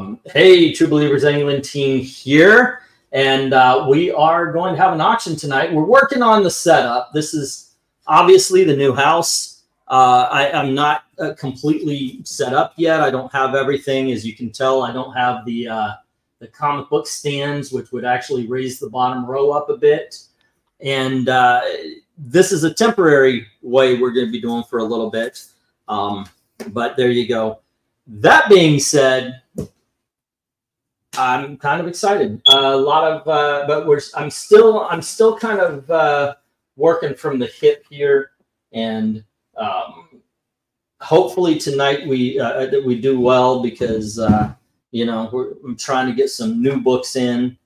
Um, hey, True Believers Englentine here, and uh, we are going to have an auction tonight. We're working on the setup. This is obviously the new house. Uh, I, am not uh, completely set up yet. I don't have everything, as you can tell. I don't have the uh, the comic book stands, which would actually raise the bottom row up a bit. And uh, this is a temporary way we're going to be doing for a little bit. Um, but there you go. That being said, I'm kind of excited. Uh, a lot of, uh, but we're I'm still I'm still kind of uh, working from the hip here, and um, hopefully tonight we uh, we do well because uh, you know we're I'm trying to get some new books in,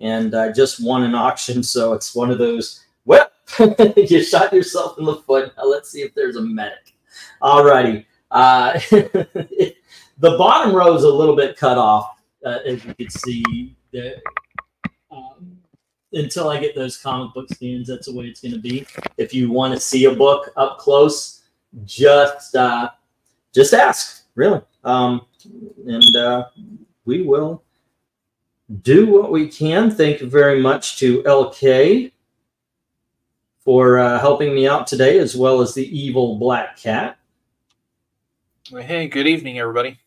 and I just won an auction, so it's one of those. Well, you shot yourself in the foot. Now let's see if there's a medic. All righty. Uh, the bottom row is a little bit cut off, uh, as you can see. The, um, until I get those comic book stands, that's the way it's going to be. If you want to see a book up close, just uh, just ask, really, um, and uh, we will do what we can. Thank you very much to LK for uh, helping me out today, as well as the evil black cat. Hey, good evening, everybody.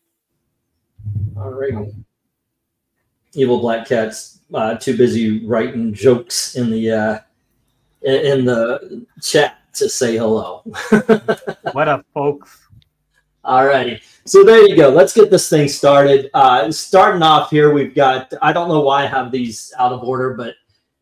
All right. Evil Black Cat's uh, too busy writing jokes in the uh, in the chat to say hello. what up, folks? All righty. So there you go. Let's get this thing started. Uh, starting off here, we've got, I don't know why I have these out of order, but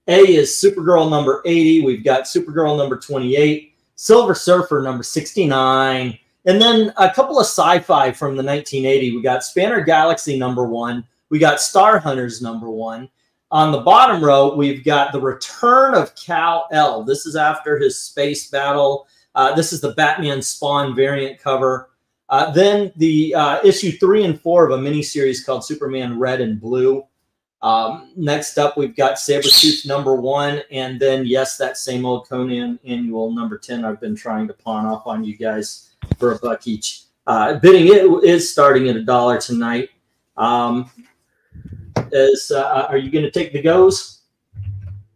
A is Supergirl number 80. We've got Supergirl number 28, Silver Surfer number 69, and then a couple of sci-fi from the 1980. We got Spanner Galaxy number one. We got Star Hunters number one. On the bottom row, we've got the return of Kal-El. This is after his space battle. Uh, this is the Batman Spawn variant cover. Uh, then the uh, issue three and four of a mini series called Superman Red and Blue. Um, next up, we've got Sabretooth number one. And then, yes, that same old Conan annual number 10 I've been trying to pawn off on you guys for a buck each. Uh, bidding it is starting at a dollar tonight. Um, is uh, are you going to take the goes?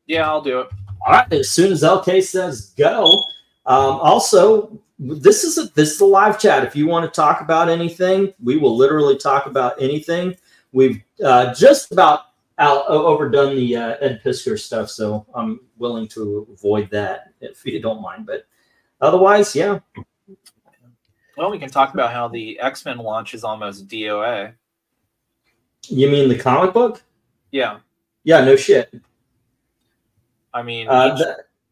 Yeah, I'll do it. All right. As soon as LK says go. Um, also, this is a this is a live chat. If you want to talk about anything, we will literally talk about anything. We've uh, just about out overdone the uh, Ed Piskor stuff, so I'm willing to avoid that if you don't mind. But otherwise, yeah, well, we can talk about how the X Men launch is almost DOA. You mean the comic book? Yeah. Yeah. No shit. I mean, uh,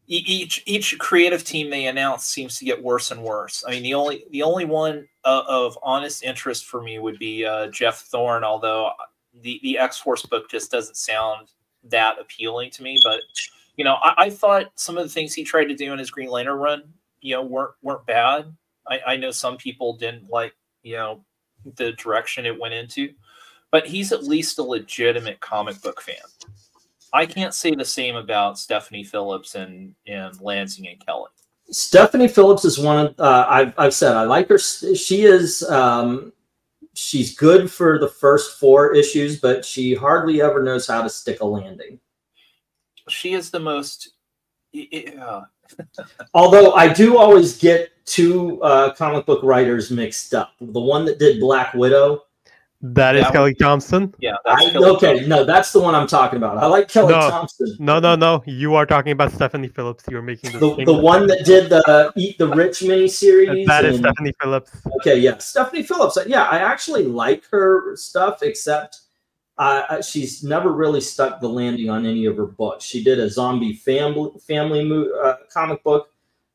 each, each, each creative team they announce seems to get worse and worse. I mean, the only the only one uh, of honest interest for me would be uh, Geoff Thorne, although the the X Force book just doesn't sound that appealing to me. But you know, I, I, thought some of the things he tried to do in his Green Lantern run, you know, weren't weren't bad. I, I know some people didn't like, you know, the direction it went into, but he's at least a legitimate comic book fan. I can't say the same about Stephanie Phillips and and Lanzing and Kelly. Stephanie Phillips is one of uh, I've I've said I like her. She is um, she's good for the first four issues, but she hardly ever knows how to stick a landing. She is the most. Uh, Although I do always get two uh, comic book writers mixed up. The one that did Black Widow. That is Kelly Thompson. Yeah. I, okay, Thompson. no, that's the one I'm talking about. I like Kelly no, Thompson. No, no, no. You are talking about Stephanie Phillips. You're making the the, the one that did the Eat the Rich miniseries. That is and, Stephanie Phillips. Okay, yeah, Stephanie Phillips. Yeah, I actually like her stuff, except uh, she's never really stuck the landing on any of her books. She did a zombie family family uh, comic book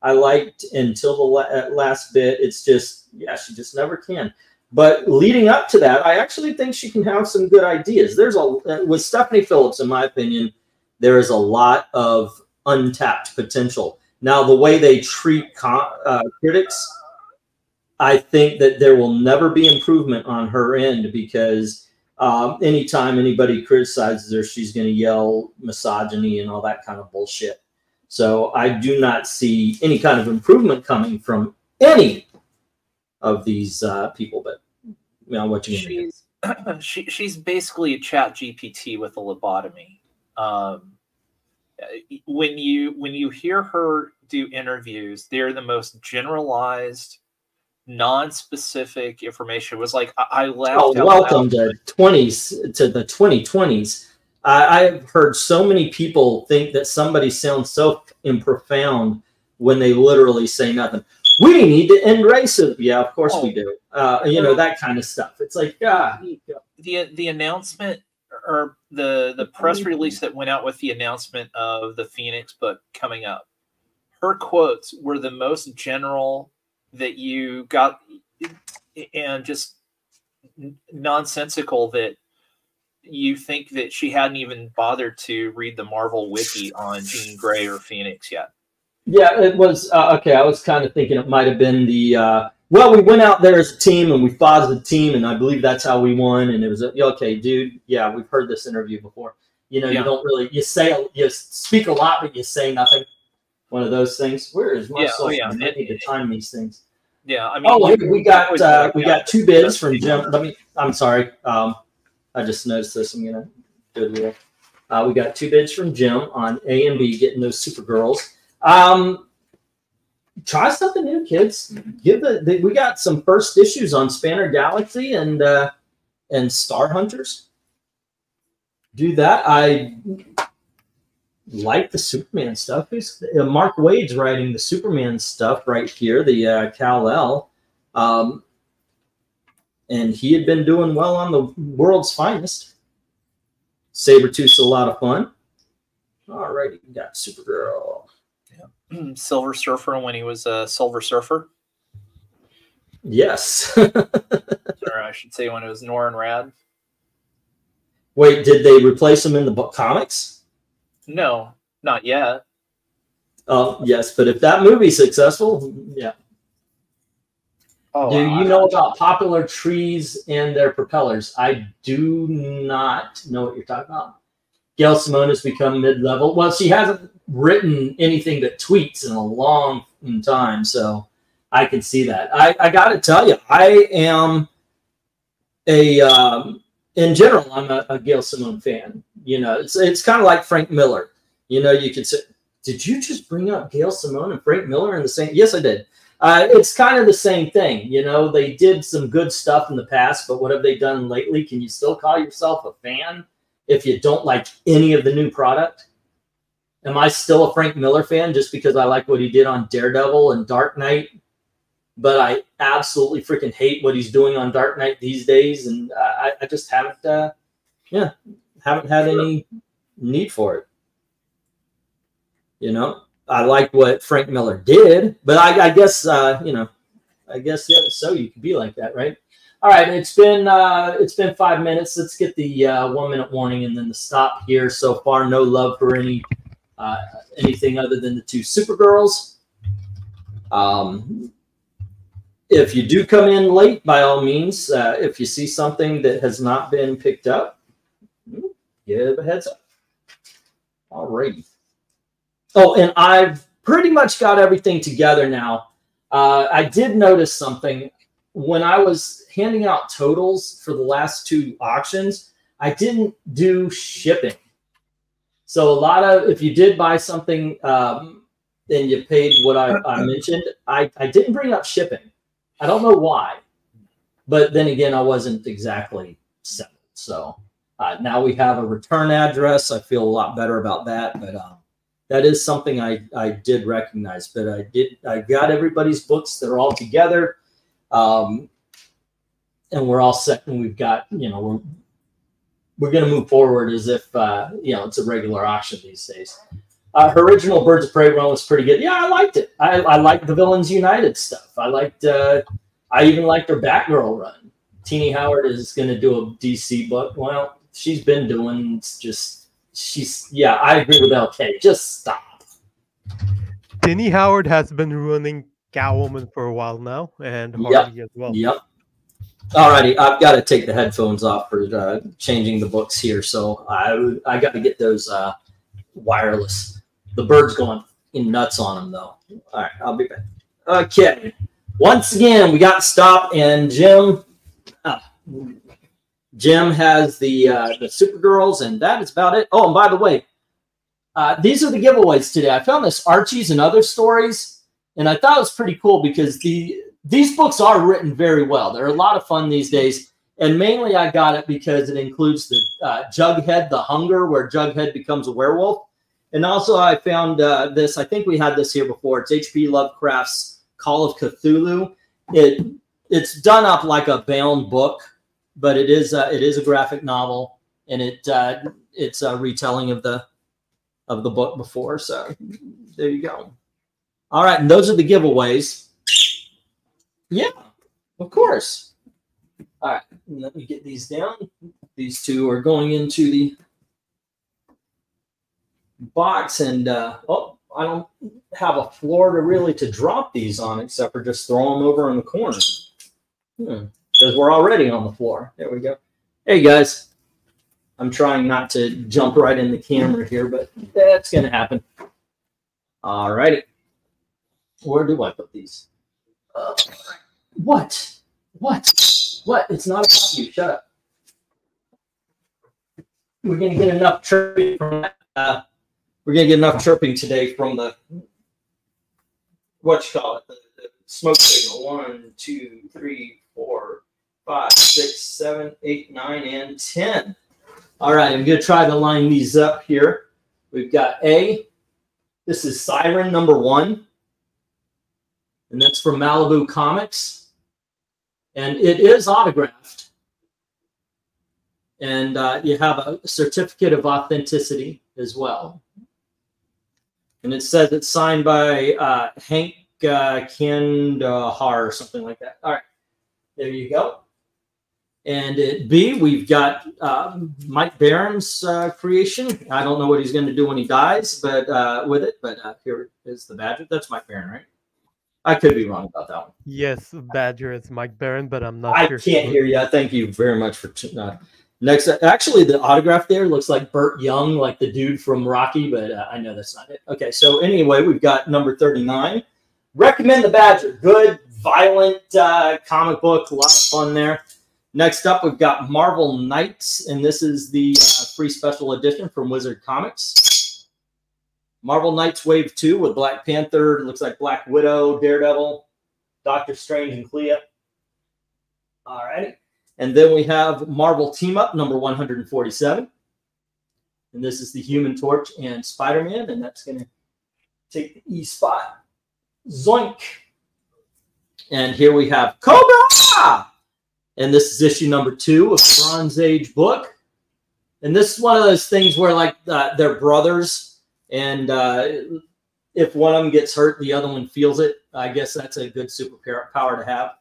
I liked until the la uh, last bit. It's just, yeah, she just never can. But leading up to that, I actually think she can have some good ideas. There's a, with Stephanie Phillips, in my opinion, there is a lot of untapped potential. Now, the way they treat uh, critics, I think that there will never be improvement on her end because um, anytime anybody criticizes her, she's going to yell misogyny and all that kind of bullshit. So I do not see any kind of improvement coming from any of these uh, people. But you know what you she's she she's basically a chat GPT with a lobotomy. Um, when you when you hear her do interviews, they're the most generalized, non-specific information. It was like I, I laughed. Oh, welcome to twenties to the twenty twenties. I've heard so many people think that somebody sounds so profound when they literally say nothing. We need to end racism. Yeah, of course oh. we do. Uh, you know that kind of stuff. It's like, yeah. The the announcement or the the press release that went out with the announcement of the Phoenix book coming up. Her quotes were the most general that you got, and just nonsensical that you think that she hadn't even bothered to read the Marvel wiki on Jean Grey or Phoenix yet. Yeah, it was uh, okay. I was kind of thinking it might have been the uh, well, we went out there as a team and we fought as a team, and I believe that's how we won. And it was okay, dude. Yeah, we've heard this interview before. You know, yeah. you don't really you say you speak a lot, but you say nothing. One of those things. Where is my yeah, oh, yeah. I need to time these things. Yeah, I mean, oh, we got uh, we got two bids from Jim. Let me. I'm sorry. Um, I just noticed this. I'm gonna do it. Uh, we got two bids from Jim on A and B getting those Supergirls. Um, try something new, kids. Give the, the, we got some first issues on Spanner Galaxy and uh, and Star Hunters. Do that. I like the Superman stuff. Who's uh, Mark Waid's writing the Superman stuff right here, the uh, Kal El. Um, and he had been doing well on the world's finest. Sabretooth's a lot of fun. All righty, we got Supergirl. Silver Surfer when he was a Silver Surfer. Yes. or I should say when it was Norrin Radd. Wait, did they replace him in the book comics? No, not yet. Oh, yes, but if that movie's successful, yeah. Oh, do you know about popular trees and their propellers? I do not know what you're talking about. Gail Simone has become mid-level. Well, she hasn't written anything but tweets in a long time, so I can see that. I, I got to tell you, I am a um, in general, I'm a, a Gail Simone fan. You know, it's it's kind of like Frank Miller. You know, you could say, did you just bring up Gail Simone and Frank Miller in the same? Yes, I did. Uh, it's kind of the same thing. You know, they did some good stuff in the past, but what have they done lately? Can you still call yourself a fan? if you don't like any of the new product? Am I still a Frank Miller fan just because I like what he did on Daredevil and Dark Knight? But I absolutely freaking hate what he's doing on Dark Knight these days, and I, I just haven't, uh, yeah, haven't had any need for it. You know, I like what Frank Miller did, but I, I guess, uh, you know, I guess yeah. So you could be like that, right? All right, it's been uh, it's been five minutes. Let's get the uh, one minute warning and then the stop here. So far, no love for any uh, anything other than the two Supergirls. Um, if you do come in late, by all means, uh, if you see something that has not been picked up, give a heads up. All righty. Oh, and I've pretty much got everything together now. Uh, I did notice something when I was handing out totals for the last two auctions, I didn't do shipping. So a lot of if you did buy something um, and you paid what I, I mentioned, I, I didn't bring up shipping. I don't know why, but then again, I wasn't exactly settled. So uh, now we have a return address. I feel a lot better about that, but um, that is something I, I did recognize. But I did I got everybody's books. They're all together. Um, and we're all set and we've got, you know, we're, going to move forward as if, uh, you know, it's a regular auction these days. Uh, her original Birds of Prey run was pretty good. Yeah, I liked it. I, I liked the Villains United stuff. I liked, uh, I even liked her Batgirl run. Tini Howard is going to do a DC book. Well, she's been doing just, she's, yeah, I agree with LK. Just stop. Tini Howard has been running Catwoman for a while now, and Harley yep. as well. Yep. Alrighty, I've got to take the headphones off for uh, changing the books here, so I I got to get those uh, wireless. The bird's going in nuts on them though. All right, I'll be back. Okay, once again we got stop and Jim. Uh, Jim has the uh, the Supergirls, and that is about it. Oh, and by the way, uh, these are the giveaways today. I found this Archie's and other stories, and I thought it was pretty cool because the these books are written very well. They're a lot of fun these days, and mainly I got it because it includes the uh, Jughead, the Hunger, where Jughead becomes a werewolf, and also I found uh, this. I think we had this here before. It's H.P. Lovecraft's Call of Cthulhu. It it's done up like a bound book, but it is uh, it is a graphic novel, and it uh, it's a retelling of the of the book before. So there you go. All right, and those are the giveaways. Yeah, of course. All right, let me get these down. These two are going into the box, and uh, oh, I don't have a floor to really to drop these on, except for just throw them over in the corner. Hmm. Because we're already on the floor. There we go. Hey guys, I'm trying not to jump right in the camera here, but that's going to happen. All righty. Where do I put these? Uh, what? What? What? It's not about you. Shut up. We're to get enough chirping from. Uh, we're to get enough chirping today from the, what you call it, the, the smoke signal. One, two, three, four, five, six, seven, eight, nine, and 10. All right, I'm to try to line these up here. We've got A. This is Siren number one. And that's from Malibu Comics. And it is autographed. And uh, you have a certificate of authenticity as well. And it says it's signed by uh, Hank uh, Kandahar or something like that. All right, there you go. And at B, we've got uh, Mike Baron's uh, creation. I don't know what he's going to do when he dies, but uh, with it. But uh, here is the Badger. That's Mike Baron, right? I could be wrong about that one. Yes, Badger is Mike Baron, but I'm not I sure. can't hear you. Thank you very much for uh, next. Actually, the autograph there looks like Burt Young, like the dude from Rocky, but uh, I know that's not it. Okay, so anyway, we've got number 39. Recommend the Badger. Good, violent comic book. A lot of fun there. Next up, we've got Marvel Knights, and this is the uh, free special edition from Wizard Comics. Marvel Knights Wave 2 with Black Panther, looks like Black Widow, Daredevil, Doctor Strange, and Clea. All right. And then we have Marvel Team Up number 147. And this is the Human Torch and Spider Man, and that's going to take the E spot. Zoink. And here we have Cobra! and this is issue number two of Bronze Age book. And this is one of those things where like uh, they're brothers, and uh, if one of them gets hurt, the other one feels it. I guess that's a good superpower to have.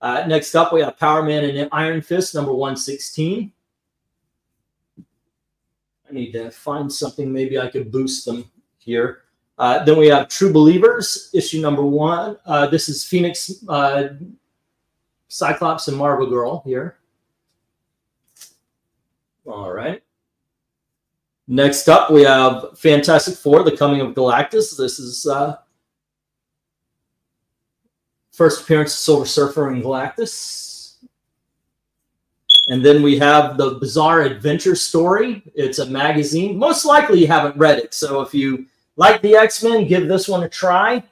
Uh, next up, we have Power Man and Iron Fist, number 116. I need to find something. Maybe I could boost them here. Uh, then we have True Believers, issue number one. Uh, this is Phoenix uh, Cyclops and Marvel Girl here. All right. Next up, we have Fantastic Four, The Coming of Galactus. This is uh, first appearance of Silver Surfer and Galactus. And then we have the Bizarre Adventure Story. It's a magazine. Most likely you haven't read it. So if you like the X-Men, give this one a try.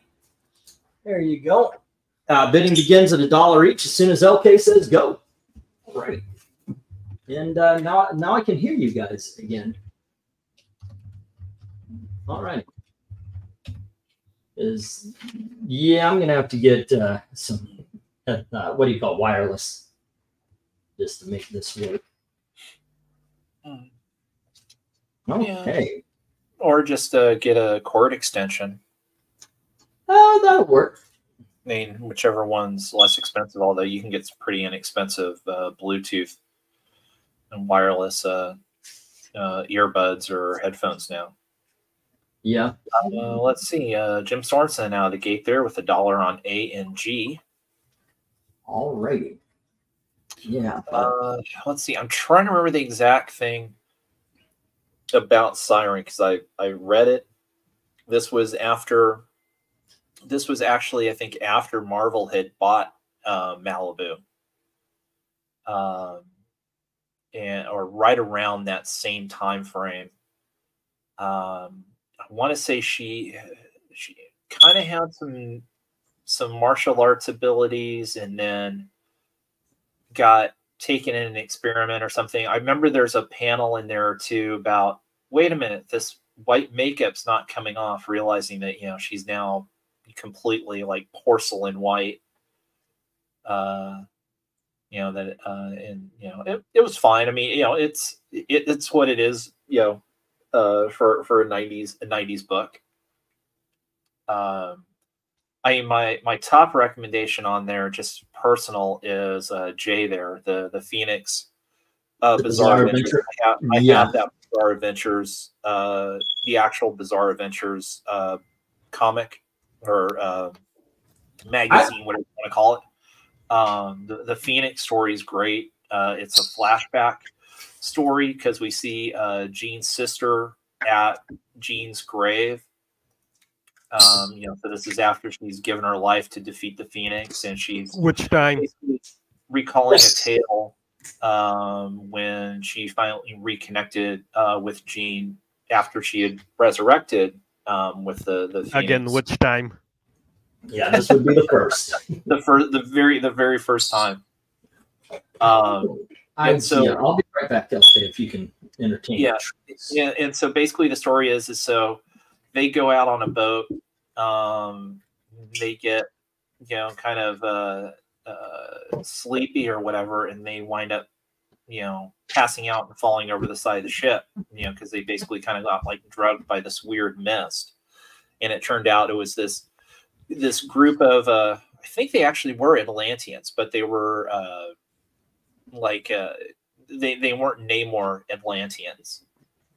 There you go. Uh, bidding begins at a dollar each as soon as LK says go. Great. And uh, now, now I can hear you guys again. All right. Is yeah, I'm gonna have to get uh, some uh, what do you call wireless just to make this work. Hmm. Okay. Or just uh, get a cord extension. Oh, that'll work. I mean, whichever one's less expensive, although you can get some pretty inexpensive uh, Bluetooth and wireless uh, uh, earbuds or headphones now. Yeah. Uh, let's see. Uh, Jim Sorensen out of the gate there with a dollar on A and G. All righty. Yeah. Uh, let's see. I'm trying to remember the exact thing about Siren because I, I read it. This was after this was actually, I think, after Marvel had bought uh, Malibu. Um, and or right around that same time frame. Um, I want to say she she kind of had some some martial arts abilities, and then got taken in an experiment or something. I remember there's a panel in there too about wait a minute, this white makeup's not coming off, realizing that you know she's now completely like porcelain white. Uh, you know that uh and you know it, it was fine i mean you know it's it, it's what it is you know uh for for a 90s a 90s book um i mean my my top recommendation on there just personal is uh jay there the the phoenix uh the bizarre, bizarre adventure, I, have, I yeah. have that bizarre adventures uh the actual bizarre adventures uh comic or uh magazine I, whatever you want to call it um, the, the Phoenix story is great. Uh, it's a flashback story because we see uh, Jean's sister at Jean's grave. Um, you know, so this is after she's given her life to defeat the Phoenix, and she's which time recalling a tale um, when she finally reconnected uh, with Jean after she had resurrected um, with the the Phoenix. again. Which time? Yeah, this would be the first. the first, the very, the very first time. Um, and so yeah, I'll be right back, LK, if you can entertain. Yeah, yeah, and so basically the story is is so they go out on a boat. Um, they get you know kind of uh, uh, sleepy or whatever, and they wind up you know passing out and falling over the side of the ship. You know because they basically kind of got like drugged by this weird mist, and it turned out it was this this group of uh, I think they actually were Atlanteans, but they were uh, like uh, they they weren't Namor Atlanteans.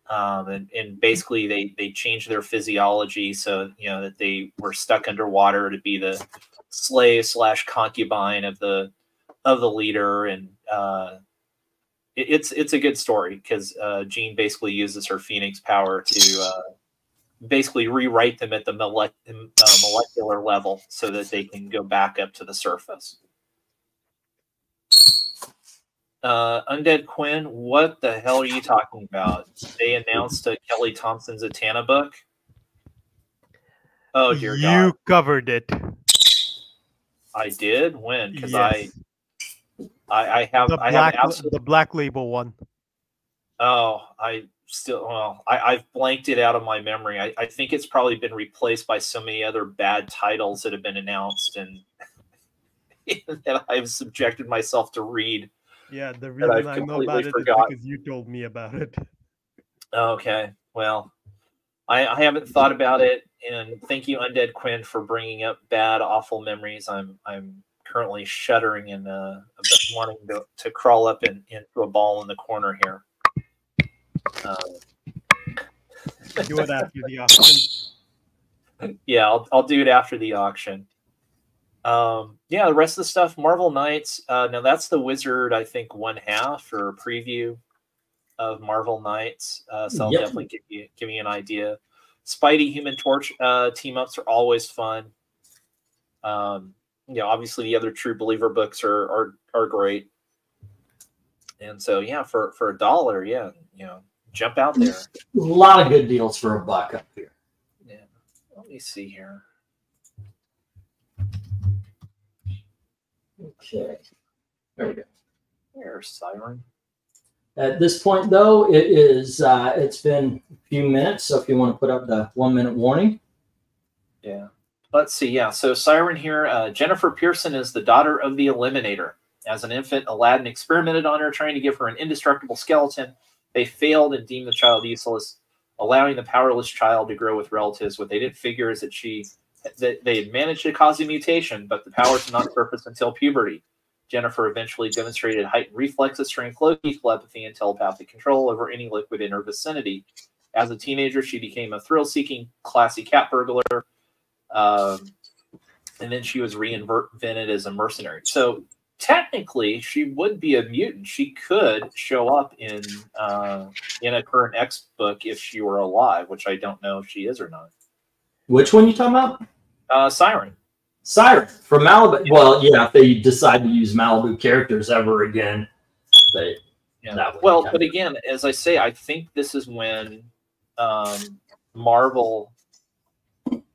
Um, and, and basically they they changed their physiology so you know that they were stuck underwater to be the slave slash concubine of the of the leader and uh, it, it's it's a good story because uh, Jean basically uses her phoenix power to uh, basically rewrite them at the uh, molecular level so that they can go back up to the surface. Uh, Undead Quinn, what the hell are you talking about? They announced a Kelly Thompson Zatanna book. Oh dear you God! You covered it. I did when because yes. I, I, I have the I black have the black label one. Oh, I still well I, have blanked it out of my memory I, I, think it's probably been replaced by so many other bad titles that have been announced and that i've subjected myself to read yeah the reason i know about it is because you told me about it okay well I, I haven't thought about it and thank you undead quinn for bringing up bad awful memories i'm i'm currently shuddering and uh, wanting to, to crawl up in, into a ball in the corner here um, do it after the auction. Yeah, I'll, I'll do it after the auction. Um, yeah, the rest of the stuff, Marvel Knights. Uh, now that's the Wizard, I think, one half or preview of Marvel Knights. Uh, so I'll definitely give you give me an idea. Spidey Human Torch uh, team ups are always fun. Um, you know, obviously the other True Believer books are are are great. And so yeah, for for a dollar, yeah, you know, jump out there. A lot of good deals for a buck up here. Yeah. Let me see here. Okay. There we go. There's Siren. At this point, though, it is uh, it's been a few minutes, so if you want to put up the one minute warning. Yeah. Let's see. Yeah. So Siren here. Uh, Jennifer Pearson is the daughter of the Eliminator. As an infant, Aladdin experimented on her, trying to give her an indestructible skeleton they failed and deemed the child useless, allowing the powerless child to grow with relatives. What they didn't figure is that she that they managed to cause a mutation, but the power did not surface until puberty. Jennifer eventually demonstrated heightened reflexes, strength, telepathy, and telepathic control over any liquid in her vicinity. As a teenager, she became a thrill-seeking, classy cat burglar, um, and then she was reinvented as a mercenary. So technically she would be a mutant. She could show up in uh, in a current X book if she were alive, which I don't know if she is or not. Which one you talking about? Uh, Siren. Siren from Malibu. Yeah. Well, yeah, if they decide to use Malibu characters ever again, they Yeah. Well, but again, as I say, I think this is when um, Marvel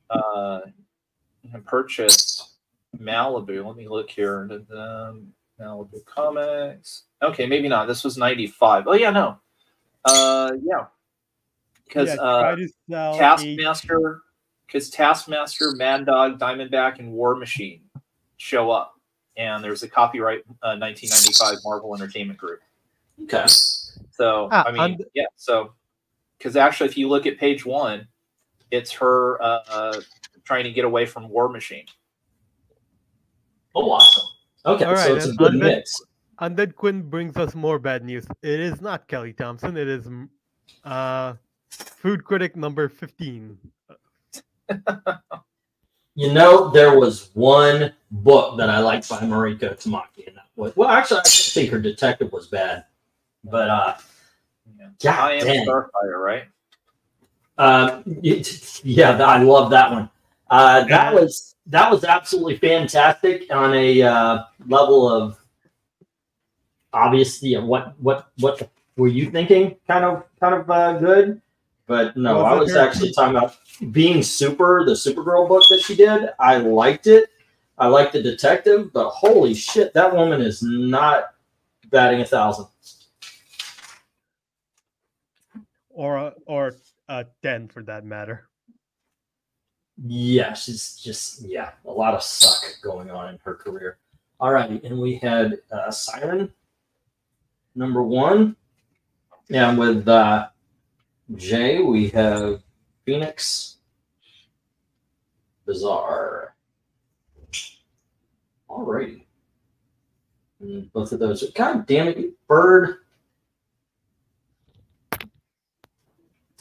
uh, purchased Malibu. Let me look here. Um, Malibu Comics. Okay, maybe not. This was 95. Oh, yeah, no. Uh, yeah. Because yeah, uh, Taskmaster, because Taskmaster, Mad Dog, Diamondback, and War Machine show up. And there's a copyright uh, 1995 Marvel Entertainment Group. Okay. So, ah, I mean, I'm... yeah. So, because actually, if you look at page one, it's her uh, uh, trying to get away from War Machine. Oh, awesome. Okay, All right, so it's a good Undead, mix. Undead Quinn brings us more bad news. It is not Kelly Thompson. It is uh, food critic number 15. You know, there was one book that I liked by Mariko Tamaki. And that was, well, actually, I think her detective was bad. But, uh, yeah, I am dang. Starfire, right? Uh, yeah, I love that one. Uh, that was that was absolutely fantastic on a uh, level of obviously what what what were you thinking kind of kind of uh, good but no i was actually talking about being super the supergirl book that she did. I liked it. I liked the detective but holy shit that woman is not batting a thousand. Or a, or a 10 for that matter. Yeah, she's just yeah, a lot of suck going on in her career. All right, and we had uh, Siren number one, and with uh, Jay we have Phoenix Bizarre. All righty, and both of those. Are god damn it, Bird.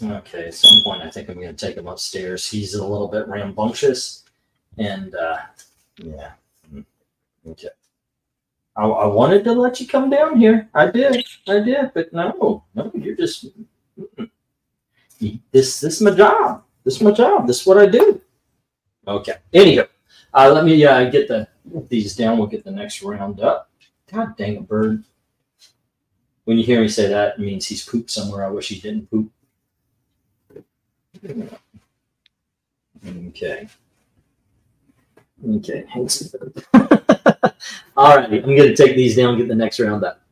Okay, at some point I think I'm going to take him upstairs. He's a little bit rambunctious, and uh, yeah. Mm, okay. I, I wanted to let you come down here. I did. I did, but no, no, you're just this. This is my job. This is my job. This is what I do. Okay. Anywho, uh, let me uh, get the these down. We'll get the next round up. God dang it, bird. When you hear me say that, it means he's pooped somewhere. I wish he didn't poop. Okay. Okay. All right. I'm going to take these down get the next round up.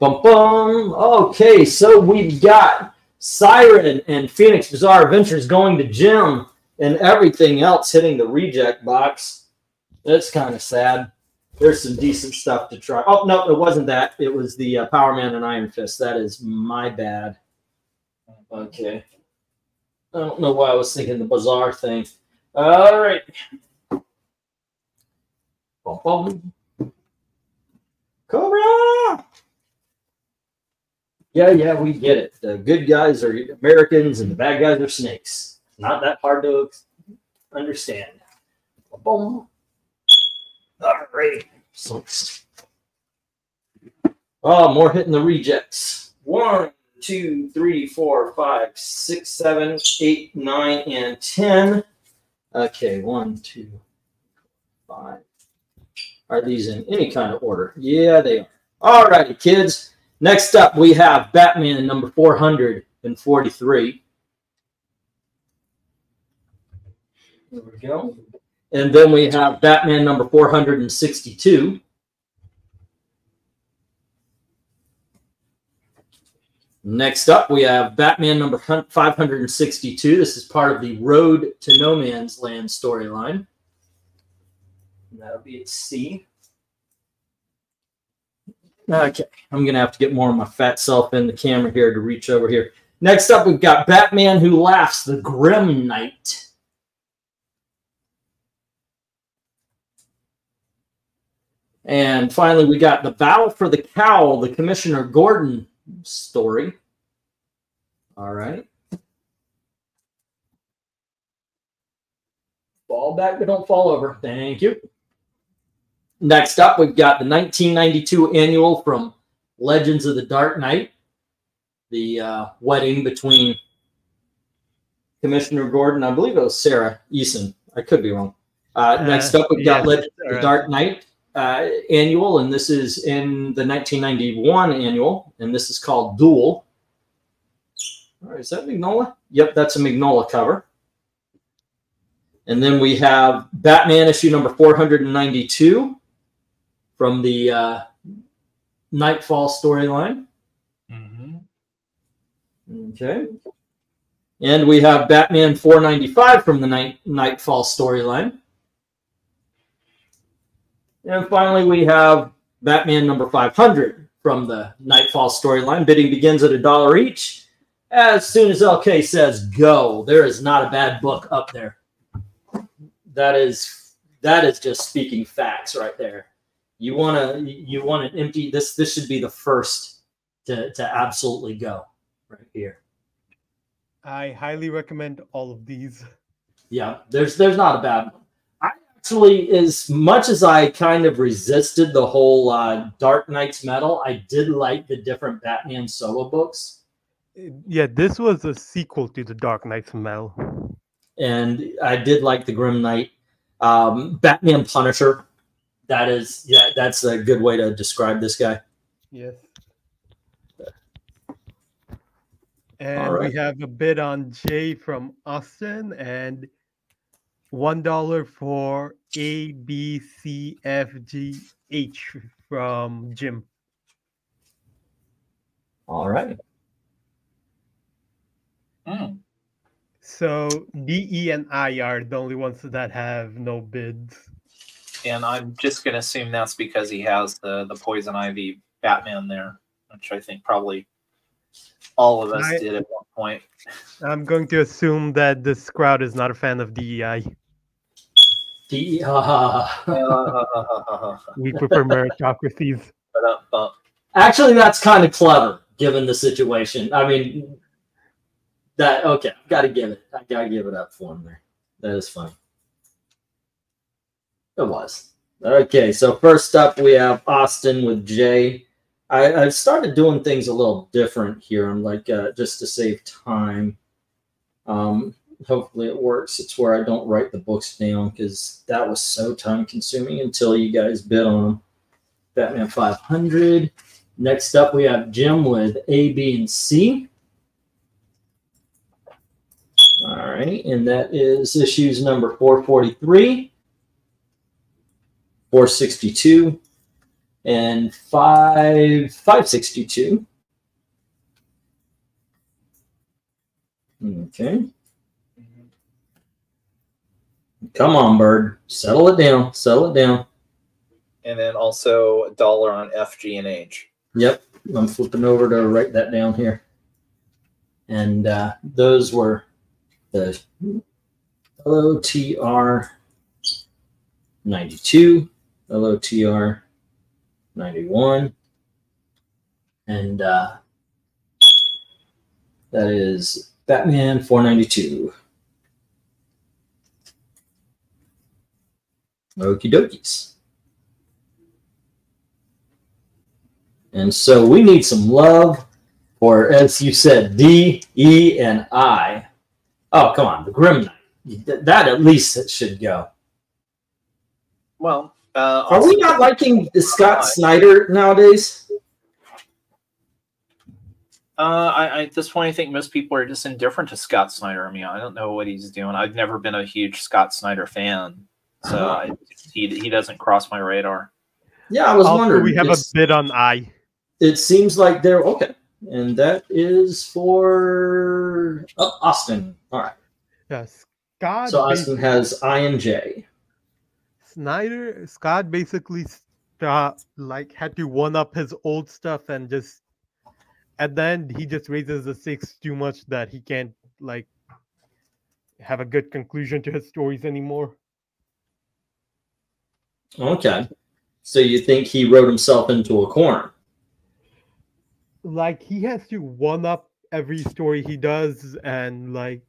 Bum, bum. Okay, so we've got Siren and Phoenix Bizarre Adventures going to Jim and everything else hitting the reject box. That's kind of sad there's some decent stuff to try. Oh no, it wasn't that. It was the uh, Power Man and Iron Fist. That is my bad. Okay. I don't know why I was thinking the bizarre thing. All right. Boom, boom. Cobra. Yeah, yeah, we get it. The good guys are Americans and the bad guys are snakes. Not that hard to understand. Boom. All right. Oh, ah, more hitting the rejects. One, two, three, four, five, six, seven, eight, nine, and ten. Okay, one, two, five. Are these in any kind of order? Yeah, they are. All righty, kids. Next up, we have Batman number 443. There we go. And then we have Batman number 462. Next up, we have Batman number 562. This is part of the Road to No Man's Land storyline. That'll be at C. Okay, I'm going to have to get more of my fat self in the camera here to reach over here. Next up, we've got Batman Who Laughs, the Grim Knight. And finally, we got the battle for the cowl, the Commissioner Gordon story. All right. Fall back, but don't fall over. Thank you. Next up, we've got the 1992 annual from Legends of the Dark Knight, the uh, wedding between Commissioner Gordon, I believe it was Sarah Essen. I could be wrong. Uh, next up, we've got Legends of the Dark Knight uh, annual, and this is in the 1991 annual, and this is called Duel. All right, is that Mignola? Yep, that's a Mignola cover. And then we have Batman issue number 492 from the uh, Knightfall storyline. Mm-hmm. Okay. And we have Batman 495 from the Night Knightfall storyline. And finally, we have Batman number 500 from the Knightfall storyline. Bidding begins at a dollar each. As soon as LK says go, there is not a bad book up there. That is that is just speaking facts right there. You want to you want to empty this this should be the first to to absolutely go right here. I highly recommend all of these. Yeah, there's there's not a bad one. I actually, as much as I kind of resisted the whole uh, Dark Nights metal, I did like the different Batman solo books. Yeah, this was a sequel to the Dark Nights metal, and I did like the Grim Knight, um, Batman Punisher. That is, yeah, that's a good way to describe this guy. Yes. And right. we have a bid on J from Austin and one dollar for A B C F G H from Jim. All right. Mm. So D, E, and I are the only ones that have no bids. And I'm just gonna assume that's because he has the the poison ivy Batman there, which I think probably all of us I, did at one point. I'm going to assume that this crowd is not a fan of DEI. DEI. we prefer meritocracies. Actually, that's kind of clever given the situation. I mean, that okay. Got to give it. I got to give it up for him there. That is funny. It was. Okay, so first up we have Austin with Jay. I, have started doing things a little different here. I'm like, uh, just to save time. Um, hopefully it works. It's where I don't write the books down because that was so time consuming until you guys bid on them. Batman 500. Next up, we have Jim with A, B, and C. All right, and that is issues number 443, 462, and five five sixty two. Okay. Come on, bird. Settle it down. Settle it down. And then also a dollar on FG and H. Yep. I'm flipping over to write that down here. And uh, those were the LOTR 92, LOTR 91. And uh, that is Batman 492. Okie dokies. And so we need some love or as you said, D, E, and I. Oh, come on, the Grim Knight. That at least should go. Well, uh, Are we not liking the Scott Snyder nowadays? Uh, I, I, at this point, I think most people are just indifferent to Scott Snyder. I mean, I don't know what he's doing. I've never been a huge Scott Snyder fan, so uh-huh. I, he he doesn't cross my radar. Yeah, I was also, wondering. We have a bid on I. It seems like they're okay, and that is for oh, Austin. All right. Yes, God. So Austin has I and J. Snyder Scott basically uh, like had to one up his old stuff and just at the end he just raises the stakes too much that he can't like have a good conclusion to his stories anymore. Okay. So you think he wrote himself into a corner? Like he has to one up every story he does and like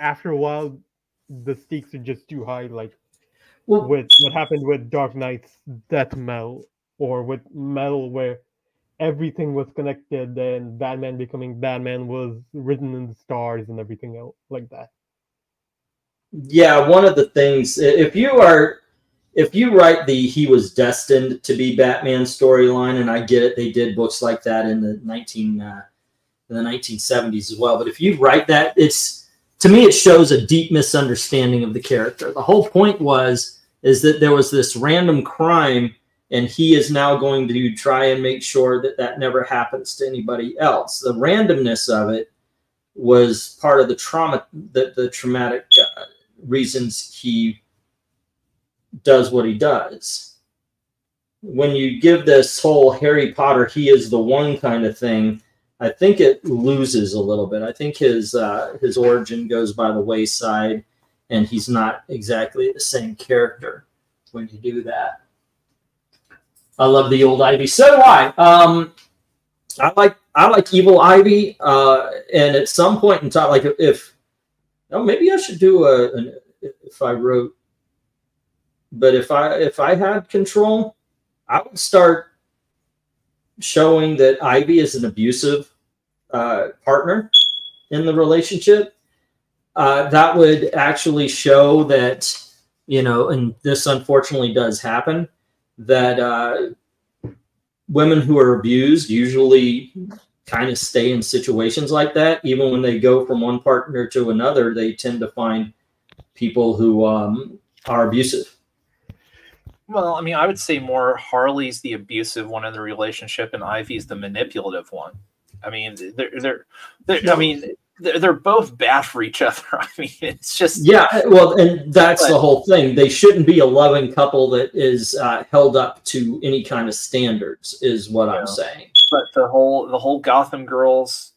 after a while the stakes are just too high like well, with what happened with Dark Nights death metal, or with metal where everything was connected and Batman becoming Batman was written in the stars and everything else like that. Yeah, one of the things if you are if you write the he was destined to be Batman storyline, and I get it, they did books like that in the 19 uh, in the 1970s as well. But if you write that, it's to me it shows a deep misunderstanding of the character. The whole point was is that there was this random crime, and he is now going to try and make sure that that never happens to anybody else. The randomness of it was part of the trauma, the, the traumatic uh, reasons he does what he does. When you give this whole Harry Potter, he is the one kind of thing, I think it loses a little bit. I think his uh, his origin goes by the wayside, and he's not exactly the same character when you do that. I love the old Ivy. So do I. Um, I like I like Evil Ivy, uh, and at some point in time, like if, oh, maybe I should do a an, if I wrote but if I if I had control, I would start showing that Ivy is an abusive uh, partner in the relationship. Uh, that would actually show that you know, and this unfortunately does happen, that uh, women who are abused usually kind of stay in situations like that. Even when they go from one partner to another, they tend to find people who um, are abusive. Well, I mean, I would say more Harley's the abusive one in the relationship, and Ivy's the manipulative one. I mean, they're they're, they're I mean, they're, they're both bad for each other. I mean, it's just yeah. Well, and that's but, the whole thing. They shouldn't be a loving couple that is uh, held up to any kind of standards. Is what I'm saying. But the whole the whole Gotham Girls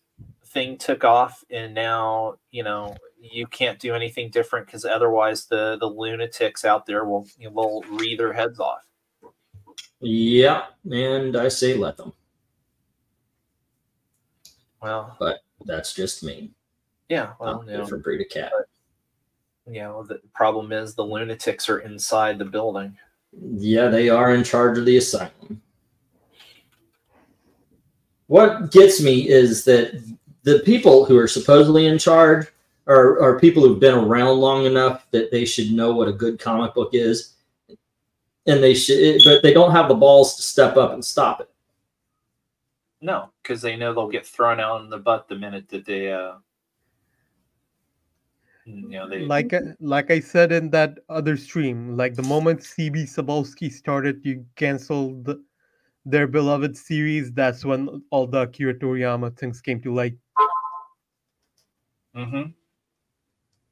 thing took off, and now you know you can't do anything different because otherwise the the lunatics out there will you know, will read their heads off. Yeah, and I say let them. Well, but that's just me. Yeah, well, you know, different breed of cat. But, you know, the problem is the lunatics are inside the building. Yeah, they are in charge of the asylum. What gets me is that the people who are supposedly in charge are, are people who've been around long enough that they should know what a good comic book is and they should but they don't have the balls to step up and stop it no because they know they'll get thrown out in the butt the minute that they uh you know they like uh, like i said in that other stream like the moment cb Cebulski started to cancel the, their beloved series that's when all the akira toriyama things came to light mm-hmm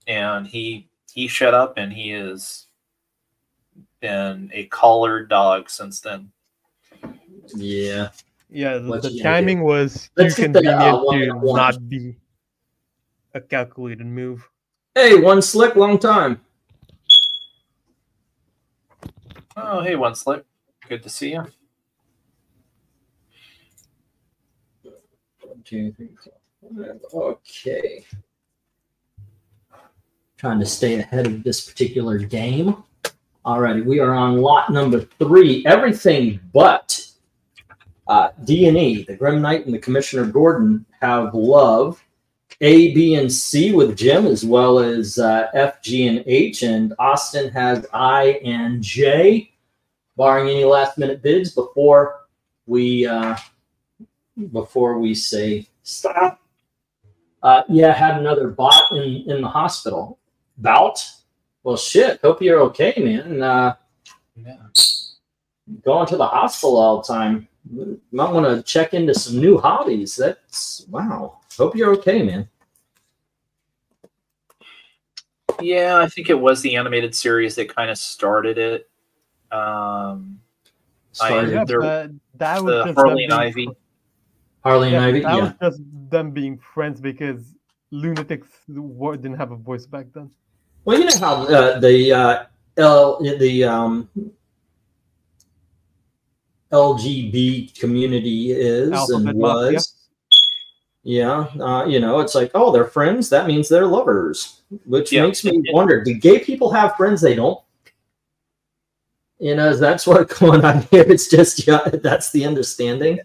and he he shut up and he has been a collared dog since then. Yeah. Yeah, the, the timing was too convenient uh, to one. not be a calculated move. Hey, one slick, long time. Oh, hey, one slick. Good to see you. Okay trying to stay ahead of this particular game. Alrighty, we are on lot number three. Everything but uh, D and E, the Grim Knight and the Commissioner Gordon have love. A, B, and C with Jim, as well as uh, F, G, and H. And Austin has I and J, barring any last minute bids before we uh, before we say stop. Uh, yeah, had another bot in, in the hospital bout. Well, shit. Hope you're okay, man. Uh, yeah. Going to the hospital all the time. You might want to check into some new hobbies. That's wow. Hope you're okay, man. Yeah, I think it was the animated series that kind of started it. Um, started. I, yeah, that was Harley and Ivy. Harley yeah, and Ivy. That yeah. was just them being friends because lunatics didn't have a voice back then. Well, you know how uh, the uh, L the um, LGB community is Alphabet and was. Yeah, uh, you know, it's like, oh, they're friends. That means they're lovers, which yeah. makes me wonder: Do gay people have friends they don't? You know, that's what's going on here. It's just yeah, that's the understanding.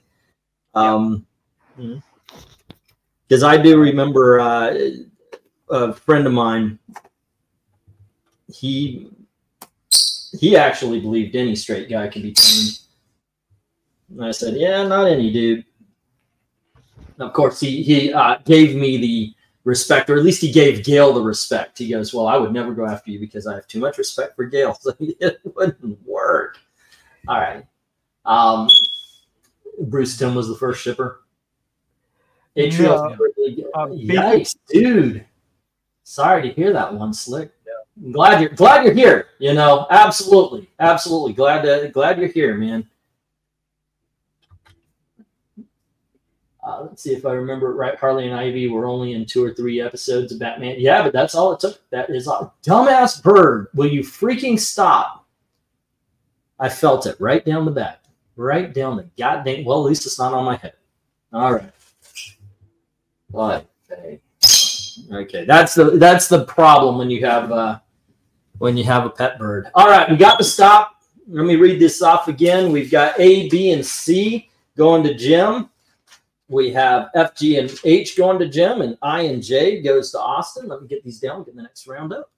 Um, because I do remember uh, a friend of mine he he actually believed any straight guy could be turned. And I said, yeah, not any dude. And of course, he he uh, gave me the respect, or at least he gave Gail the respect. He goes, well, I would never go after you because I have too much respect for Gail. So it wouldn't work. All right. Um, Bruce Timm was the first shipper. Atrial, yeah. uh, yikes, dude. Sorry to hear that one, Slick. Yeah. glad you're glad you're here. You know, absolutely, absolutely glad to glad you're here, man. Uh, let's see if I remember it right. Harley and Ivy were only in two or three episodes of Batman. Yeah, but that's all it took. That is a dumbass bird. Will you freaking stop? I felt it right down the back, right down the goddamn. Well, at least it's not on my head. All right. What? Okay. okay, that's the that's the problem when you have uh, when you have a pet bird. All right, we got to stop. Let me read this off again. We've got A, B, and C going to Jim. We have F, G, and H going to Jim, and I and J goes to Austin. Let me get these down. Get the next round up.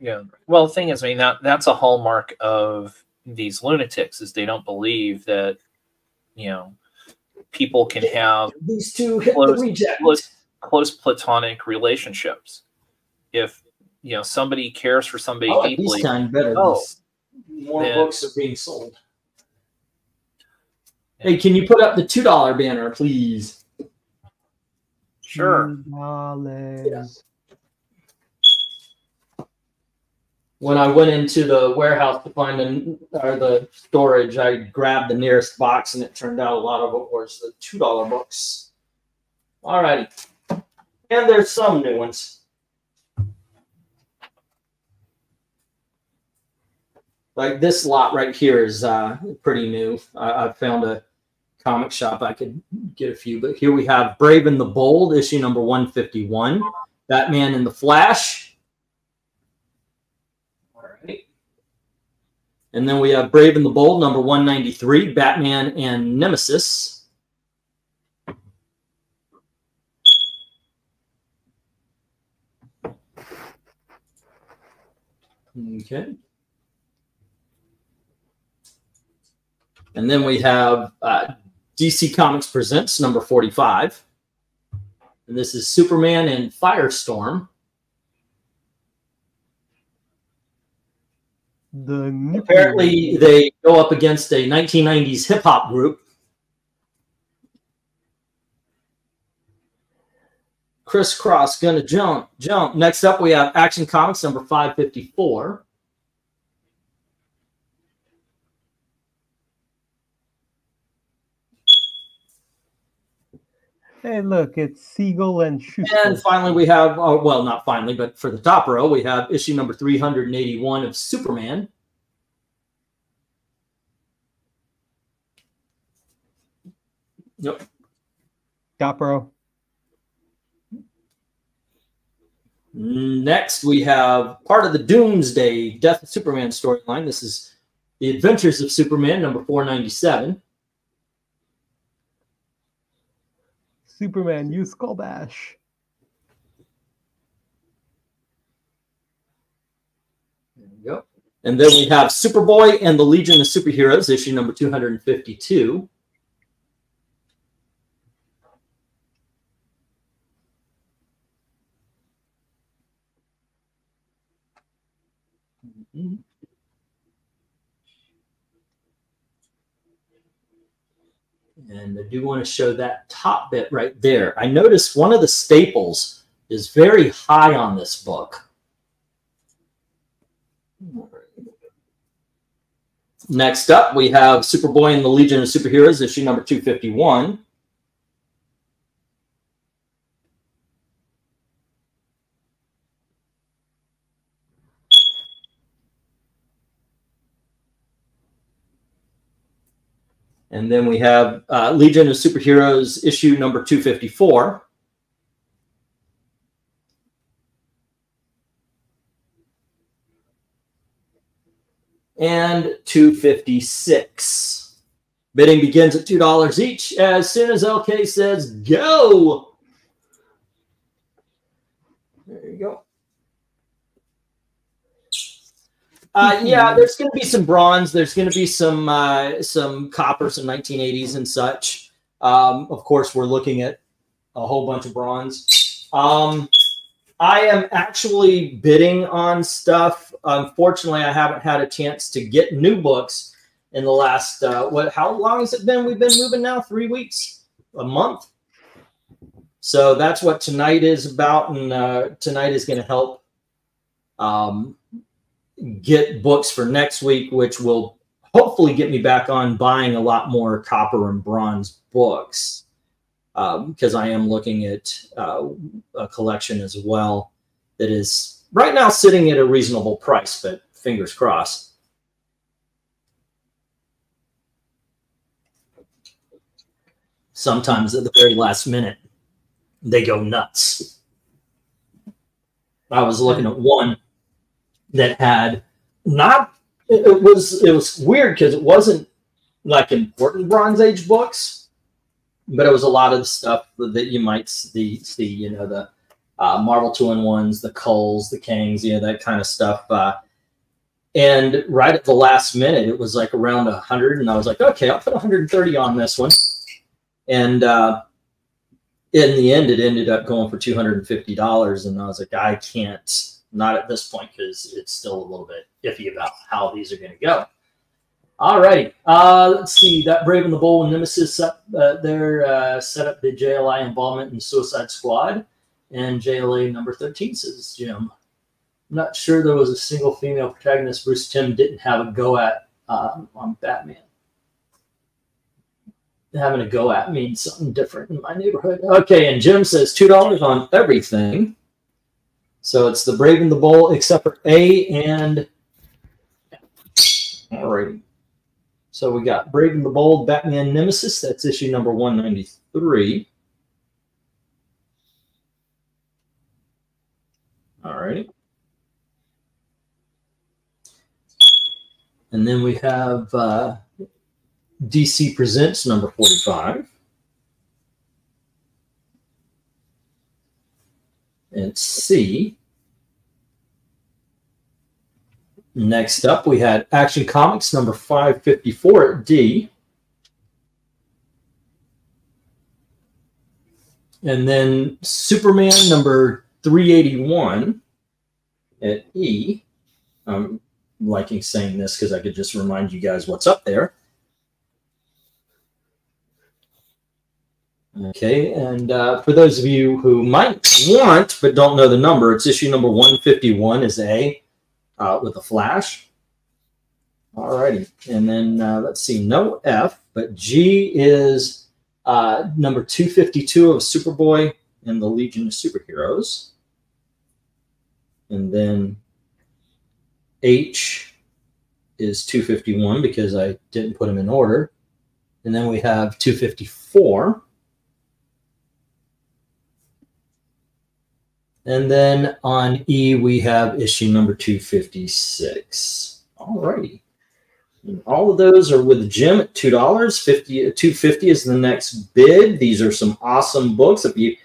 Yeah. Well, the thing is, I mean, that that's a hallmark of these lunatics is they don't believe that, you know, people can have these two close, close, close, platonic relationships. If you know somebody cares for somebody oh, deeply. Oh, more then, books are being sold. Hey, can you put up the two dollar banner, please? Sure. Yeah when I went into the warehouse to find the, or the storage, I grabbed the nearest box, and it turned out a lot of it was the two dollar books. All righty, and there's some new ones. Like this lot right here is uh, pretty new. I, I found a comic shop I could get a few, but here we have Brave and the Bold, issue number 151. Batman and the Flash, All right. And then we have Brave and the Bold, number 193, Batman and Nemesis. Okay. And then we have uh, DC Comics Presents number 45. And this is Superman and Firestorm. The apparently they go up against a 1990s hip hop group. Crisscross gonna jump, jump. Next up, we have Action Comics number 554. Hey, look, it's Siegel and Shuster. And finally, we have, oh, well, not finally, but for the top row, we have issue number 381 of Superman. Yep. Top row. Next, we have part of the Doomsday Death of Superman storyline. This is The Adventures of Superman, number 497. Superman, use Skull Bash. There we go. And then we have Superboy and the Legion of Superheroes, issue number 252. And I do want to show that top bit right there. I noticed one of the staples is very high on this book. Next up, we have Superboy and the Legion of Superheroes, issue number 251. And then we have uh, Legion of Superheroes issue number 254. And 256. Bidding begins at $2 each as soon as LK says go. There you go. Uh, yeah, there's going to be some bronze. There's going to be some uh, some copper, some 1980s and such. Um, of course, we're looking at a whole bunch of bronze. Um, I am actually bidding on stuff. Unfortunately, I haven't had a chance to get new books in the last uh, what? How long has it been? We've been moving now. Three weeks, a month. So that's what tonight is about, and uh, tonight is going to help um, get books for next week, which will hopefully get me back on buying a lot more copper and bronze books because um, I am looking at uh, a collection as well that is right now sitting at a reasonable price, but fingers crossed. Sometimes at the very last minute, they go nuts. I was looking at one that had not it was it was weird because it wasn't like important Bronze Age books, but it was a lot of stuff that you might see, see you know, the uh, Marvel two in ones, the Culls, the Kangs, you know, that kind of stuff. Uh, and right at the last minute, it was like around a hundred, and I was like, okay, I'll put 130 on this one. And uh, in the end, it ended up going for $250, and I was like, I can't not at this point because it's still a little bit iffy about how these are going to go. All right, uh, let's see. That Brave and the Bold Nemesis up uh, there uh, set up the JLI involvement in Suicide Squad, and JLA number thirteen says Jim. I'm not sure there was a single female protagonist Bruce Timm didn't have a go at um, on Batman. Having a go at means something different in my neighborhood. Okay, and Jim says two dollars on everything. So it's the Brave and the Bold, except for A and. Alrighty. So we got Brave and the Bold, Batman Nemesis. That's issue number 193. Alrighty. And then we have uh, DC Presents number 45. And C. Next up, we had Action Comics number 554 at D. And then Superman number 381 at E. I'm liking saying this because I could just remind you guys what's up there. Okay, and uh, for those of you who might want but don't know the number, it's issue number 151 is A uh, with a flash. All righty, and then uh, let's see, no F, but G is uh, number 252 of Superboy and the Legion of Superheroes. And then H is 251 because I didn't put them in order. And then we have 254 And then on E, we have issue number 256. All righty. All of those are with Jim at two dollars. Fifty two fifty is the next bid. These are some awesome books. If you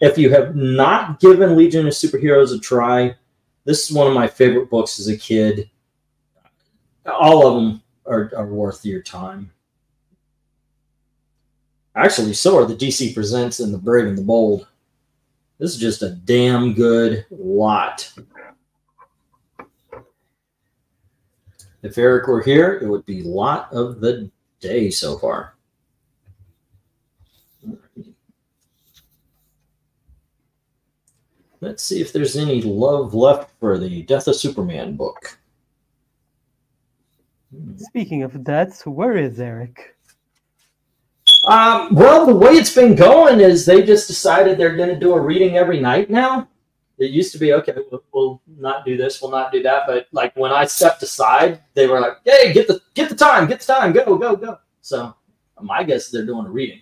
if you have not given Legion of Superheroes a try, this is one of my favorite books as a kid. All of them are, are worth your time. Actually, so are the DC Presents and the Brave and the Bold. This is just a damn good lot. If Eric were here, it would be lot of the day so far. Let's see if there's any love left for the Death of Superman book. Speaking of deaths, where is Eric? Um, well, the way it's been going is they just decided they're going to do a reading every night now. It used to be okay. We'll, we'll, not do this. We'll not do that. But like when I stepped aside, they were like, "Hey, get the get the time, get the time, go, go, go." So my guess is they're doing a reading.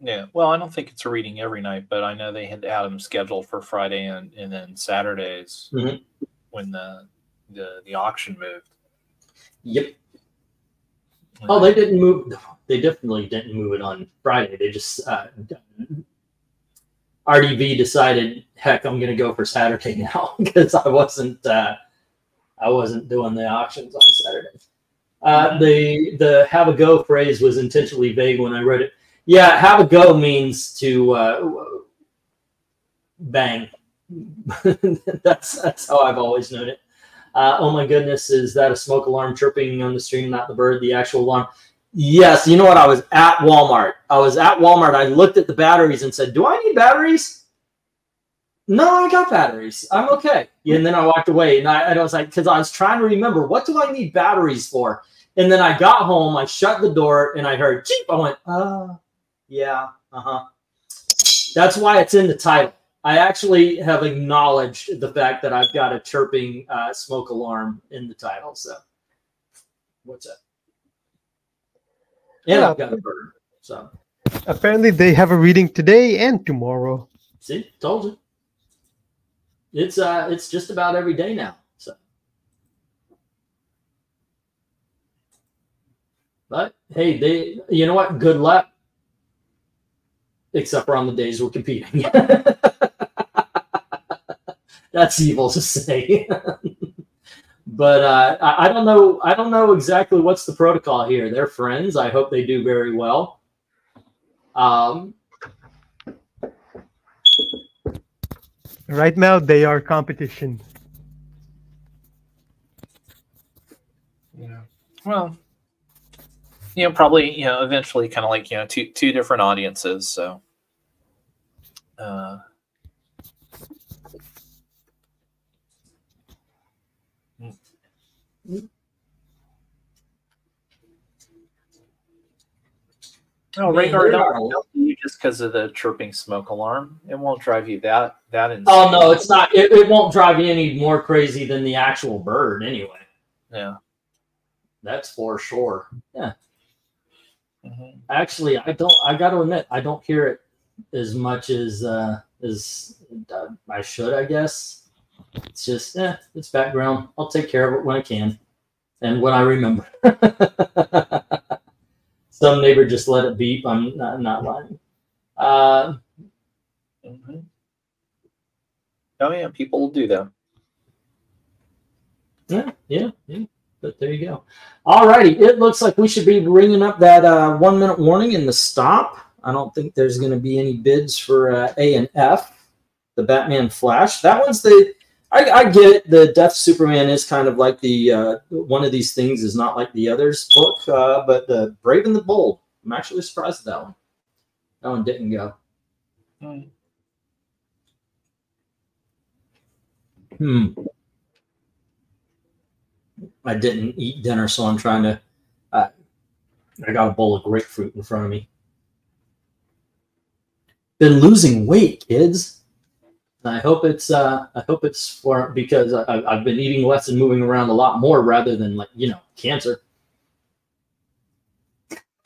Yeah, well, I don't think it's a reading every night, but I know they had Adam scheduled for Friday and, and then Saturdays mm-hmm. when the, the the auction moved. Yep. Oh, they didn't move. They definitely didn't move it on Friday. They just uh, RDV decided, heck, I'm going to go for Saturday now because I wasn't uh, I wasn't doing the auctions on Saturday. Uh, the the have a go phrase was intentionally vague when I wrote it. Yeah, have a go means to uh, bang. that's that's how I've always known it. Uh, oh my goodness, is that a smoke alarm chirping on the stream, not the bird, the actual alarm? Yes, you know what? I was at Walmart. I was at Walmart. I looked at the batteries and said, Do I need batteries? No, I got batteries. I'm okay. And then I walked away and I, and I was like, because I was trying to remember, what do I need batteries for? And then I got home, I shut the door, and I heard cheap. I went, uh, yeah, uh huh. That's why it's in the title. I actually have acknowledged the fact that I've got a chirping uh, smoke alarm in the title. So, what's that? And yeah. I've got a bird. So, apparently, they have a reading today and tomorrow. See, told you. It's uh, it's just about every day now. So, but hey, they, you know what? Good luck. Except for on the days we're competing. That's evil to say. but uh, I, I, don't know. I don't know exactly what's the protocol here. They're friends. I hope they do very well. Um, right now, they are competition. Yeah. Well, you know, probably you know, eventually, kind of like you know, two two different audiences. So. Uh, Oh, radar don't you just because of the chirping smoke alarm. It won't drive you that that insane. Oh no, it's not. It, it won't drive you any more crazy than the actual bird, anyway. Yeah, that's for sure. Yeah. Mm-hmm. Actually, I don't. I got to admit, I don't hear it as much as uh, as uh, I should. I guess it's just, eh, it's background. I'll take care of it when I can and when I remember. Some neighbor just let it beep. I'm not, not lying. Uh, mm-hmm. Oh yeah, people will do that. Yeah, yeah, yeah. But there you go. All righty. It looks like we should be ringing up that uh, one minute warning in the stop. I don't think there's going to be any bids for uh, A and F, the Batman Flash. That one's the I, I, get it. The Death Superman is kind of like the uh, one of these things is not like the others book, uh, but the Brave and the Bold. I'm actually surprised at that one. That one didn't go. Hmm. hmm. I didn't eat dinner, so I'm trying to. Uh, I got a bowl of grapefruit in front of me. Been losing weight, kids. I hope it's uh, I hope it's for because I, I've been eating less and moving around a lot more rather than like you know cancer.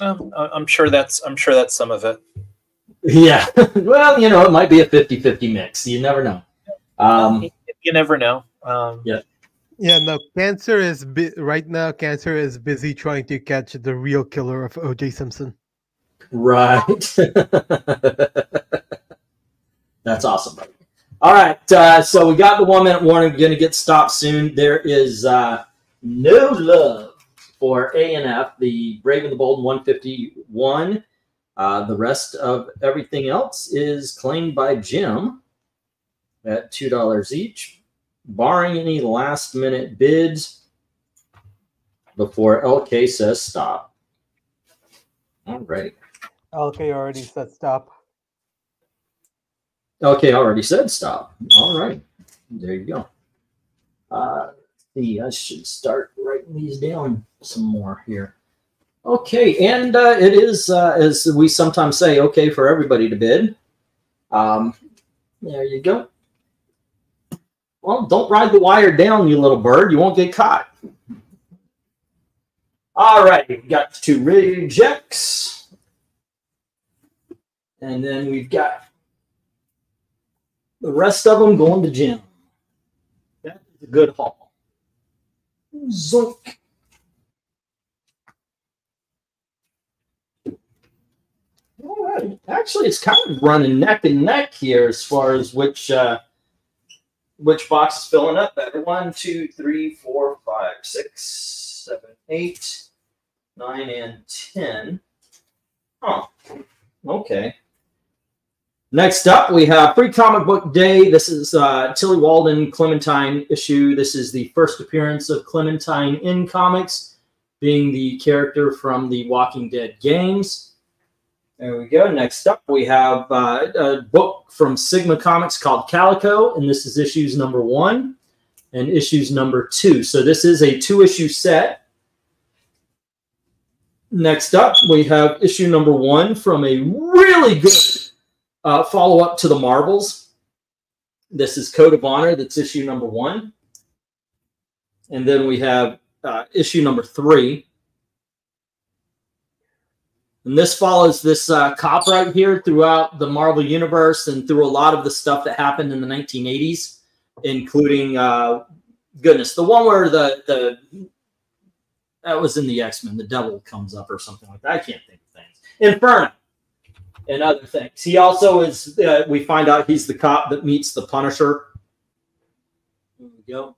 Um, I'm sure that's I'm sure that's some of it. Yeah, well, you know, it might be a 50-50 mix. You never know. Um, you never know. Um, yeah. Yeah, no. Cancer is bi- right now. Cancer is busy trying to catch the real killer of O.J. Simpson. Right. That's awesome. All right, uh, so we got the one minute warning. We're going to get stopped soon. There is uh, no love for A and F, the Brave and the Bold 151. Uh, the rest of everything else is claimed by Jim at two dollars each, barring any last minute bids before LK says stop. All right. LK already said stop. Okay, already said stop. All right. There you go. Uh, see, I should start writing these down some more here. Okay, and uh, it is, uh, as we sometimes say, okay for everybody to bid. Um, there you go. Well, don't ride the wire down, you little bird. You won't get caught. All right, we've got two rejects. And then we've got the rest of them going to Jim. That's a good haul. Zoink. Actually, it's kind of running neck and neck here as far as which uh, which box is filling up better. One, two, three, four, five, six, seven, eight, nine, and ten. Oh, okay. Next up, we have Free Comic Book Day. This is uh, Tillie Walden Clementine issue. This is the first appearance of Clementine in comics, being the character from the Walking Dead games. There we go. Next up, we have uh, a book from Sigma Comics called Calico, and this is issues number one and issues number two. So this is a two issue set. Next up, we have issue number one from a really good uh, follow up to the Marvels. This is Code of Honor. That's issue number one. And then we have uh, issue number three. And this follows this uh, cop right here throughout the Marvel Universe and through a lot of the stuff that happened in the 1980s, including, uh, goodness, the one where the, the that was in the X Men, the devil comes up or something like that. I can't think of things. Inferno and other things. He also is, uh, we find out he's the cop that meets the Punisher. There we go.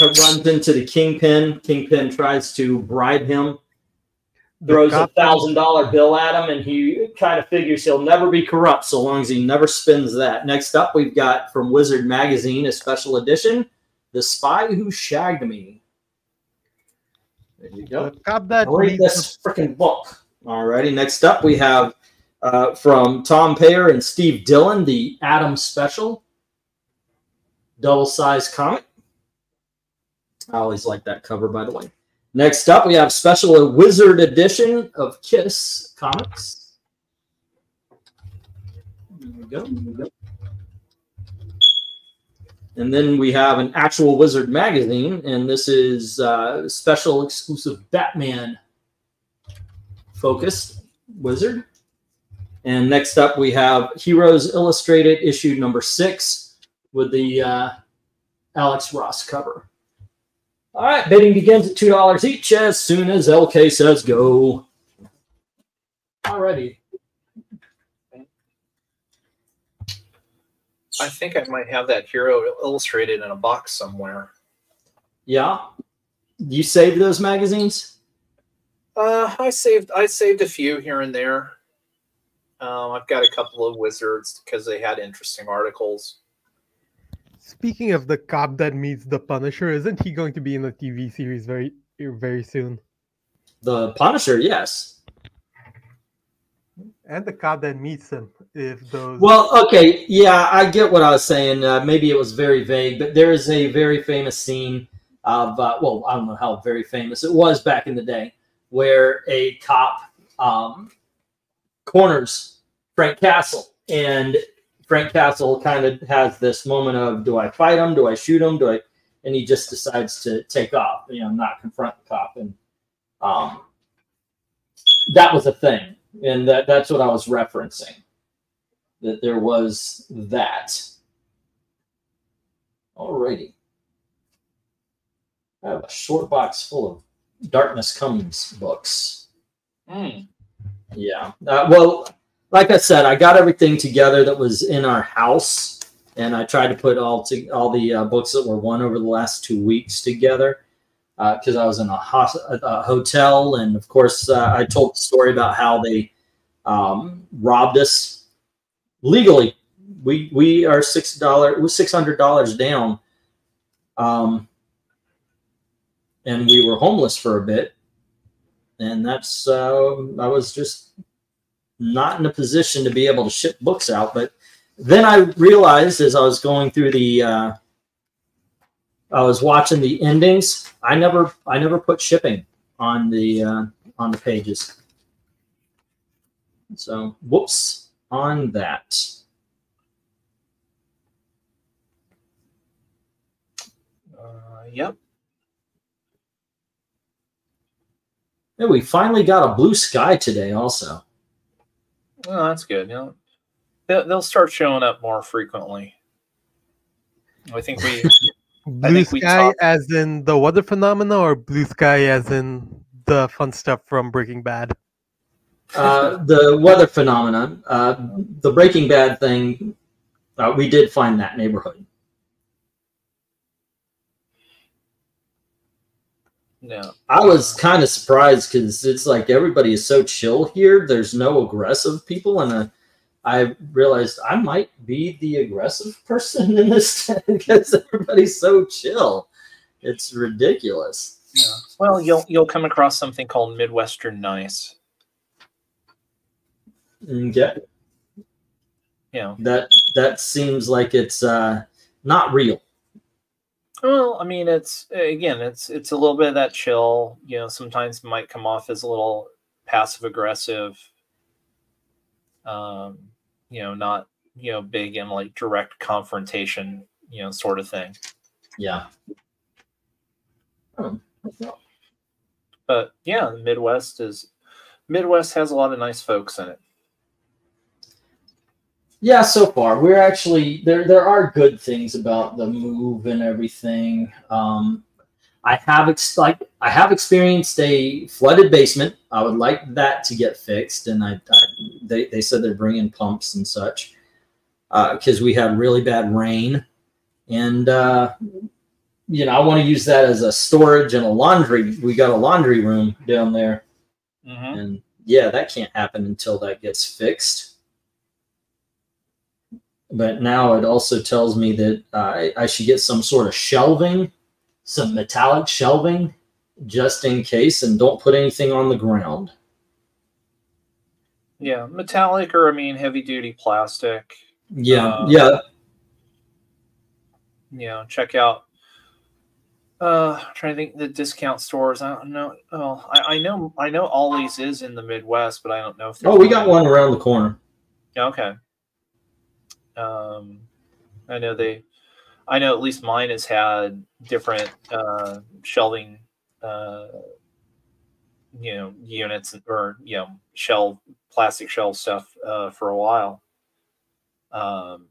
Runs into the Kingpin. Kingpin tries to bribe him, throws a thousand dollar bill at him, and he kind of figures he'll never be corrupt so long as he never spends that. Next up, we've got from Wizard Magazine a special edition, "The Spy Who Shagged Me." There you go. Read this freaking book. Alrighty, next up we have uh, from Tom Peyer and Steve Dillon, the Atom Special, double size comic. I always like that cover, by the way. Next up, we have special Wizard edition of Kiss comics. There we go. There we go. And then we have an actual Wizard magazine, and this is uh, special exclusive Batman focused wizard. And next up, we have Heroes Illustrated, issue number six, with the uh, Alex Ross cover. All right, bidding begins at $2 each as soon as LK says go. Alrighty. I think I might have that Hero Illustrated in a box somewhere. Yeah. You saved those magazines? Uh, I saved I saved a few here and there. Um, I've got a couple of wizards because they had interesting articles. Speaking of the cop that meets the Punisher, isn't he going to be in the TV series very very soon? The Punisher, yes. And the cop that meets him, if those. Well, okay, yeah, I get what I was saying. Uh, maybe it was very vague, but there is a very famous scene of, uh, well, I don't know how very famous it was back in the day, where a cop um, corners Frank Castle, and Frank Castle kind of has this moment of, do I fight him? Do I shoot him? Do I? And he just decides to take off, you know, not confront the cop, and um, that was a thing, and that that's what I was referencing. That there was that. Alrighty. I have a short box full of Darkness Comes books. Mm. Yeah. Uh, well, like I said, I got everything together that was in our house, and I tried to put all to all the uh, books that were won over the last two weeks together because uh, I was in a, a, hotel, and of course, uh, I told the story about how they um, robbed us legally. We we are six dollar was six hundred dollars down. Um, and we were homeless for a bit. And that's, uh, I was just not in a position to be able to ship books out. But then I realized as I was going through the, uh, I was watching the endings. I never, I never put shipping on the, uh, on the pages. So, whoops on that. Uh, yep. Yeah, we finally got a blue sky today, also. Well, that's good. You know, they'll, they'll start showing up more frequently. I think we. blue think sky, we as in the weather phenomena, or blue sky, as in the fun stuff from Breaking Bad. Uh, the weather phenomenon. Uh, the Breaking Bad thing uh, we did find that neighborhood. Yeah. I was kind of surprised because it's like everybody is so chill here. There's no aggressive people, and uh, I realized I might be the aggressive person in this because everybody's so chill. It's ridiculous. Yeah. Well, you'll you'll come across something called Midwestern nice. Okay. Yeah. That that seems like it's uh, not real. Well, I mean, it's again, it's it's a little bit of that chill. You know, sometimes might come off as a little passive aggressive. Um, you know, not you know big and like direct confrontation, you know, sort of thing. Yeah. Oh, but yeah, the Midwest is Midwest has a lot of nice folks in it. Yeah, so far we're actually there. There are good things about the move and everything. Um, I have ex- like I have experienced a flooded basement. I would like that to get fixed, and I, I they they said they're bringing pumps and such because uh, we had really bad rain, and uh, you know I want to use that as a storage and a laundry. We got a laundry room down there, mm-hmm. and yeah, that can't happen until that gets fixed but now it also tells me that uh, I, I should get some sort of shelving, some metallic shelving, just in case, and don't put anything on the ground. Yeah, metallic or I mean heavy duty plastic. Yeah, uh, yeah. You know, check out. Uh, I'm trying to think the discount stores. I don't know. Oh, I, I know. I know Ollie's is in the Midwest, but I don't know if. Oh, we got one around the corner. Okay. Um, I know they, I know at least mine has had different uh, shelving, uh, you know, units or you know, shell plastic shell stuff uh, for a while. Um,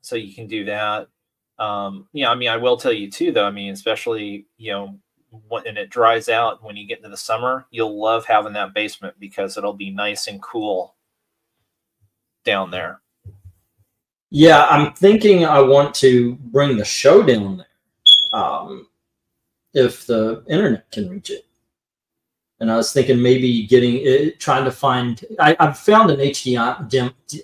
so you can do that. Um, yeah, I mean, I will tell you too, though. I mean, especially you know, when it dries out when you get into the summer, you'll love having that basement because it'll be nice and cool down there. Yeah, I'm thinking I want to bring the show down there, um, if the internet can reach it. And I was thinking maybe getting it, trying to find. I, I found an HDMI,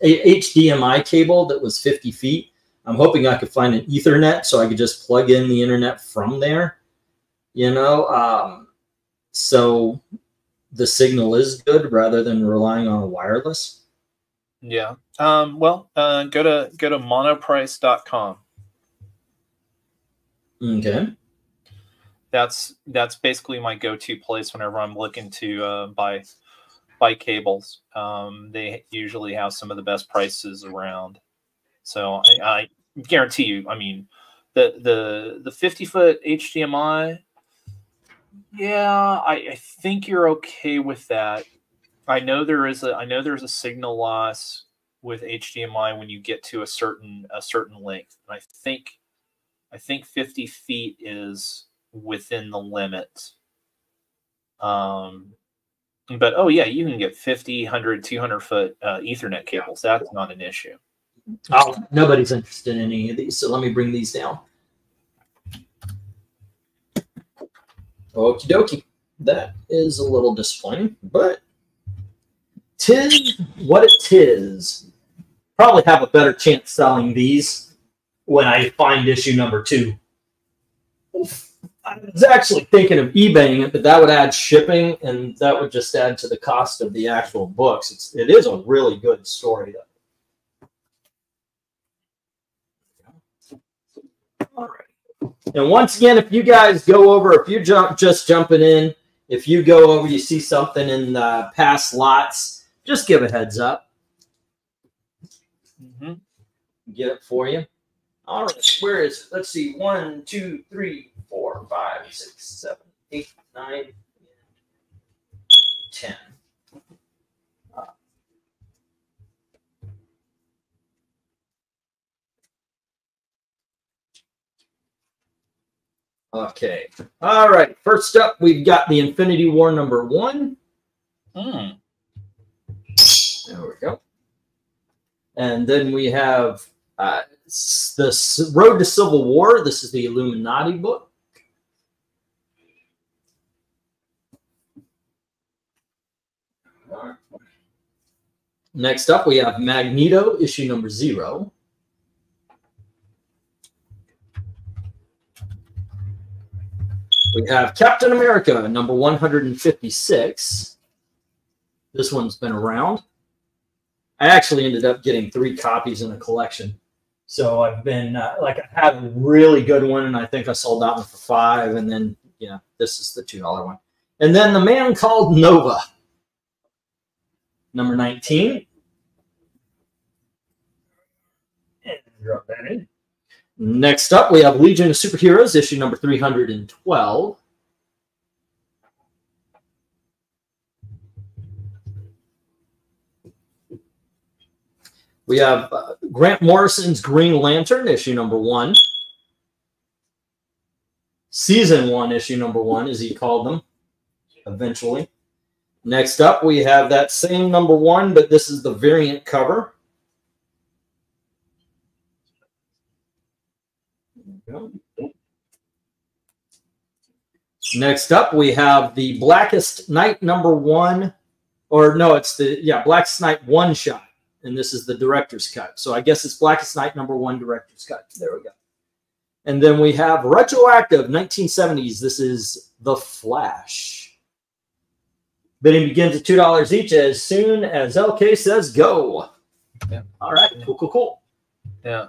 HDMI cable that was 50 feet. I'm hoping I could find an Ethernet so I could just plug in the internet from there. You know, um, so the signal is good rather than relying on a wireless. Yeah. Um, well, uh, go to go to monoprice.com. Okay. That's that's basically my go-to place whenever I'm looking to uh, buy buy cables. Um, they usually have some of the best prices around. So I, I guarantee you. I mean, the the the 50 foot HDMI. Yeah, I, I think you're okay with that. I know there is a I know there's a signal loss with HDMI when you get to a certain a certain length. And I think I think 50 feet is within the limit. Um, but oh yeah, you can get 50, 100, 200 foot uh, Ethernet cables. That's not an issue. Oh, nobody's interested in any of these, so let me bring these down. Okie dokie. That is a little disappointing, but tis what it tis. Probably have a better chance selling these when I find issue number two. I was actually thinking of eBaying it, but that would add shipping, and that would just add to the cost of the actual books. It's it is a really good story. All right. And once again, if you guys go over, if you jump just jumping in, if you go over, you see something in the past lots just give a heads up. Mm-hmm. Get it for you. All right, where is it? Let's see. One, two, three, four, five, six, seven, eight, nine, ten. Okay. All right. First up, we've got the Infinity War number one. Hmm. There we go. And then we have uh, the Road to Civil War. This is the Illuminati book. Next up, we have Magneto, issue number zero. We have Captain America, number 156. This one's been around. I actually ended up getting three copies in a collection. So I've been uh, like I had a really good one, and I think I sold that one for five. And then you know this is the two dollar one. And then the man called Nova, number nineteen. And drop that in. Next up, we have Legion of Superheroes, issue number 312. We have uh, Grant Morrison's Green Lantern, issue number one. Season one, issue number one, as he called them, eventually. Next up, we have that same number one, but this is the variant cover. Next up, we have the Blackest Night number one, or no, it's the yeah Blackest Night one shot, and this is the director's cut. So I guess it's Blackest Night number one director's cut. There we go. And then we have retroactive 1970s. This is The Flash. Bidding begins at two dollars each as soon as LK says go. Yeah. All right. Cool. Cool. Cool. Yeah.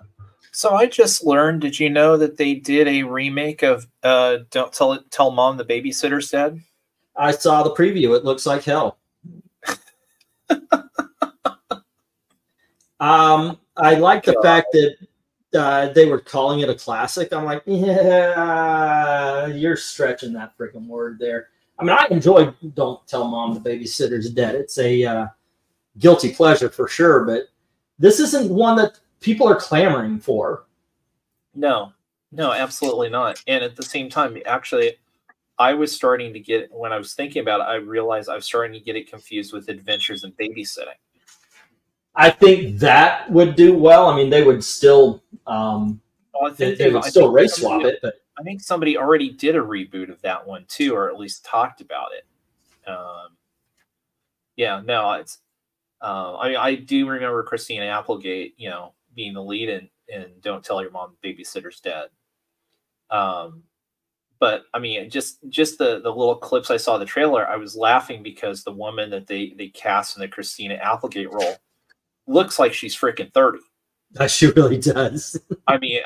So I just learned. Did you know that they did a remake of uh, "Don't Tell It, Tell Mom the Babysitter's Dead"? I saw the preview. It looks like hell. um, I like the fact that uh, they were calling it a classic. I'm like, yeah, you're stretching that freaking word there. I mean, I enjoy "Don't Tell Mom the Babysitter's Dead." It's a uh, guilty pleasure for sure, but this isn't one that people are clamoring for. No, no, absolutely not. And at the same time, actually, I was starting to get when I was thinking about it, I realized I was starting to get it confused with adventures in babysitting. I think that would do well. I mean, they would still um well, I think they, they would still race swap it, but I think somebody already did a reboot of that one too, or at least talked about it. Um, yeah, no, it's. Uh, I mean, I do remember Christina Applegate, you know, being the lead in, in Don't Tell Your Mom Babysitter's Dead. Um, but I mean, just just the the little clips I saw the trailer, I was laughing because the woman that they they cast in the Christina Applegate role looks like she's freaking thirty. She really does. I mean,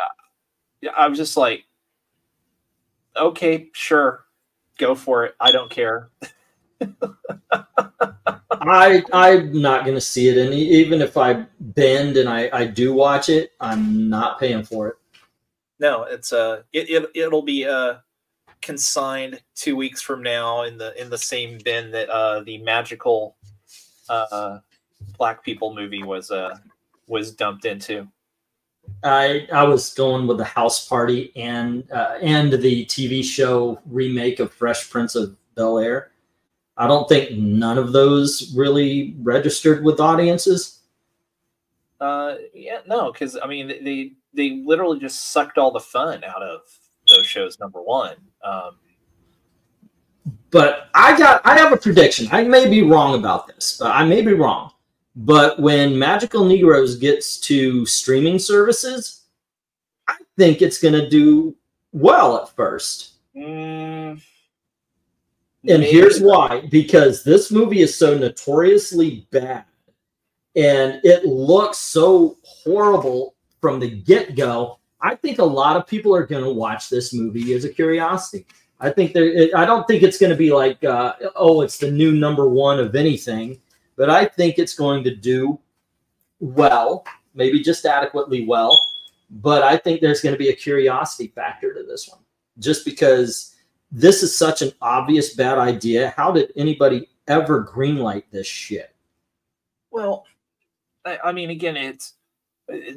I, I was just like, okay, sure, go for it. I don't care. I I'm not gonna see it, and even if I bend and I I do watch it, I'm not paying for it. No, it's uh it, it it'll be uh consigned two weeks from now in the in the same bin that uh the magical uh black people movie was uh was dumped into. I I was going with the House Party and uh, and the TV show remake of Fresh Prince of Bel Air. I don't think none of those really registered with audiences. Uh, yeah, no, because I mean they they literally just sucked all the fun out of those shows. Number one. Um, but I got I have a prediction. I may be wrong about this, but I may be wrong. But when Magical Negroes gets to streaming services, I think it's going to do well at first. Mm, and here's why because this movie is so notoriously bad and it looks so horrible from the get go. I think a lot of people are going to watch this movie as a curiosity. I think there. I don't think it's going to be like, uh, oh, it's the new number one of anything, but I think it's going to do well, maybe just adequately well. But I think there's going to be a curiosity factor to this one, just because this is such an obvious bad idea. How did anybody ever greenlight this shit? Well, I, I mean, again, it's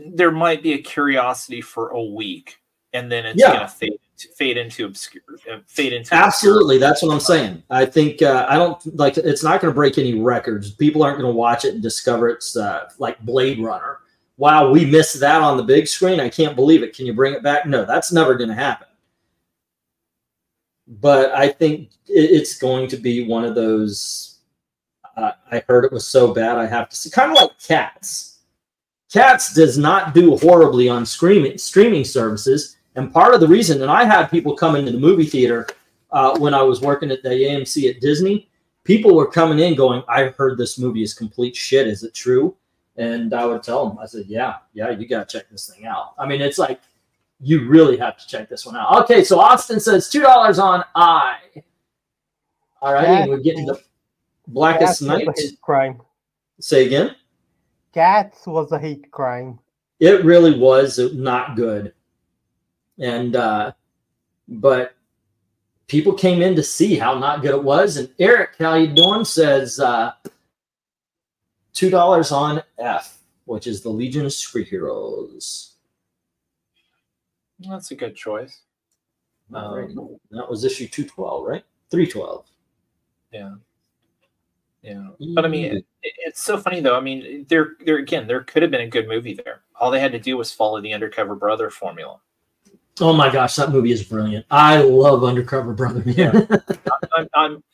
there might be a curiosity for a week, and then it's yeah. gonna fade fade into obscure uh, fade into absolutely that's what i'm saying i think uh, i don't like it's not going to break any records people aren't going to watch it and discover it's uh, like blade runner wow, we missed that on the big screen. I can't believe it. Can you bring it back? No, that's never going to happen. But I think it's going to be one of those. Uh, I heard it was so bad, I have to see. Kind of like Cats. Cats does not do horribly on streaming streaming services, and part of the reason, and I had people come into the movie theater uh, when I was working at the AMC at Disney. People were coming in going, "I heard this movie is complete shit. Is it true?" And I would tell them, I said, yeah, yeah, you got to check this thing out. I mean, it's like, you really have to check this one out. Okay, so Austin says $2 on I. All right, we're getting the Blackest Night. crime. Say again? Cats was a hate crime. It really was not good. And, uh, but people came in to see how not good it was. And Eric, how you doing? Says, uh, two dollars on F, which is the Legion of Superheroes. That's a good choice. Um, that was issue two twelve, right? Three twelve. Yeah. Yeah, but I mean, it, it's so funny though. I mean, there, there again, there could have been a good movie there. All they had to do was follow the Undercover Brother formula. Oh my gosh, that movie is brilliant. I love Undercover Brother. Man. Yeah. I'm, I'm,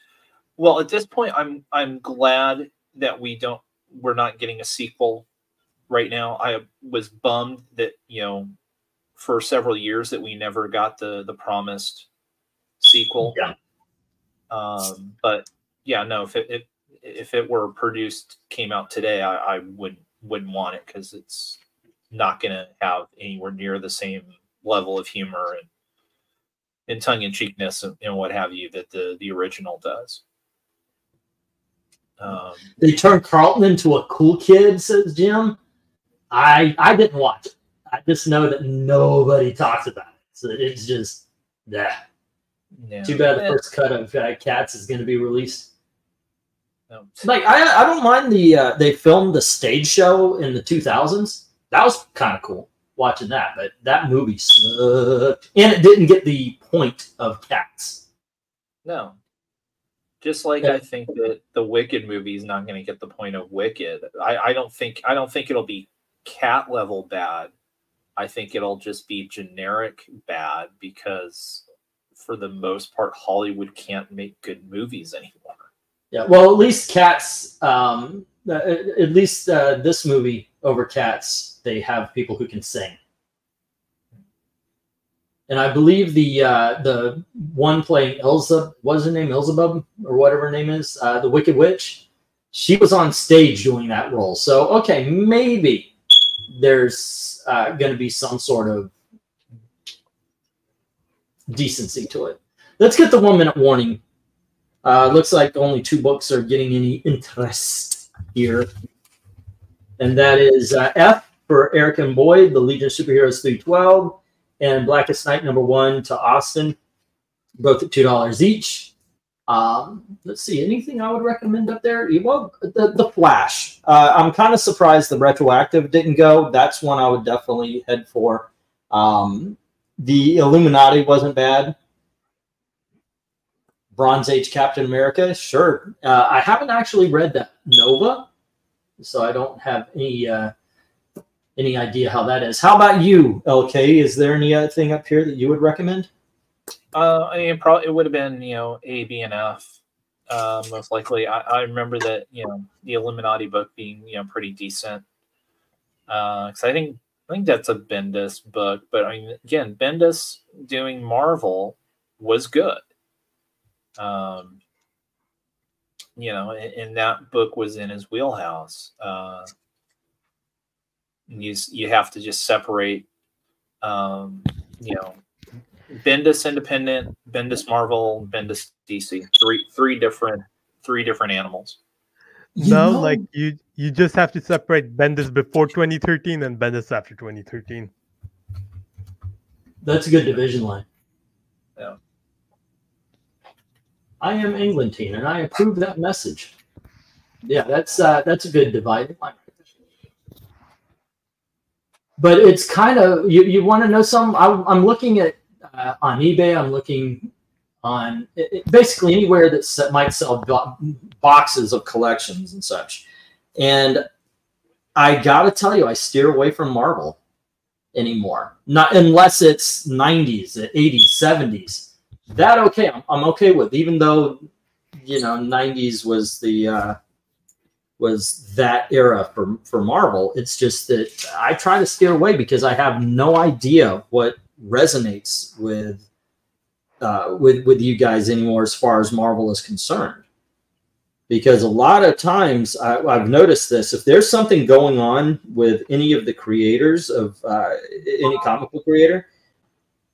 well, at this point, I'm, I'm glad that we don't we're not getting a sequel right now. I was bummed that you know for several years that we never got the the promised sequel. Yeah. Um, but yeah, no. If it, it if it were produced, came out today, I, I would wouldn't want it because it's not going to have anywhere near the same level of humor and and tongue in cheekness and, and what have you that the the original does. Um, they turned Carlton into a cool kid, says Jim. I I didn't watch it. I just know that nobody talks about it. So it's just that. Yeah. Too bad the first cut of uh, Cats is going to be released. No. Like I, I don't mind the uh, they filmed the stage show in the 2000s. That was kind of cool watching that, but that movie sucked, and it didn't get the point of Cats. No, just like yeah. I think that the Wicked movie is not going to get the point of Wicked. I, I don't think I don't think it'll be cat level bad. I think it'll just be generic bad because for the most part Hollywood can't make good movies anymore. Yeah, well, at least Cats, um, uh, at least uh, this movie over Cats, they have people who can sing and I believe the uh, the one playing Elsa, was her name, Elzebub or whatever her name is, uh, the Wicked Witch. She was on stage doing that role. So okay, maybe there's uh, going to be some sort of decency to it. Let's get the one minute warning. Uh, looks like only two books are getting any interest here, and that is uh, F for Eric and Boyd, the Legion of Superheroes 312 and Blackest Night number one to Austin, both at two dollars each. Um, let's see, anything I would recommend up there? Well, the, the Flash. Uh, I'm kind of surprised the retroactive didn't go. That's one I would definitely head for. Um, the Illuminati wasn't bad. Bronze Age Captain America, sure. Uh, I haven't actually read that Nova, so I don't have any uh, any idea how that is. How about you, LK? Is there anything up here that you would recommend? Uh, I mean, probably it would have been you know A, B, and F. Uh, most likely, I, I remember that you know the Illuminati book being you know pretty decent. Because uh, I think I think that's a Bendis book, but I mean, again, Bendis doing Marvel was good. Um, you know, and, and that book was in his wheelhouse. Uh, you you have to just separate, um, you know, Bendis Independent, Bendis Marvel, Bendis DC. Three three different three different animals. You no, know, like you you just have to separate Bendis before 2013 and Bendis after 2013. That's a good division line. Yeah. I am Englentine, and I approve that message. Yeah, that's uh, that's a good dividing line but it's kind of you, you want to know some I, i'm looking at uh, on ebay i'm looking on it, basically anywhere that might sell boxes of collections and such and I gotta tell you, I steer away from Marvel anymore. Not unless it's 90s, 80s, 70s. That okay, I'm, I'm okay with. Even though you know 90s was the uh, was that era for for Marvel. It's just that I try to steer away because I have no idea what resonates with uh, with with you guys anymore as far as Marvel is concerned. Because a lot of times I, have noticed this: if there's something going on with any of the creators of uh, any comic book creator,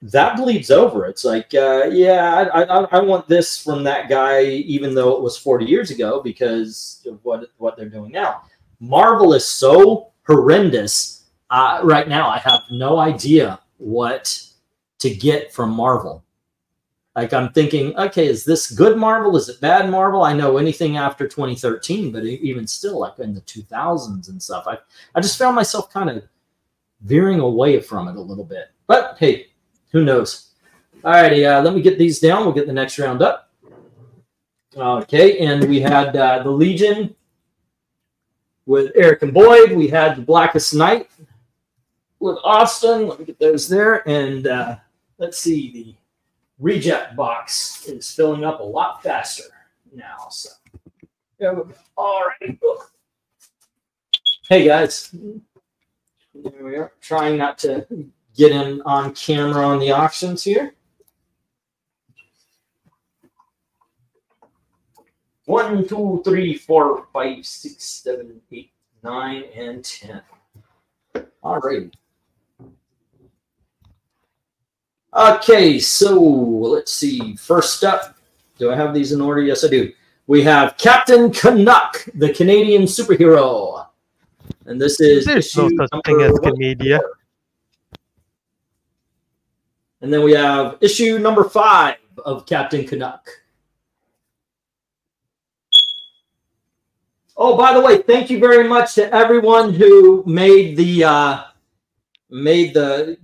that bleeds over. It's like, uh, yeah, I, I, I, want this from that guy, even though it was 40 years ago, because of what what they're doing now. Marvel is so horrendous uh, right now. I have no idea what to get from Marvel. Like I'm thinking, okay, is this good Marvel? Is it bad Marvel? I know anything after 2013, but even still, like in the 2000s and stuff, I I just found myself kind of veering away from it a little bit. But hey, who knows? All righty, uh, let me get these down. We'll get the next round up. Okay, and we had uh, the Legion with Eric and Boyd. We had the Blackest Night with Austin. Let me get those there. And uh, let's see, the reject box is filling up a lot faster now. So, all right. Hey guys, there we are. Trying not to get in on camera on the auctions here. One, two, three, four, five, six, seven, eight, nine, and ten. All right. Okay, so let's see. First up, do I have these in order? Yes, I do. We have Captain Canuck, the Canadian superhero. And this is There's no such thing as Canada. And then we have issue number five of Captain Canuck. Oh, by the way, thank you very much to everyone who made the uh, made the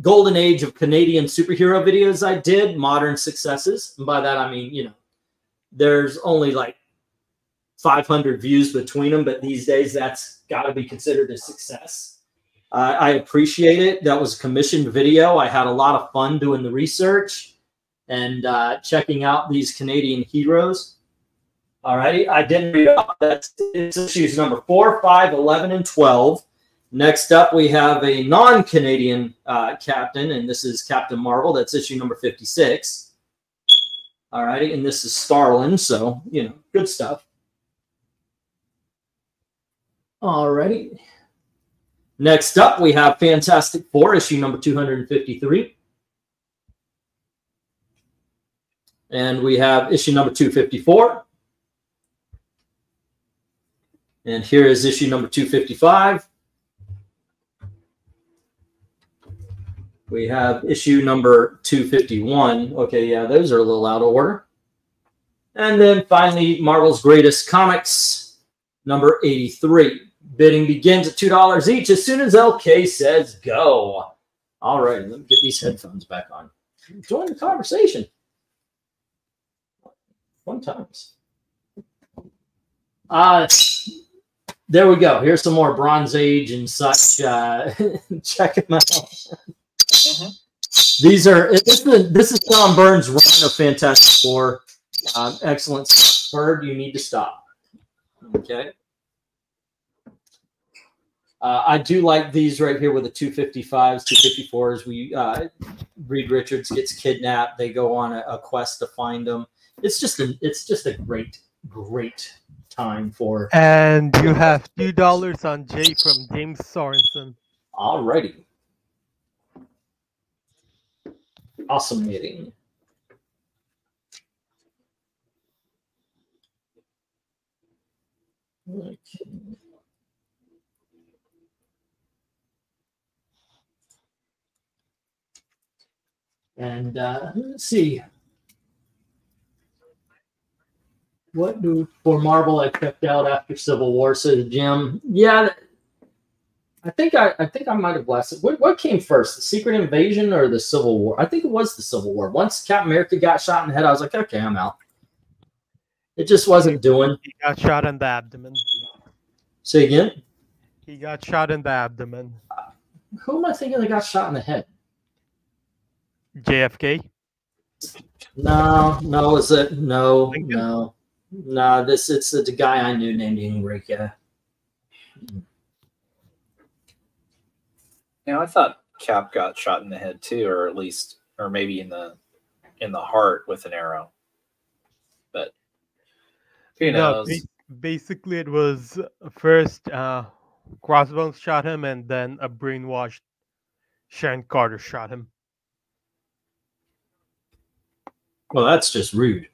golden age of Canadian superhero videos I did, modern successes. And by that I mean, you know, there's only like 500 views between them, but these days that's got to be considered a success. Uh, I appreciate it. That was a commissioned video. I had a lot of fun doing the research and uh, checking out these Canadian heroes. All righty. I didn't read off. That's issues number four, five, 11, and 12. Next up, we have a non Canadian uh, captain, and this is Captain Marvel. That's issue number 56. All righty. And this is Starlin. So, you know, good stuff. All righty. Next up, we have Fantastic Four, issue number 253. And we have issue number 254. And here is issue number 255. We have issue number 251. Okay, yeah, those are a little out of order. And then finally, Marvel's Greatest Comics, number 83. Bidding begins at $2 each as soon as LK says go. All right, let me get these headphones back on. Join the conversation. Fun times. Uh, there we go. Here's some more Bronze Age and such. Uh, check them out. Mm-hmm. These are this is this is Tom Burns' run of Fantastic Four. Um, excellent stuff. Bird, you need to stop. Okay. Uh, I do like these right here with the 255s, 254s. We uh, Reed Richards gets kidnapped. They go on a, a, quest to find him. It's just a it's just a great great time for. And you have two dollars on Jay from James Sorensen. Alrighty. Awesome meeting. Okay. And uh, let's see. What do for Marvel I kept out after Civil War? Says Jim. Yeah, I think I, I think I might have blasted. What, what came first, the Secret Invasion or the Civil War? I think it was the Civil War. Once Captain America got shot in the head, I was like, okay, I'm out. It just wasn't doing. He got shot in the abdomen. Say again. He got shot in the abdomen. Uh, who am I thinking that got shot in the head? JFK. No, no, is it no, Lincoln? no, no? This it's the guy I knew named Enrique. Yeah, I thought Cap got shot in the head too, or at least, or maybe in the in the heart with an arrow. But who knows? No, basically, it was first uh, Crossbones shot him, and then a brainwashed Sharon Carter shot him. Well, that's just rude.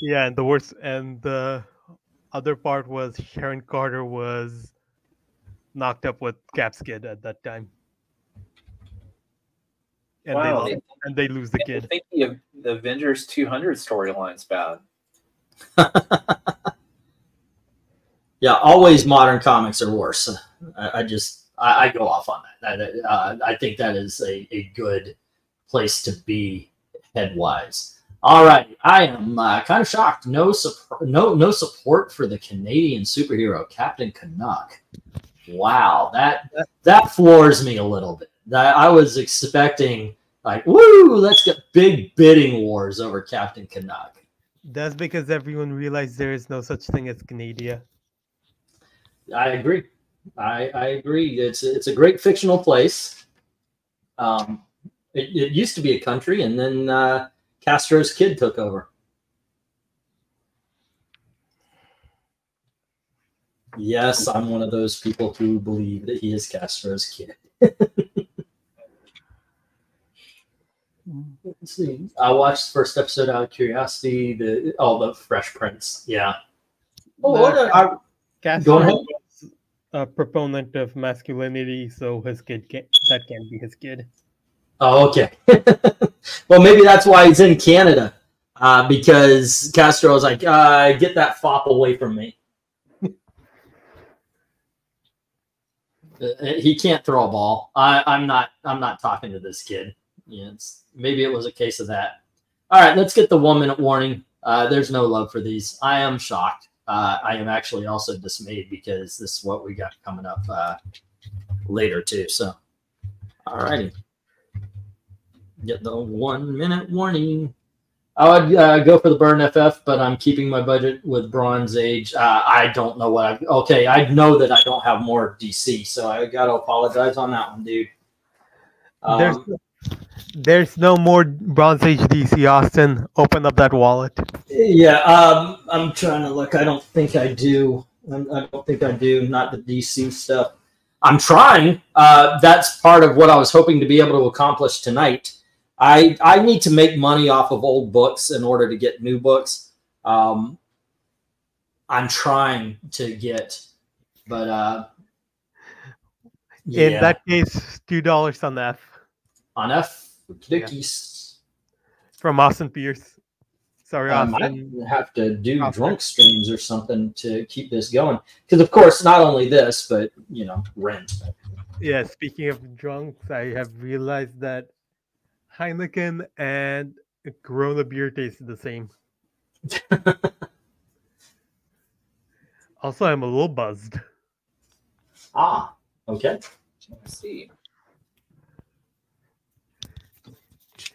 Yeah, and the worst, and the other part was Sharon Carter was knocked up with Cap's kid at that time. And, wow. they, and they lose the kid. I think the, the Avengers 200 storyline's bad. yeah, always modern comics are worse. I, I just I, I, go off on that. I, uh, I think that is a, a good place to be head wise. All right, I am uh, kind of shocked. No, support, no, no support for the Canadian superhero Captain Canuck. Wow, that that floors me a little bit. That I was expecting like, woo, let's get big bidding wars over Captain Canuck. That's because everyone realized there is no such thing as Canada. I agree. I, I agree. It's it's a great fictional place. Um, it, it used to be a country, and then uh, Castro's kid took over. Yes, I'm one of those people who believe that he is Castro's kid. Let's see. I watched the first episode out of curiosity. The oh, the Fresh Prince. Yeah. Oh, what a, I, Castro go ahead. was a proponent of masculinity, so his kid can that can't be his kid. Oh, okay. well, maybe that's why he's in Canada, uh, because Castro was like, uh, "Get that fop away from me." Uh, he can't throw a ball. I, I'm not. I'm not talking to this kid. Yeah, maybe it was a case of that. All right, let's get the one minute warning. Uh, there's no love for these. I am shocked. Uh, I am actually also dismayed because this is what we got coming up uh, later too. So, all righty get the one minute warning. I would uh, go for the Byrne FF, but I'm keeping my budget with Bronze Age. Uh, I don't know what I. Okay, I know that I don't have more DC, so I got to apologize on that one, dude. Um, there's, there's no more Bronze Age DC, Austin. Open up that wallet. Yeah, um, I'm trying to look. I don't think I do. I don't think I do. Not the DC stuff. I'm trying. Uh, that's part of what I was hoping to be able to accomplish tonight. I I need to make money off of old books in order to get new books. Um, I'm trying to get, but uh, yeah. in that case, two dollars on F. On F, cookies yeah. from Austin Pierce. Sorry, I might have to do Austin. drunk streams or something to keep this going. Because of course, not only this, but you know, rent. Yeah, speaking of drunks, I have realized that Heineken and Corona beer tasted the same. also, I'm a little buzzed. Ah, okay. Let's see.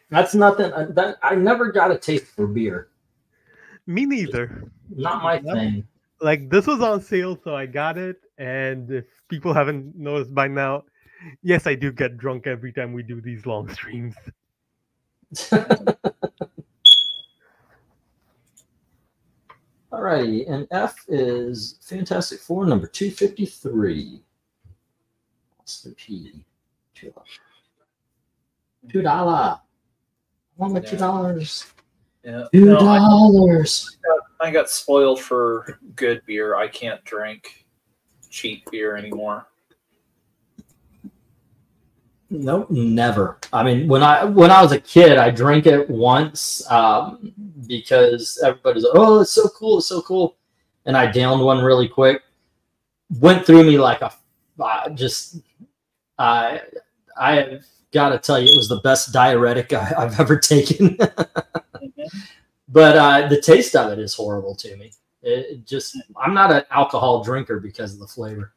That's nothing. Uh, that I never got a taste for beer. Me neither. Not my thing. Like this was on sale, so I got it. And if people haven't noticed by now, yes, I do get drunk every time we do these long streams. Alrighty, and F is Fantastic Four number 253. What's the P? Two dollar. I want my two dollars. Yeah. Two dollars. I, I got spoiled for good beer. I can't drink cheap beer anymore. Nope, never. I mean, when I when I was a kid, I drank it once um, because everybody's like, "Oh, it's so cool, it's so cool," and I downed one really quick. Went through me like a uh, just. I I have got to tell you, it was the best diuretic I, have ever taken. mm-hmm. But uh, the taste of it is horrible to me. It, it just I'm not an alcohol drinker because of the flavor.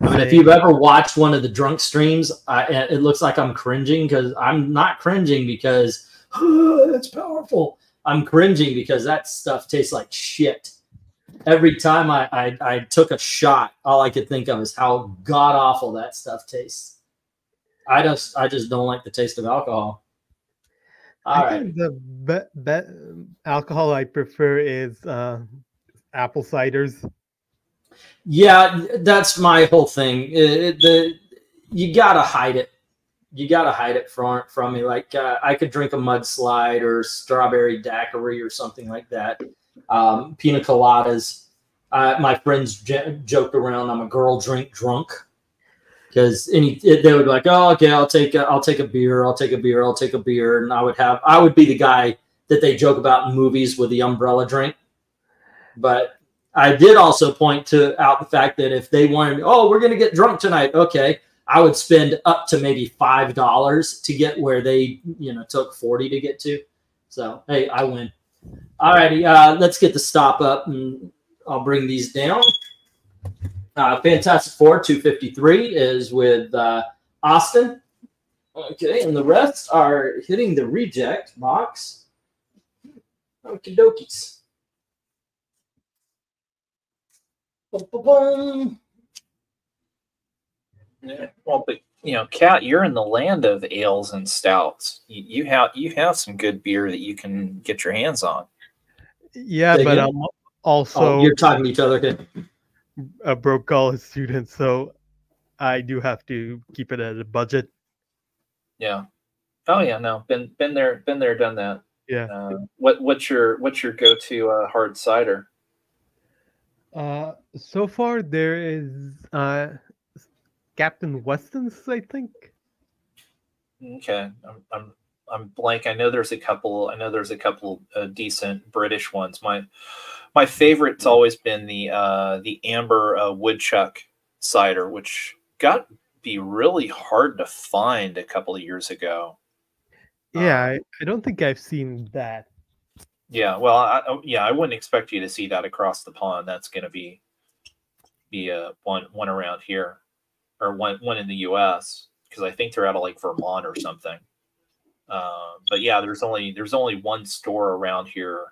I mean, if you've ever watched one of the drunk streams, I, it looks like I'm cringing because I'm not cringing because oh, it's powerful. I'm cringing because that stuff tastes like shit. Every time I, I, I took a shot, all I could think of is how god awful that stuff tastes. I just I just don't like the taste of alcohol. All I right. think the be- be- alcohol I prefer is uh, apple ciders. Yeah, that's my whole thing. It, the you gotta hide it. You gotta hide it from from me. Like uh, I could drink a mudslide or strawberry daiquiri or something like that. Um, pina coladas. Uh, my friends j- joked around. I'm a girl drink drunk because any they would be like, oh, okay, I'll take a, I'll take a beer, I'll take a beer, I'll take a beer, and I would have I would be the guy that they joke about in movies with the umbrella drink. But I did also point to out the fact that if they wanted, oh, we're going to get drunk tonight, okay, I would spend up to maybe five dollars to get where they, you know, took forty to get to. So hey, I win. All righty, uh, let's get the stop up, and I'll bring these down. Uh, Fantastic Four 253 is with uh, Austin. Okay, and the rest are hitting the reject box. Okie dokies. Boom, boom, boom. Yeah, well, but you know, Cat, you're in the land of ales and stouts. You, you, have you have some good beer that you can get your hands on. Yeah, but I'm also oh, you're talking to each other. Kid. A broke college student, so I do have to keep it at a budget. Yeah. Oh yeah, no, been been there, been there, done that. Yeah. Uh, what what's your what's your go to uh, hard cider? Uh, so far there is uh, Captain Weston's, I think. Okay, I'm, I'm I'm blank. I know there's a couple. I know there's a couple uh, decent British ones. My my favorite's always been the uh, the amber uh, woodchuck cider, which got be really hard to find a couple of years ago. Yeah, um, I, I don't think I've seen that. Yeah, well, I, yeah, I wouldn't expect you to see that across the pond. That's going to be be a one one around here, or one one in the U.S. because I think they're out of like Vermont or something. Uh, but yeah, there's only there's only one store around here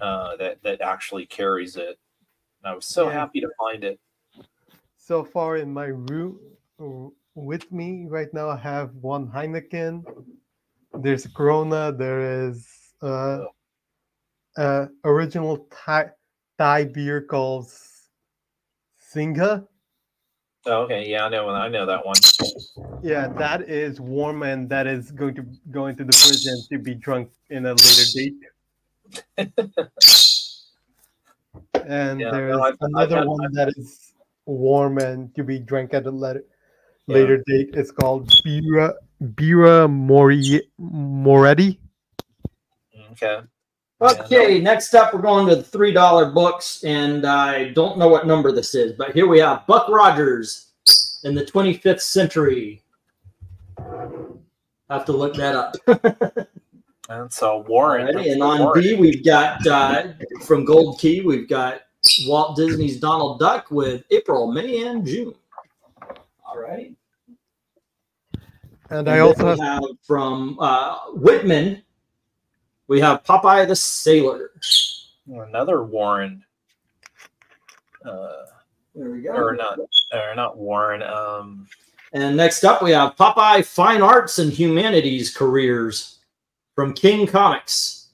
uh, that that actually carries it. And I was so yeah. happy to find it. So far in my room with me right now, I have one Heineken. There's Corona. There is. Uh, oh uh, original Thai, Thai beer called Singha. Oh, okay, yeah, I know. I know that one. Yeah, that is warm, and that is going to go into the fridge and to be drunk in a later date. and yeah, there's no, I've, another I've one I've, that is warm and to be drunk at a later yeah. later date. It's called Birra Birra Mori Moretti. Okay. Okay, next up, we're going to the three dollar books, and I don't know what number this is, but here we have Buck Rogers in the 25th century. I have to look that up. and so Warren. Alrighty, and on Warren. B, we've got uh, from Gold Key, we've got Walt Disney's Donald Duck with April, May, and June. All right. And, and I also have, have from uh, Whitman we have Popeye the Sailor. Another Warren. Uh, there we go. Or not, or not Warren. Um, and next up, we have Popeye Fine Arts and Humanities Careers from King Comics.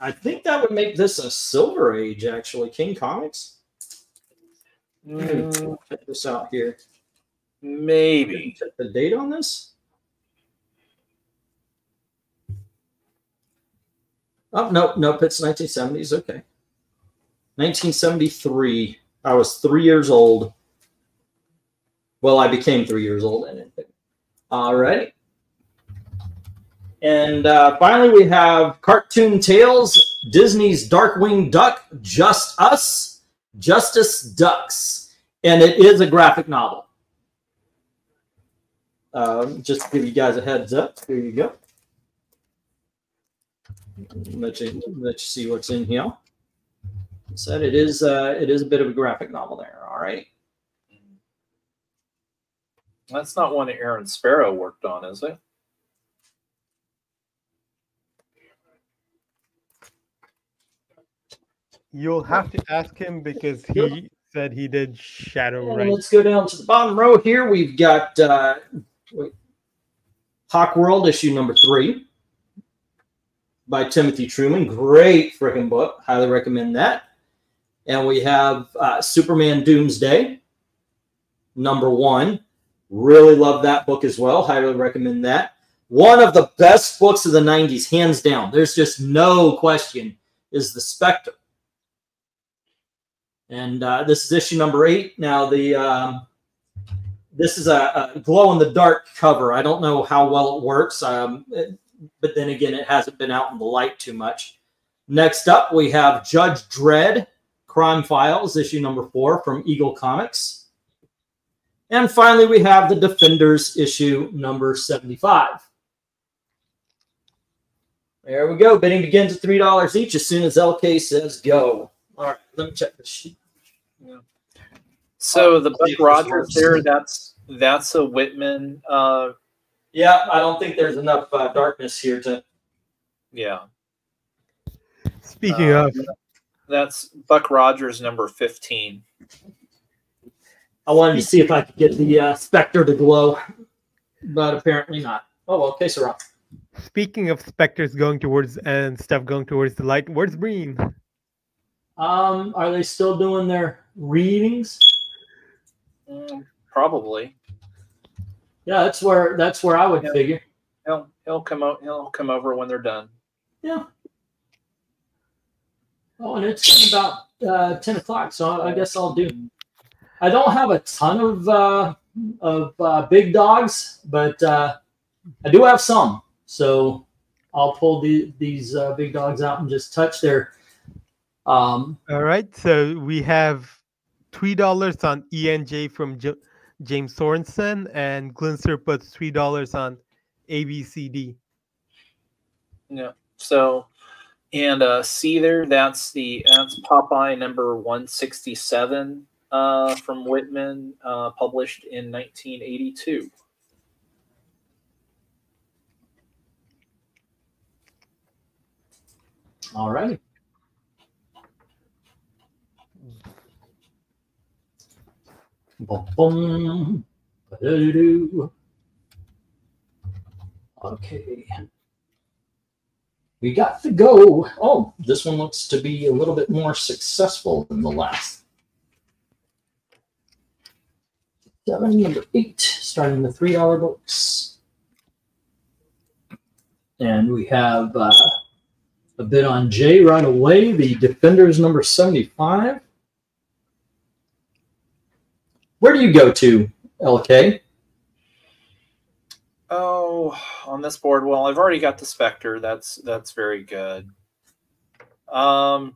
I think that would make this a Silver Age, actually. King Comics. Mm, check this out here. Maybe. Check the date on this. Oh, no, nope, it's 1970s. Okay. 1973. I was three years old. Well, I became three years old. All right. And uh, finally, we have Cartoon Tales, Disney's Darkwing Duck, Just Us, Justice Ducks. And it is a graphic novel. Um, just to give you guys a heads up, here you go let you let you see what's in here. said it is uh, it is a bit of a graphic novel there. All right. That's not one that Aaron Sparrow worked on, is it? You'll have to ask him because he said he did Shadow Right. Let's go down to the bottom row here. We've got uh, Hawk World issue number three by Timothy Truman. Great freaking book. Highly recommend that. And we have uh, Superman Doomsday, number one. Really love that book as well. Highly recommend that. One of the best books of the 90s, hands down. There's just no question, is The Spectre. And uh, this is issue number eight. Now, the um, this is a, a glow in the dark cover. I don't know how well it works, um, it, but then again, it hasn't been out in the light too much. Next up, we have Judge Dredd Crime Files, issue number four from Eagle Comics. And finally, we have the Defenders issue number 75. There we go. Bidding begins at $3 each as soon as LK says go. All right, let me check the sheet. Yeah. So the Buck Rogers there, that's that's a Whitman. Uh, yeah, I don't think there's enough uh, darkness here to. Yeah. Speaking uh, of, that's Buck Rogers number fifteen. I wanted to see if I could get the uh, Spectre to glow, but apparently not. Oh well, okay, so Speaking of specters going towards and stuff going towards the light, where's Breen? Um, are they still doing their readings? Mm, probably. Yeah, that's where that's where I would yeah. figure. He'll he'll come out he'll come over when they're done. Yeah. Oh, and it's about uh, ten o'clock, so I guess I'll do. I don't have a ton of uh, of uh, big dogs, but uh, I do have some. So I'll pull the, these uh, big dogs out and just touch their um, All right. So we have three dollars on ENJ from J- James Sorensen, and Glinzer puts three dollars on ABCD. Yeah. So, and uh, see there, that's the that's Popeye number one sixty seven uh, from Whitman, uh, published in nineteen eighty two. All right. Boom, Okay. We got to go. Oh, this one looks to be a little bit more successful than the last. Seven, number eight, starting the $3 books. And we have uh, a bid on J right away, the Defenders number 75. Where do you go to, LK? Oh, on this board. Well, I've already got the Spectre. That's that's very good. Um,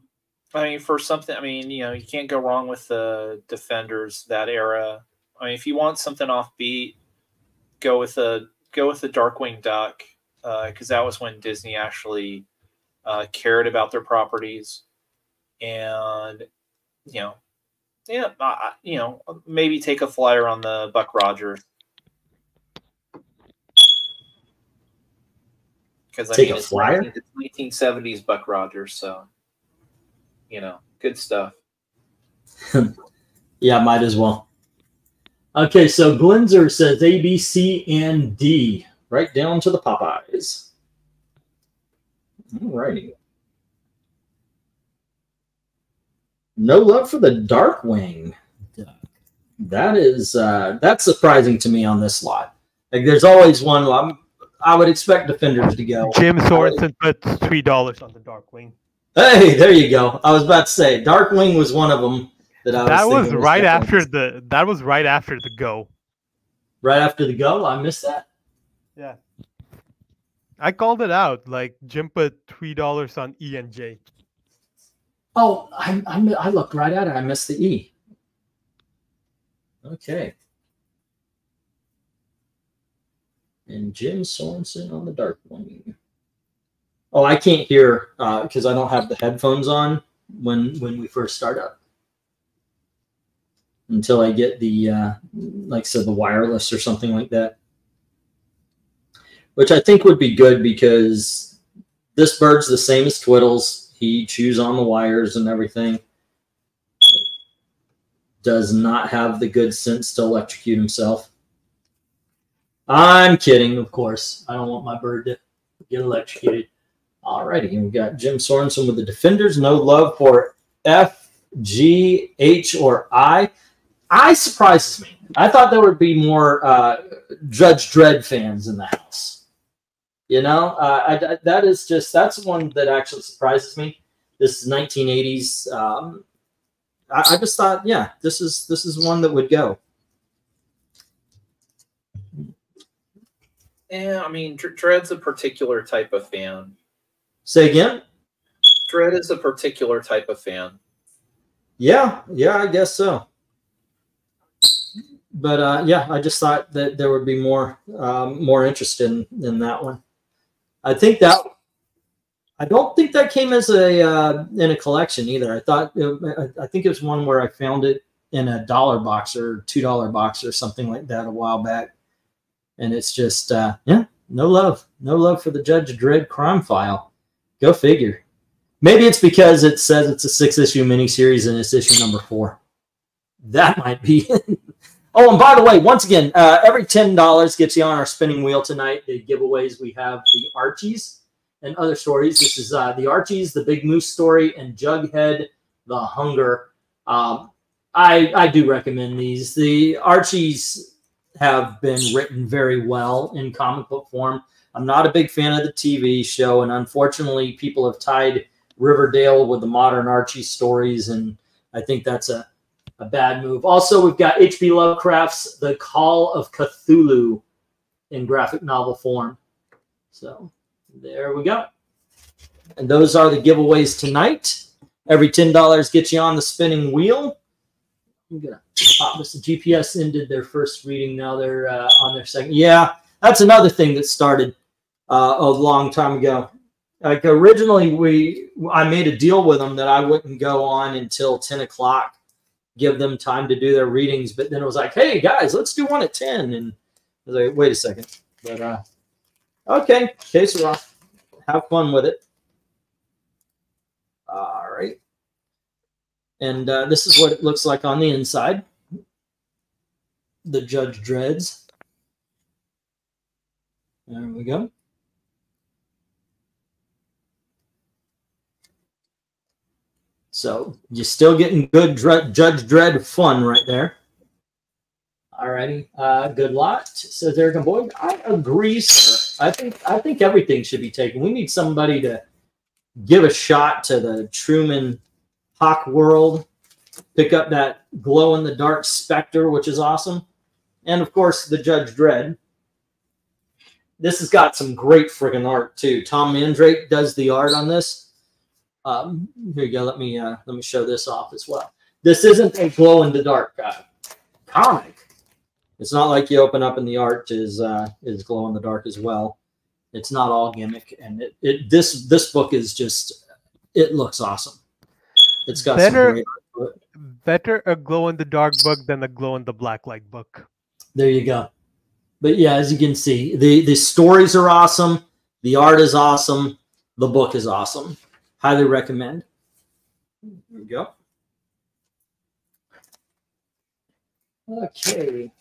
I mean, for something, I mean, you know, you can't go wrong with the Defenders that era. I mean, if you want something offbeat, go with the go with the Darkwing Duck because uh, that was when Disney actually uh, cared about their properties, and you know, yeah, uh, you know, maybe take a flyer on the Buck Rogers. Because I take mean, a flyer. 19, 1970s Buck Rogers, so you know, good stuff. yeah, might as well. Okay, so Glenzer says A, B, C, and D, right down to the Popeyes. All righty. No love for the Darkwing. That is uh, that's surprising to me on this lot. Like, there's always one. I'm, I would expect defenders to go. Jim Sorensen put three dollars on the Darkwing. Hey, there you go. I was about to say Darkwing was one of them that I was. That was, was right after the. That was right after the go. Right after the go, I missed that. Yeah, I called it out. Like Jim put three dollars on E and J. Oh, I, I, I looked right at it. I missed the E. Okay. And Jim Sorensen on the Darkwing. Oh, I can't hear because uh, I don't have the headphones on. when when we first start up. Until I get the uh, like said, the wireless or something like that. Which I think would be good because this bird's the same as Twiddles. He chews on the wires and everything. Does not have the good sense to electrocute himself. I'm kidding, of course. I don't want my bird to get electrocuted. Alrighty, and we've got Jim Sorensen with the Defenders. No love for F, G, H, or I. I surprises me. I thought there would be more uh, Judge Dredd fans in the house. You know, uh, I, that is just that's one that actually surprises me. This is 1980s. Um, I, I just thought, yeah, this is this is one that would go. Yeah, I mean, Dredd's a particular type of fan. Say again. Dredd is a particular type of fan. Yeah, yeah, I guess so. But uh, yeah, I just thought that there would be more um, more interest in in that one. I think that I don't think that came as a uh, in a collection either. I thought it, I think it was one where I found it in a dollar box or two dollar box or something like that a while back, and it's just uh, yeah, no love, no love for the Judge Dredd crime file. Go figure. Maybe it's because it says it's a six issue miniseries and it's issue number four. That might be. oh, and by the way, once again, uh, every ten dollars gets you on our spinning wheel tonight. The giveaways we have the Archies and other stories. This is uh, the Archies, the Big Moose story, and Jughead, the Hunger. Um, I I do recommend these. The Archies have been written very well in comic book form. I'm not a big fan of the TV show, and unfortunately, people have tied Riverdale with the modern Archie stories, and I think that's a, a bad move. Also, we've got H.P. Lovecraft's The Call of Cthulhu in graphic novel form. So there we go. And those are the giveaways tonight. Every $10 gets you on the spinning wheel. I'm gonna pop this. GPS ended their first reading. Now they're uh, on their second. Yeah, that's another thing that started uh, a long time ago. Like originally, we I made a deal with them that I wouldn't go on until ten o'clock, give them time to do their readings. But then it was like, hey guys, let's do one at ten, and I was like, wait a second. But uh, okay, case off. Have fun with it. All right. And uh, this is what it looks like on the inside. The Judge Dredds. There we go. So you're still getting good Judge Dredd fun right there. Alrighty, uh, good lot. Says Eric and Boyd. I agree, sir. I think I think everything should be taken. We need somebody to give a shot to the Truman Hawkworld. Pick up that glow in the dark Spectre, which is awesome, and of course the Judge Dredd. This has got some great friggin' art too. Tom Mandrake does the art on this. Um, here you go. Let me uh, let me show this off as well. This isn't a glow in the dark uh, comic. It's not like you open up and the art is uh, is glow in the dark as well. It's not all gimmick, and it, it this this book is just it looks awesome. It's got better better a glow in the dark book than a glow in the black light book. There you go. But yeah, as you can see, the the stories are awesome. The art is awesome. The book is awesome. Highly recommend. There we go. Okay.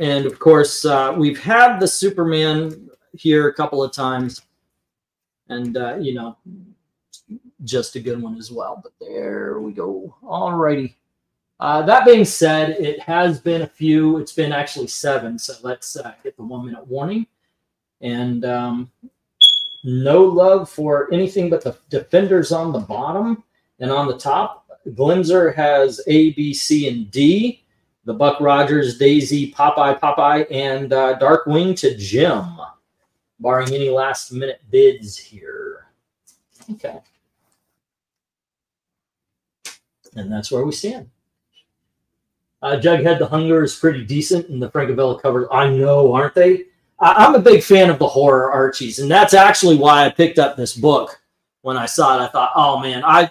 And of course, uh, we've had the Superman here a couple of times. And, uh, you know, just a good one as well. But there we go. All righty. Uh, that being said, it has been a few. It's been actually seven. So let's uh, get the one minute warning. And um, no love for anything but the defenders on the bottom and on the top. Glimzer has A, B, C, and D. The Buck Rogers, Daisy, Popeye, Popeye, and uh, Darkwing to Jim, barring any last minute bids here. Okay. And that's where we stand. Uh, Jughead the Hunger is pretty decent, and the Francavilla covers, I know, aren't they? I'm a big fan of the horror Archies, and that's actually why I picked up this book when I saw it. I thought, oh man, I,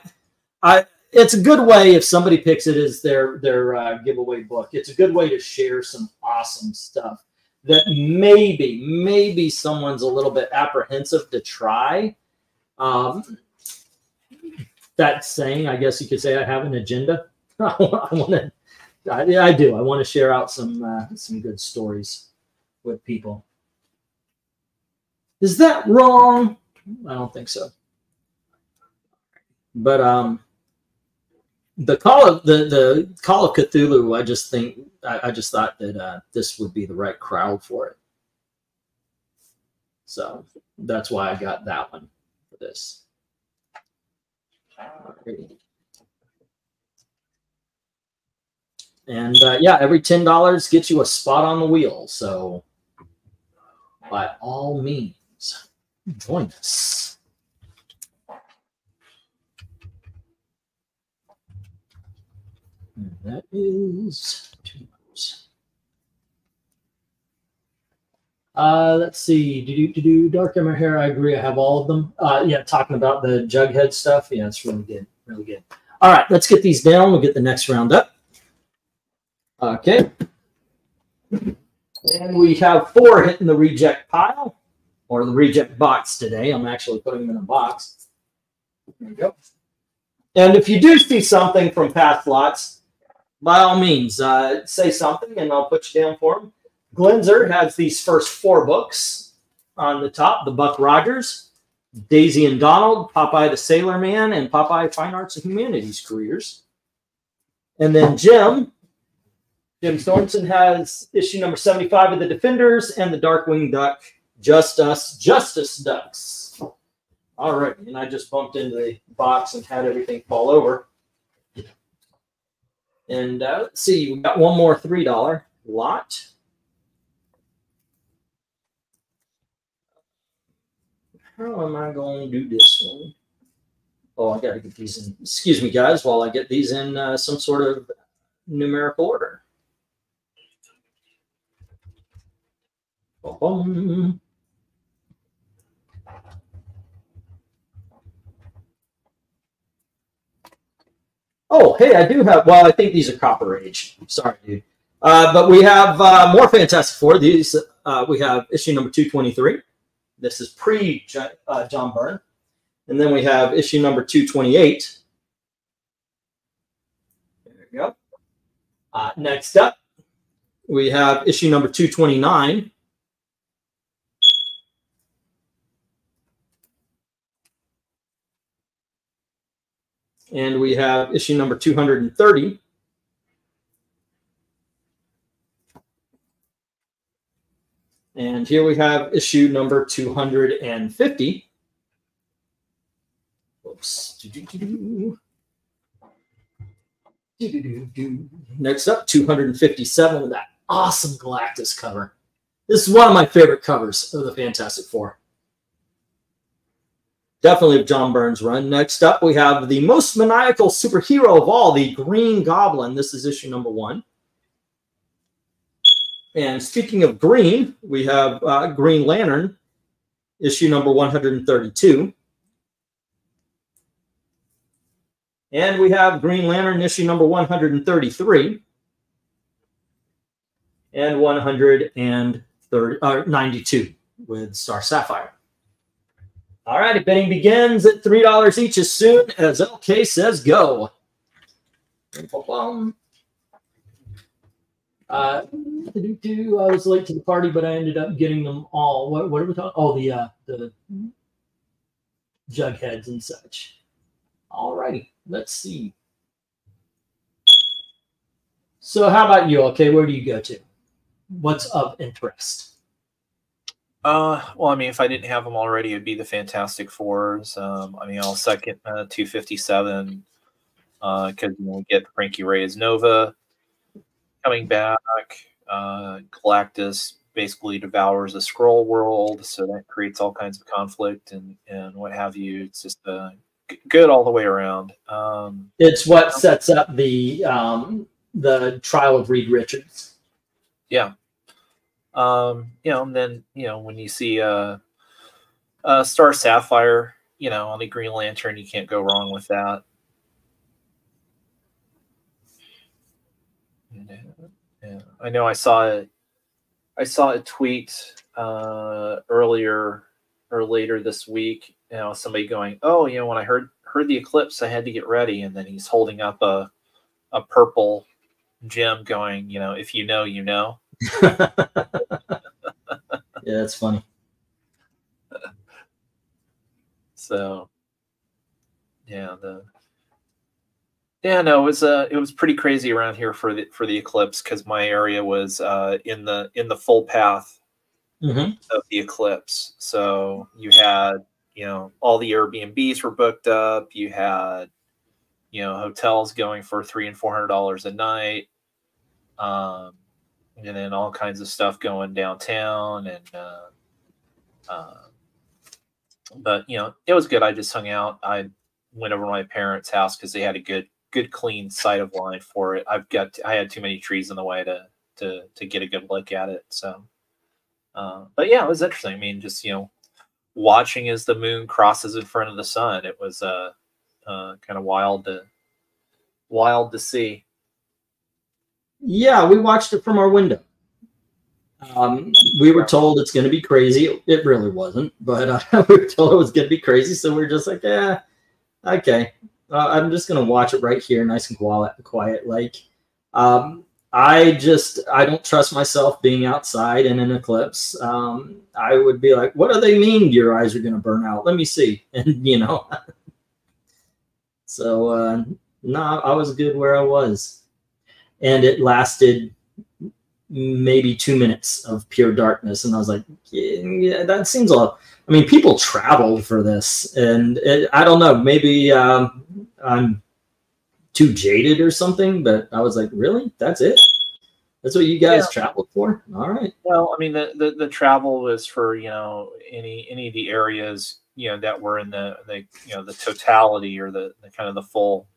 I, it's a good way if somebody picks it as their their uh, giveaway book. It's a good way to share some awesome stuff that maybe maybe someone's a little bit apprehensive to try. Um, that saying, I guess you could say, I have an agenda. I want to, I, I, do. I want to share out some uh, some good stories with people. Is that wrong? I don't think so. But um, the call of the the call of Cthulhu, I just think I, I just thought that uh, this would be the right crowd for it. So that's why I got that one for this. And uh, yeah, every ten dollars gets you a spot on the wheel. So by all means, join us. That is two months. Uh, let's see. Do do do do. Dark hair. I agree. I have all of them. Uh, yeah, talking about the Jughead stuff. Yeah, it's really good. Really good. All right, let's get these down. We'll get the next round up. Okay. And we have four hitting the reject pile or the reject box today. I'm actually putting them in a box. There we go. And if you do see something from past lots, by all means, uh, say something and I'll put you down for them. Glenzer has these first four books on the top the Buck Rogers, Daisy and Donald, Popeye the Sailor Man, and Popeye Fine Arts and Humanities careers. And then Jim, Jim Sorensen has issue number 75 of the Defenders and the Darkwing Duck, Just Us, Justice Ducks. All right, and I just bumped into the box and had everything fall over. And uh, let's see, we got one more $3 lot. How am I going to do this one? Oh, I got to get these in. Excuse me, guys, while I get these in uh, some sort of numerical order. Boom. Oh, hey, I do have. Well, I think these are Copper Age. Sorry, dude. Uh, but we have uh, more Fantastic Four. These uh, we have issue number two twenty three. This is pre uh, John Byrne, and then we have issue number two twenty eight. There we go. Uh, next up, we have issue number two twenty nine. And we have issue number 230. And here we have issue number 250. Oops. Next up, 257 with that awesome Galactus cover. This is one of my favorite covers of the Fantastic Four definitely of John Byrne's run. Next up, we have the most maniacal superhero of all, the Green Goblin. This is issue number one. And speaking of green, we have uh, Green Lantern, issue number 132. And we have Green Lantern, issue number 133. And 192 uh, with Star Sapphire. All righty, betting begins at three dollars each as soon as LK says go. Uh, I was late to the party, but I ended up getting them all. What, what are we talking? Oh, the uh, the jugheads and such. All righty, let's see. So, how about you? Okay, where do you go to? What's of interest? Uh, well, I mean, if I didn't have them already, it'd be the Fantastic Fours. Um, I mean, I'll second uh, 257 because uh, you know, we get Frankie Reyes Nova coming back. Uh, Galactus basically devours the Skrull world, so that creates all kinds of conflict and and what have you. It's just uh, good all the way around. Um, it's what sets up the um, the trial of Reed Richards. Yeah, um, you know, and then you know when you see uh, uh, Star Sapphire, you know, on a Green Lantern, you can't go wrong with that. Yeah, I know. I saw a, I saw a tweet uh, earlier or later this week. You know, somebody going, "Oh, you know, when I heard heard the eclipse, I had to get ready," and then he's holding up a a purple gem, going, "You know, if you know, you know." yeah, that's funny. So, yeah, the yeah, no, it was uh, it was pretty crazy around here for the for the eclipse because my area was uh, in the in the full path mm-hmm. of the eclipse. So you had you know all the Airbnbs were booked up. You had you know hotels going for three and four hundred dollars a night, um, and then all kinds of stuff going downtown and. Uh, uh, but you know, it was good. I just hung out. I went over to my parents' house because they had a good, good, clean sight of line for it. I've got, I had too many trees in the way to to to get a good look at it. So, uh, but yeah, it was interesting. I mean, just you know, watching as the moon crosses in front of the sun, it was uh, uh kind of wild to wild to see. Yeah, we watched it from our window. Um, we were told it's going to be crazy. It really wasn't, but uh, we were told it was going to be crazy. So we are just like, yeah, okay. Uh, I'm just going to watch it right here, nice and quiet. quiet. Like, um, I just I don't trust myself being outside in an eclipse. Um, I would be like, what do they mean your eyes are going to burn out? Let me see, and you know. so uh, no, I was good where I was, and it lasted maybe two minutes of pure darkness, and I was like, yeah, that seems a lot. I mean, people travel for this, and it, I don't know, maybe um, I'm too jaded or something, but I was like, really? That's it? That's what you guys yeah. traveled for? All right. Well, I mean, the, the, the travel was for you know any any of the areas you know that were in the the you know the totality or the, the kind of the full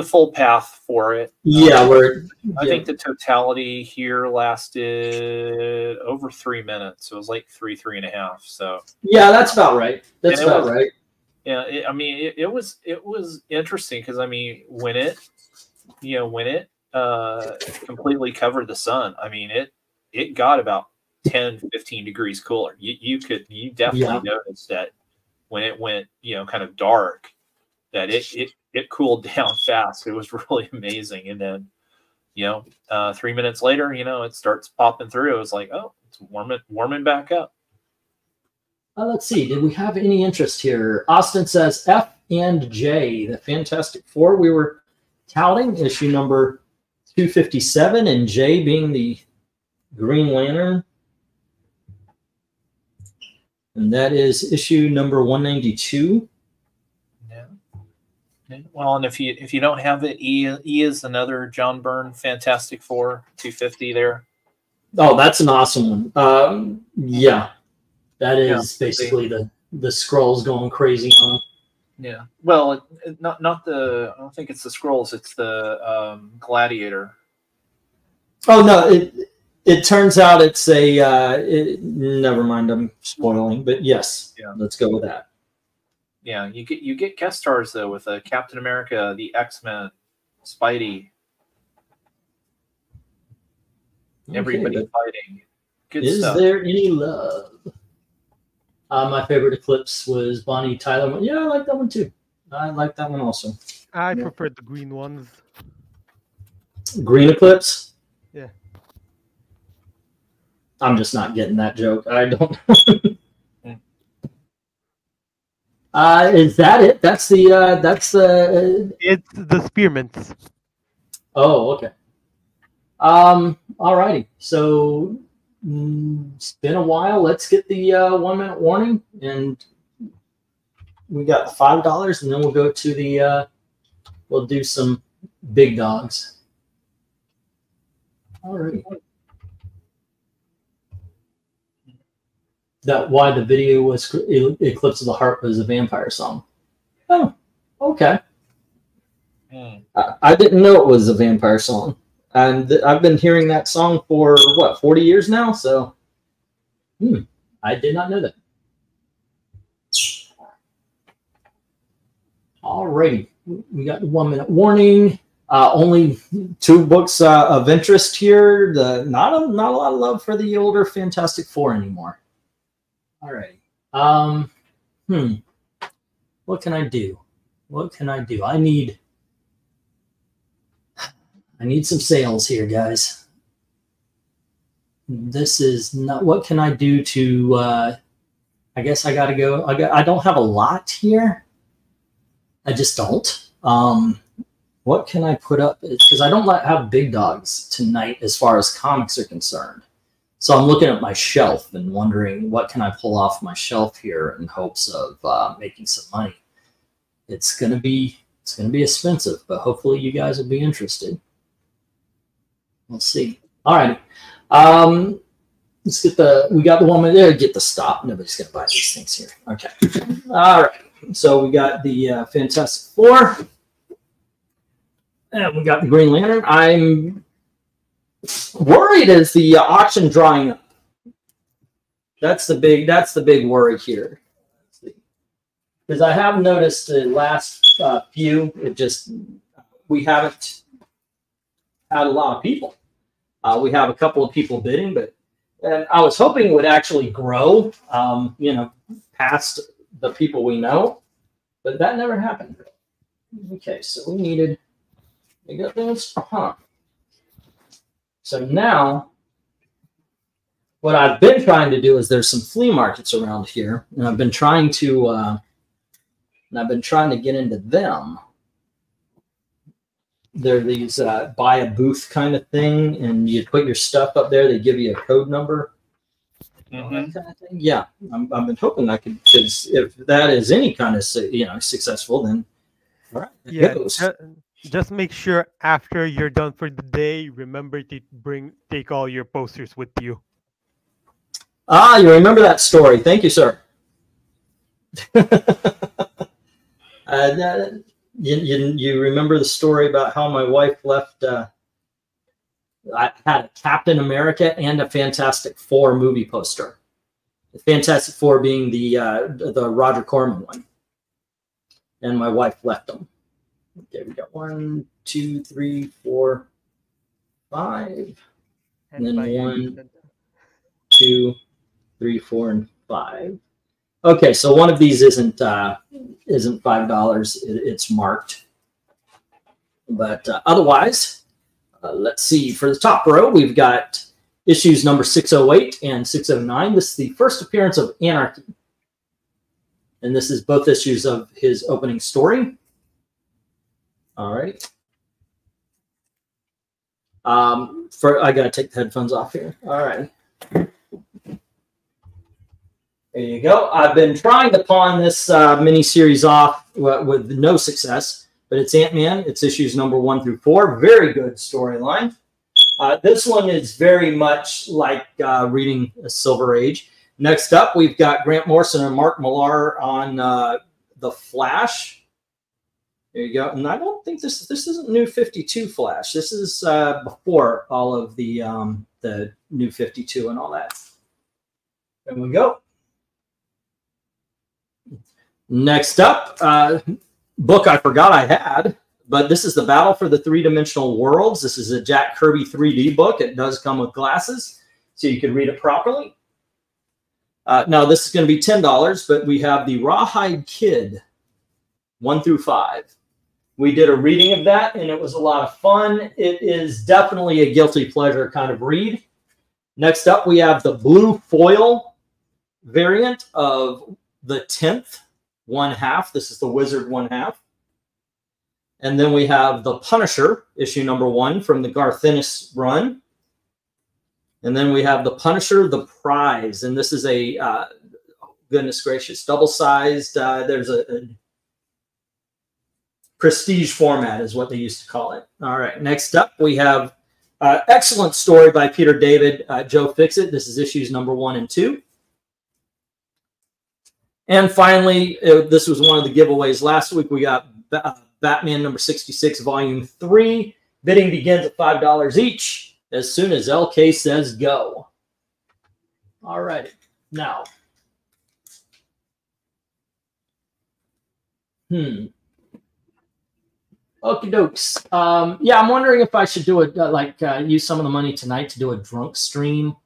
the full path for it. Yeah, um, we're. I think the totality here lasted over three minutes. It was like three, three and a half. So yeah, that's about right. That's about was, right. Yeah, it, I mean, it, it, was it was interesting because I mean, when it, you know, when it uh completely covered the sun, I mean, it it got about 10, 15 degrees cooler. You you could you definitely yeah. noticed that when it went, you know, kind of dark, that it it it cooled down fast. It was really amazing. And then, you know, uh, three minutes later, you know, it starts popping through. It was like, oh, it's warming warming back up. Uh, let's see. Did we have any interest here? Austin says F and J, the Fantastic Four. We were touting issue number 257, and J being the Green Lantern. And that is issue number 192. Well, and if you if you don't have it, E E is another John Byrne Fantastic Four 250 there. Oh, that's an awesome one. Um, yeah, that is yeah, basically the the Skrulls going crazy on. Yeah. Well, it, it, not not the. I don't think it's the Skrulls. It's the um, Gladiator. Oh no! It it turns out it's a. Uh, it, never mind. I'm spoiling, but yes. Yeah. Let's go with that. Yeah, you get you get guest stars though with uh, Captain America, the X Men, Spidey, okay. everybody fighting. Good Is stuff. there any love? Uh, my favorite Eclipse was Bonnie Tyler. Yeah, I like that one too. I like that one also. I yeah. prefer the green ones. Green Eclipse. Yeah. I'm just not getting that joke. I don't. Uh, is that it? That's the uh, that's the. Uh, it's the spearmints. Oh, okay. Um. All righty. So mm, it's been a while. Let's get the uh, one minute warning, and we got five dollars, and then we'll go to the. Uh, we'll do some big dogs. All right. That why the video was Eclipse of the Heart was a vampire song. Oh, okay. Mm. I, I, didn't know it was a vampire song. And I've been hearing that song for what, 40 years now? So, hmm, I did not know that. Alrighty, we got one minute warning. Uh, only two books uh, of interest here. The not a not a lot of love for the older Fantastic Four anymore. All right. Um, hmm. What can I do? What can I do? I need I need some sales here, guys. This is not what can I do to uh I guess I gotta go. I got I don't have a lot here. I just don't. Um what can I put up? Because I don't have big dogs tonight as far as comics are concerned. So I'm looking at my shelf and wondering what can I pull off my shelf here in hopes of uh, making some money. It's gonna be it's gonna be expensive, but hopefully you guys will be interested. We'll see. All right. Um, let's get the we got the one there. Get the stop. Nobody's gonna buy these things here. Okay. All right. So we got the uh, Fantastic Four. And we got the Green Lantern. I'm worried is the uh, auction drying up. That's the big. That's the big worry here. Because I have noticed the last uh, few, it just we haven't had a lot of people. Uh, we have a couple of people bidding, but and I was hoping it would actually grow. Um, you know, past the people we know, but that never happened. Okay, so we needed we got this. Huh. So now, what I've been trying to do is there's some flea markets around here, and I've been trying to, uh, and I've been trying to get into them. They're these uh, buy a booth kind of thing, and you put your stuff up there. They give you a code number. Mm-hmm. Kind of yeah, i have been hoping I could, because if that is any kind of you know successful, then all right, yeah, just make sure after you're done for the day, remember to bring take all your posters with you. Ah, you remember that story. Thank you, sir. uh, you, you, you remember the story about how my wife left uh, I had a Captain America and a Fantastic Four movie poster. The Fantastic Four being the uh, the Roger Corman one, and my wife left them. Okay, we got one, two, three, four, five, and, and then one, two, three, four, and five. Okay, so one of these isn't uh, isn't five dollars. It, it's marked, but uh, otherwise, uh, let's see. For the top row, we've got issues number six hundred eight and six hundred nine. This is the first appearance of Anarky, and this is both issues of his opening story. All right. Um, for I gotta take the headphones off here. All right. There you go. I've been trying to pawn this uh, mini series off with no success, but it's Ant Man. It's issues number one through four. Very good storyline. Uh, this one is very much like uh, reading a Silver Age. Next up, we've got Grant Morrison and Mark Millar on uh, the Flash. There you go. And I don't think this this isn't new 52 Flash. This is uh, before all of the um, the new 52 and all that. There we go. Next up, uh, book I forgot I had, but this is the Battle for the Three Dimensional Worlds. This is a Jack Kirby 3D book. It does come with glasses, so you can read it properly. Uh, now, this is going to be $10, but we have the Rawhide Kid 1 through 5. We did a reading of that, and it was a lot of fun. It is definitely a guilty pleasure kind of read. Next up, we have the blue foil variant of the 10th one half. This is the Wizard one half. And then we have the Punisher, issue number one from the Garth Ennis run. And then we have the Punisher, the Prize. And this is a, uh, goodness gracious, double sized. Uh, there's a, a prestige format is what they used to call it. All right, next up we have uh, excellent story by Peter David, uh, Joe Fixit. This is issues number one and two. And finally, uh, this was one of the giveaways last week. We got uh, Batman number 66, volume three. Bidding begins at $5 each as soon as LK says go. All right, now. Hmm. Okie dokes. Um, yeah, I'm wondering if I should do it uh, like uh, use some of the money tonight to do a drunk stream.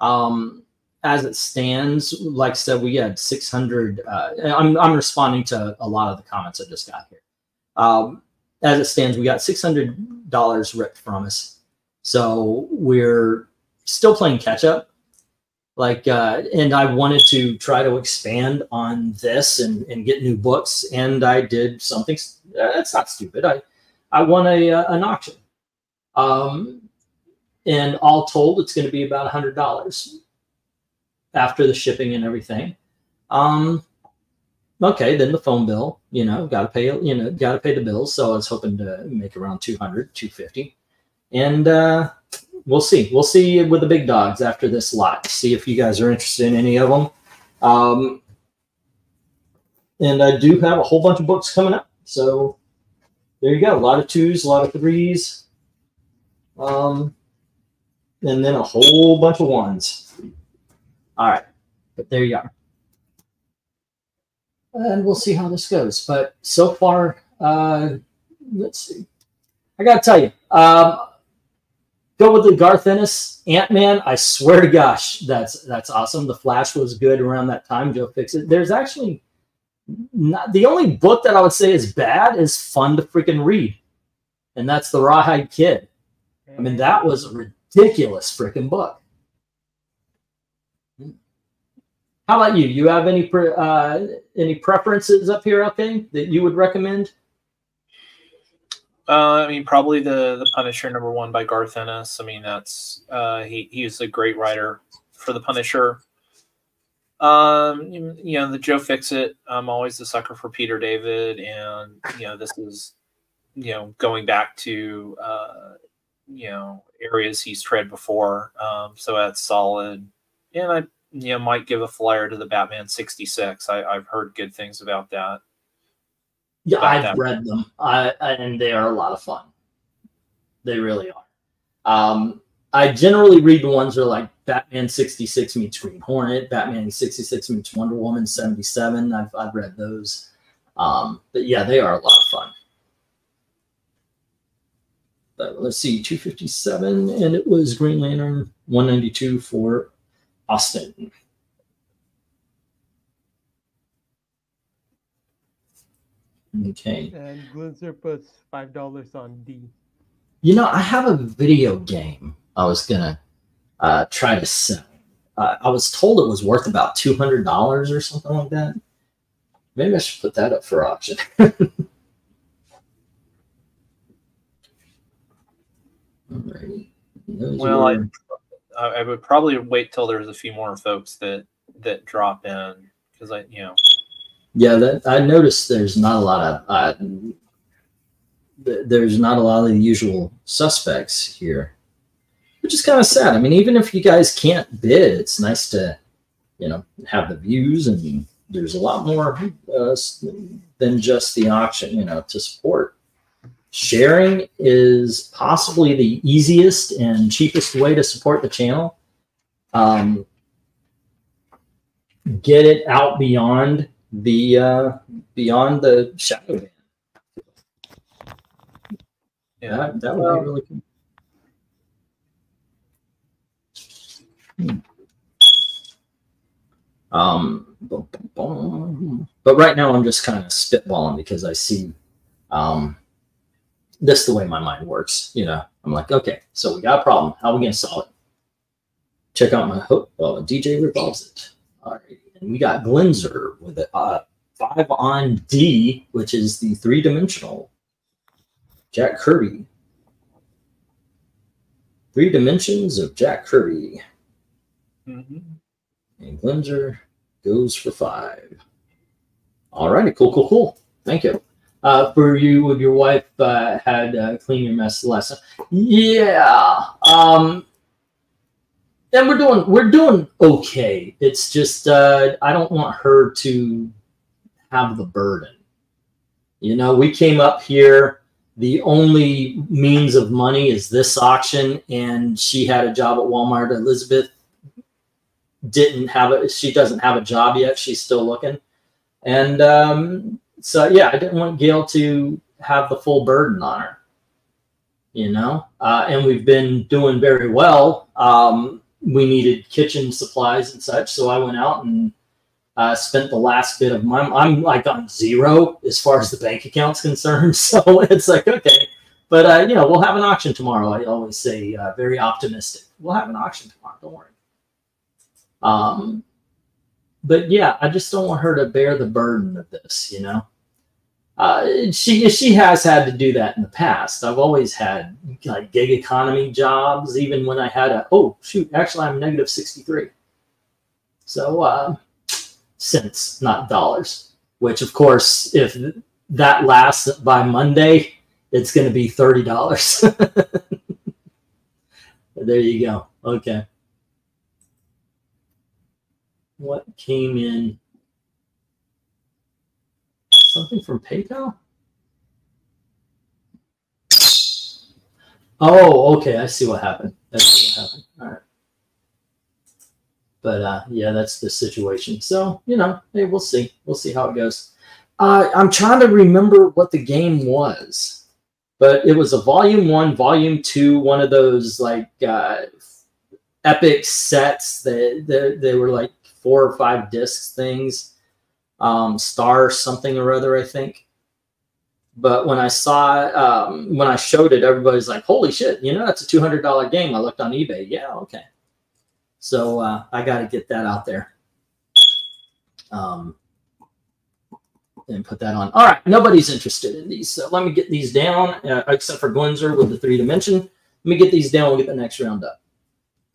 Um, as it stands, like I said, we had 600. Uh, I'm I'm responding to a lot of the comments I just got here. Um, as it stands, we got $600 ripped from us. So we're still playing catch up. Like, uh, and I wanted to try to expand on this and, and get new books. And I did something that's not stupid. I, I won a, uh, an auction. Um, and all told, it's going to be about a hundred dollars after the shipping and everything. Um, okay, then the phone bill, you know, got to pay, you know, got to pay the bills. So I was hoping to make around 200, 250. And uh, we'll see. We'll see with the big dogs after this lot. See if you guys are interested in any of them. Um, and I do have a whole bunch of books coming up. So there you go. A lot of twos, a lot of threes. Um, and then a whole bunch of ones. All right. But there you are and we'll see how this goes. But so far, uh, let's see. I got to tell you, um, go with the Garth Ennis Ant Man. I swear to gosh, that's that's awesome. The Flash was good around that time. Joe Fixit. There's actually not, the only book that I would say is bad is fun to freaking read, and that's the Rawhide Kid. I mean, that was a ridiculous freaking book. How about you? You have any pre- uh, any preferences up here, okay, that you would recommend? Uh, I mean, probably the the Punisher number one by Garth Ennis. I mean, that's uh, he he's a great writer for the Punisher. Um, you, you know, the Joe Fixit. I'm always the sucker for Peter David, and you know, this is you know going back to uh, you know areas he's tread before. Um, so that's solid. And I you know might give a flyer to the Batman 66. I, I've heard good things about that. Yeah, I've that. read them, I, and they are a lot of fun. They really are. Um, I generally read the ones that are like Batman 66 meets Green Hornet, Batman 66 meets Wonder Woman 77. I've, I've read those. Um, but yeah, they are a lot of fun. But let's see, 257, and it was Green Lantern 192 for Austin. Okay. And Glinzer puts five dollars on D. You know, I have a video game I was gonna uh, try to sell. Uh, I was told it was worth about two hundred dollars or something like that. Maybe I should put that up for auction. Alrighty. well, I I would probably wait till there's a few more folks that that drop in because I, you know. Yeah, that I noticed. There's not a lot of uh, there's not a lot of the usual suspects here, which is kind of sad. I mean, even if you guys can't bid, it's nice to, you know, have the views and there's a lot more uh, than just the auction, you know, to support sharing is possibly the easiest and cheapest way to support the channel. Um, get it out beyond the uh, beyond the shadow band. Yeah, that, that would be really cool. Um, but right now I'm just kind of spitballing because I see um, this the way my mind works. You know, I'm like, okay, so we got a problem. How are we going to solve it? Check out my hook. Oh, DJ revolves it. All right. And we got Glenzer with a uh, five on D, which is the three dimensional. Jack Kirby. Three dimensions of Jack Kirby. Mm-hmm. And Glenzer goes for five. All righty. Cool, cool, cool. Thank you uh, for you with your wife uh, had uh, clean your mess lesson. Yeah. Um, and we're doing we're doing okay. It's just uh, I don't want her to have the burden. You know, we came up here. The only means of money is this auction, and she had a job at Walmart. Elizabeth didn't have it. She doesn't have a job yet. She's still looking, and um, so yeah, I didn't want Gail to have the full burden on her. You know, uh, and we've been doing very well. Um, we needed kitchen supplies and such, so I went out and uh, spent the last bit of my. I'm like on zero as far as the bank account's concerned, so it's like okay, but uh, you know we'll have an auction tomorrow. I always say uh, very optimistic. We'll have an auction tomorrow. Don't worry. Um, but yeah, I just don't want her to bear the burden of this. You know, uh, she she has had to do that in the past. I've always had like gig economy jobs, even when I had a oh shoot, actually I'm negative sixty three. So uh, cents, not dollars. Which of course, if that lasts by Monday, it's going to be thirty dollars. there you go. Okay. What came in? Something from PayPal? Oh, okay. I see what happened. That's what happened. All right. But uh, yeah, that's the situation. So you know, hey, we'll see. We'll see how it goes. Uh, I'm trying to remember what the game was, but it was a volume one, volume two, one of those like uh, epic sets that, that they were like four or five discs things um, Star something or other, I think. But when I saw, um, when I showed it, everybody's like, holy shit, you know, that's a $200 game. I looked on eBay. Yeah, okay. So uh, I got to get that out there. Um, and put that on. All right, nobody's interested in these. So let me get these down, uh, except for Glenzer with the three dimension. Let me get these down. We'll get the next round up.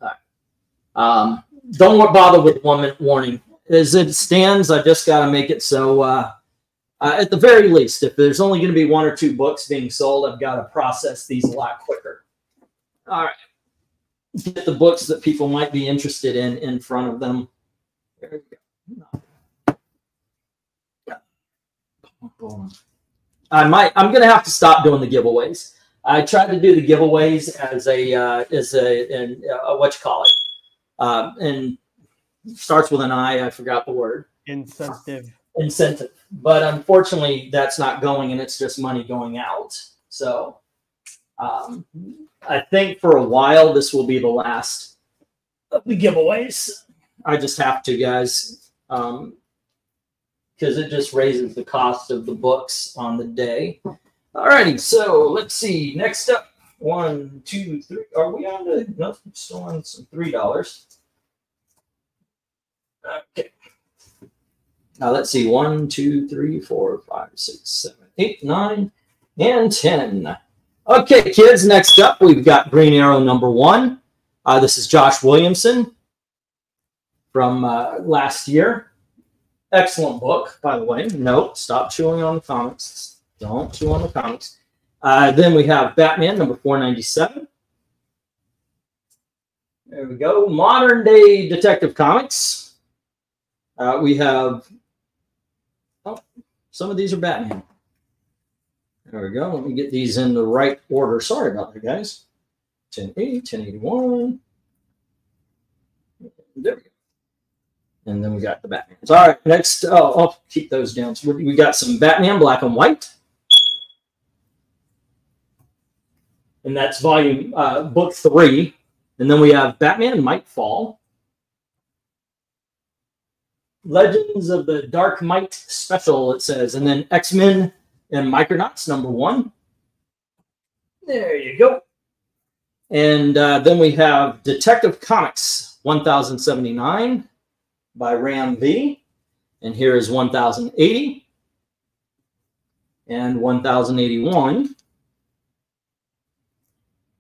All right. Um, don't bother with one minute warning as it stands, I just got to make it so, uh, uh, at the very least, if there's only going to be one or two books being sold, I've got to process these a lot quicker. All right. Get the books that people might be interested in in front of them. There we go. I might. I'm going to have to stop doing the giveaways. I tried to do the giveaways as a uh, as a, and uh, what you call it, um, and starts with an I. I forgot the word. Incentive. Incentive. But unfortunately, that's not going, and it's just money going out. So um, I think for a while this will be the last of the giveaways. I just have to, guys, because um, it just raises the cost of the books on the day. Alrighty, so let's see. Next up, one, two, three. Are we on the? No, still on some three dollars. Okay. Now let's see. One, two, three, four, five, six, seven, eight, nine, and 10. Okay, kids, next up, we've got Green Arrow number one. Uh, this is Josh Williamson from uh, last year. Excellent book, by the way. Note, stop chewing on the comics. Don't chew on the comics. Uh, then we have Batman number 497. There we go. Modern day Detective Comics. Uh, we have, oh, some of these are Batman. There we go. Let me get these in the right order. Sorry about that, guys. 1080, 1081. There we go. And then we got the Batman. All right, next, oh, I'll keep those down. So we got some Batman black and white. And that's volume, uh, book three. And then we have Batman Knightfall. Legends of the Dark Knight special, it says, and then X Men and Micronauts number one. There you go. And uh, then we have Detective Comics 1079 by Ram V. And here is 1080 and 1081.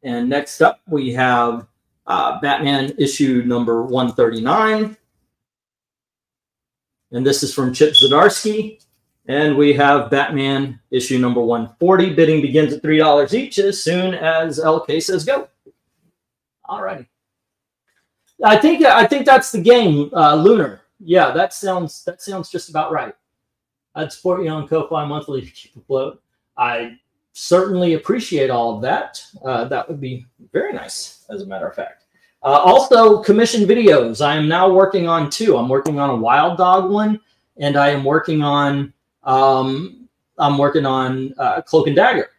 And next up, we have uh, Batman issue number 139 and this is from Chip Zdarsky. And we have Batman issue number 140. Bidding begins at $3 each as soon as LK says go. All righty. I think I think that's the game, uh, Lunar. Yeah, that sounds that sounds just about right. I'd support you on Ko-Fi monthly to keep afloat. I certainly appreciate all of that. Uh, that would be very nice, as a matter of fact. Uh, also, commission videos. I am now working on two. I'm working on a wild dog one, and I am working on um, I'm working on uh, Cloak and Dagger.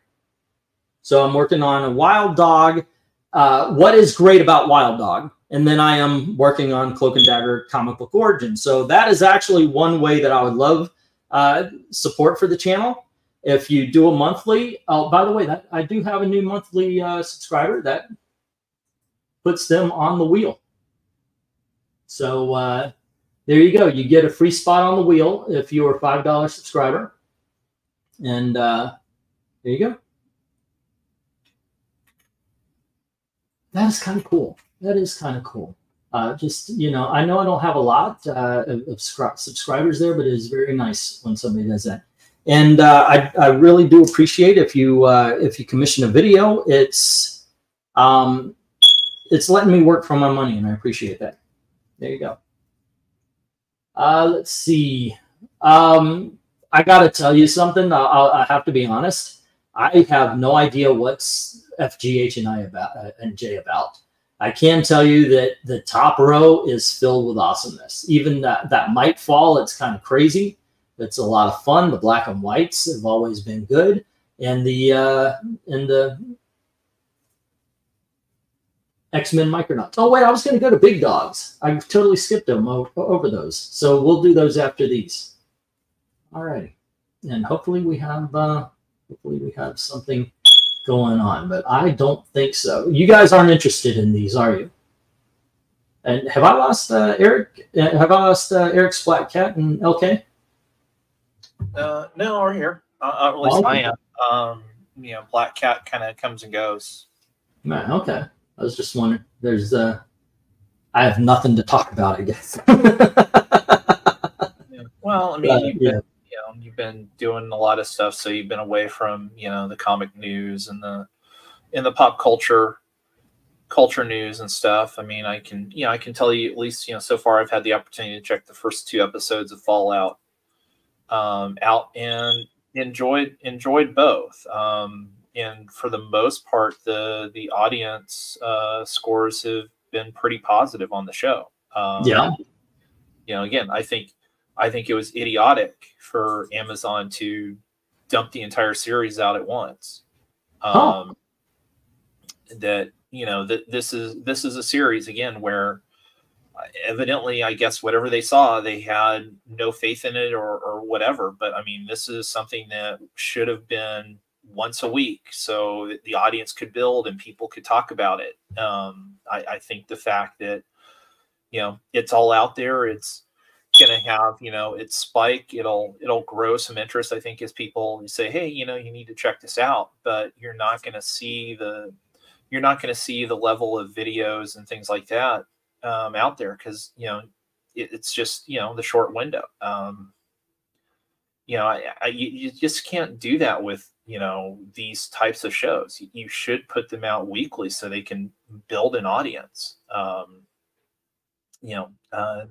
So I'm working on a Wild Dog. Uh, what is great about Wild Dog? And then I am working on Cloak and Dagger comic book origin. So that is actually one way that I would love uh, support for the channel. If you do a monthly, oh, by the way, that I do have a new monthly uh, subscriber that puts them on the wheel. So uh, there you go. You get a free spot on the wheel if you're a five dollar subscriber, and uh, there you go. That is kind of cool. That is kind of cool. Uh, just you know, I know I don't have a lot uh, of, of subscribers there, but it is very nice when somebody does that. And uh, I, I really do appreciate if you uh, if you commission a video. It's um, it's letting me work for my money, and I appreciate that. There you go. Uh, let's see. Um, I got to tell you something. I'll, i have to be honest. I have no idea what's FGH and I about uh, and J about. I can tell you that the top row is filled with awesomeness. Even that that might fall, it's kind of crazy. It's a lot of fun. The black and whites have always been good, and the uh, and the X Men Micronauts. Oh wait, I was going to go to Big Dogs. I totally skipped them over, those. So we'll do those after these. All right, and hopefully we have uh, hopefully we have something going on, but I don't think so. You guys aren't interested in these, are you? And have I lost uh, Eric? Uh, have I lost uh, Eric's Black Cat and LK? Uh, no, we're here. Uh, at least oh, I am. Um, you know, Black Cat kind of comes and goes. Man, okay. I was just wondering. There's uh, I have nothing to talk about, I guess. yeah. Well, I mean, you've yeah. been, you know, you've been doing a lot of stuff, so you've been away from you know the comic news and the in the pop culture culture news and stuff. I mean, I can, you know, I can tell you at least, you know, so far I've had the opportunity to check the first two episodes of Fallout um, out and enjoyed enjoyed both. Um, and for the most part, the the audience uh, scores have been pretty positive on the show. Um, yeah. You know, again, I think I think it was idiotic for Amazon to dump the entire series out at once. Um, That you know that this is this is a series again where evidently, I guess whatever they saw, they had no faith in it or, or whatever. But I mean, this is something that should have been once a week so the audience could build and people could talk about it. Um, I, I think the fact that, you know, it's all out there, it's, going to have you know its spike it'll it'll grow some interest i think as people say hey you know you need to check this out but you're not going to see the you're not going to see the level of videos and things like that um, out there because you know it, it's just you know the short window. Um, you know, I, I, you just can't do that with you know these types of shows. You should put them out weekly so they can build an audience. Um, you know, uh,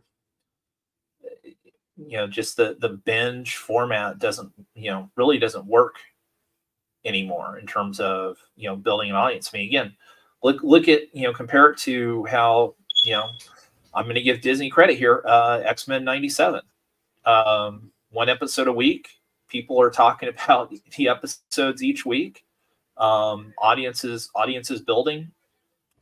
you know, just the the binge format doesn't you know really doesn't work anymore in terms of you know building an audience. I mean, again, look look at you know compare it to how you know, I'm going to give Disney credit here. Uh, X Men '97, um, one episode a week. People are talking about the episodes each week. Um, audiences audiences building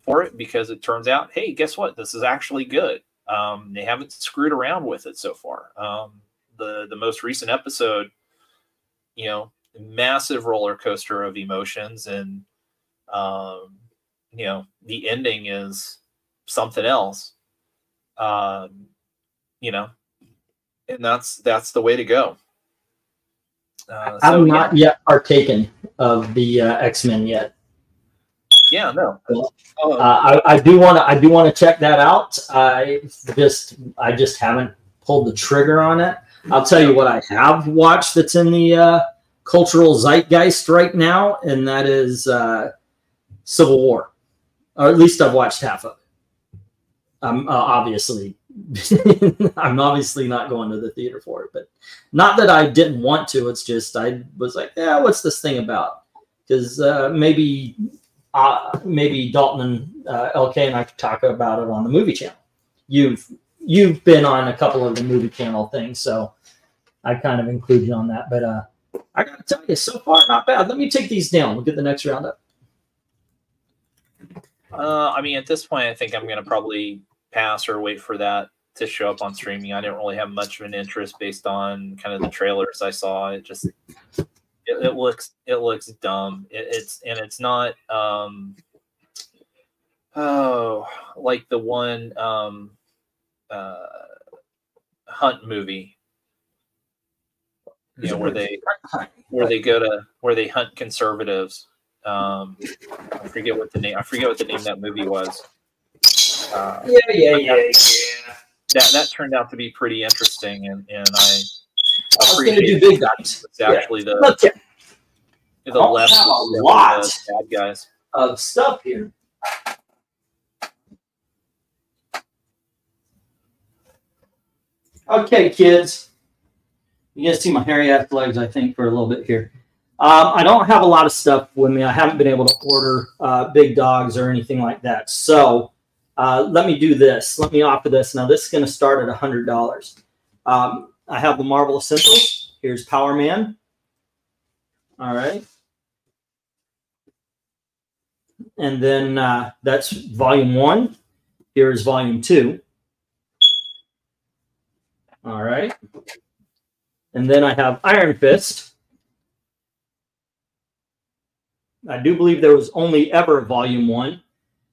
for it because it turns out, hey, guess what? This is actually good. Um, they haven't screwed around with it so far. Um, the the most recent episode, you know, massive roller coaster of emotions, and um, you know, the ending is something else. Um, you know, and that's that's the way to go. Uh, so, I'm not yeah. yet partaken of the uh, X Men yet. Yeah, no. Uh, I, I do want to. I do want to check that out. I just, I just haven't pulled the trigger on it. I'll tell you what I have watched that's in the uh, cultural zeitgeist right now, and that is uh, Civil War, or at least I've watched half of it. I'm uh, obviously I'm obviously not going to the theater for it, but not that I didn't want to. It's just I was like, yeah, what's this thing about? Because uh, maybe uh, maybe Dalton and uh, LK and I could talk about it on the movie channel. You've you've been on a couple of the movie channel things, so I kind of include you on that. But uh, I gotta tell you, so far not bad. Let me take these down. We'll get the next round up. Uh, I mean, at this point, I think I'm gonna probably pass or wait for that to show up on streaming. I didn't really have much of an interest based on kind of the trailers I saw. It just it, it looks it looks dumb. It, it's and it's not um oh like the one um uh hunt movie you know where they where they go to where they hunt conservatives um i forget what the name i forget what the name of that movie was uh, yeah yeah yeah yeah that that turned out to be pretty interesting and and i I was going to do big guys. It's actually yeah. the okay. the left a lot bad guys of stuff here. Okay, kids. You guys see my hairy ass legs, I think, for a little bit here. Um, I don't have a lot of stuff with me. I haven't been able to order uh, big dogs or anything like that. So uh, let me do this. Let me offer this. Now, this is going to start at $100. Um, I have the Marvel Essentials. Here's Power Man. All right. And then uh, that's volume one. Here is volume two. All right. And then I have Iron Fist. I do believe there was only ever volume one.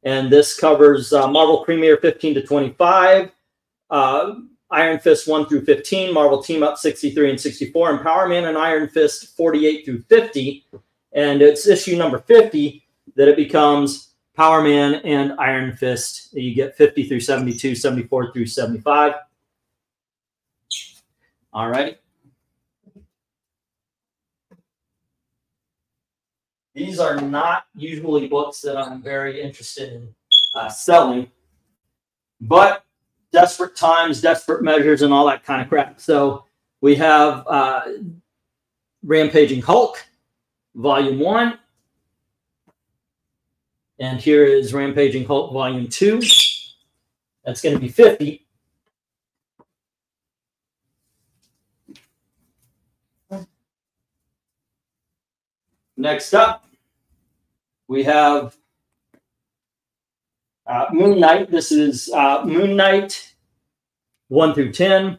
And this covers uh, Marvel Premiere 15 to 25, uh, Iron Fist 1 through 15, Marvel Team Up 63 and 64, and Power Man and Iron Fist 48 through 50. And it's issue number 50 that it becomes Power Man and Iron Fist. You get 50 through 72, 74 through 75. All right. These are not usually books that I'm very interested in uh, selling, but desperate times, desperate measures, and all that kind of crap. So we have uh, Rampaging Hulk, Volume 1. And here is Rampaging Hulk Volume 2. That's going to be 50. Next up, we have uh, Moon Knight. This is uh, Moon Knight 1 through 10.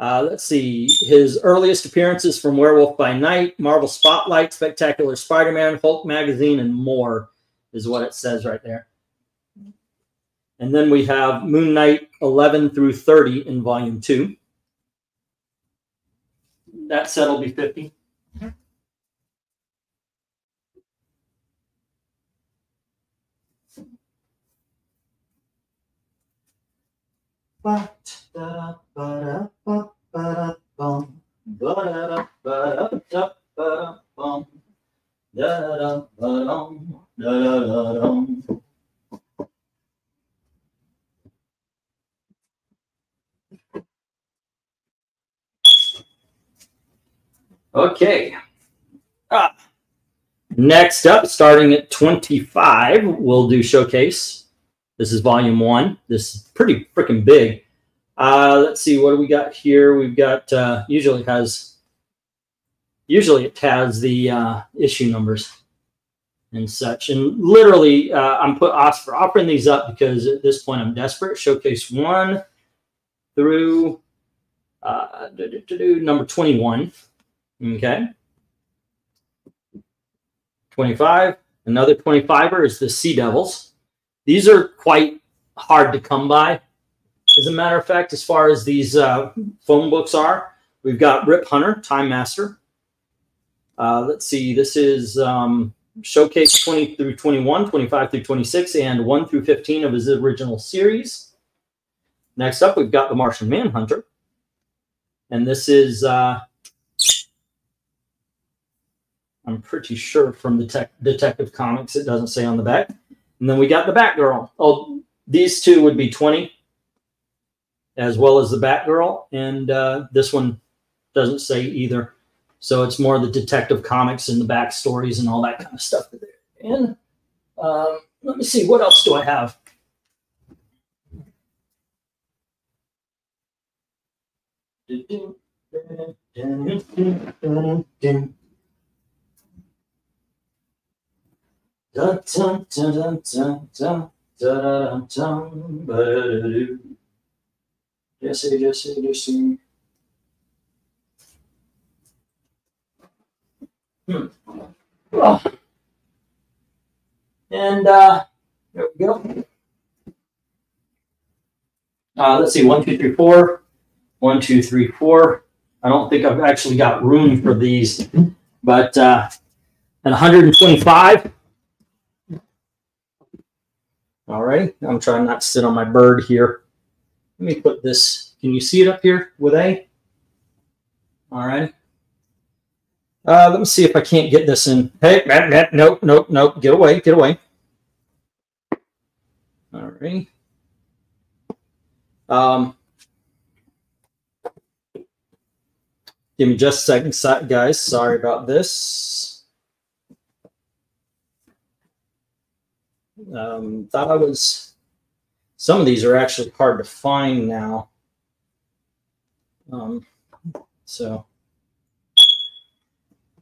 Uh, let's see. His earliest appearances from Werewolf by Night, Marvel Spotlight, Spectacular Spider Man, Hulk Magazine, and more is what it says right there. And then we have Moon Knight 11 through 30 in Volume 2. That set will be 50. Da-da-da-da-dum, da-da-da-dum. Okay. Ah. Next up, starting at 25, we'll do showcase. This is volume one. This is pretty freaking big. Uh, let's see, what do we got here? We've got, uh, usually has, usually it has the uh, issue numbers and such. And literally, uh, I'm put for offering these up because at this point I'm desperate. Showcase one through uh, number 21. Okay. 25. Another 25er is the Sea Devils. These are quite hard to come by. As a matter of fact, as far as these uh, phone books are, we've got Rip Hunter, Time Master. Uh, let's see, this is um, Showcase 20 through 21, 25 through 26, and 1 through 15 of his original series. Next up, we've got The Martian Manhunter. And this is, uh, I'm pretty sure from the Detective Comics, it doesn't say on the back. And then we got the Batgirl. Oh, these two would be 20, as well as the Batgirl. And uh, this one doesn't say either. So it's more the Detective Comics and the backstories and all that kind of stuff. And um, let me see, what else do I have? Jesse, Jesse, Jesse. Hmm. Oh. And uh, there we go. Uh, let's see, one, two, three, four. One, two, three, four. I don't think I've actually got room for these, but uh, at 125. All right, I'm trying not to sit on my bird here. Let me put this. Can you see it up here with A? All right. Uh, let me see if I can't get this in. Hey, nope, nope, nope. Get away, get away. All right. Um, give me just a second, guys. Sorry about this. Um, thought I was. Some of these are actually hard to find now. Um, so.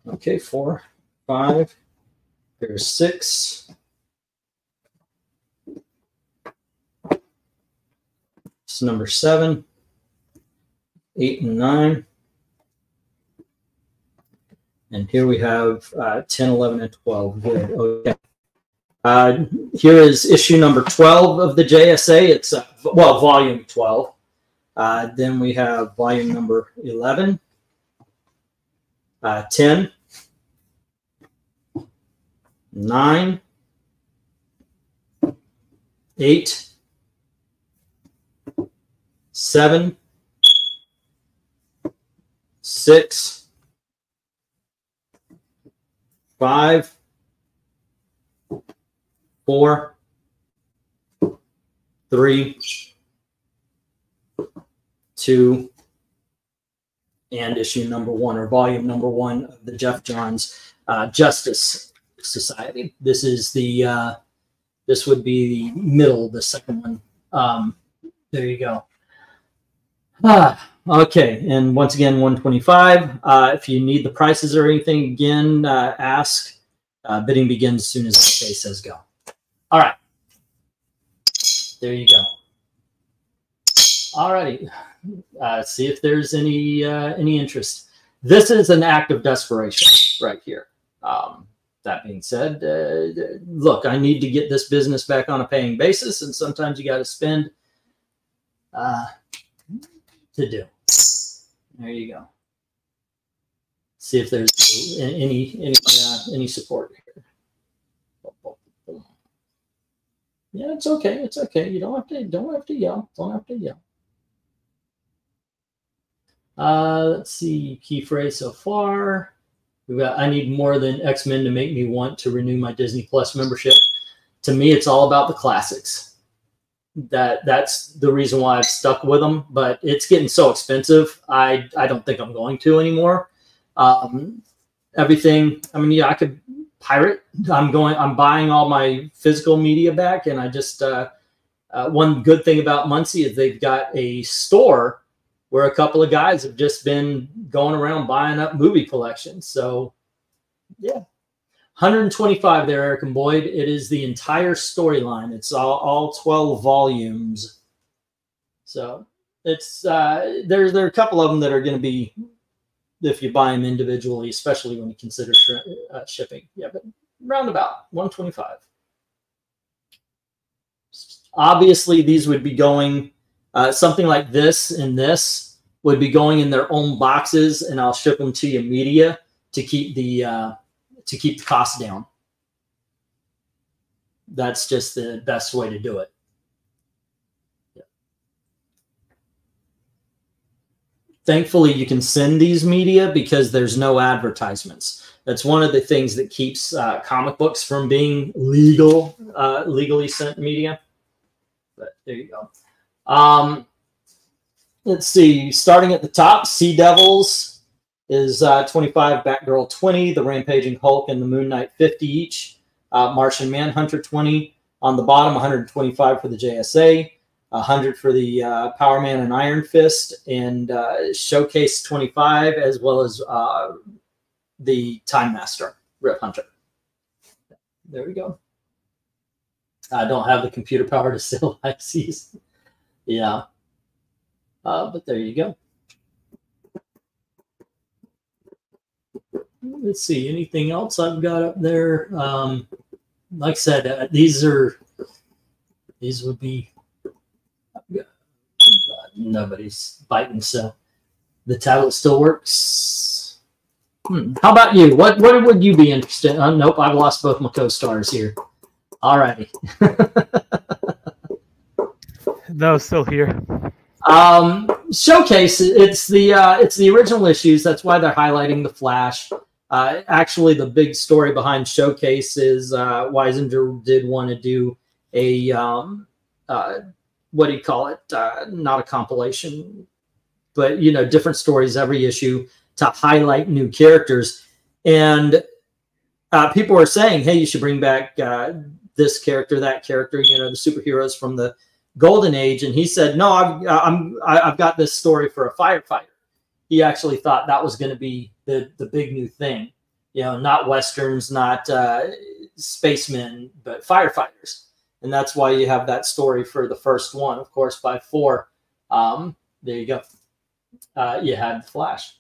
Okay, four, five, there's six. It's number seven, eight, and nine. And here we have uh, 10, 11, and 12. Good. Okay. Uh, here is issue number 12 of the JSA. It's, uh, well, volume 12. Uh, then we have volume number 11, uh, 10, nine, eight, seven, six, five, four, three, two, and issue number one or volume number one of the Geoff Johns uh, Justice Society. This is the uh, this would be the middle, the second one. Um, there you go. Ah, okay, and once again, 125. Uh, if you need the prices or anything, again, uh, ask. Uh, bidding begins as soon as the face says go. All right. There you go. All righty. Uh, see if there's any uh, any interest. This is an act of desperation right here. Um, that being said, uh, look, I need to get this business back on a paying basis, and sometimes you got to spend uh, to do. There you go. See if there's any any uh, any support here. Yeah, it's okay. It's okay. You don't have to don't have to yell. Don't have to yell. Uh, let's see key phrase so far. We've got I need more than X Men to make me want to renew my Disney Plus membership. To me, it's all about the classics. That that's the reason why I've stuck with them. But it's getting so expensive. I I don't think I'm going to anymore. Um, everything. I mean, yeah, I could pirate. I'm going. I'm buying all my physical media back, and I just. Uh, uh, one good thing about Muncie is they've got a store where a couple of guys have just been going around buying up movie collections. So, yeah. 125 there, Eric and Boyd. It is the entire storyline. It's all, all 12 volumes. So it's uh, there's there are a couple of them that are going to be if you buy them individually, especially when you consider uh, shipping. Yeah, but roundabout 125. Obviously, these would be going uh, something like this and this would be going in their own boxes, and I'll ship them to you media to keep the uh, to keep the cost down. That's just the best way to do it. Thankfully, you can send these media because there's no advertisements. That's one of the things that keeps uh, comic books from being legal, uh, legally sent media. But there you go. Um, let's see, starting at the top, Sea Devils is uh, 25, Batgirl 20, the Rampaging Hulk and the Moon Knight 50 each, uh, Martian Manhunter 20. On the bottom, 125 for the JSA. Uh, 100 for the uh, Power Man and Iron Fist, and uh, Showcase 25, as well as uh, the Time Master, Rip Hunter. There we go. I don't have the computer power to sell ICs. yeah. Uh, but there you go. Let's see, anything else I've got up there? Um, like I said, uh, these are, these would be, nobody's biting, so the tablet still works. Hmm. How about you? What what would you be interested in? Uh, nope, I've lost both my co-stars here. All righty. no, still here. Um, showcase. It's the uh, it's the original issues. That's why they're highlighting the Flash. Uh, actually, the big story behind Showcase is uh, Weisinger did want to do a um, uh, what do you call it? Uh, not a compilation, but you know, different stories every issue to highlight new characters. And uh, people are saying, "Hey, you should bring back uh, this character, that character." You know, the superheroes from the golden age. And he said, "No, I've I'm I've got this story for a firefighter." He actually thought that was going to be the the big new thing. You know, not westerns, not uh, spacemen, but firefighters, and that's why you have that story for the first one. Of course, by four, um, there you go. Uh, you had Flash.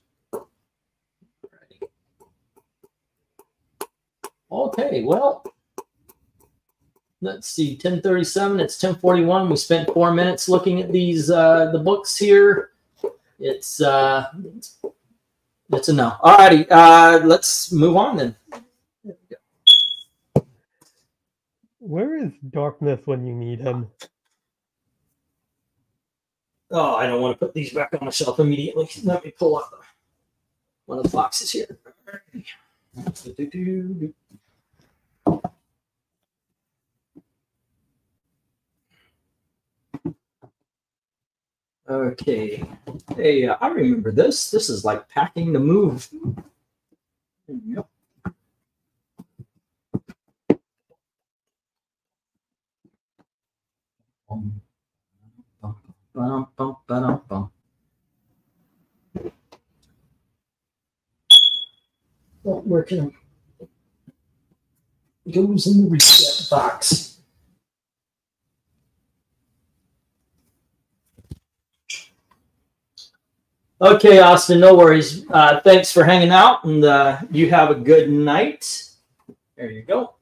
Okay, well, let's see, 1037, it's 1041. We spent four minutes looking at these, uh, the books here. It's, uh, it's a no. All righty. Uh, let's move on then. Where is Darkness when you need him? Oh, I don't want to put these back on the shelf immediately. Let me pull up one of the boxes here. Okay. Hey, uh, I remember this. This is like packing the move. Yep. Bum, bum, bum, well, where can I? Goes in the reset box. Okay, Austin, no worries. Uh, thanks for hanging out, and uh, you have a good night. There you go.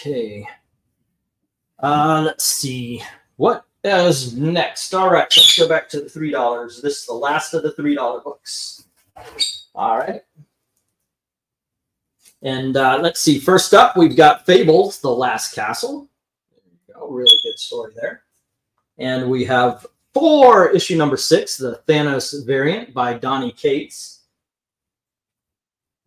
Okay. Uh, let's see. What is next? All right, let's go back to the $3. This is the last of the $3 books. All right. And uh, let's see. First up, we've got Fables, The Last Castle really good story there. And we have four, issue number six, the Thanos variant by Donny Cates.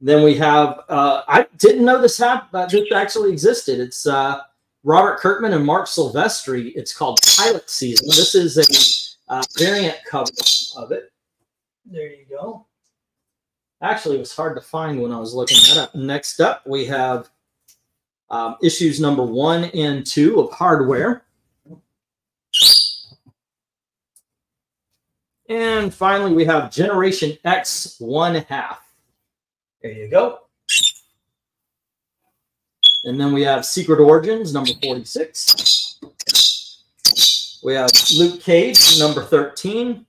Then we have, uh, I didn't know this this actually existed. It's uh, Robert Kirkman and Marc Silvestri. It's called Pilot Season. This is a uh, variant cover of it. There you go. Actually, it was hard to find when I was looking that up. Next up, we have um, issues number one and two of hardware. And finally, we have Generation X one half. There you go. And then we have Secret Origins, number 46. We have Luke Cage, number 13.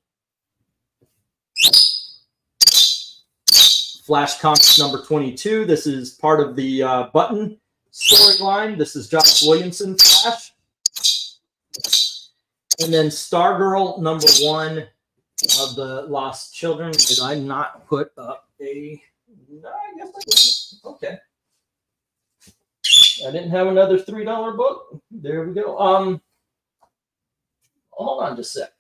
Flash Comics, number 22. This is part of the uh, button storyline. This is Josh Williamson Flash. And then Stargirl number one of the Lost Children. Did I not put up a? I guess I did. Okay. I didn't have another three dollar book. There we go. Um, hold on just a sec.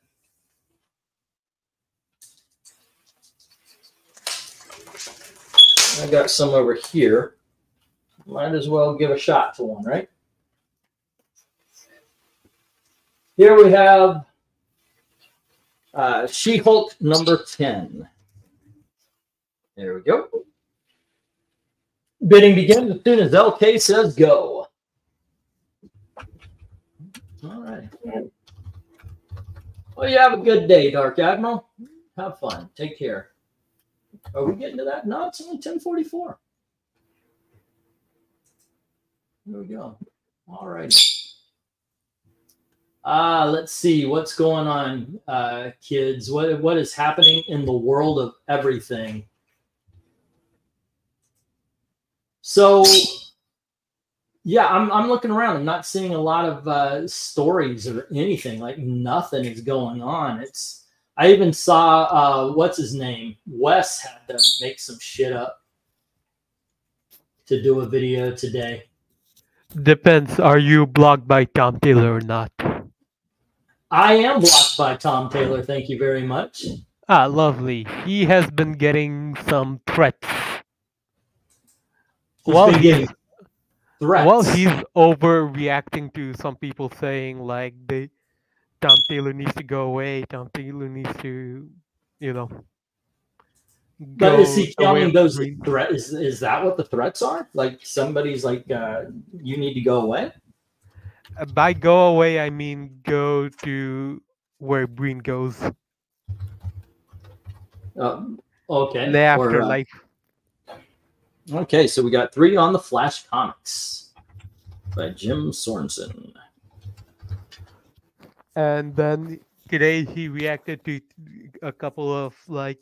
I got some over here might as well give a shot to one, right? Here we have uh, She-Hulk number 10. There we go. Bidding begins as soon as LK says go. All right. Well, you have a good day, Dark Admiral. Have fun. Take care. Are we getting to that? No, it's only 1044. There we go. All right. Ah, uh, let's see what's going on, uh, kids. What what is happening in the world of everything? So, yeah, I'm I'm looking around. I'm not seeing a lot of uh, stories or anything. Like nothing is going on. It's I even saw uh, what's his name. Wes had to make some shit up to do a video today. Depends. Are you blocked by Tom Taylor or not? I am blocked by Tom Taylor. Thank you very much. Ah, lovely. He has been getting some threats. Well, he's. Well, he's overreacting to some people saying like they Tom Taylor needs to go away. Tom Taylor needs to, you know. But is he telling those threats? Is, is that what the threats are? Like somebody's like, uh, you need to go away? by go away, I mean go to where Breen goes. Um, okay. The afterlife. uh, okay, so we got three on the Flash Comics by Jim Sorensen. And then today he reacted to a couple of like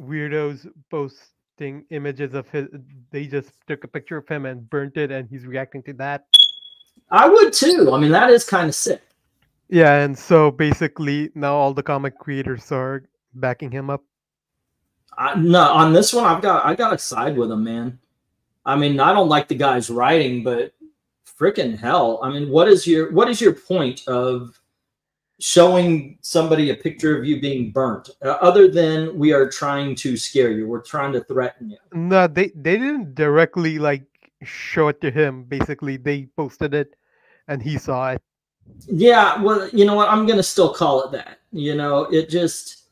weirdos posting images of his. They just took a picture of him and burnt it, and he's reacting to that. I would too. I mean, that is kind of sick. Yeah, and so basically now all the comic creators are backing him up. I, no, on this one, I've got I got to side with him, man. I mean, I don't like the guy's writing, but freaking hell! I mean, what is your what is your point of showing somebody a picture of you being burnt, uh, other than we are trying to scare you? We're trying to threaten you. No, they they didn't directly like show it to him. Basically, they posted it, and he saw it. Yeah, well, you know what? I'm gonna still call it that. You know, it just.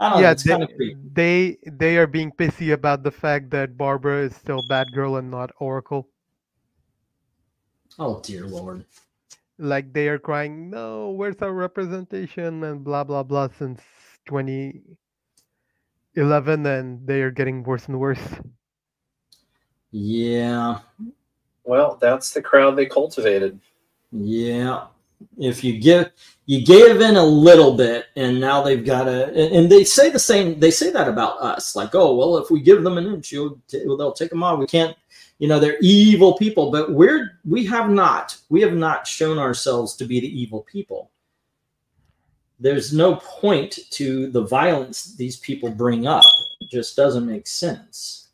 I don't yeah, know, it's they, kind of they they are being pissy about the fact that Barbara is still Batgirl and not Oracle. Oh dear lord! Like they are crying, no, where's our representation and blah blah blah since 2011, and they are getting worse and worse. Yeah. Well, that's the crowd they cultivated. Yeah. If you give you gave in a little bit and now they've got a and they say the same they say that about us like oh well if we give them an inch you'll they'll take them on we can't you know they're evil people but we're we have not we have not shown ourselves to be the evil people there's no point to the violence these people bring up it just doesn't make sense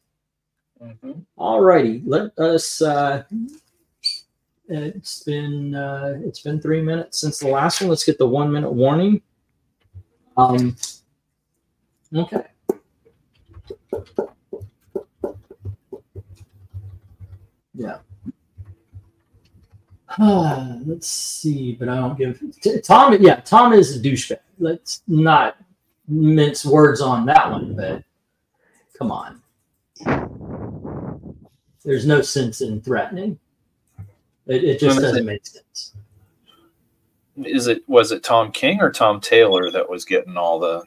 Mm-hmm. All righty, let us. Uh, it's been uh, it's been three minutes since the last one. Let's get the one minute warning. Um. Okay. Yeah. Uh, let's see, but I don't give Tom. Yeah, Tom is a douchebag. Let's not mince words on that one, but come on there's no sense in threatening. It, it just doesn't make sense. Is it was it Tom King or Tom Taylor that was getting all the?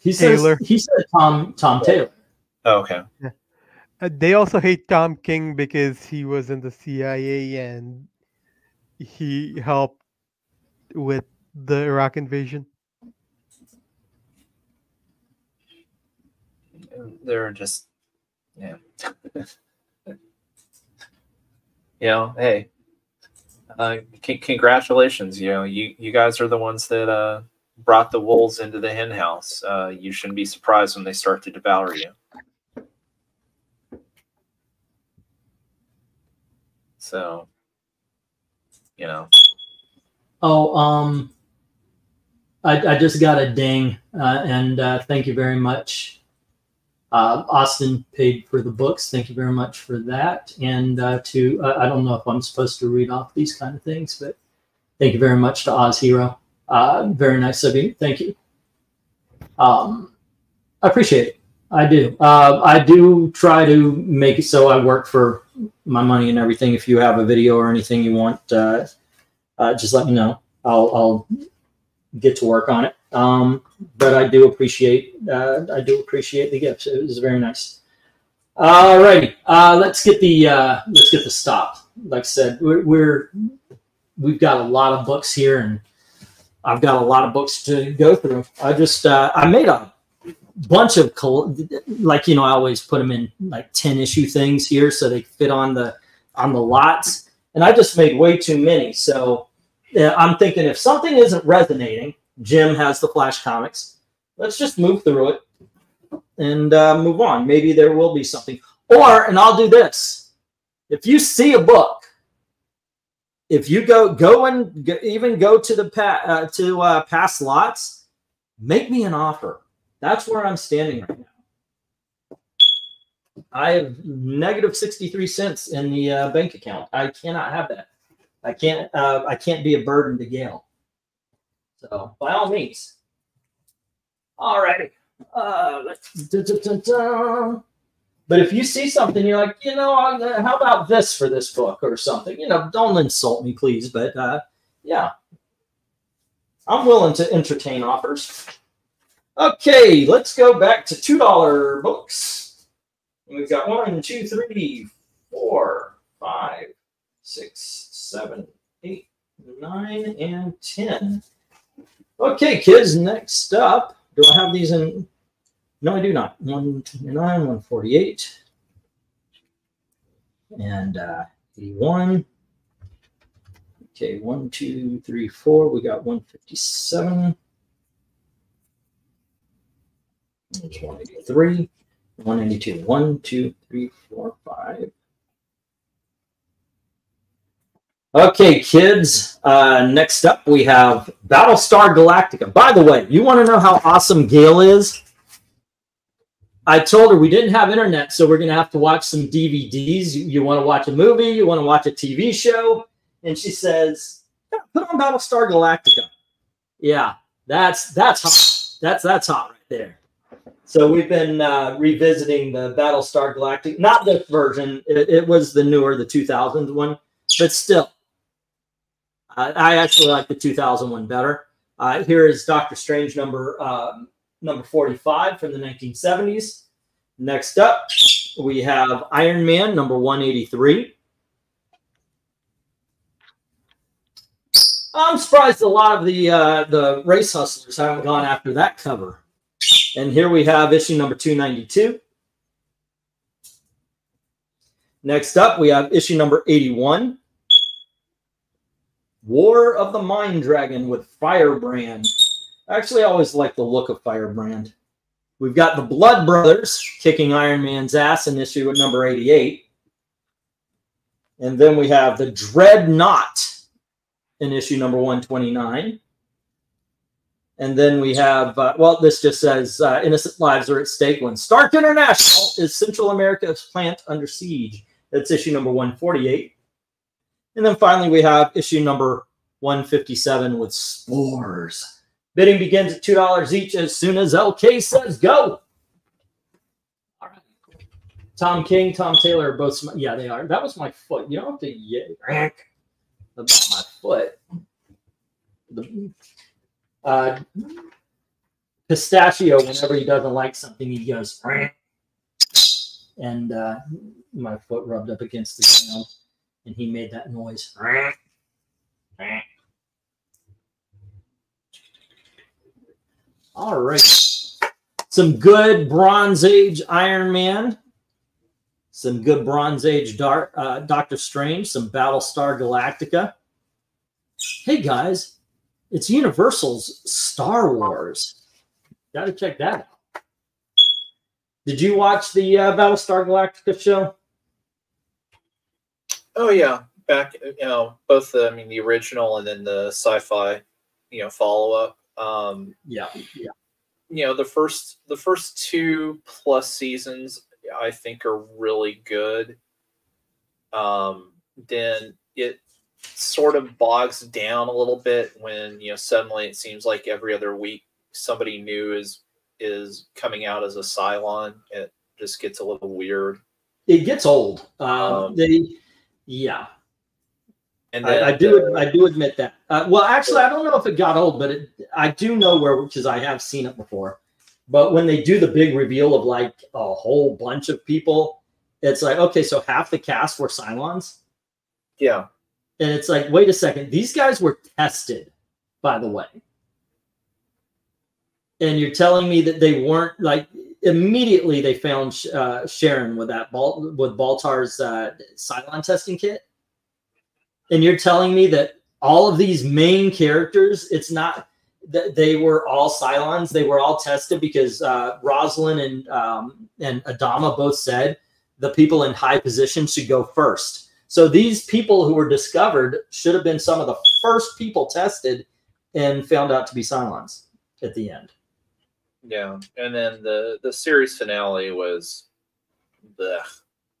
He says Taylor. he said Tom Tom Taylor. Oh, okay. Yeah. Uh, they also hate Tom King because he was in the CIA and he helped with the Iraq invasion. They're just yeah. you know, hey, uh, c- congratulations. You know, you, you guys are the ones that uh, brought the wolves into the hen house. Uh, you shouldn't be surprised when they start to devour you. So, you know. Oh, um, I, I just got a ding, uh, and uh, thank you very much uh, Austin paid for the books. Thank you very much for that. And uh, to, uh, I don't know if I'm supposed to read off these kind of things, but thank you very much to Oz Hero. Uh, very nice of you. Thank you. Um, I appreciate it. I do. Uh, I do try to make it so I work for my money and everything. If you have a video or anything you want, uh, just let me know. I'll, I'll get to work on it. Um, but I do appreciate uh, I do appreciate the gifts. It was very nice. All righty, uh, let's get the uh, let's get the stop. Like I said, we're, we're we've got a lot of books here, and I've got a lot of books to go through. I just uh, I made a bunch of like you know I always put them in like ten issue things here so they fit on the on the lots, and I just made way too many. So I'm thinking if something isn't resonating, Jim has the Flash comics. Let's just move through it and uh, move on. Maybe there will be something. Or and I'll do this: if you see a book if you go go and go, even go to the pa- uh, to uh, past lots, make me an offer. That's where I'm standing right now. I have negative 63 cents in the uh, bank account. I cannot have that. I can't. Uh, I can't be a burden to Gail. So by all means. All righty. Uh, let's. Da, da, da, but if you see something, you're like, you know, uh, how about this for this book or something? You know, don't insult me, please. But uh, yeah, I'm willing to entertain offers. Okay, let's go back to $2 books. We've got one, two, three, four, five, six, seven, eight, nine, and 10. Okay, kids, next up, do I have these in no, I do not. 129, 148, and uh, 81. Okay, one, two, three, four. We got 157. 183, 192. One, two, three, four, five. Okay, kids. Uh, next up, we have Battlestar Galactica. By the way, you want to know how awesome Gail is? I told her we didn't have internet, so we're going to have to watch some DVDs. You, you want to watch a movie? You want to watch a TV show? And she says, yeah, "Put on Battlestar Galactica." Yeah, that's that's hot. That's that's hot right there. So we've been uh, revisiting the Battlestar Galactica, not this version. It, it, was the newer, the 2000 one, but still, uh, I actually like the 2001 better. Uh, here is Doctor Strange number um, number 45 from the 1970s. Next up, we have Iron Man, number 183. I'm surprised a lot of the uh, the race hustlers haven't gone after that cover. And here we have issue number 292. Next up, we have issue number 81. War of the Mind Dragon with Firebrand. Actually, I always like the look of Firebrand. We've got the Blood Brothers kicking Iron Man's ass in issue at number 88. And then we have the Dreadnought in issue number 129. And then we have, uh, well, this just says uh, innocent lives are at stake when Stark International is Central America's plant under siege. That's issue number 148. And then finally, we have issue number 157 with Spores. Bidding begins at $2 each as soon as LK says go. All right. Tom King, Tom Taylor are both, yeah, they are. That was my foot. You don't have to yank about my foot. The, uh, pistachio, whenever he doesn't like something, he goes, and uh, my foot rubbed up against the ground, and he made that noise. All right. Some good Bronze Age Iron Man. Some good Bronze Age Dark, uh, Doctor Strange. Some Battlestar Galactica. Hey, guys. It's Universal's Star Wars. Got to check that out. Did you watch the uh, Battlestar Galactica show? Oh yeah, back you know both the I mean the original and then the sci-fi you know follow up. Um, yeah, yeah. You know, the first the first two plus seasons I think are really good. Um, then it sort of bogs down a little bit when you know suddenly it seems like every other week somebody new is is coming out as a Cylon, it just gets a little weird. It gets old. Um, um, they, yeah. And I, I, do, I do admit that. Uh, well, actually, I don't know if it got old, but it, I do know where because I have seen it before. But when they do the big reveal of like a whole bunch of people, it's like okay, so half the cast were Cylons. Yeah, and it's like, wait a second, these guys were tested, by the way and you're telling me that they weren't like immediately they found uh, Sharon with that ball with Baltar's uh, Cylon testing kit, and you're telling me that all of these main characters, it's not that they were all Cylons, they were all tested because uh, Roslin and um, and Adama both said the people in high position should go first. So these people who were discovered should have been some of the first people tested and found out to be Cylons at the end. Yeah, and then the the series finale was the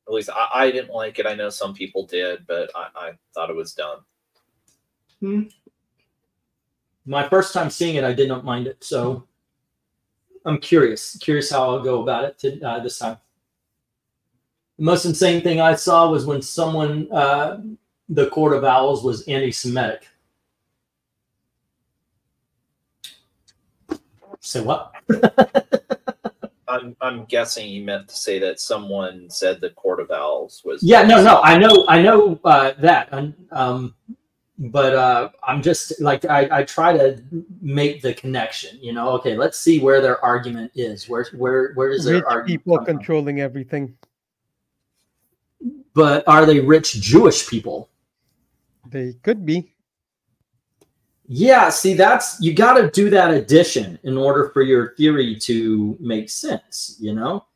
at least I, I didn't like it. I know some people did, but I, I thought it was dumb. Hmm. My first time seeing it, I did not mind it. So I'm curious, curious how I'll go about it to, uh, this time. The most insane thing I saw was when someone, uh, the Court of Owls was anti-Semitic. Say what? I'm I'm guessing he meant to say that someone said the Court of Owls was. Yeah, no, no, I know, I know uh, that, um, but uh, I'm just like I, I try to make the connection. You know, okay, let's see where their argument is. Where where where is their rich argument? People controlling everything. But are they rich Jewish people? They could be. Yeah, see, that's you got to do that addition in order for your theory to make sense, you know?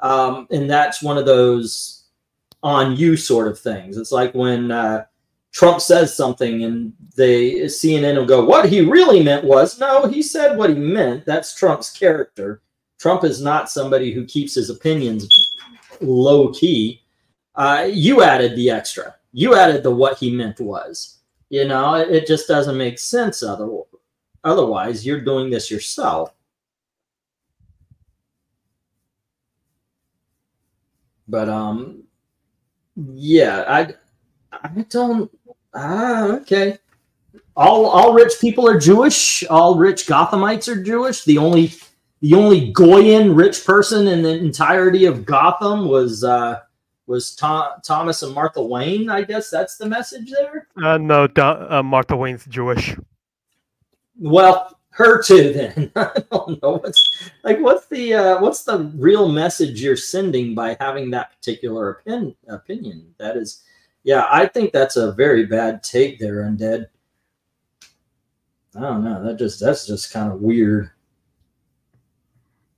Um, and that's one of those on you sort of things. It's like when uh, Trump says something and they CNN will go, What he really meant was, no, he said what he meant. That's Trump's character. Trump is not somebody who keeps his opinions low key. Uh, you added the extra, you added the what he meant was. You know, it, it just doesn't make sense other, otherwise. You're doing this yourself. But um, yeah, I I don't. Ah, okay. All all rich people are Jewish. All rich Gothamites are Jewish. The only the only Goyen rich person in the entirety of Gotham was uh, was Tom, Thomas and Martha Wayne. I guess that's the message there. Uh, no, uh, Martha Wayne's Jewish. Well, her too. Then I don't know what's like. What's the uh, what's the real message you're sending by having that particular opin- opinion? That is, yeah, I think that's a very bad take there, undead. I don't know. That just that's just kind of weird.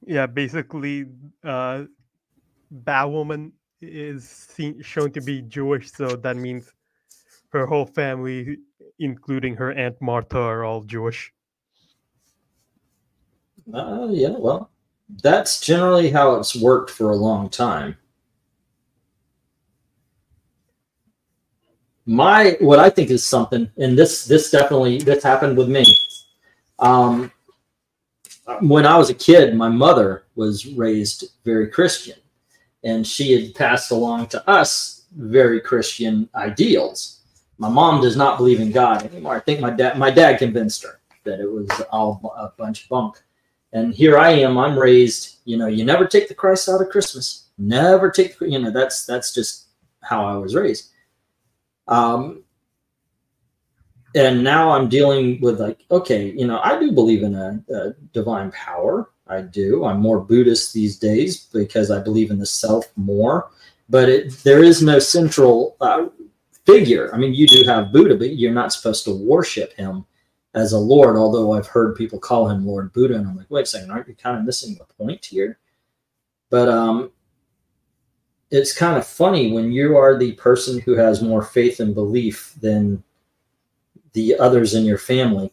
Yeah, basically, uh, Batwoman is seen, shown to be Jewish, so that means her whole family, including her aunt Martha, are all Jewish. Uh, yeah, well, that's generally how it's worked for a long time. My what I think is something, and this this definitely this happened with me. Um, when I was a kid, my mother was raised very Christian and she had passed along to us very Christian ideals. My mom does not believe in God anymore. I think my dad my dad convinced her that it was all a bunch of bunk. And here I am. I'm raised. You know, you never take the Christ out of Christmas. Never take. You know, that's that's just how I was raised. Um, and now I'm dealing with like, okay, you know, I do believe in a, a divine power. I do. I'm more Buddhist these days because I believe in the self more. But it, there is no central uh, figure. I mean, you do have Buddha, but you're not supposed to worship him as a Lord, although I've heard people call him Lord Buddha. And I'm like, wait a second, aren't you kind of missing the point here? But um, it's kind of funny when you are the person who has more faith and belief than the others in your family,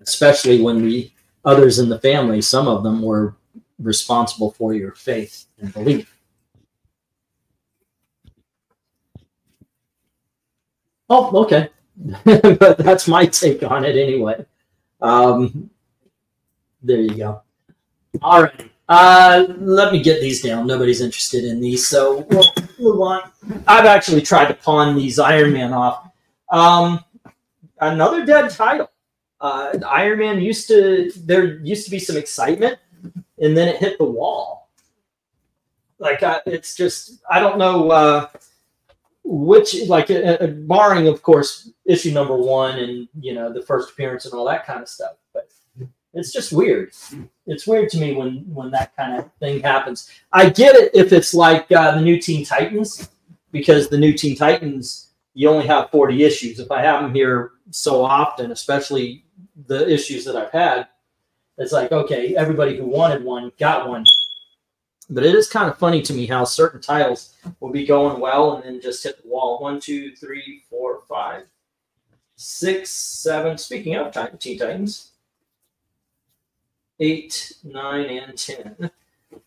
especially when we others in the family, some of them were responsible for your faith and belief. Oh, okay. but that's my take on it anyway. Um, there you go. All right. Uh, let me get these down. Nobody's interested in these, so we'll move on. I've actually tried to pawn these Iron Man off. Um, another dead title. Uh, Iron Man used to there used to be some excitement, and then it hit the wall. Like uh, it's just I don't know uh, which like uh, uh, barring of course issue number one and you know the first appearance and all that kind of stuff, but it's just weird. It's weird to me when when that kind of thing happens. I get it if it's like uh, the new Teen Titans, because the new Teen Titans you only have 40 issues. If I have them here so often, especially the issues that I've had, it's like okay, everybody who wanted one got one. But it is kind of funny to me how certain titles will be going well and then just hit the wall. One, two, three, four, five, six, seven. Speaking of Teen Titans, eight, nine, and ten.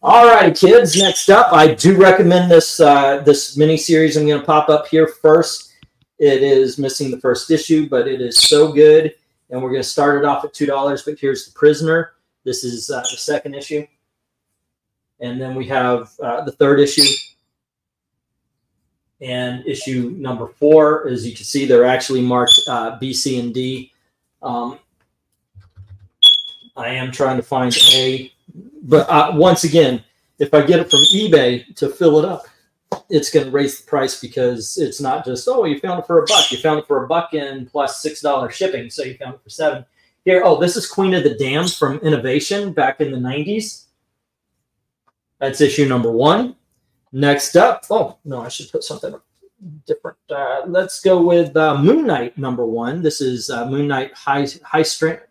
All right, kids. Next up, I do recommend this uh, this mini series. I'm going to pop up here first. It is missing the first issue, but it is so good, and we're going to start it off at two dollars. But here's the Prisoner. This is uh, the second issue, and then we have uh, the third issue. And issue number four, as you can see, they're actually marked uh, B, C, and D. Um, I am trying to find a, but uh, once again, if I get it from eBay to fill it up, it's going to raise the price because it's not just oh you found it for a buck, you found it for a buck and plus six dollars shipping, so you found it for seven. Here, oh, this is Queen of the Damned from Innovation back in the '90s. That's issue number one. Next up, oh no, I should put something different. Uh, let's go with uh, Moon Knight number one. This is uh, Moon Knight High High Strength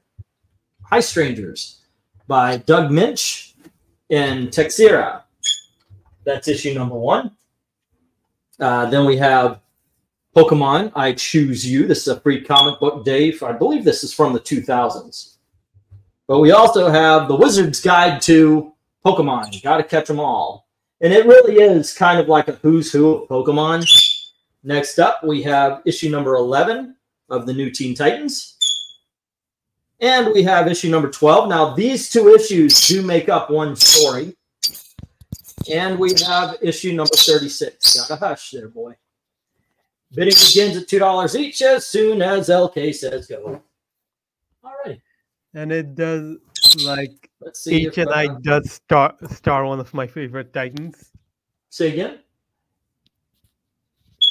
High Strangers by Doug Moench and Texeira. That's issue number one. Uh, then we have Pokemon I Choose You. This is a free comic book day. I believe this is from the 2000s. But we also have The Wizard's Guide to Pokemon. You got to catch them all. And it really is kind of like a who's who of Pokemon. Next up, we have issue number 11 of the new Teen Titans. And we have issue number 12. Now, these two issues do make up one story. And we have issue number 36. Got a hush there, boy. Bidding begins at $2 each as soon as LK says go. All right. And it does, like, Let's see H and I uh, does star, star one of my favorite Titans. Say again?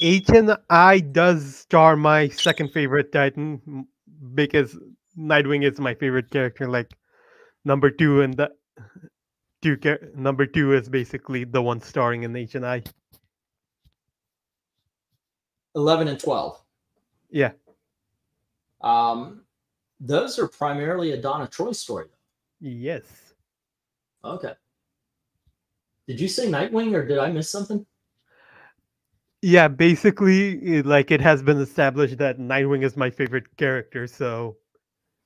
H and I does star my second favorite Titan because Nightwing is my favorite character. Like number two, and the two number two is basically the one starring in H and I. Eleven and twelve. Yeah. Um, those are primarily a Donna Troy story. Yes. Okay. Did you say Nightwing, or did I miss something? Yeah, basically, like it has been established that Nightwing is my favorite character, so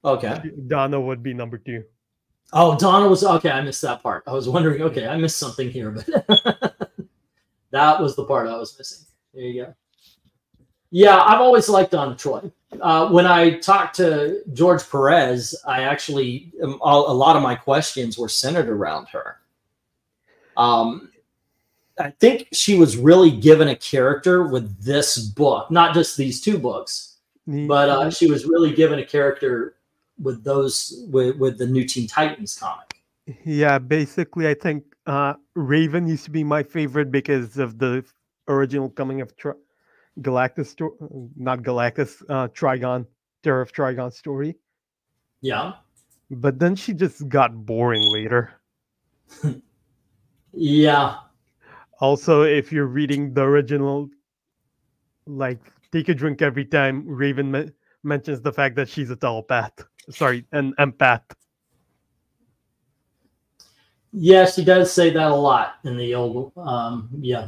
Okay. Donna would be number two. Oh, Donna was okay. I missed that part. I was wondering. Okay, I missed something here, but that was the part I was missing. There you go. Yeah, I've always liked Donna Troy. Uh, when I talked to George Perez, I actually um, a lot of my questions were centered around her. Um, I think she was really given a character with this book, not just these two books, but uh, she was really given a character with those with, with the new Teen Titans comic. Yeah, basically, I think uh, Raven used to be my favorite because of the original coming of Tri- Galactus, not Galactus, uh, Trigon, Terror of Trigon story. Yeah, but then she just got boring later. yeah. Also, if you're reading the original, like take a drink every time Raven mentions the fact that she's a telepath sorry, an empath. Yes, she does say that a lot in the old. Um, yeah,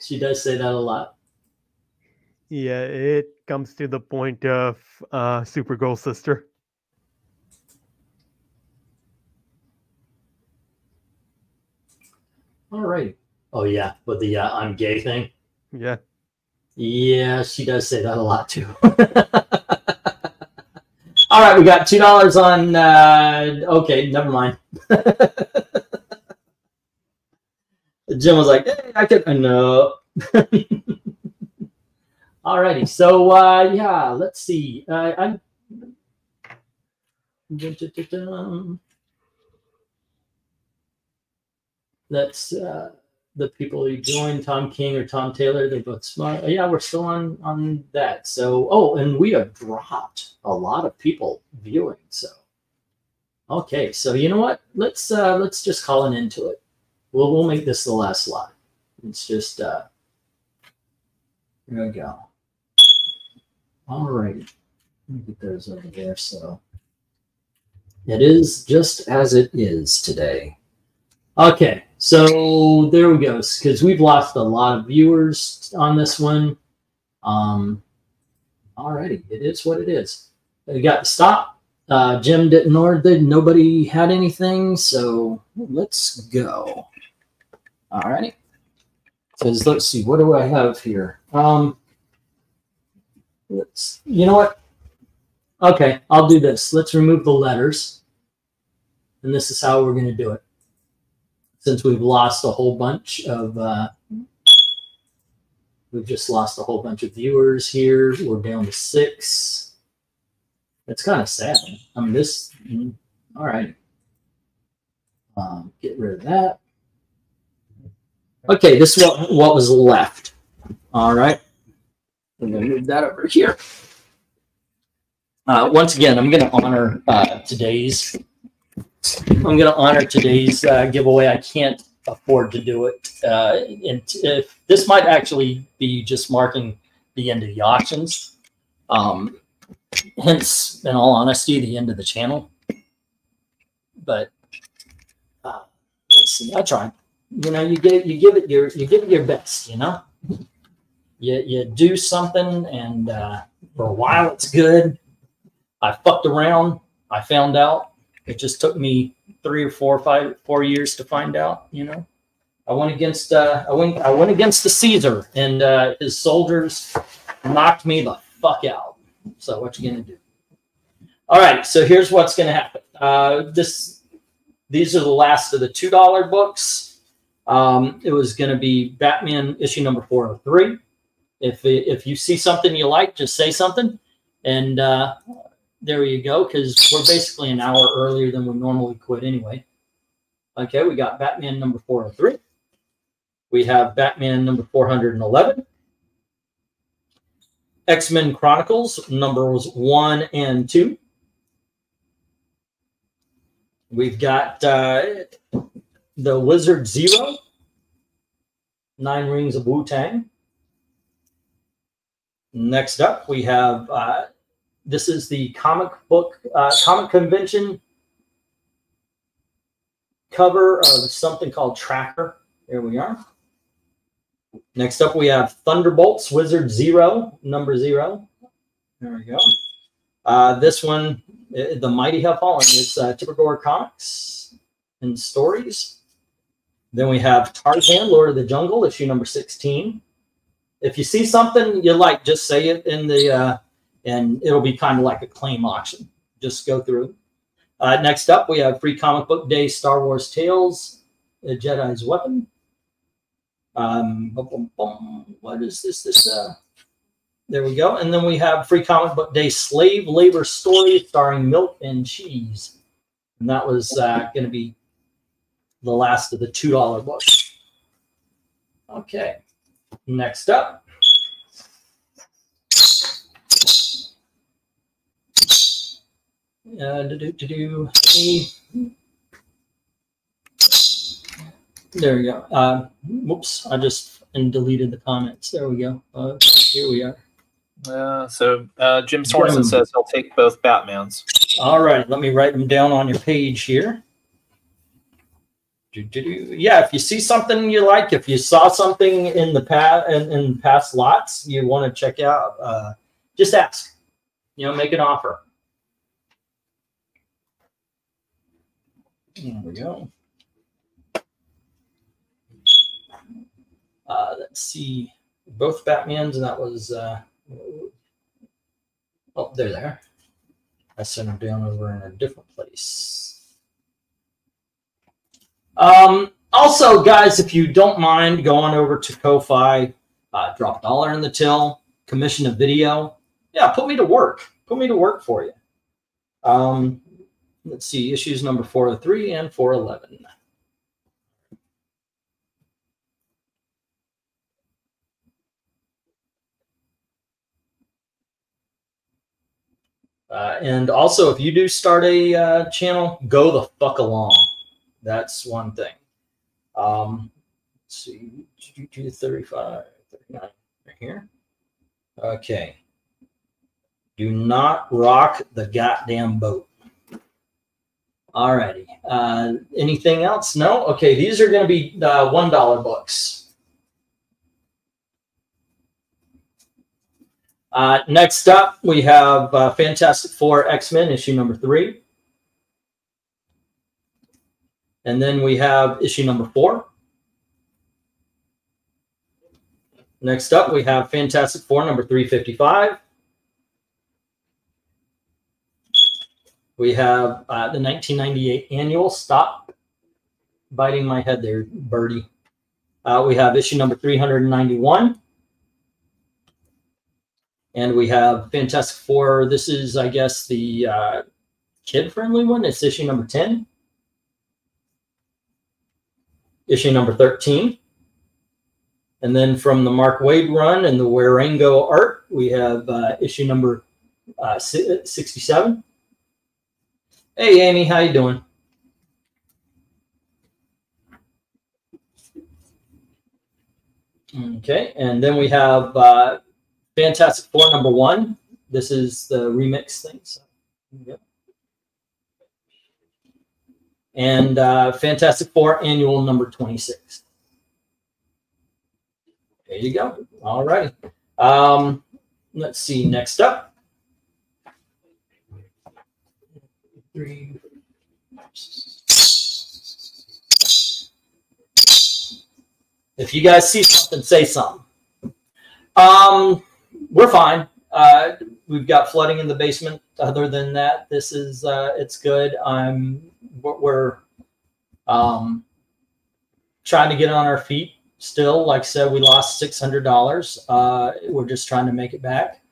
she does say that a lot. Yeah, it comes to the point of uh, Supergirl sister. All right. Oh yeah, with the uh, I'm gay thing. Yeah. Yeah, she does say that a lot too. All right, we got two dollars on. Uh, okay, never mind. Jim was like, hey, I could, uh, no. Alrighty, so uh, yeah, let's see. Uh, I'm. That's uh, the people who joined Tom King or Tom Taylor. They both smart. Yeah, we're still on on that. So, oh, and we have dropped a lot of people viewing. So, okay, so you know what? Let's uh, let's just call an end to it. We'll we'll make this the last slide. It's just uh, here we go. All right, let me get those over there. So it is just as it is today. Okay, so there we go. Because we've lost a lot of viewers on this one. Um, alrighty, it is what it is. We got to stop. Uh, Jim didn't order. Nobody had anything, so let's go. Alrighty. Says, let's see, what do I have here? Um, let's, you know what? Okay, I'll do this. Let's remove the letters. And this is how we're going to do it. Since we've lost a whole bunch of, uh, we've just lost a whole bunch of viewers here. We're down to six. It's kind of sad. I mean, this, all right. Um, get rid of that. Okay, this is what, what was left. All right. I'm going to move that over here. Uh, once again, I'm going to honor uh, today's. I'm going to honor today's uh, giveaway. I can't afford to do it. Uh, and if this might actually be just marking the end of the auctions. Um, hence, in all honesty, the end of the channel. But uh, let's see. I tried you know, you give you give it your you give it your best. You know, you you do something, and uh, for a while it's good. I fucked around. I found out. It just took me three or four, five, four years to find out. You know, I went against uh, I went I went against the Caesar, and uh, his soldiers knocked me the fuck out. So what you gonna do? All right, so here's what's gonna happen. Uh, this these are the last of the two dollar books. Um, it was to be Batman issue number 403. If, if you see something you like, just say something. And uh, there you go, because we're basically an hour earlier than we normally quit anyway. Okay, we got Batman number 403. We have Batman number 411. X Men Chronicles numbers one and two. We've got uh, the Wizard Zero, Nine Rings of Wu Tang. Next up, we have uh, this is the comic book uh, comic convention cover of something called Tracker. There we are. Next up, we have Thunderbolts Wizard Zero, number zero. There we go. Uh, this one, uh, The Mighty Have Fallen. It's uh, Tipper Comics and Stories. Then we have Tarzan, Lord of the Jungle, issue number 16. If you see something you like, just say it in the, uh, and it'll be kind of like a claim auction. Just go through. Uh, next up, we have Free Comic Book Day Star Wars Tales, A Jedi's Weapon. Um, boom, boom, what is this? This, uh, there we go. And then we have Free Comic Book Day Slave Labor Story starring Milk and Cheese. And that was uh, going to be the last of the $2 books. Okay, next up. Uh, do, do, do, do. There we go. Uh, whoops, I just and deleted the comments. There we go. Uh, here we are. Uh, so uh, Jim Sorensen says he'll take both Batmans. All right, let me write them down on your page here Do you yeah, if you see something you like, if you saw something in the past in, in past lots you want to check out, uh, just ask. You know, make an offer. There we go. Uh, let's see, both Batmans, and that was uh, oh, there. I sent them down over in a different place. Um, also, guys, if you don't mind going over to Ko-Fi, uh, drop a dollar in the till, commission a video. Yeah, put me to work. Put me to work for you. Um, let's see, issues number 403 and 411. Uh, and also, if you do start a uh, channel, go the fuck along. That's one thing. Um, let's see, 35, 39 right here. Okay. Do not rock the goddamn boat. Alrighty. Uh, anything else? No? Okay, these are going to be uh, $1 books. Uh, next up, we have uh, Fantastic Four X Men issue number three. And then we have issue number four. Next up, we have Fantastic Four number 355. We have uh, the 1998 annual. Stop biting my head there, Birdie. Uh, we have issue number 391. And we have Fantastic Four. This is, I guess, the uh, kid-friendly one. It's issue number 10. Issue number 13. And then from the Mark Waid run and the Wieringo art, we have uh, issue number uh, 67. Hey, Amy, how you doing? Okay, and then we have uh, Fantastic Four number one. This is the remix thing. So. And uh, Fantastic Four annual number 26. There you go. All right. Um, let's see. Next up. Three. If you guys see something, say something. Um, we're fine. Uh, we've got flooding in the basement. Other than that, this is uh, it's good. I'm we're um, trying to get on our feet still. Like I said, we lost six hundred dollars. Uh, we're just trying to make it back.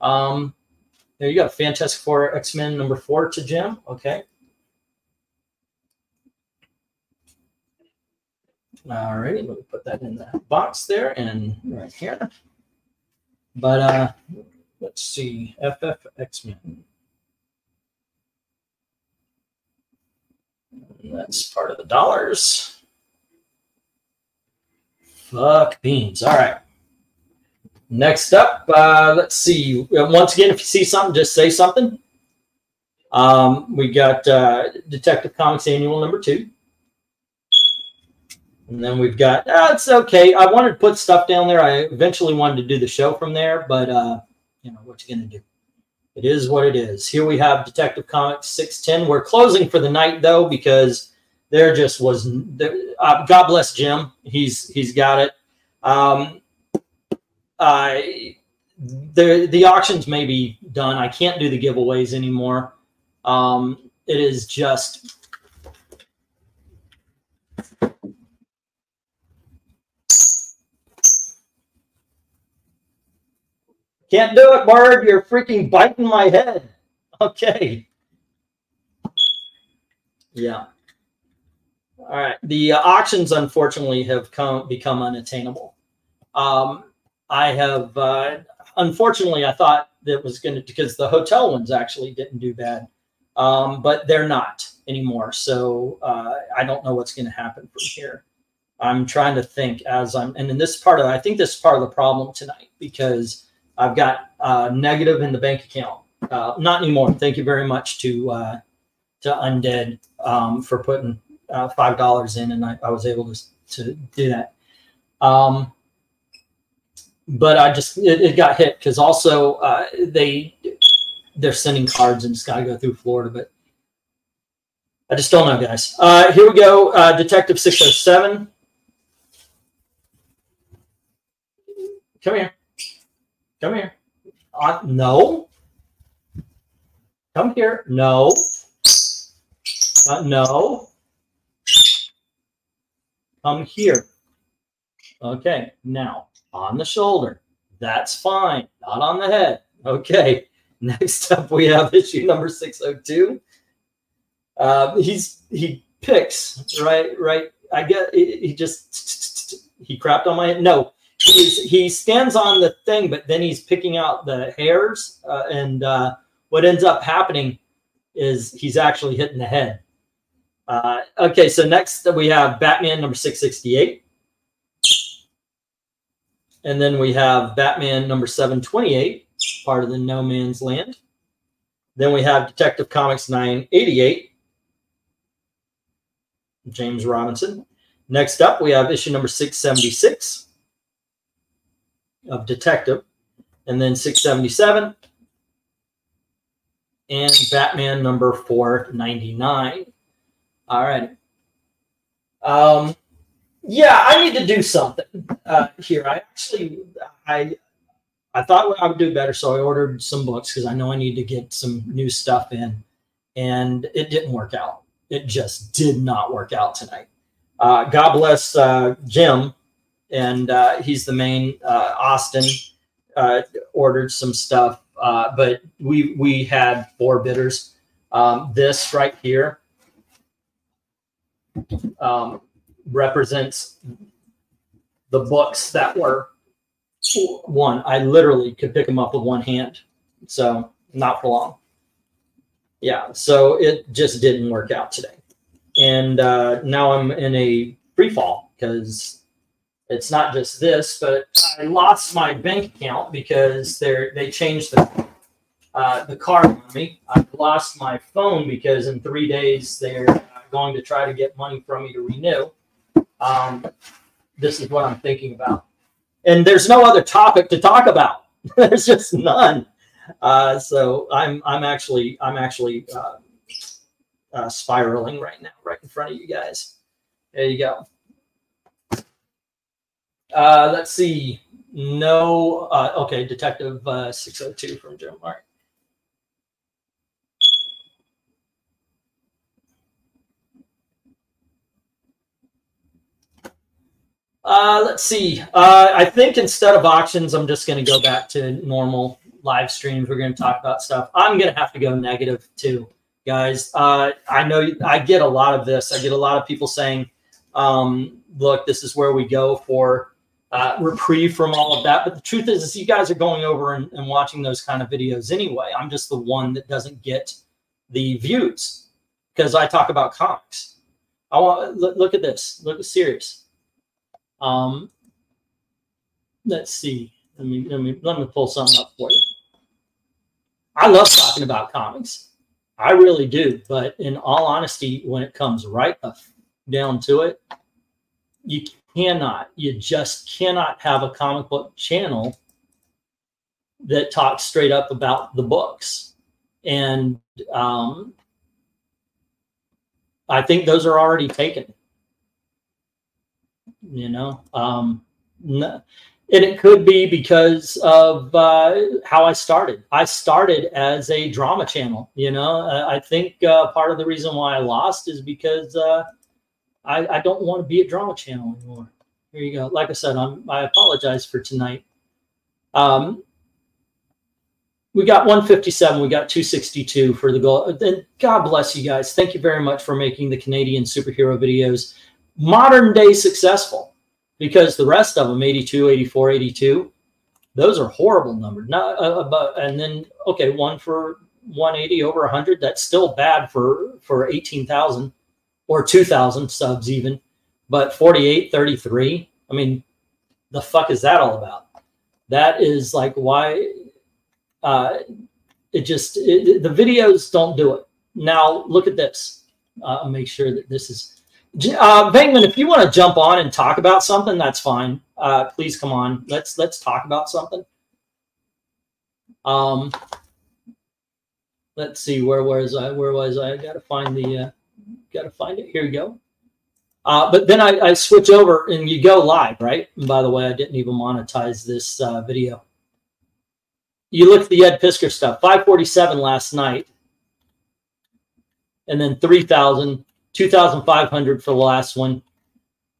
Um, there you go. Fantastic Four X Men number four to Jim. Okay. All righty, let me put that in the box there and right here. But uh, let's see, FF X-Men. That's part of the dollars. Fuck beans. All right. Next up, uh, let's see. Once again, if you see something, just say something. Um, we got uh, Detective Comics Annual number two. And then we've got, uh, it's okay. I wanted to put stuff down there. I eventually wanted to do the show from there, but, uh, you know, what you going to do? It is what it is. Here we have Detective Comics 610. We're closing for the night, though, because there just was, uh, God bless Jim. He's He's got it. Um, I, the, the auctions may be done. I can't do the giveaways anymore. Um, it is just Can't do it, Bard. You're freaking biting my head. Okay. Yeah. All right. The uh, auctions, unfortunately, have come become unattainable. Um, I have, uh, unfortunately, I thought that was going to because the hotel ones actually didn't do bad, um, but they're not anymore. So uh, I don't know what's going to happen from here. I'm trying to think as I'm, and in this part of, I think this is part of the problem tonight because I've got uh, negative in the bank account. Uh, not anymore. Thank you very much to uh, to Undead um, for putting uh, five dollars in, and I, I, was able to to do that. Um, but I just it, it got hit because also uh, they they're sending cards and it's got to go through Florida, but I just don't know, guys. Uh, here we go. Uh, Detective Six Hundred Seven. Come here. Come here. Uh, no. Come here. No. Uh, no. come here. Okay, now on the shoulder. That's fine, not on the head. Okay, next up we have issue number 602. Uh, he's he picks right, right. I get he just he crapped on my head. No, he's, he stands on the thing, but then he's picking out the hairs, uh, and uh, what ends up happening is he's actually hitting the head. Uh, okay, so next we have Batman number 668. And then we have Batman number 728, part of the No Man's Land. Then we have Detective Comics 988, James Robinson. Next up, we have issue number 676 of Detective. And then 677 and Batman number 499. All right. Um, yeah, I need to do something uh, here. I actually, I, I thought I would do better, so I ordered some books because I know I need to get some new stuff in, and it didn't work out. It just did not work out tonight. Uh, God bless uh, Jim, and uh, he's the main uh, Austin. Uh, ordered some stuff, but we we had four bidders. Um, this right here. Um, represents the books that were one. I literally could pick them up with one hand. So not for long. Yeah. So it just didn't work out today. And uh, now I'm in a free fall because it's not just this, but I lost my bank account because they they changed the uh, the card on me. I lost my phone because in three days they're uh, going to try to get money from me to renew um, this is what I'm thinking about. And there's no other topic to talk about. there's just none. Uh, so I'm I'm actually I'm actually uh, uh, spiraling right now, right in front of you guys. There you go. Uh, let's see. No. Uh, okay, Detective uh, 602 from Joe Mark. Uh, let's see. Uh, I think instead of auctions, I'm just going to go back to normal live streams. We're going to talk about stuff. I'm going to have to go negative too, guys. Uh, I know I get a lot of this. I get a lot of people saying, um, "Look, this is where we go for uh, reprieve from all of that." But the truth is, is you guys are going over and, and watching those kind of videos anyway. I'm just the one that doesn't get the views because I talk about comics. I want look, look at this. Look serious um, let's see. Let me let me let me pull something up for you. I love talking about comics. I really do. But in all honesty, when it comes right down to it, you cannot, you just cannot have a comic book channel that talks straight up about the books. And um, I think those are already taken you know um and it could be because of uh, how I started. I started as a drama channel. You know, I think uh, part of the reason why I lost is because uh, I, I, don't want to be a drama channel anymore. Here you go. Like I said, I'm, I apologize for tonight. Um, we got 157. We got 262 for the goal. And God bless you guys. Thank you very much for making the Canadian superhero videos modern day successful because the rest of them 82 84 82 those are horrible numbers. Not uh, uh but and then okay one for 180 over 100 that's still bad for for 18,000 or 2,000 subs even but 48 33 i mean the fuck is that all about? That is like why uh it just it, the videos don't do it. Now look at this. Uh, I'll make sure that this is uh, Venkman, if you want to jump on and talk about something, that's fine. Uh, please come on. Let's let's talk about something. Um, let's see where was I? Where was I? I got to find the. Uh, got to find it. Here we go. Uh, but then I, I switch over and you go live, right? And by the way, I didn't even monetize this uh, video. You look at the Ed Piskor stuff. 547 last night, and then 3,000 2,500 for the last one.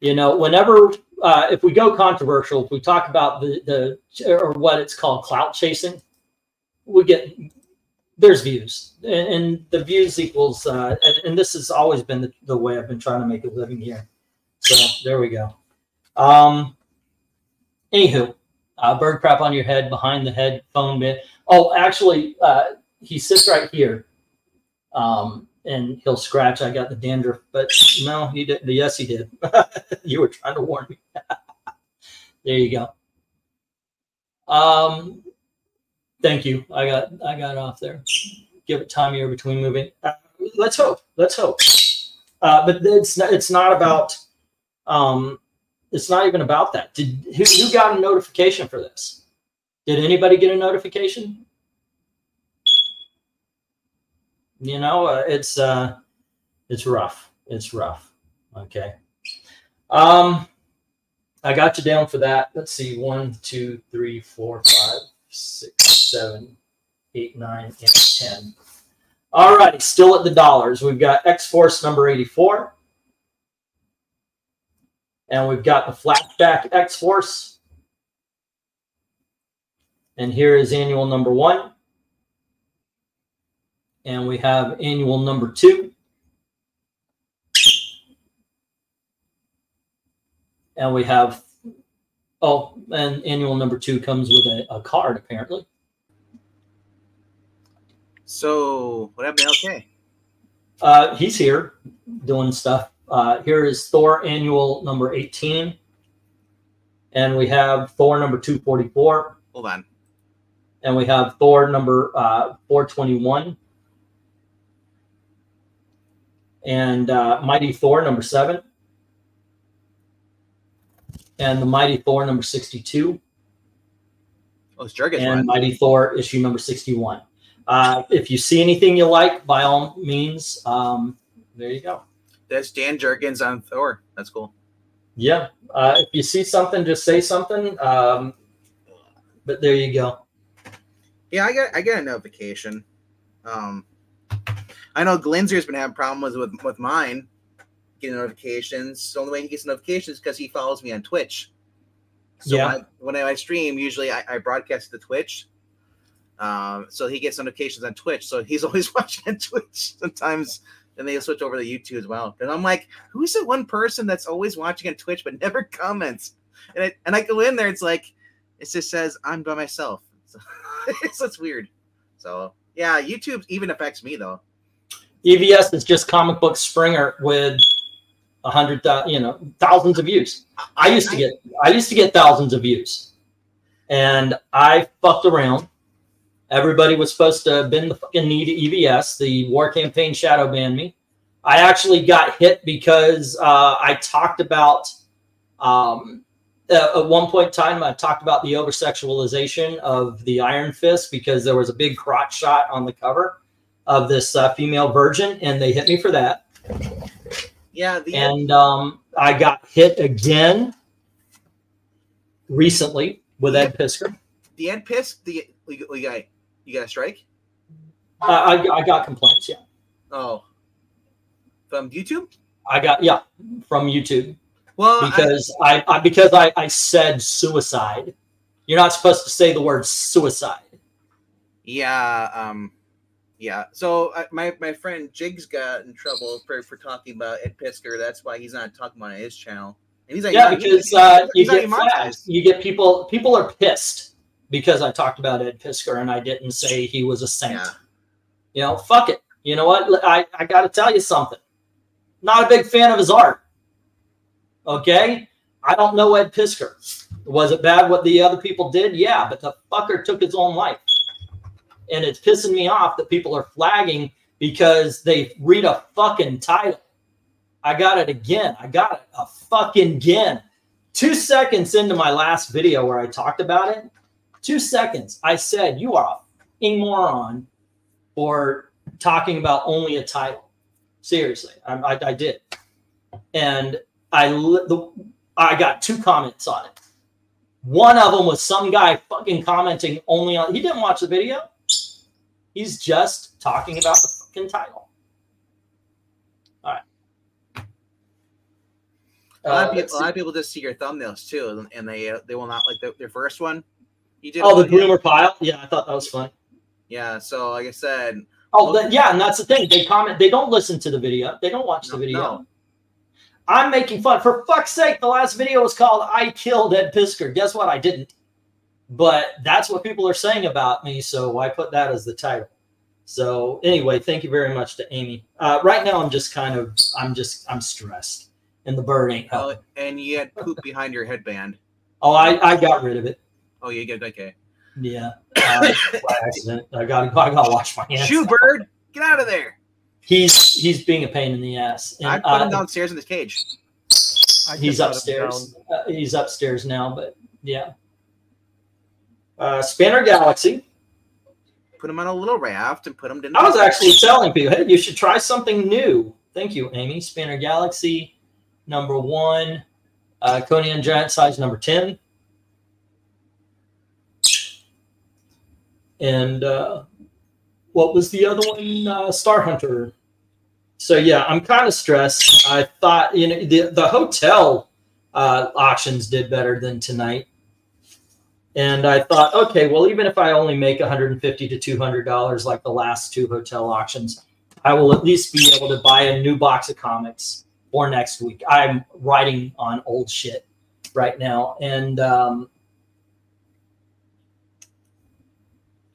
You know, whenever uh, if we go controversial, if we talk about the the or what it's called clout chasing, we get there's views and, and the views equals uh, and, and, this has always been the, the, way I've been trying to make a living here. So there we go. Um, anywho, uh, bird crap on your head, behind the head, phone bit. Oh, actually, uh, he sits right here. Um, and he'll scratch. I got the dandruff, but no, he did. Yes, he did. you were trying to warn me. there you go. Um, thank you. I got I got off there. Give it time here between moving. Uh, let's hope. Let's hope. Uh, but it's not, it's not about. Um, it's not even about that. Did who, who got a notification for this? Did anybody get a notification? You know, uh, it's uh, it's rough. It's rough. Okay. Um, I got you down for that. Let's see, one, two, three, four, five, six, seven, eight, nine, and ten. All righty, still at the dollars. We've got X Force number 84. And we've got the flashback X Force. And here is annual number one and we have annual number two. And we have, oh, and annual number two comes with a, a card apparently. So what happened to LK? Uh, he's here doing stuff. Uh, here is Thor annual number 18. And we have Thor number 244. Hold on. And we have Thor number uh, 421 and uh, Mighty Thor number seven, and the Mighty Thor number sixty-two. Oh, it's Jurgens and Mighty Thor issue number sixty-one. Uh, if you see anything you like, by all means, um, there you go. That's Dan Jurgens on Thor. That's cool. Yeah. Uh, if you see something, just say something. Um, but there you go. Yeah, I got I got a notification. Um, I know Glinzer's been having problems with with mine getting notifications. The only way he gets notifications is because he follows me on Twitch. So yeah. when, I, when I stream, usually I, I broadcast to Twitch. Um, so he gets notifications on Twitch. So he's always watching on Twitch. Sometimes then they switch over to YouTube as well. And I'm like, who's the one person that's always watching on Twitch but never comments? And I, and I go in there, it's like it just says I'm by myself. So it's, it's weird. So yeah, YouTube even affects me though. EVS is just comic book Springer with a hundred, you know, thousands of views. I used to get, I used to get thousands of views, and I fucked around. Everybody was supposed to bend the fucking knee to EVS. The war campaign shadow banned me. I actually got hit because uh, I talked about um, uh, at one point in time I talked about the over sexualization of the Iron Fist because there was a big crotch shot on the cover of this uh, female virgin, and they hit me for that. Yeah, and um, I got hit again recently with Ed Piskor. The Ed Pisk, the we, we got you got a strike. Uh, I I got complaints. Yeah. Oh, from YouTube. I got yeah from YouTube. Well, because I, I, I because I I said suicide. You're not supposed to say the word suicide. Yeah. Um yeah. So uh, my my friend Jigs got in trouble for for talking about Ed Piskor. That's why he's not talking about his channel. And he's like, yeah, because uh, you get flags. You get people. People are pissed because I talked about Ed Piskor and I didn't say he was a saint. Yeah. You know, fuck it. You know what? I I got to tell you something. Not a big fan of his art. Okay. I don't know Ed Piskor. Was it bad what the other people did? Yeah, but the fucker took his own life and it's pissing me off that people are flagging because they read a fucking title. I got it again. I got it a fucking again. Two seconds into my last video where I talked about it, two seconds, I said, You are a moron for talking about only a title. Seriously, I, I, I did. And I, the, I got two comments on it. One of them was some guy fucking commenting only on, he didn't watch the video. He's just talking about the fucking title. All right. A lot, of uh, people, a lot of people just see your thumbnails too, and they uh, they will not like the, their first one. You did. Oh, the bloomer pile. Yeah, I thought that was fun. Yeah. So, like I said. Oh, yeah, and that's the thing. They comment. They don't listen to the video. They don't watch no, the video. No. I'm making fun. For fuck's sake, the last video was called "I Killed Ed Piskor." Guess what? I didn't. But that's what people are saying about me, so why put that as the title? So anyway, thank you very much to Amy. Uh, right now, I'm just kind of, I'm just, I'm stressed, and the bird ain't helping. Oh, and you had poop behind your headband. Oh, I, I got rid of it. Oh, you get okay. Yeah, uh, by accident. I got, I got to wash my hands. Shoo, bird, get out of there. He's he's being a pain in the ass. And, I put him uh, downstairs in this cage. he's upstairs. Uh, he's upstairs now, but yeah. Uh, Spanner Galaxy put them on a little raft and put them. In I was actually telling people, hey, you should try something new. Thank you, Amy. Spanner Galaxy, number one. Uh, Conan Giant Size, number 10. And uh, what was the other one? Uh, Star Hunter. So, yeah, I'm kind of stressed. I thought, you know, the, the hotel uh, auctions did better than tonight. And I thought, okay, well, even if I only make 150 to 200 dollars like the last two hotel auctions, I will at least be able to buy a new box of comics for next week. I'm writing on old shit right now, and um,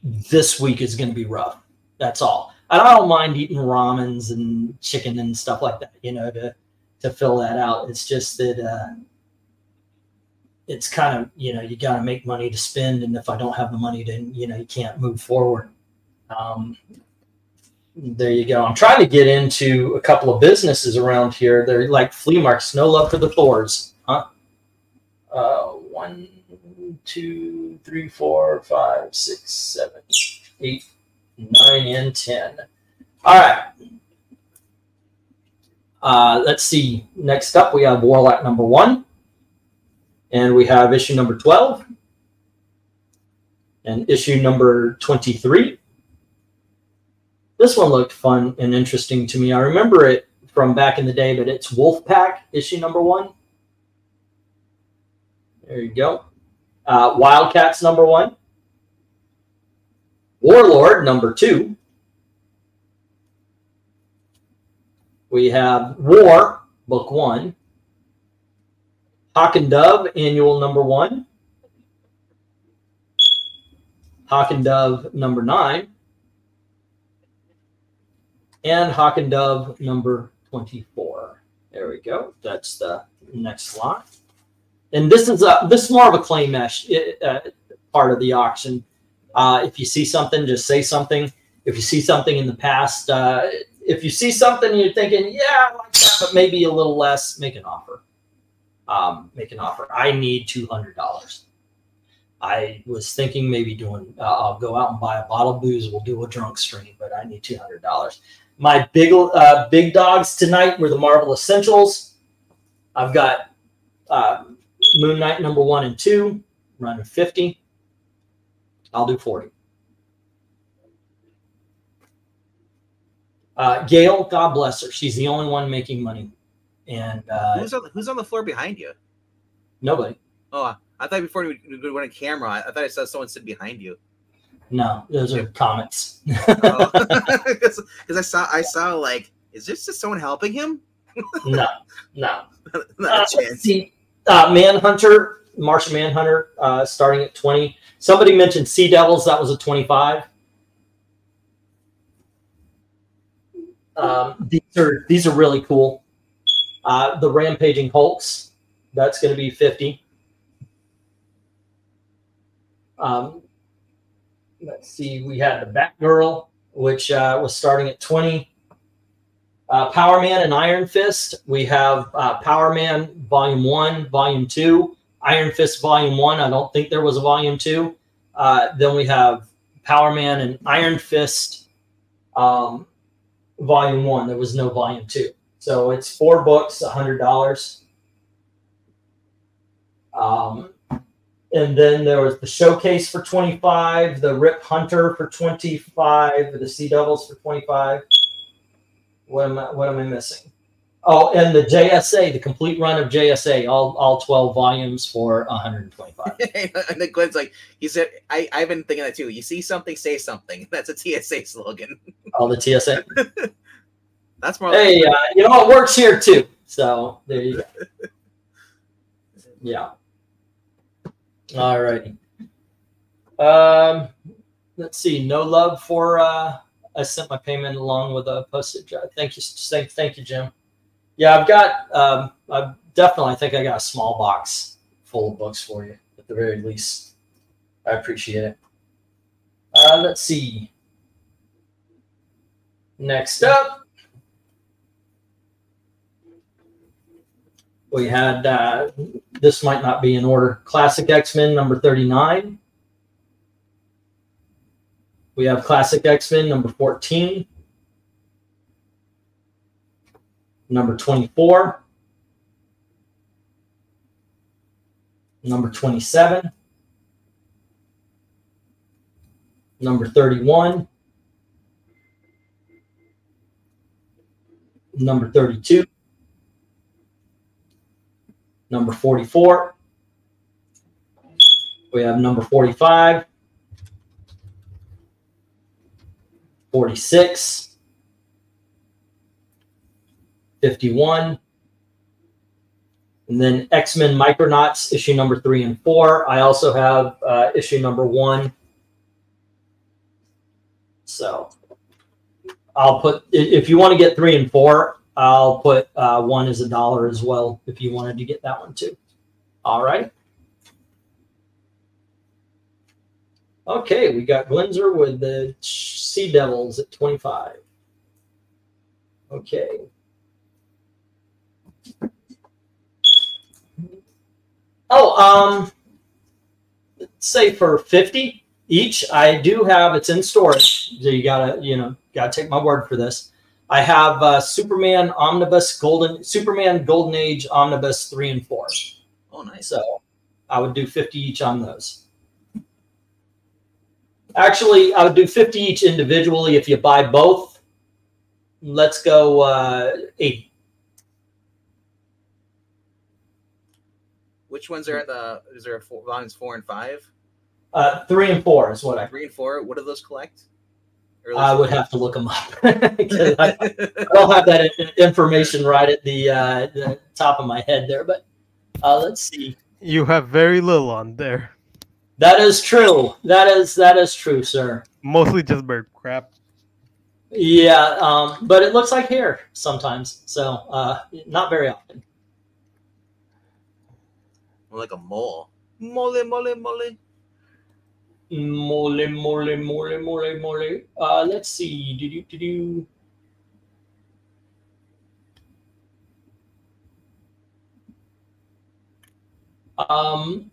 this week is going to be rough. That's all. And I don't mind eating ramens and chicken and stuff like that, you know, to to fill that out. It's just that. Uh, it's kind of you know you got to make money to spend and if i don't have the money then you know you can't move forward. Um, there you go. I'm trying to get into a couple of businesses around here. They're like flea markets no love for the thors huh? Uh, one two three four five six seven eight nine and ten. All right. Uh, let's see. Next up we have warlock number one and we have issue number 12 and issue number 23. This one looked fun and interesting to me. I remember it from back in the day, but it's Wolfpack issue number one. There you go. Uh, Wildcats number one. Warlord number two. We have War, book one. Hawk and Dove, annual number one. Hawk and Dove number nine. And Hawk and Dove number 24. There we go. That's the next lot. And this is a this is more of a clay mesh uh, part of the auction. Uh, if you see something, just say something. If you see something in the past, uh, if you see something you're thinking, yeah, I like that, but maybe a little less, make an offer um, make an offer. I need two hundred dollars. I was thinking maybe doing. Uh, I'll go out and buy a bottle of booze. We'll do a drunk stream, but I need two hundred dollars. My big uh, big dogs tonight were the Marvel Essentials. I've got uh, Moon Knight number one and two, running fifty. I'll do forty. Uh, Gail, God bless her. She's the only one making money and uh, who's on who's on the floor behind you? Nobody. Oh, I thought before we went on camera, I thought I saw someone sit behind you. No, those are comments. Because oh. I saw I saw like, is this just someone helping him? no, no. Not uh, chance. See, uh, Manhunter, Martian Manhunter, uh, starting at twenty. Somebody mentioned Sea Devils. That was a twenty-five. Um, these are these are really cool. Uh, the Rampaging Hulks, that's going to be 50. Um, let's see, we had the Batgirl, which uh, was starting at 20. Uh, Power Man and Iron Fist. We have uh, Power Man Volume 1, Volume 2, Iron Fist Volume 1. I don't think there was a Volume 2. Uh, then we have Power Man and Iron Fist um, Volume 1. There was no Volume 2. So it's four books, a hundred dollars. Um, and then there was the showcase for 25, the Rip Hunter for 25, the Sea Devils for 25. What am I what am I missing? Oh, and the JSA, the complete run of JSA, all all twelve volumes for one hundred and twenty-five. and then Glenn's like, he said, I I've been thinking that too. You see something, say something. That's a TSA slogan. All the TSA. That's more. Hey, uh, you know it works here too. So there you go. yeah. All righty. Um, let's see. No love for. uh I sent my payment along with a postage. Thank you. Thank, thank you, Jim. Yeah, I've got. Um, I definitely. Think I got a small box full of books for you at the very least. I appreciate it. Uh, let's see. Next up, we had. Uh, this might not be in order. Classic X Men number thirty-nine. We have Classic X Men number fourteen. number 24, number 27, number 31, number 32, number 44. We have number 45, 46, 51. And then X Men Micronauts, issue number three and four. I also have uh, issue number one. So I'll put, if you want to get three and four, I'll put uh, one as a dollar as well if you wanted to get that one too. All right. Okay, we got Glenzer with the Sea Devils at 25. Okay. Oh, um, say for 50 each, I do have, it's in storage. So you gotta, you know, gotta take my word for this. I have uh, Superman Omnibus Golden, Superman Golden Age Omnibus 3 and 4. Oh, nice. So I would do 50 each on those. Actually, I would do 50 each individually if you buy both. Let's go uh, 80. Which ones are the? Is there four, volumes four and five? Uh, three and four is what I. Three and four. What do those collect? I would have to look them up I, I, don't have that information right at the, uh, the top of my head there. But uh, let's see. You have very little on there. That is true. That is that is true, sir. Mostly just bird crap. Yeah, um, but it looks like hair sometimes, so uh, not very often like a mole. Mole, mole, mole. Mole, mole, mole, mole, mole. Uh, let's see. Do do do do. Um,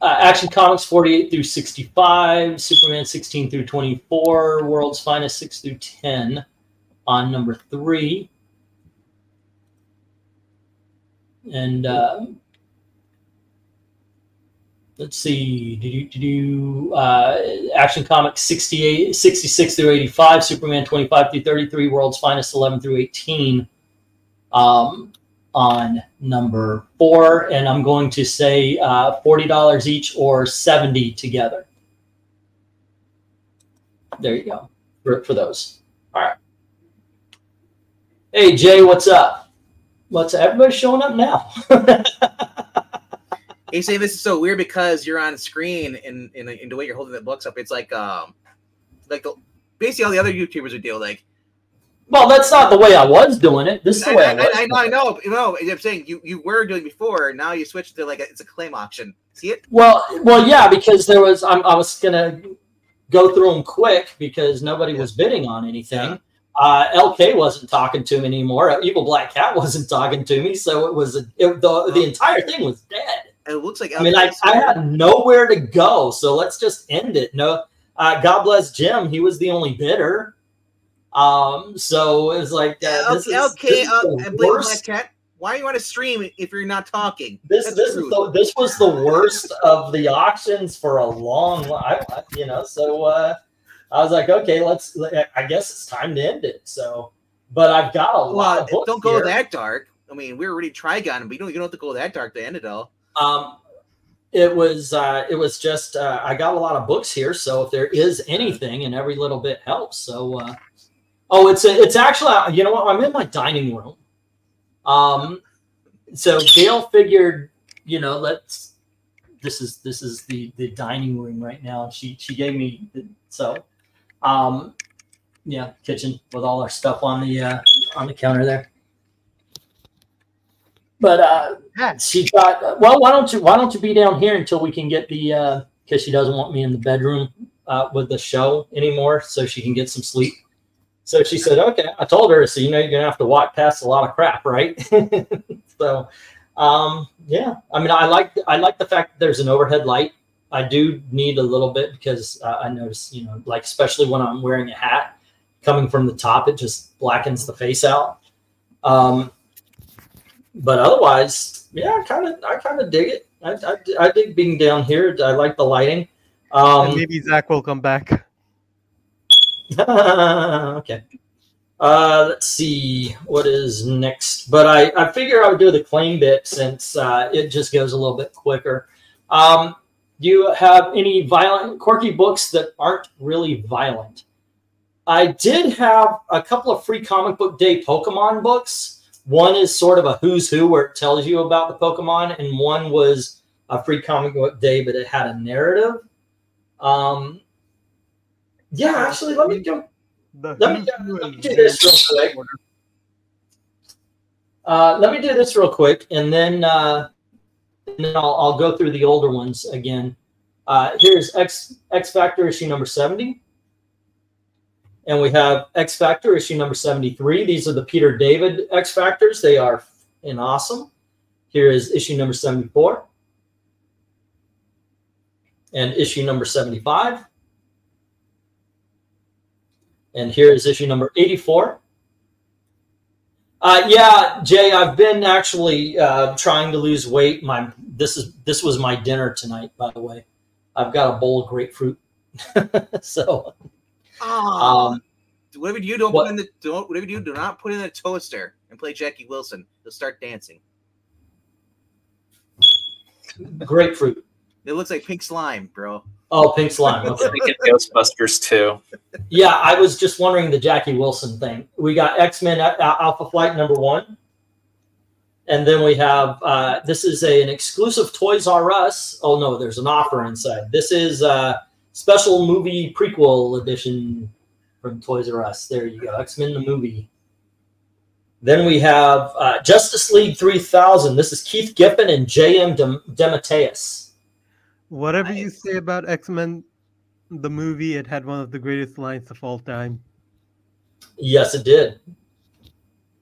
uh, Action Comics 48 through 65, Superman 16 through 24, World's Finest 6 through 10 on number 3. And uh, let's see, do do do uh, Action Comics 68, 66 through 85, Superman 25 through 33, World's Finest 11 through 18 um, on number four. And I'm going to say uh, $40 each or 70 together. There you go for, for those. All right. Hey, Jay, what's up? What's everybody showing up now? Say this is so weird because you're on screen and in, in, in, the way you're holding the books up. It's like um, like the, basically all the other YouTubers would do. Like, well, that's not the way I was doing it. This is the I, way I, I, I, know. I know. No, I'm saying you you were doing before. Now you switched to like a, it's a claim auction. See it? Well, well, yeah, because there was I'm, i was gonna go through them quick because nobody yeah. was bidding on anything. Yeah. Uh, LK wasn't talking to me anymore. Evil Black Cat wasn't talking to me, so it was a, it, the the entire thing was dead. It looks like I mean, I, I had nowhere to go, so let's just end it. No, uh, God bless Jim. He was the only bidder. Um, so it was like uh, this is, okay. This is uh, Black Cat. Why are you want to stream if you're not talking? This That's this is the, this was the worst of the auctions for a long, I, you know. So uh, I was like, okay, let's. I guess it's time to end it. So but I've got a lot. Well, don't go here. that dark. I mean, we are already Trigon, but you don't you don't have to go that dark to end it all. Um, it was uh, it was just uh, I got a lot of books here, so if there is anything, and every little bit helps. So, uh, oh, it's a, it's actually you know what I'm in my dining room. Um, so Gail figured, you know, let's this is this is the the dining room right now. She she gave me so, um, yeah, kitchen with all our stuff on the uh, on the counter there. But uh, she thought, well, why don't you why don't you be down here until we can get the because uh, she doesn't want me in the bedroom uh, with the show anymore, so she can get some sleep. So she said, okay. I told her, so you know, you're gonna have to walk past a lot of crap, right? so, um, yeah. I mean, I like I like the fact that there's an overhead light. I do need a little bit because uh, I notice, you know, like especially when I'm wearing a hat, coming from the top, it just blackens the face out. Um, but otherwise, yeah, I kind of I kind of dig it. I, I, I, dig being down here. I like the lighting. Um, maybe Zach will come back. okay. Uh, let's see what is next. But I, I figure I would do the claim bit since uh, it just goes a little bit quicker. Um, do you have any violent, quirky books that aren't really violent? I did have a couple of free comic book day Pokemon books one is sort of a who's who where it tells you about the Pokemon, and one was a free comic book day, but it had a narrative. Um, yeah, actually, let me go. Let me, let me do this real quick. Uh, let me do this real quick, and then uh, and then I'll, I'll go through the older ones again. Uh, here's X X Factor issue number seventy. And we have X Factor issue number 73. These are the Peter David X Factors. They are in awesome. Here is issue number 74. And issue number 75. And here is issue number 84. Uh, yeah, Jay, I've been actually uh, trying to lose weight. My this is this was my dinner tonight, by the way. I've got a bowl of grapefruit. so um, whatever you do, don't what? put in the don't whatever you do, do not put in the toaster and play Jackie Wilson. You'll start dancing. Grapefruit. It looks like pink slime, bro. Oh, pink slime. Okay. Ghostbusters too. Yeah, I was just wondering the Jackie Wilson thing. We got X Men Alpha Flight number one, and then we have uh, this is a, an exclusive Toys R Us. Oh no, there's an offer inside. This is. Uh, special movie prequel edition from Toys R Us. There you go, X Men the movie. Then we have uh, Justice League 3000. This is Keith Giffen and J.M. Dem- DeMatteis. Whatever nice. you say about X Men, the movie, it had one of the greatest lines of all time. Yes, it did.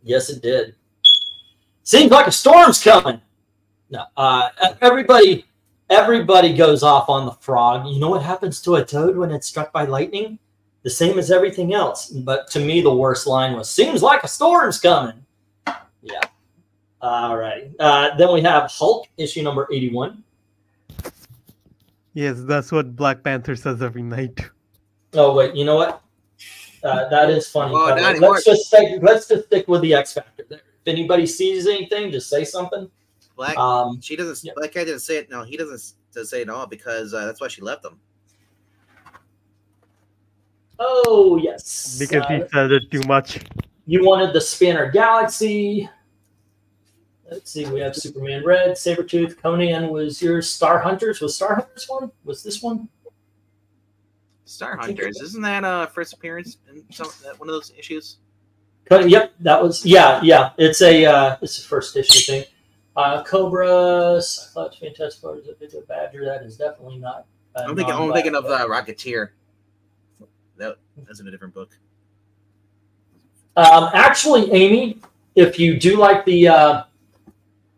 Yes, it did. Seems like a storm's coming. No, uh, everybody Everybody goes off on the frog. You know what happens to a toad when it's struck by lightning? The same as everything else. But to me, the worst line was, seems like a storm's coming. Yeah. All right. Uh, then we have Hulk, issue number 81. Yes, that's what Black Panther says every night. Oh, wait. You know what? Uh, that is funny. Well, let's just say, let's just stick with the X Factor there. If anybody sees anything, just say something. Black. Um, she doesn't. Yeah. Black Cat didn't say it. No, he doesn't, doesn't say it all because uh, that's why she left him. Oh yes, because uh, he said it too much. You wanted the Spanner Galaxy. Let's see. We have Superman Red, Sabretooth, Conan was your Star Hunters. Was Star Hunters one? Was this one? Star Hunters, isn't that uh first appearance in some one of those issues? Yep, that was yeah, yeah. It's a uh, it's a first issue thing. Uh, Cobra, Cyclops, Fantastic Four, a Badger. That is definitely not. Uh, I'm thinking. I'm thinking of uh, Rocketeer. That, that's in a different book. Um, actually, Amy, if you do like the uh,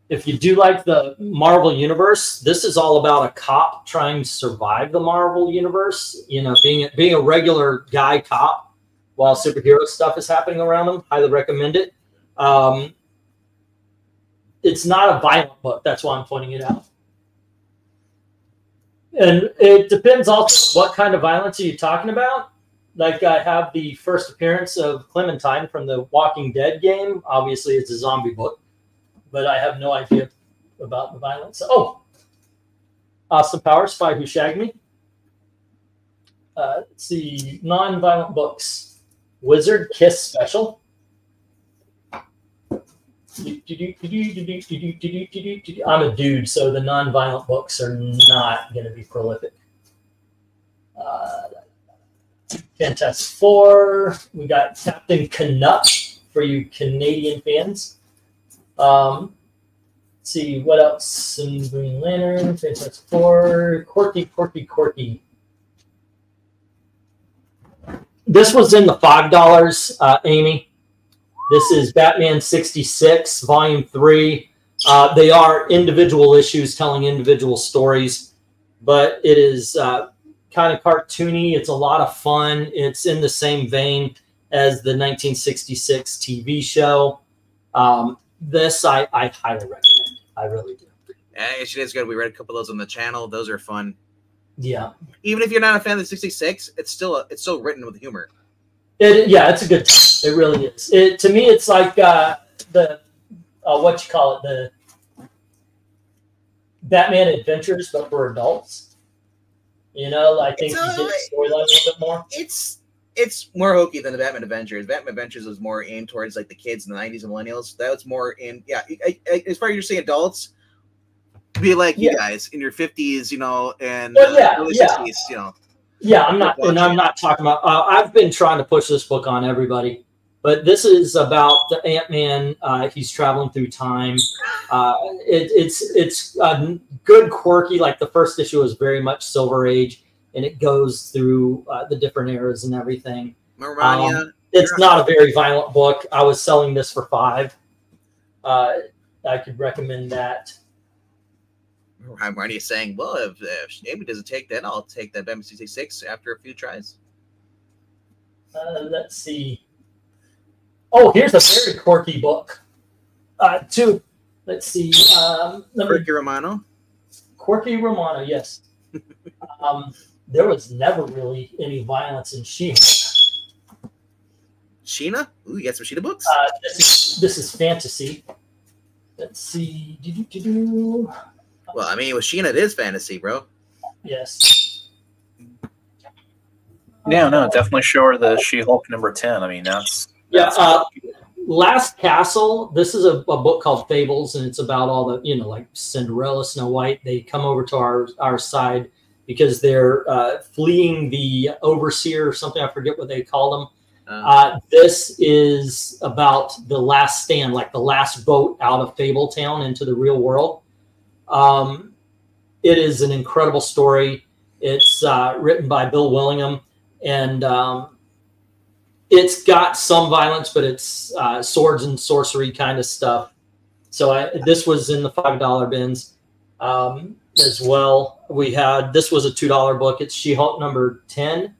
if you do like the Marvel universe, this is all about a cop trying to survive the Marvel universe. You know, being being a regular guy cop while superhero stuff is happening around him. Highly recommend it. Um, it's not a violent book. That's why I'm pointing it out. And it depends also what kind of violence are you talking about. like I have the first appearance of Clementine from the Walking Dead game. Obviously, it's a zombie book, but I have no idea about the violence. Oh, Austin Powers, Spy Who Shagged Me. Uh, let's see, non-violent books. Wizard Kiss Special. I'm a dude, so the non-violent books are not going to be prolific. Uh, Fantastic Four. We got Captain Canuck for you Canadian fans. Um, see what else in Green Lantern, Fantastic Four, Quirky, Quirky, Quirky. This was in the five dollars, uh, Amy. This is Batman sixty six, volume three. Uh, they are individual issues telling individual stories, but it is uh, kind of cartoony. It's a lot of fun. It's in the same vein as the 1966 TV show. Um, this I, I highly recommend. I really do. Yeah, it is good. We read a couple of those on the channel. Those are fun. Yeah. Even if you're not a fan of the 66, it's still a, it's still written with humor. It, yeah, it's a good time. It really is. It to me, it's like uh, the uh, what you call it the Batman Adventures, but for adults. You know, I think it's, you get the storyline a little bit more. It's it's more hokey than the Batman Adventures. Batman Adventures was more aimed towards like the kids in the '90s and millennials. That was more in yeah. I, I, as far as you're saying adults, be like yeah. you guys in your 50s, you know, and well, yeah, early yeah. 60s, you know. Yeah, I'm not, and I'm not talking about. Uh, I've been trying to push this book on everybody, but this is about the Ant Man. Uh, he's traveling through time. Uh, it, it's it's good, quirky. Like the first issue is very much Silver Age, and it goes through uh, the different eras and everything. Um, it's not a very violent book. I was selling this for five. Uh, I could recommend that. I'm already saying, well, if, if Amy doesn't take that, I'll take that Batman 66 after a few tries. Uh, let's see. Oh, here's a very quirky book. Uh, two. Let's see. Um, number, Quirky Romano. Quirky Romano, yes. um, there was never really any violence in She-Hulk. Sheena? Ooh, you got some Sheena books? Uh, this is this is fantasy. Let's see. Do-do-do-do. Well, I mean, with Sheena, it is fantasy, bro. Yes. Yeah, no, definitely show her the She-Hulk number ten. I mean, that's yeah. Uh, Last Castle. This is a, a, book called Fables, and it's about all the you know, like Cinderella, Snow White. They come over to our our side because they're uh, fleeing the overseer or something. I forget what they call them. Uh, uh, this is about the last stand, like the last boat out of Fabletown into the real world. Um, it is an incredible story. It's uh, written by Bill Willingham, and um, it's got some violence, but it's uh, swords and sorcery kind of stuff. So I, this was in the five dollar bins um, as well. We had this was a two dollar book. It's She Hulk number ten,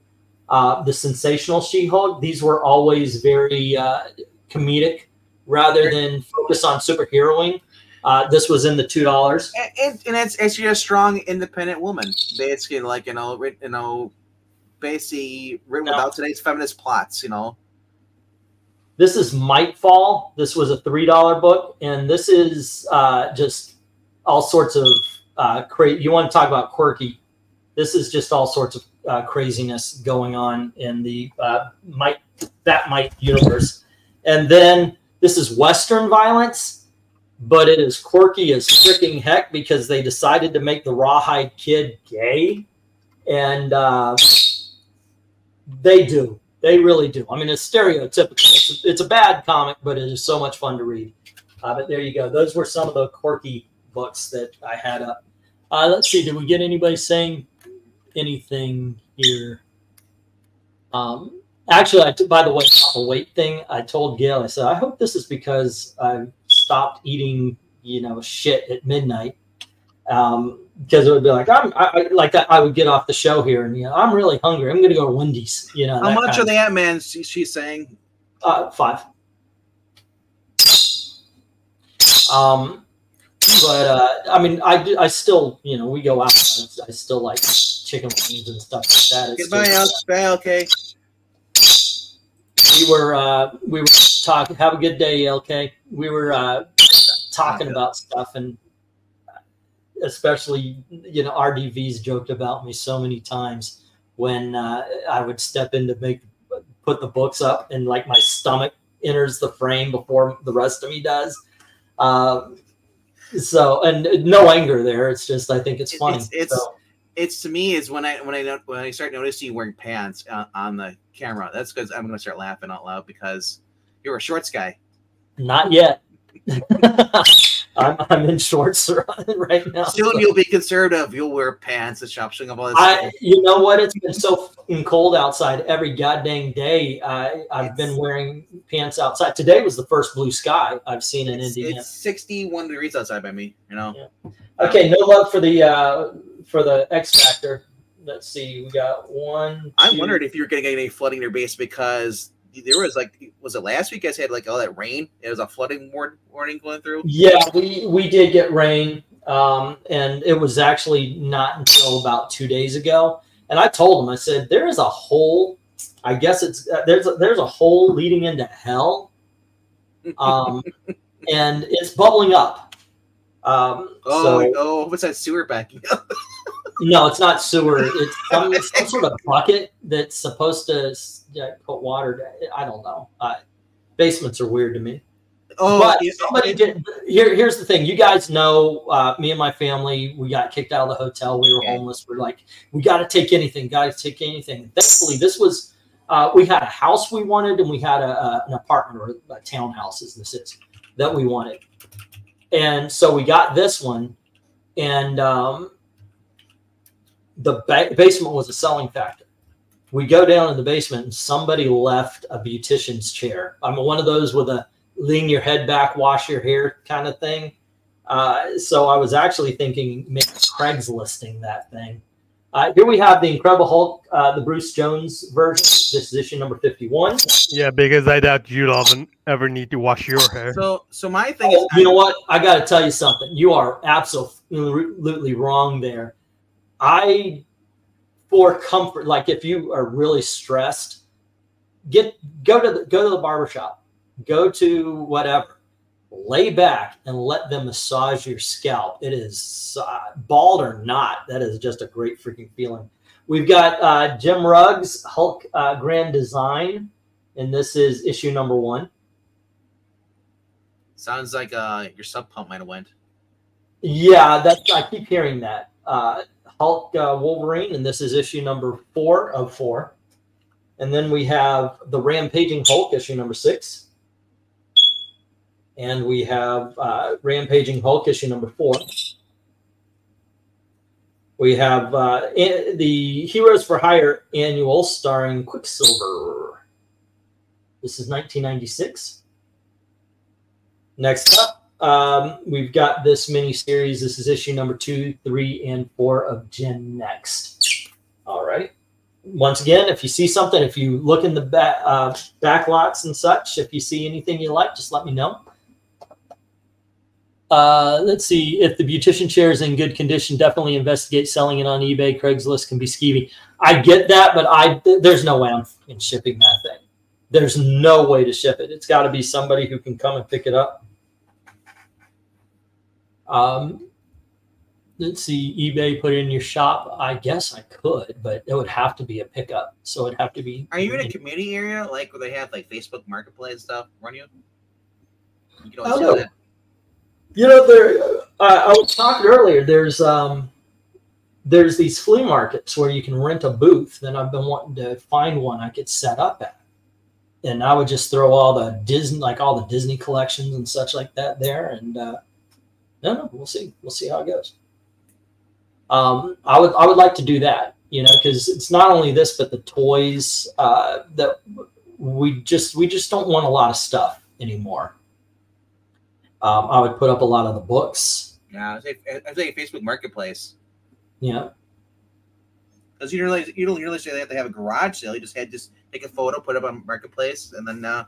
uh, the sensational She Hulk. These were always very uh, comedic rather than focus on superheroing. Uh, this was in the two dollars, and, and it's it's a strong, independent woman, basically, like you know, you know, basically written no. without today's feminist plots, you know. This is Might Fall. This was a three dollar book, and this is uh, just all sorts of uh, crazy. You want to talk about quirky? This is just all sorts of uh, craziness going on in the uh, Might that Might universe, and then this is Western violence but it is quirky as freaking heck because they decided to make the rawhide kid gay. And uh, they do. They really do. I mean it's stereotypical. It's a, it's a bad comic but it is so much fun to read. Uh, but there you go. Those were some of the quirky books that i had up. Uh, let's see. Did we get anybody saying anything here? Um, actually I, by the way the weight thing i told gail i said i hope this is because i'm stopped eating, you know, shit at midnight. Um, because it would be like I'm I, I, like I would get off the show here and you know I'm really hungry. I'm gonna go to Wendy's. You know. How much are the Ant Man? She's saying. Uh, five. Um, but uh, I mean, I do, I still you know we go out. I, I still like chicken wings and stuff like that. Goodbye, Alex. Bye, okay. We were uh, we were talking. Have a good day, LK. We were uh, talking about stuff, and especially you know RDV's joked about me so many times when uh, I would step in to make put the books up, and like my stomach enters the frame before the rest of me does. Uh, so and no anger there. It's just I think it's funny. It's it's, so. it's to me is when I when I when I start noticing you wearing pants uh, on the camera. That's because I'm going to start laughing out loud because you're a shorts guy. Not yet. I'm, I'm in shorts right now. Soon so. you'll be conservative. You'll wear pants and shop showing up all this. I, you know what? It's been so cold outside every goddamn day. I, I've it's, been wearing pants outside. Today was the first blue sky I've seen in Indiana. It's 61 degrees outside by me. You know. Yeah. Okay, no love for the uh, for the X Factor. Let's see. We got one. I wondered if you were going to get any flooding in your base because there was like was it last week? I guys had like all that rain. It was a flooding warning going through. Yeah, we we did get rain, um, and it was actually not until about two days ago. And I told him, I said, there is a hole. I guess it's uh, there's a, there's a hole leading into hell, um, and it's bubbling up. Um, oh, so, oh, what's that sewer backing up? no, it's not sewer. It's some, some sort of bucket that's supposed to yeah, put water. I don't know. Uh, basements are weird to me. Oh, but somebody did. Here, here's the thing. You guys know, uh, me and my family, we got kicked out of the hotel. We were homeless. We're like, we got to take anything. Got to take anything. Thankfully, this was. Uh, we had a house we wanted, and we had a, a, an apartment or a townhouse, as this is, that we wanted. And so we got this one, and um, the ba- basement was a selling factor. We go down in the basement and somebody left a beautician's chair. I'm one of those with a lean your head back, wash your hair kind of thing. Uh, so I was actually thinking maybe Craigslisting that thing. Uh, here we have the Incredible Hulk, uh, the Bruce Jones version. This is issue number 51. Yeah, because I doubt you don't ever need to wash your hair. So, so my thing oh, is, you know what? I got to tell you something. You are absolutely wrong there. I, for comfort, like if you are really stressed, get go to the go to the barbershop, go to whatever, lay back and let them massage your scalp. It is uh, bald or not. That is just a great freaking feeling. We've got uh, Jim Rugg's Hulk uh, Grand Design, and this is issue number one. Sounds like uh, your sub pump might have went. Yeah, that's. I keep hearing that. Uh, Hulk uh, Wolverine, and this is issue number four of four. And then we have the Rampaging Hulk, issue number six. And we have uh, Rampaging Hulk, issue number four. We have uh, the Heroes for Hire annual starring Quicksilver. This is 1996. Next up, um, we've got this mini series. This is issue number two, three, and four of Gen Next. All right. Once again, if you see something, if you look in the back uh, back lots and such, if you see anything you like, just let me know. Uh, let's see if the beautician chair is in good condition. Definitely investigate selling it on eBay. Craigslist can be skeevy. I get that, but I there's no way I'm in shipping that thing. There's no way to ship it. It's got to be somebody who can come and pick it up. Um, let's see, eBay put in your shop. I guess I could, but it would have to be a pickup. So it'd have to be. Are you in a community area like where they have like Facebook Marketplace stuff run you? You can always know. You know, there. Uh, I was talking earlier. There's um, there's these flea markets where you can rent a booth. Then I've been wanting to find one I could set up at, and I would just throw all the Disney, like all the Disney collections and such like that there, and uh, no, no, we'll see. We'll see how it goes. Um, I would I would like to do that, you know, because it's not only this, but the toys uh, that we just we just don't want a lot of stuff anymore. Um, I would put up a lot of the books. Yeah, I think Facebook Marketplace. Yeah. Because you don't really you don't really say they have to have a garage sale. You just had just take a photo, put it up on Marketplace, and then uh,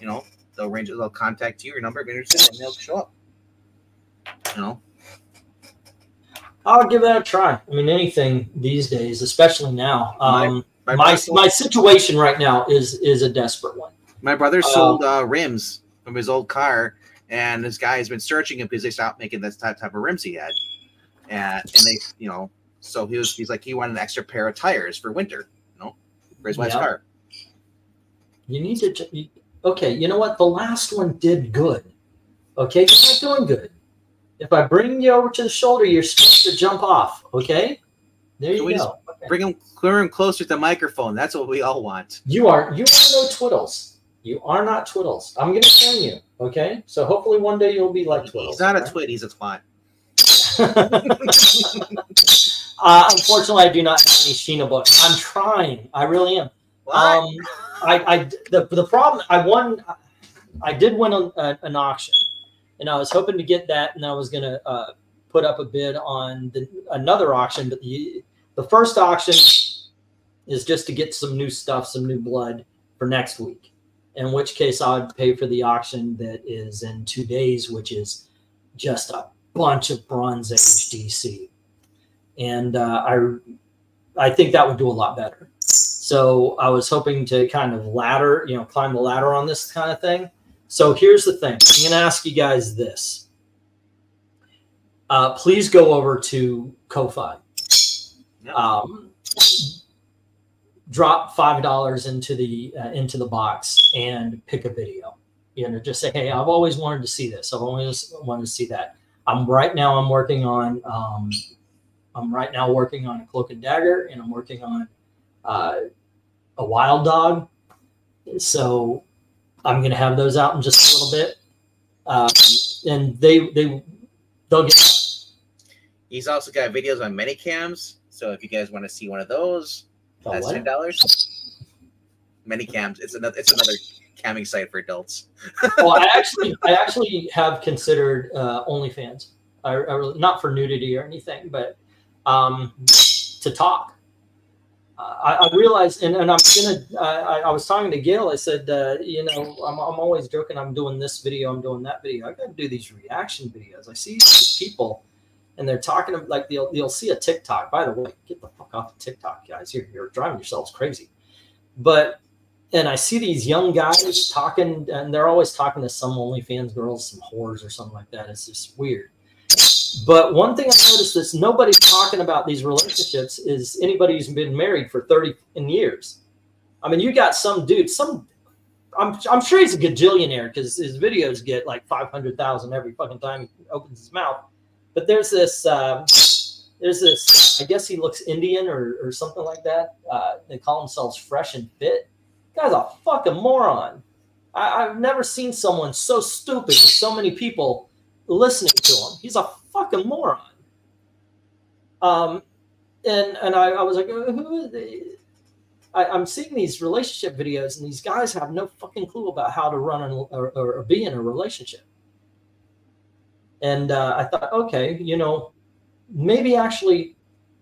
you know they'll arrange it. They'll contact you, your number, if you're interested, and they'll show up. You know. I'll give that a try. I mean, anything these days, especially now. Um, my my, my situation right now is is a desperate one. My brother sold uh, rims from his old car, and this guy has been searching him because they stopped making this type, type of rims he had, and and they you know so he was he's like he wanted an extra pair of tires for winter, you know, for his wife's yeah. car. You need to okay. You know what? The last one did good. Okay, you're not doing good. If I bring you over to the shoulder, you're supposed to jump off. Okay, there you go. Okay. Bring him, bring him closer to the microphone. That's what we all want. You are you are no twiddles. You are not twiddles. I'm going to train you. Okay, so hopefully one day you'll be like twiddles. He's not right? a twit. He's a twat. uh, unfortunately, I do not have any Sheena books. I'm trying. I really am. Um, I, I the the problem. I won. I did win a, a, an auction, and I was hoping to get that, and I was going to uh, put up a bid on the, another auction. But the the first auction is just to get some new stuff, some new blood for next week. In which case, I would pay for the auction that is in two days, which is just a bunch of Bronze Age DC, and uh, I I think that would do a lot better. So I was hoping to kind of ladder, you know, climb the ladder on this kind of thing. So here's the thing. I'm going to ask you guys this. Uh, please go over to Ko-Fi. Um, drop five dollars into the uh, into the box and pick a video. You know, just say, "Hey, I've always wanted to see this. I've always wanted to see that." I'm right now. I'm working on. Um, I'm right now working on a cloak and dagger, and I'm working on uh, a wild dog. So I'm going to have those out in just a little bit, um, and they they they'll get. He's also got videos on many cams. So if you guys want to see one of those, oh, that's ten dollars. Many cams. It's another. It's another camming site for adults. well, I actually, I actually have considered uh, OnlyFans. I, I, not for nudity or anything, but um, to talk. I, I, realized, and, and I'm gonna. I, I was talking to Gail. I said, uh, you know, I'm, I'm always joking. I'm doing this video. I'm doing that video. I got to do these reaction videos. I see people, and they're talking like they'll you'll see a TikTok. By the way, get the fuck off of TikTok, guys. You're you're driving yourselves crazy. But and I see these young guys talking, and they're always talking to some OnlyFans girls, some whores or something like that. It's just weird. But one thing I noticed is nobody's talking about these relationships is anybody who's been married for 30 years. I mean, you got some dude, some I'm, I'm sure he's a gajillionaire because his videos get like 500,000 every fucking time he opens his mouth. But there's this, uh, there's this, I guess he looks Indian or, or something like that. Uh, they call themselves fresh and fit guy's a fucking moron. I, have never seen someone so stupid with so many people listening to him. He's a fucking moron. Um, and and I, I was like, who? I, I'm seeing these relationship videos, and these guys have no fucking clue about how to run an, or, or be in a relationship. And uh, I thought, okay, you know, maybe actually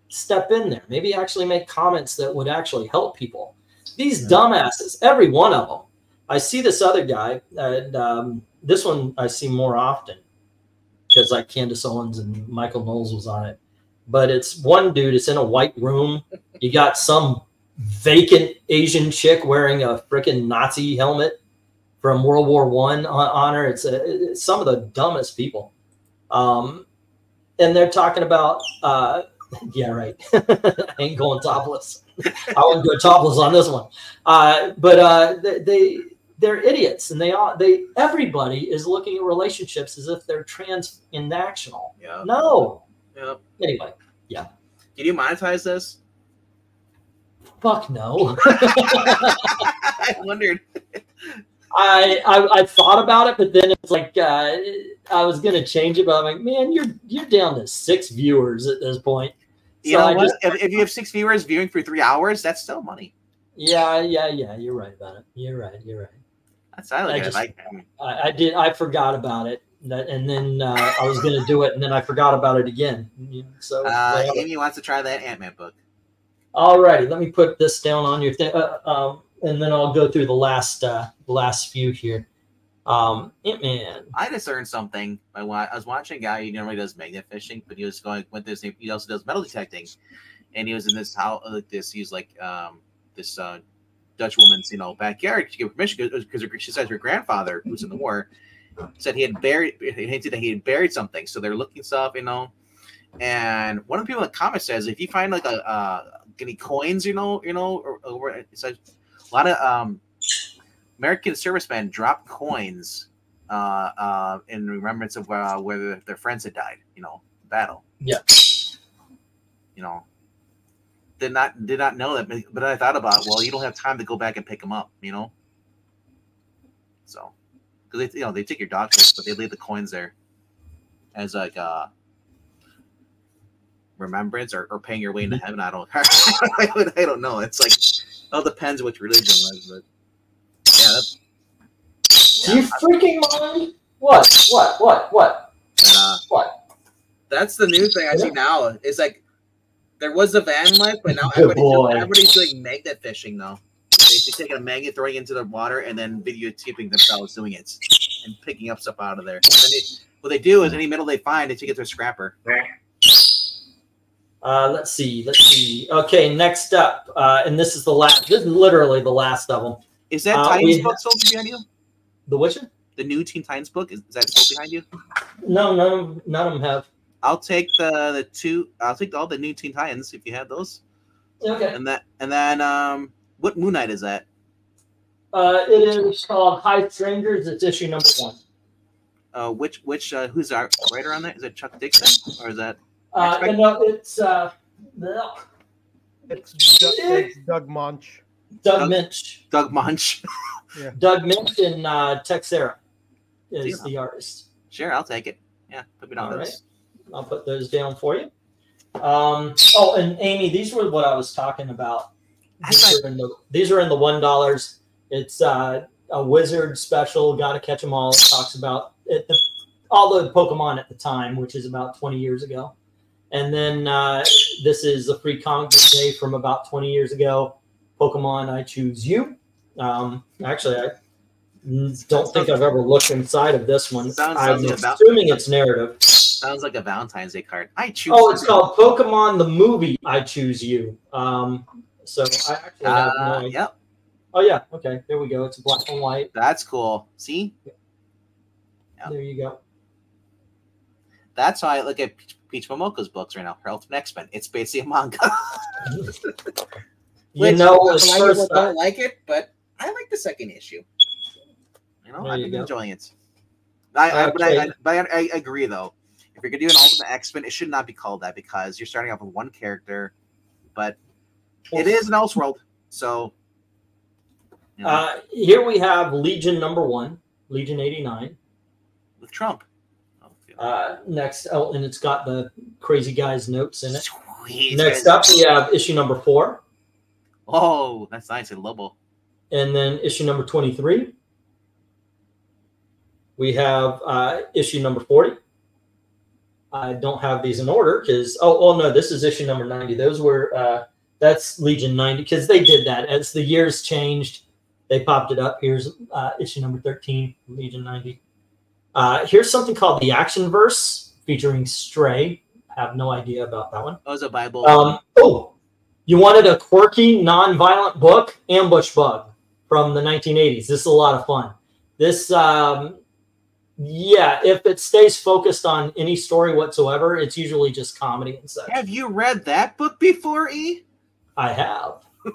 step in there, maybe actually make comments that would actually help people these dumbasses, every one of them. I see this other guy, and um, this one I see more often because like Candace Owens and Michael Knowles was on it. But it's one dude. It's in a white room. You got some vacant Asian chick wearing a freaking Nazi helmet from World War One on, on, her. It's, a, it's, some of the dumbest people. Um, and they're talking about, uh, yeah, right. I ain't going topless. I wouldn't go topless on this one. Uh, but uh, they, they they're idiots, and they are they. Everybody is looking at relationships as if they're transactional. Yeah. No. Yeah. Anyway, yeah. Did you monetize this? Fuck no. I wondered. I, I, I thought about it, but then it's like uh, I was gonna change it, but I'm like, man, you're you're down to six viewers at this point. You so I what? Just, if, if you have six viewers viewing for three hours, that's still money. Yeah, yeah, yeah. You're right about it. You're right. You're right. That's I, I, just, I, I, did. I forgot about it, and then uh, I was going to do it, and then I forgot about it again. So, uh, Amy wants to try that Ant Man book. All righty, let me put this down on your thing, uh, um, and then I'll go through the last uh, last few here. Um, Ant Man. I discerned something. I was watching a guy who normally does magnet fishing, but he was going with this. He also does metal detecting, and he was in this how like this. He's like um, this uh, Dutch woman's you know backyard to give permission because she says her grandfather, who's in the war, said he had buried he hinted that he had buried something. So they're looking stuff, you know. And one of the people in the comments says if you find like a uh, any coins, you know, you know, or, or it says a lot of um, American servicemen drop coins uh, uh, in remembrance of uh, where their friends had died, you know, battle. Yeah. You know, did not did not know that, but I thought about well, you don't have time to go back and pick them up, you know. So, because they you know they take your dog but they leave the coins there as like uh remembrance or, or paying your way into mm-hmm. heaven. I don't I don't know. It's like it all depends which religion was, but yeah, that's yeah, you freaking mind? What? What? What? What? uh, what? That's the new thing I see now. It's like there was a van life, but now everybody's doing, everybody's doing magnet fishing though. They are taking a magnet, throwing it into the water, and then videotaping themselves doing it and picking up stuff out of there. They, what they do is any metal they find, they take it to a scrapper. Uh, let's see. Let's see. Okay, next up, uh, and this is the last. This is literally the last of them. Is that uh, Titans book still behind you? The which? The new Teen Titans book is, is that still behind you? No, none of none of them have. I'll take the the two. I'll take all the new Teen Titans if you have those. Okay. And that and then um, what Moon Knight is that? Uh, it is called High Strangers. It's issue number one. Uh, which which uh, who's our writer on that? Is it Chuck Dixon or is that? Uh, no, it's uh, it's, Doug, it's Doug Munch. Doug, Doug Moench. Doug Moench. yeah. Doug Moench and uh, Texeira is the artist. Sure, I'll take it. Yeah, put me on All right. I'll put those down for you. Um, oh, and Amy, these were what I was talking about. These, are in, the, these are in the one dollars. It's uh, a wizard special. Got to catch them all. It talks about it, the, all the Pokemon at the time, which is about twenty years ago. And then uh, this is a free comic book day from about 20 years ago. Pokemon I Choose You. Um, actually, I don't think I've ever looked inside of this one. I'm assuming it's narrative. Sounds like a Valentine's Day card. I choose. Oh, it's you. called Pokemon the movie. I choose you. Um, so I actually have uh, no Yep. Oh yeah. Okay. There we go. It's black and white. That's cool. See. Yep. There you go. That's how I look at Peach Momoko's books right now, her Ultimate X Men. It's basically a manga. you know, I don't like it, but I like the second issue. You know, I've been enjoying it. I, okay. I, but, I, I, but I, I agree though. If you're gonna do an Ultimate X Men, it should not be called that because you're starting off with one character, but it is an Elseworld, so. You know. uh, here we have Legion number one, Legion eighty nine, with Trump. Uh, next, oh, and it's got the crazy guy's notes in it. Sweet. Next up, we have issue number four. Oh, that's nice. And Lobo. And then issue number 23. We have uh, issue number 40. I don't have these in order because, oh, oh, no, this is issue number 90. Those were, uh, that's Legion 90 because they did that. As the years changed, they popped it up. Here's uh, issue number 13, Legion 90. Uh, here's something called the Action Verse featuring Stray. have no idea about that one. Oh, it's a Bible. Um, oh, you wanted a quirky, non-violent book? Ambush Bug from the 1980s. This is a lot of fun. This, um, yeah, if it stays focused on any story whatsoever, it's usually just comedy and such. Have you read that book before, E? I have.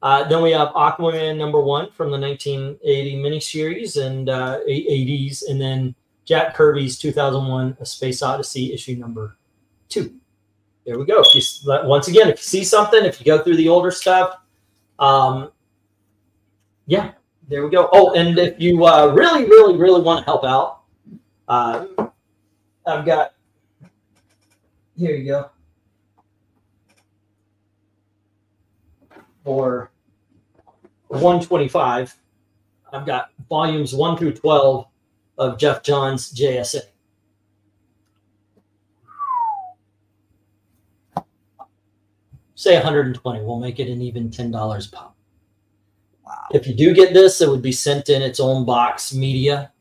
Uh, then we have Aquaman number one from the 1980 miniseries and uh, 80s, and then Jack Kirby's 2001: A Space Odyssey issue number two. There we go. You, once again, if you see something, if you go through the older stuff, um, yeah, there we go. Oh, and if you uh, really, really, really want to help out, uh, I've got here you go. for 125, I've got volumes 1 through 12 of Geoff Johns' JSA. Say 120. We'll make it an even $10 pop. Wow. If you do get this, it would be sent in its own box media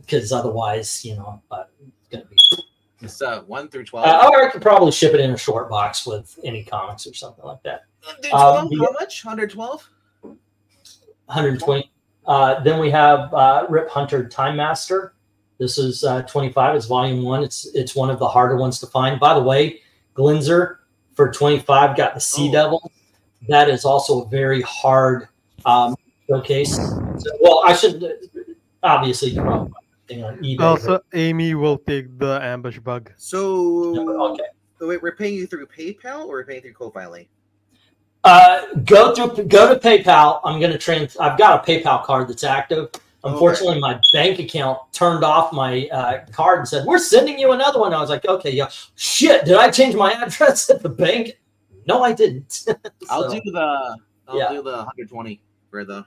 because uh, otherwise, you know, uh, it's going to be. It's uh, 1 through 12. Uh, or I could probably ship it in a short box with any comics or something like that. Um, how much? 112? 120. Uh, then we have uh, Rip Hunter Time Master. This is uh, 25. It's volume one. It's it's one of the harder ones to find. By the way, Glinzer for 25 got the Sea oh. Devil. That is also a very hard um, showcase. So, well, I should obviously throw thing on eBay. Also, Amy will take the ambush bug. So, okay. wait, we're paying you through PayPal or we're paying through Ko-Fi? Uh, go through go to PayPal. I'm gonna trans. I've got a PayPal card that's active. Unfortunately, okay. my bank account turned off my uh, card and said, "We're sending you another one." I was like, "Okay, yeah." Shit, did I change my address at the bank? No, I didn't. so, I'll do the. I'll yeah. do the 120 for the.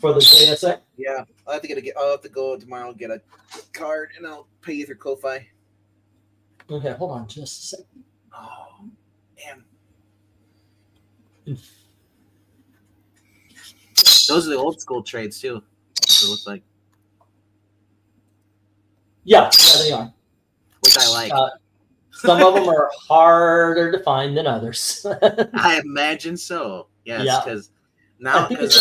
For the JSA. Yeah, I have to get a a. I'll have to go tomorrow and get a card, and I'll pay you through Ko-Fi. Okay, hold on just a second. Oh, man. Those are the old school trades too. It looks like. Yeah, yeah, they are. Which I like. Uh, some of them are harder to find than others. I imagine so. Yes, because yeah. Now because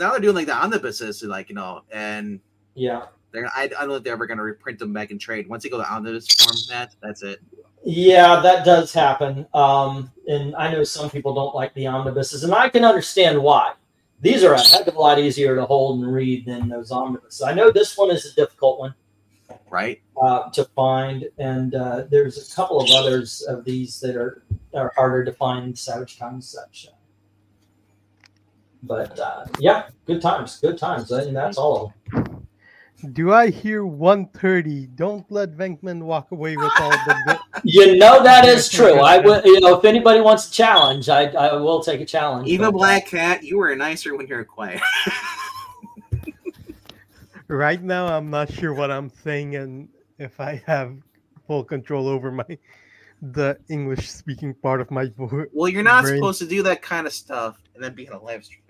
now, now, they're doing like the omnibuses, like you know, and yeah, they're I, I don't know if they're ever going to reprint them back in trade. Once they go to omnibus format, that's it. Yeah, that does happen. Um, and I know some people don't like the omnibuses, and I can understand why. These are a heck of a lot easier to hold and read than those omnibuses. I know this one is a difficult one, right, uh, to find, and uh, there's a couple of others of these that are are harder to find. Savage Times, such. But uh, yeah, good times, good times, and that's all of them. Do I hear 130? Don't let Venkman walk away with all the. you know that is true. I will. You know, if anybody wants a challenge, I I will take a challenge. Even Black Cat, you were nicer when you're quiet. right now, I'm not sure what I'm saying, and if I have full control over my the English speaking part of my voice. Well, you're not brain. supposed to do that kind of stuff and then be in a live stream.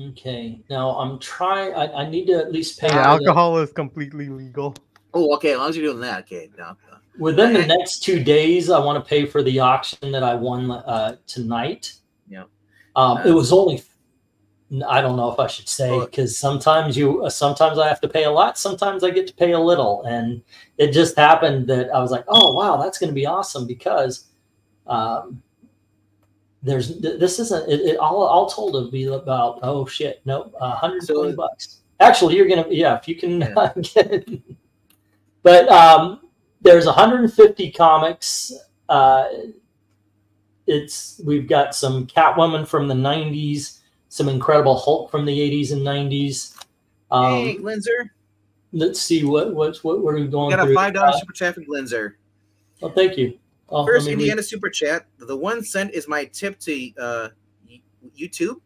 Okay. Now I'm trying. I, I need to at least pay. Yeah, alcohol the, is completely legal. Oh, okay. As long as you're doing that, okay. No, no. Within the next two days, I want to pay for the auction that I won uh, tonight. Yeah. Um, uh, it was only. I don't know if I should say because sometimes you, uh, sometimes I have to pay a lot. Sometimes I get to pay a little, and it just happened that I was like, "Oh wow, that's going to be awesome!" Because um, there's this isn't it, it, all all told to be about oh shit no uh, 120 so, bucks actually you're gonna yeah if you can yeah. get but um there's 150 comics uh it's we've got some catwoman from the 90s some incredible hulk from the 80s and 90s um hey Glinzer. let's see what what's what we're going you got a five dollar uh, super chat from Glinzer. well thank you Oh, First, Indiana read. super chat. The one cent is my tip to uh, YouTube.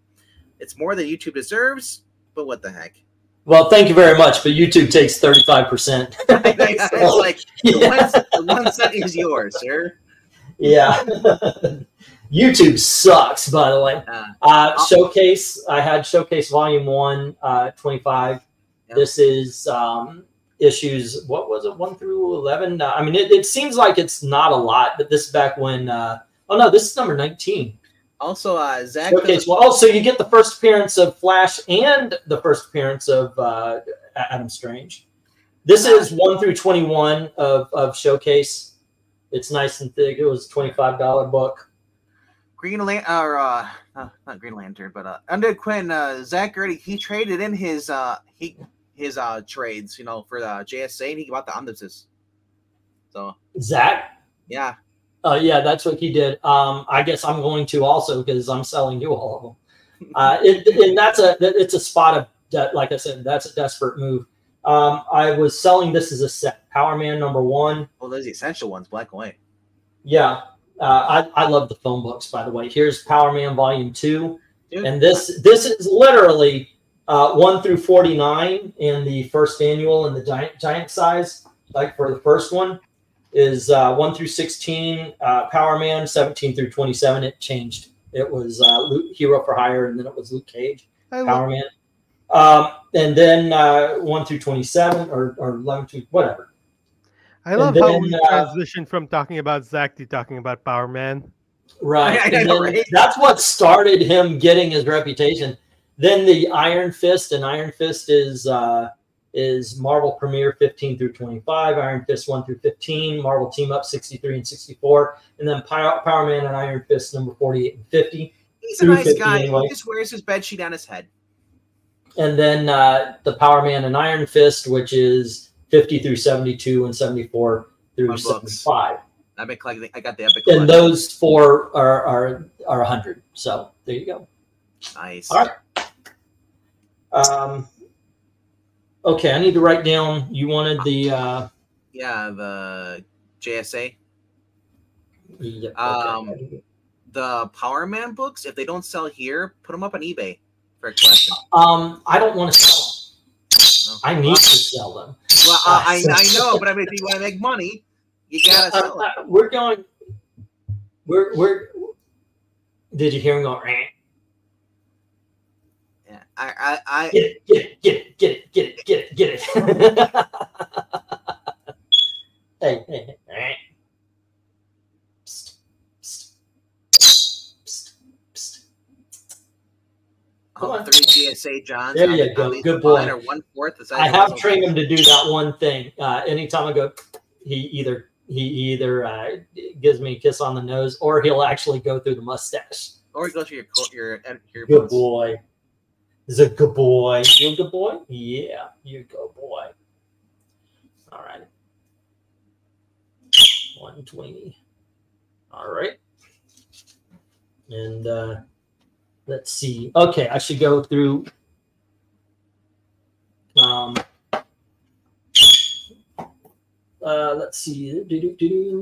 It's more than YouTube deserves, but what the heck? Well, thank you very much, but YouTube takes thirty-five percent. It's like the, one, the one cent is yours, sir. Yeah. YouTube sucks, by the way. Uh, uh, showcase. I had Showcase Volume One, uh, twenty-five. Yep. This is um, issues. What was it? One through eleven. Uh, I mean, it, it, seems like it's not a lot, but this is back when. Uh, oh no, this is number nineteen. Also, uh, Zach. Okay, well, also you get the first appearance of Flash and the first appearance of uh, Adam Strange. This is one through twenty-one of, of Showcase. It's nice and thick. It was twenty-five dollar book. Green Lantern, or uh, not Green Lantern, but uh, under Quinn, uh, Zach already he traded in his uh, he his uh trades, you know, for the JSA, and he bought the omnibuses. So Zach, yeah, uh, yeah, that's what he did. Um, I guess I'm going to also because I'm selling you all of them. Uh, it, and that's a it's a spot of that. Like I said, that's a desperate move. Um, I was selling this as a set. Power Man number one. Well, those the essential ones, black and white. Yeah, uh, I I love the phone books. By the way, here's Power Man Volume Two, Dude. and this this is literally uh, 1 through 49 in the first annual in the giant giant size like for the first one is uh, 1 through 16 uh, power man 17 through 27 it changed it was uh, Luke, hero for hire and then it was luke cage power man um, and then uh, 1 through 27 or, or 11 to whatever i love then, how we uh, transition from talking about zach to talking about power man Right. I, I know, right? That's what started him getting his reputation. Then the Iron Fist, and Iron Fist is uh, is Marvel Premiere 15 through 25, Iron Fist 1 through 15, Marvel Team Up 63 and 64, and then Power, Power Man and Iron Fist number 48 and 50. He's a nice guy. Anyway. He just wears his bed sheet on his head. And then uh, the Power Man and Iron Fist, which is 50 through 72 and 74 through My 75. I I got the epic. And those four are are are 100. So there you go. Nice. All right. Um, okay, I need to write down. You wanted the. Uh, yeah, the JSA. Yeah, okay. Um, the Power Man books, if they don't sell here, put them up on eBay for a collection. Um, I don't want to sell them. No. I need to sell them. Well, uh, I, I know, but I mean, if you want to make money, you gotta uh, sell uh, We're going. We're we're. Did you hear him go? Rant? I, I, I get it, get it, get it, get it, get it, get it, get it. hey. Psst, psst, psst, on. Three GSA Johns. There you go. Good boy. One fourth. I have trained him to do that one thing. Uh, anytime I go, he either he either uh, gives me a kiss on the nose, or he'll actually go through the mustache. Or he goes through your your your. Good boy is a good boy. You a good boy? Yeah, you good boy. All right. 120. All right. And uh, let's see. Okay, I should go through. Um, uh, let's see.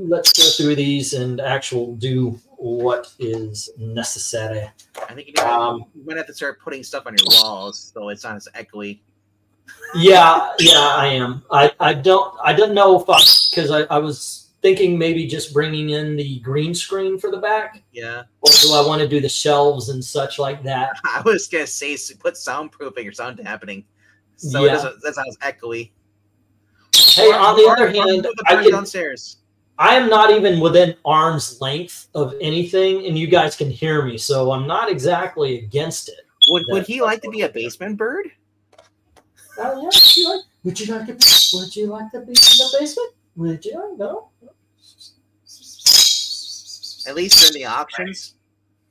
Let's go through these and actual do what is necessary. I think you, need, um, you might have to start putting stuff on your walls so it's not as echoey. yeah, yeah, I am. I, I don't I don't know if I because I, I was thinking maybe just bringing in the green screen for the back. Yeah. Or do I want to do the shelves and such like that? I was gonna say put soundproofing or sound dampening, so yeah. it doesn't that sounds echoey. Hey, or, on the other hand, I can downstairs. I am not even within arm's length of anything, and you guys can hear me, so I'm not exactly against it. Would Would he like to be a basement bird? Oh yeah. Would you like? Would you like to? Would you like to be in the basement? Would you? Like, no. At least during the auctions.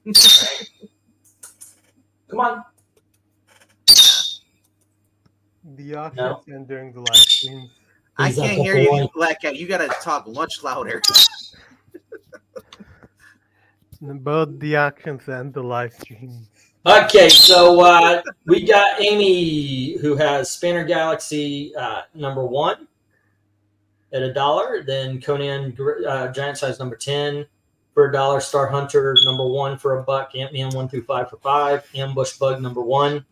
Come on. The auctions no. and during the live streams. I can't hear you, Black Cat. You gotta talk much louder. Both the actions and the live streams. Okay, so uh, we got Amy who has Spanner Galaxy uh, number one at a dollar. Then Conan uh, Giant Size number 10 for a dollar. Star Hunter number one for a buck. Ant Man one through five for five. Ambush Bug number one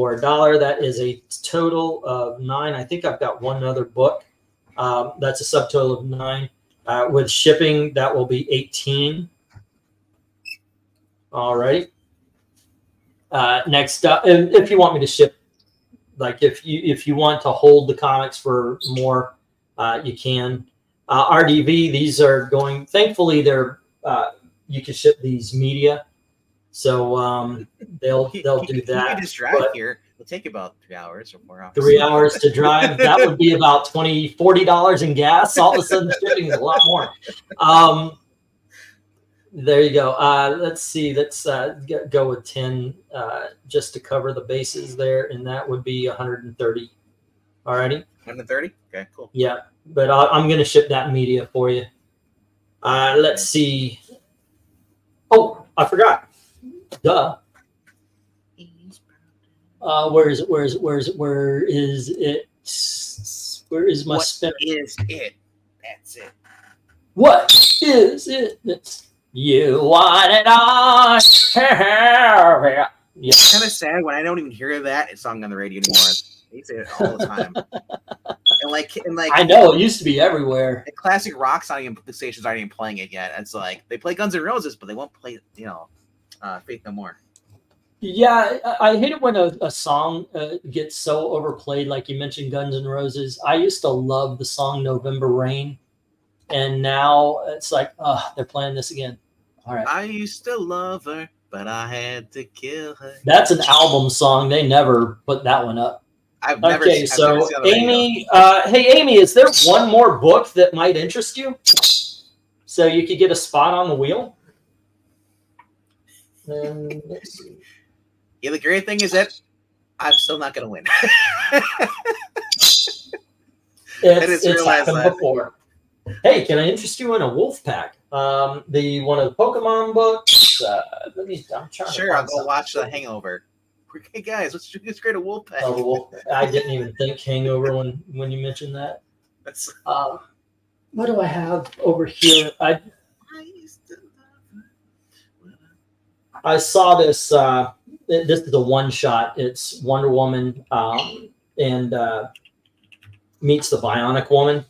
for a dollar. That is a total of nine. I think I've got one other book. Um, that's a subtotal of nine. Uh, with shipping, that will be 18. All right. Uh, next up, and if you want me to ship, like if you if you want to hold the comics for more, uh, you can. Uh, RDV, these are going. Thankfully, they're uh, you can ship these media so um, they'll they'll do that. You just drive here. It'll take about three hours or four hours. Three hours to drive. that would be about 20 40 dollars in gas. All of a sudden, shipping is a lot more. Um, there you go. Uh, let's see. Let's uh, go with ten uh, just to cover the bases there, and that would be 130. Alrighty. 130. Okay, cool. Yeah, but i am going to ship that media for you. Uh, let's see. Oh, I forgot. Duh. Uh, where is it? Where is it? Where is it? Where is it? Where is my what spinner? is it? That's it. What is it? That's you want it all. Yeah. It's kind of sad when I don't even hear that song on the radio anymore. They say it all the time. and like, and like, I know it used to be everywhere. classic rock song stations aren't even playing it yet. It's like they play Guns N' Roses, but they won't play, you know, uh, Faith No More. Yeah, I, I hate it when a, a song uh, gets so overplayed. Like you mentioned, Guns N' Roses. I used to love the song "November Rain," and now it's like, oh, they're playing this again. All right. I used to love her, but I had to kill her. That's an album song. They never put that one up. I've never. Okay, I've so never seen it on the radio. Amy, uh, hey Amy, is there one more book that might interest you? So you could get a spot on the wheel. And let's. Yeah, the great thing is that I'm still not going to win. It's, it's happened that. before. Hey, can I interest you in a wolf pack? Um, the one of the Pokemon books. Uh, let me. I'm trying. to sure, I'll go something. watch The Hangover. Hey guys, let's just create a wolf pack. Oh, wolf. I didn't even think Hangover when when you mentioned that. That's- Um, what do I have over here? I I saw this. Uh, th- this is a one shot. It's Wonder Woman um, and uh, meets the Bionic Woman.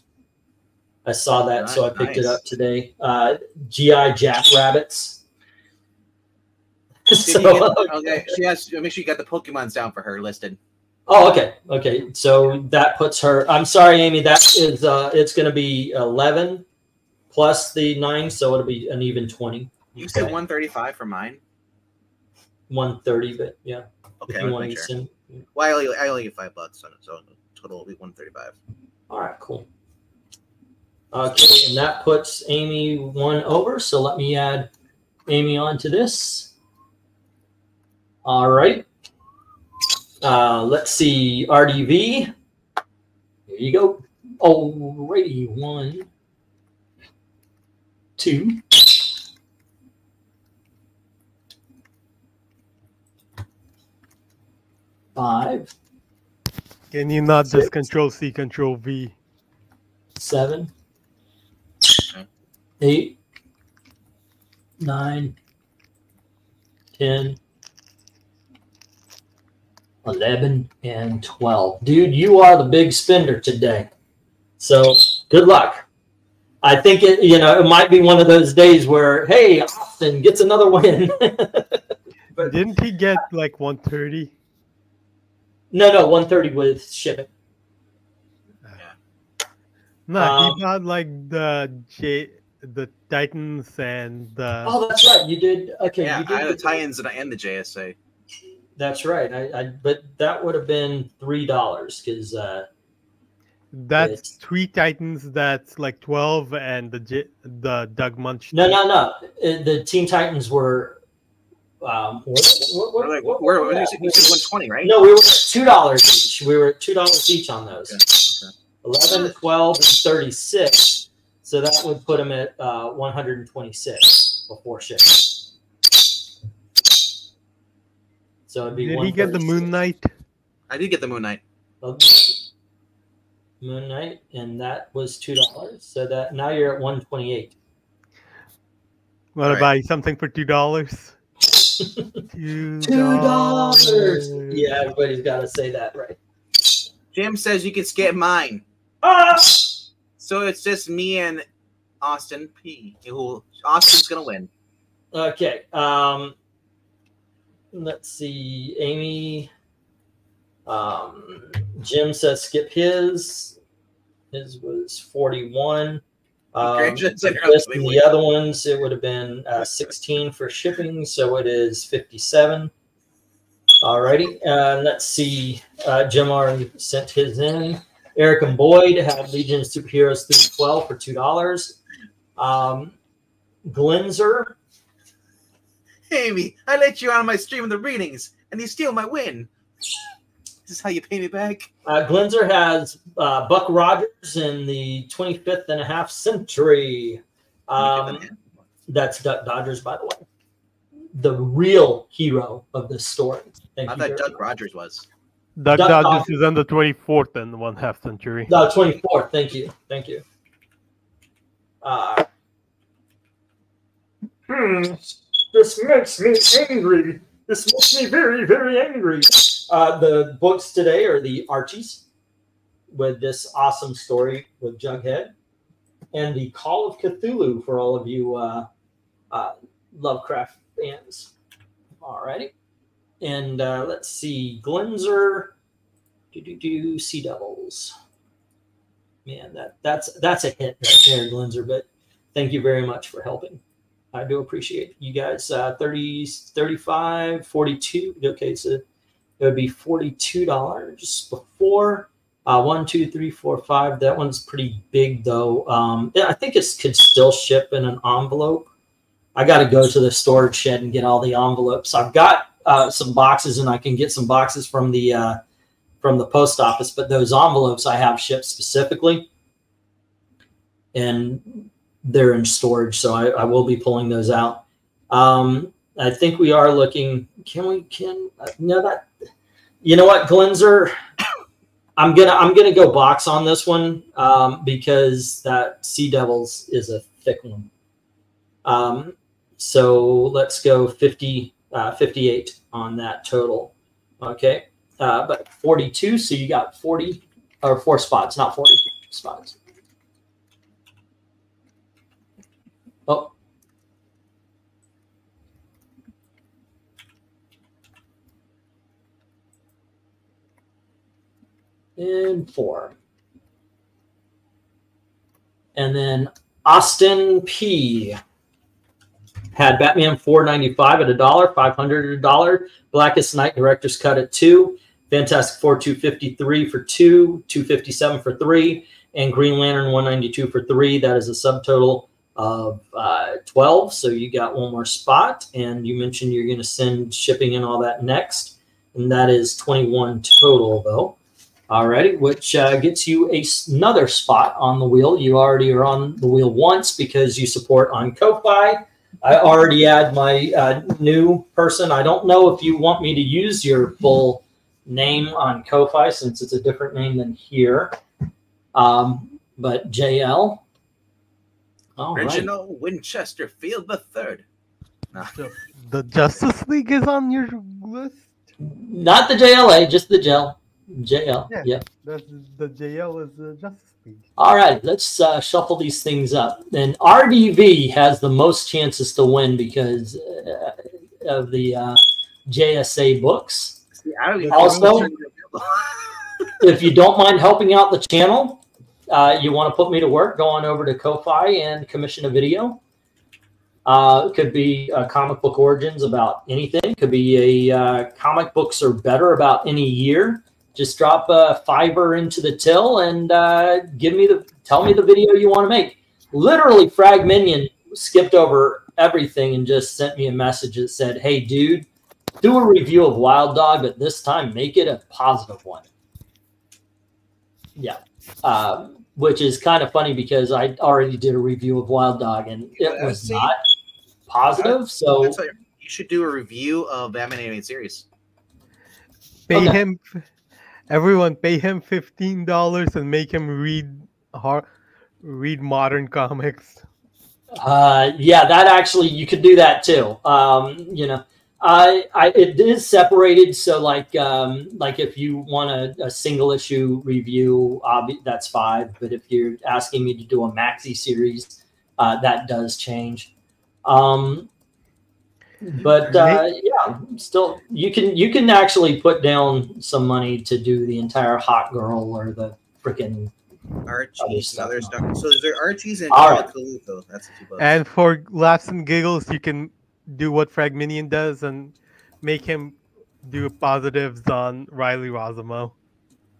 I saw that, so I picked it up today. Uh, GI Jackrabbits. So, okay, she has. Make sure you got the Pokemon's down for her listed. oh, okay, okay. So that puts her. I'm sorry, Amy. That is. Uh, it's going to be eleven plus the nine, so it'll be an even twenty. You said 135 for mine. One thirty, but yeah. Okay, you want to sure. send. Well, I only, I only get five bucks on it, so total will be 135. All right, cool. Okay, and that puts Amy one over. So let me add Amy onto this. All right. Uh, let's see, RDV. Here you go. Alrighty, one, two, five, Can you not Six. just control C, control V? seven, Okay. eight, nine, ten, eleven, and twelve. Dude, you are the big spender today. So good luck. I think it, you know, it might be one of those days where, hey, Austin gets another win. But- Didn't he get like 130? No, no, 130 with shipping. No, Um, he got like the J, the Titans and the. Oh, that's right. You did. Okay. Yeah, you did I had the get- Titans and, and the JSA. That's right. I, I but that would have been three dollars because uh, that's it's- three Titans. That's like 12, and the J, the Doug Munch. no, no, no. The Teen Titans were. Um, what, what, We're what, like, what- we're, what we're, was you that? said 120, right? No, we were at two dollars each. We were at two dollars each on those. Okay, 11, 12, and 36. So that would put them at uh, 126 before shipping. So it'd be Did he get the 136. Moon Knight? I did get the Moon Knight. of Moon Knight, and that was two dollars. So that now you're at 128. Want to Right. buy something for two dollars? Two Two dollars. Yeah, everybody's got to say that right. Jim says you can skip mine. Ah! So it's just me and Austin P. Who Austin's gonna win. Okay. Um, let's see. Amy. Um, Jim says skip his. His was 41. Um, Congratulations on your this and the other ones, it would have been uh, 16 for shipping, so it is 57. Alrighty, uh, let's see. Uh, Jim already sent his in. Eric and Boyd have Legion of Superheroes 312 for $2. Um, Glenzer, Amy, I let you on my stream of the readings, and you steal my win. This is how you pay me back. uh, Glenzer has uh, Buck Rogers in the 25th and a half century. Um, that's Duck Dodgers, by the way. The real hero of this story. Thank I you. thought very Doug much. Rogers was. Doug Doug Dodgers Dodgers. is on the 24th and one half century. No, 24th. Thank you. Thank you. Uh, hmm, this makes me angry. This makes me very, very angry. Uh, the books today are the Archies with this awesome story with Jughead and the Call of Cthulhu for all of you uh, uh, Lovecraft fans. Alrighty. And uh, let's see, Glenzer, do do do, Sea Devils. Man, that that's that's a hit right there, Glenzer. But thank you very much for helping. I do appreciate you guys. Uh, 30, 35, 42. Okay, so it would be $42 before. Uh, one, two, three, four, five. That one's pretty big though. Um, yeah, I think it could still ship in an envelope. I got to go to the storage shed and get all the envelopes. I've got uh, some boxes, and I can get some boxes from the uh, from the post office. But those envelopes I have shipped specifically, and they're in storage, so I, I will be pulling those out. Um, I think we are looking. Can we? Can uh, no that? You know what, Glenzer? I'm gonna I'm gonna go box on this one um, because that Sea Devils is a thick one. Um, so let's go 50, uh, 58 on that total. Okay, uh, but 42. So you got 40 or four spots, not 40 spots. Oh. And four. And then Austin P had Batman 495 at a dollar, 500 at a dollar, Blackest Night Director's Cut at two, Fantastic Four 253 for two, 257 for three, and Green Lantern 192 for three. That is a subtotal of uh, 12. So you got one more spot. And you mentioned you're going to send shipping and all that next. And that is 21 total, though. Alrighty, which uh, gets you another spot on the wheel. You already are on the wheel once because you support on Ko-Fi. I already add my uh, new person. I don't know if you want me to use your full name on Ko-Fi since it's a different name than here. Um, but JL, all Reginald right. Winchester Field the third. The, the Justice League is on your list. Not the JLA, just the JL. JL. Yeah. Yep. The, the JL is the Justice League. All right, let's uh, shuffle these things up. And RDV has the most chances to win because uh, of the uh, JSA books. See, also, if you don't mind helping out the channel, uh, you want to put me to work, go on over to Ko-Fi and commission a video. Uh, could be uh, comic book origins about anything. Could be a uh, comic books are better about any year. Just drop a fiver into the till and uh, give me the tell me the video you want to make. Literally, Frag Minion skipped over everything and just sent me a message that said, "Hey, dude, do a review of Wild Dog, but this time make it a positive one." Yeah. Um, which is kind of funny because I already did a review of Wild Dog and it was See, not positive. So you should do a review of Batman animated series. Pay okay. him, everyone, pay him fifteen dollars and make him read hard, read modern comics. Uh, yeah, that actually you could do that too. Um, you know, I, I it is separated. So like um, like if you want a, a single issue review, that's five. But if you're asking me to do a maxi series, uh, that does change. Um, but uh, yeah, still you can you can actually put down some money to do the entire Hot Girl or the freaking Archie's and other stuff. So is there Archie's and All right. That's the two And for laughs and giggles, you can do what Fragminion does and make him do positives on Riley Rossmo.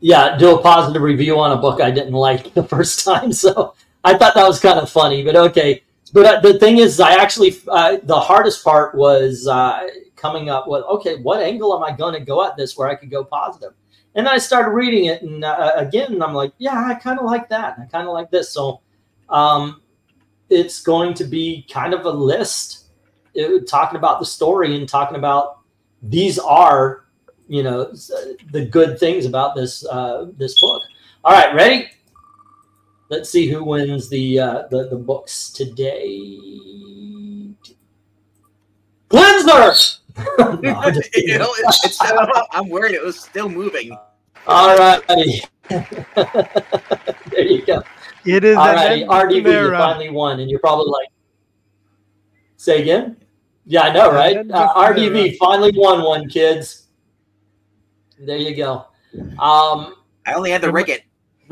Yeah, do a positive review on a book I didn't like the first time. So I thought that was kind of funny, but okay. But uh, the thing is, I actually, uh, the hardest part was uh, coming up with, okay, what angle am I going to go at this where I could go positive? And I started reading it, and uh, again, I'm like, yeah, I kind of like that. I kind of like this. So um, it's going to be kind of a list it, talking about the story and talking about these are you know the good things about this uh, this book. All right, ready? Let's see who wins the uh, the, the books today. Glenzer. no, I'm, you know, it's, I'm worried it was still moving. All right. there you go. It is. All right, RDV, you finally won, and you're probably like, say again. Yeah, I know, right? Uh, RDV finally won one, kids. There you go. Um, I only had the rig it.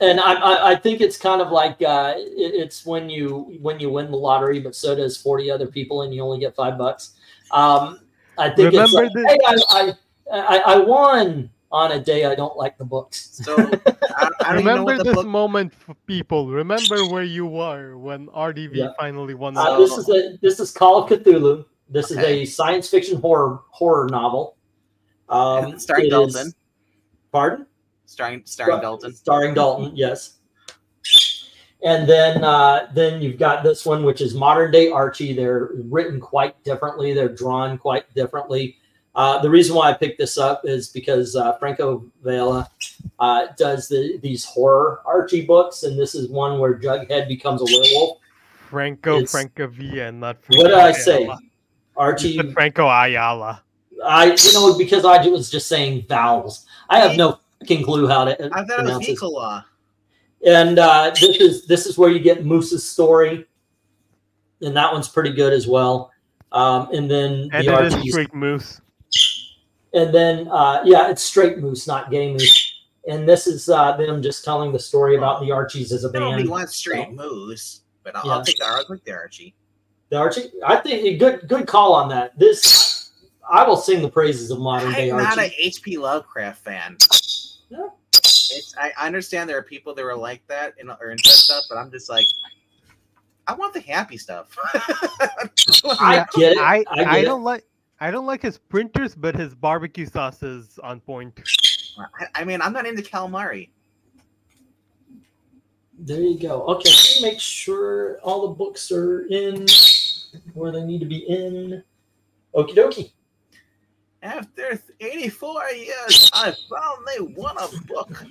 and I, I think it's kind of like uh, it's when you when you win the lottery, but so does forty other people, and you only get five bucks. Um, I think Remember it's like, hey, I, I, I, I won on a day I don't like the books. So I, I remember this book... moment, for people. Remember where you were when RDV yeah. finally won. Uh, this is a this is Call of Cthulhu. This okay. is a science fiction horror horror novel. Um, starring Dalton. Is, pardon? Starring starring Dalton. Starring Dalton, yes. And then uh, then you've got this one, which is modern day Archie. They're written quite differently. They're drawn quite differently. Uh, the reason why I picked this up is because uh, Franco Vela uh, does the, these horror Archie books, and this is one where Jughead becomes a werewolf. Franco it's, Franco Villa, not Franco what did I say? Archie Franco Ayala. I you know because I was just saying vowels. I have no fucking clue how to. I thought it was Nicola. And uh, this is this is where you get Moose's story, and that one's pretty good as well. Um, and then and the it is straight Moose. And then uh, yeah, it's straight Moose, not gay Moose. And this is uh, them just telling the story about the Archies as a band. Nobody wants straight so, Moose, but I'll, yeah. I'll take the I'll take the Archie. The Archie, I think good good call on that. This I will sing the praises of modern day Archie. I'm not an H.P. Lovecraft fan. Yeah. It's, I, I understand there are people that are like that and or into stuff, but I'm just like, I want the happy stuff. I get it. I, I, get I don't it. like I don't like his printers, but his barbecue sauce is on point. I, I mean, I'm not into calamari. There you go. Okay, make sure all the books are in where they need to be in. Okie dokie. After 84 years, I finally won a book.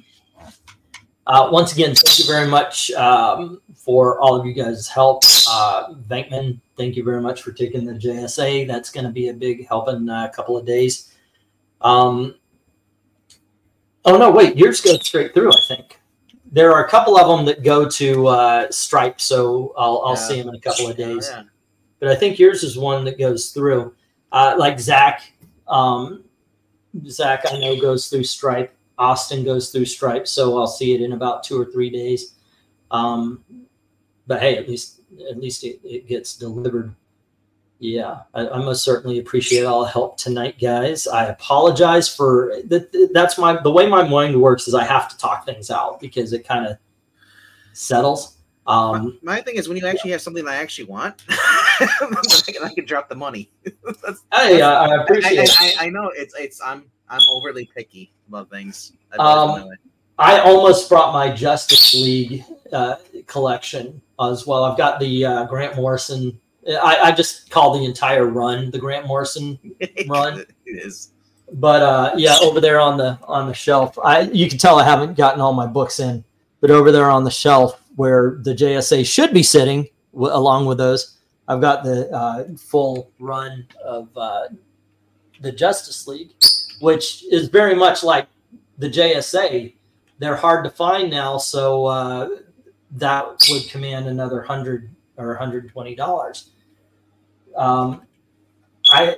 Uh, once again, thank you very much um, for all of you guys' help. Uh, Venkman, thank you very much for taking the JSA. That's going to be a big help in a couple of days. Um, oh, no, wait, yours go straight through, I think. There are a couple of them that go to uh, Stripe, so I'll, I'll yeah. see them in a couple of days. Yeah. But I think yours is one that goes through. Uh, like Zach, um, Zach, I know goes through Stripe. Austin goes through Stripe, so I'll see it in about two or three days. Um, but hey, at least at least it, it gets delivered. Yeah, I, I, most certainly appreciate all the help tonight, guys. I apologize for that. That's my the way my mind works is I have to talk things out because it kind of settles. Um, my, my, thing is when you actually yeah. have something I actually want, I, can, I, can, drop the money. that's, hey, uh, I appreciate. I, I, I, know it's it's I'm I'm overly picky about things. Um, I almost brought my Justice League uh, collection as well. I've got the uh, Grant Morrison. I, I, just call the entire run the Grant Morrison run. it is. But uh, yeah, over there on the on the shelf, I you can tell I haven't gotten all my books in. But over there on the shelf, where the JSA should be sitting along with those. I've got the uh, full run of uh, the Justice League, which is very much like the JSA. They're hard to find now, so uh, that would command another hundred or hundred twenty dollars. Um, I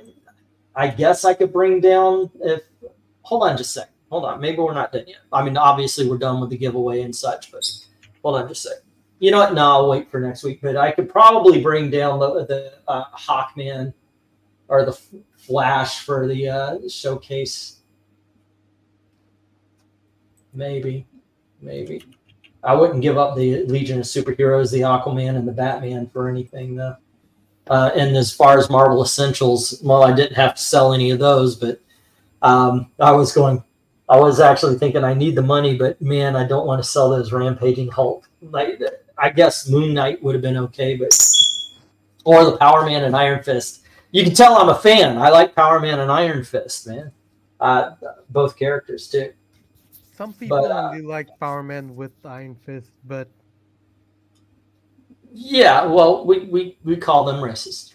I guess I could bring down if. Hold on, just a second. Hold on. Maybe we're not done yet. I mean, obviously we're done with the giveaway and such, but hold on just a second. You know what? No, I'll wait for next week. But I could probably bring down the the uh, Hawkman or the Flash for the uh, showcase. Maybe, maybe. I wouldn't give up the Legion of Superheroes, the Aquaman, and the Batman for anything though. Uh, and as far as Marvel Essentials, well, I didn't have to sell any of those, but um, I was going I was actually thinking I need the money, but man, I don't want to sell those rampaging Hulk. Like I guess Moon Knight would have been okay, but or the Power Man and Iron Fist. You can tell I'm a fan. I like Power Man and Iron Fist, man. Uh, both characters too. Some people but, uh, only like Power Man with Iron Fist, but yeah, well, we we we call them racist.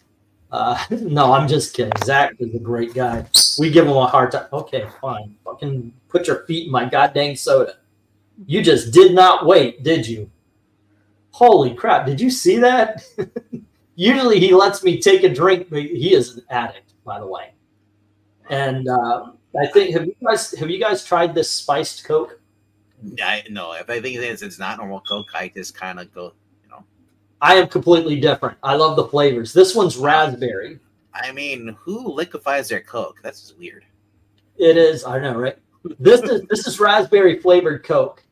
Uh, no, I'm just kidding. Zach is a great guy. We give him a hard time. Okay, fine. Fucking put your feet in my goddamn soda. You just did not wait, did you? Holy crap! Did you see that? Usually he lets me take a drink, but he is an addict, by the way. And uh, I think have you guys have you guys tried this spiced Coke? I no. If I think it's, it's not normal Coke, I just kind of go, you know. I am completely different. I love the flavors. This one's raspberry. I mean, who liquefies their Coke? That's just weird. It is. I don't know, right? This is this is raspberry flavored Coke.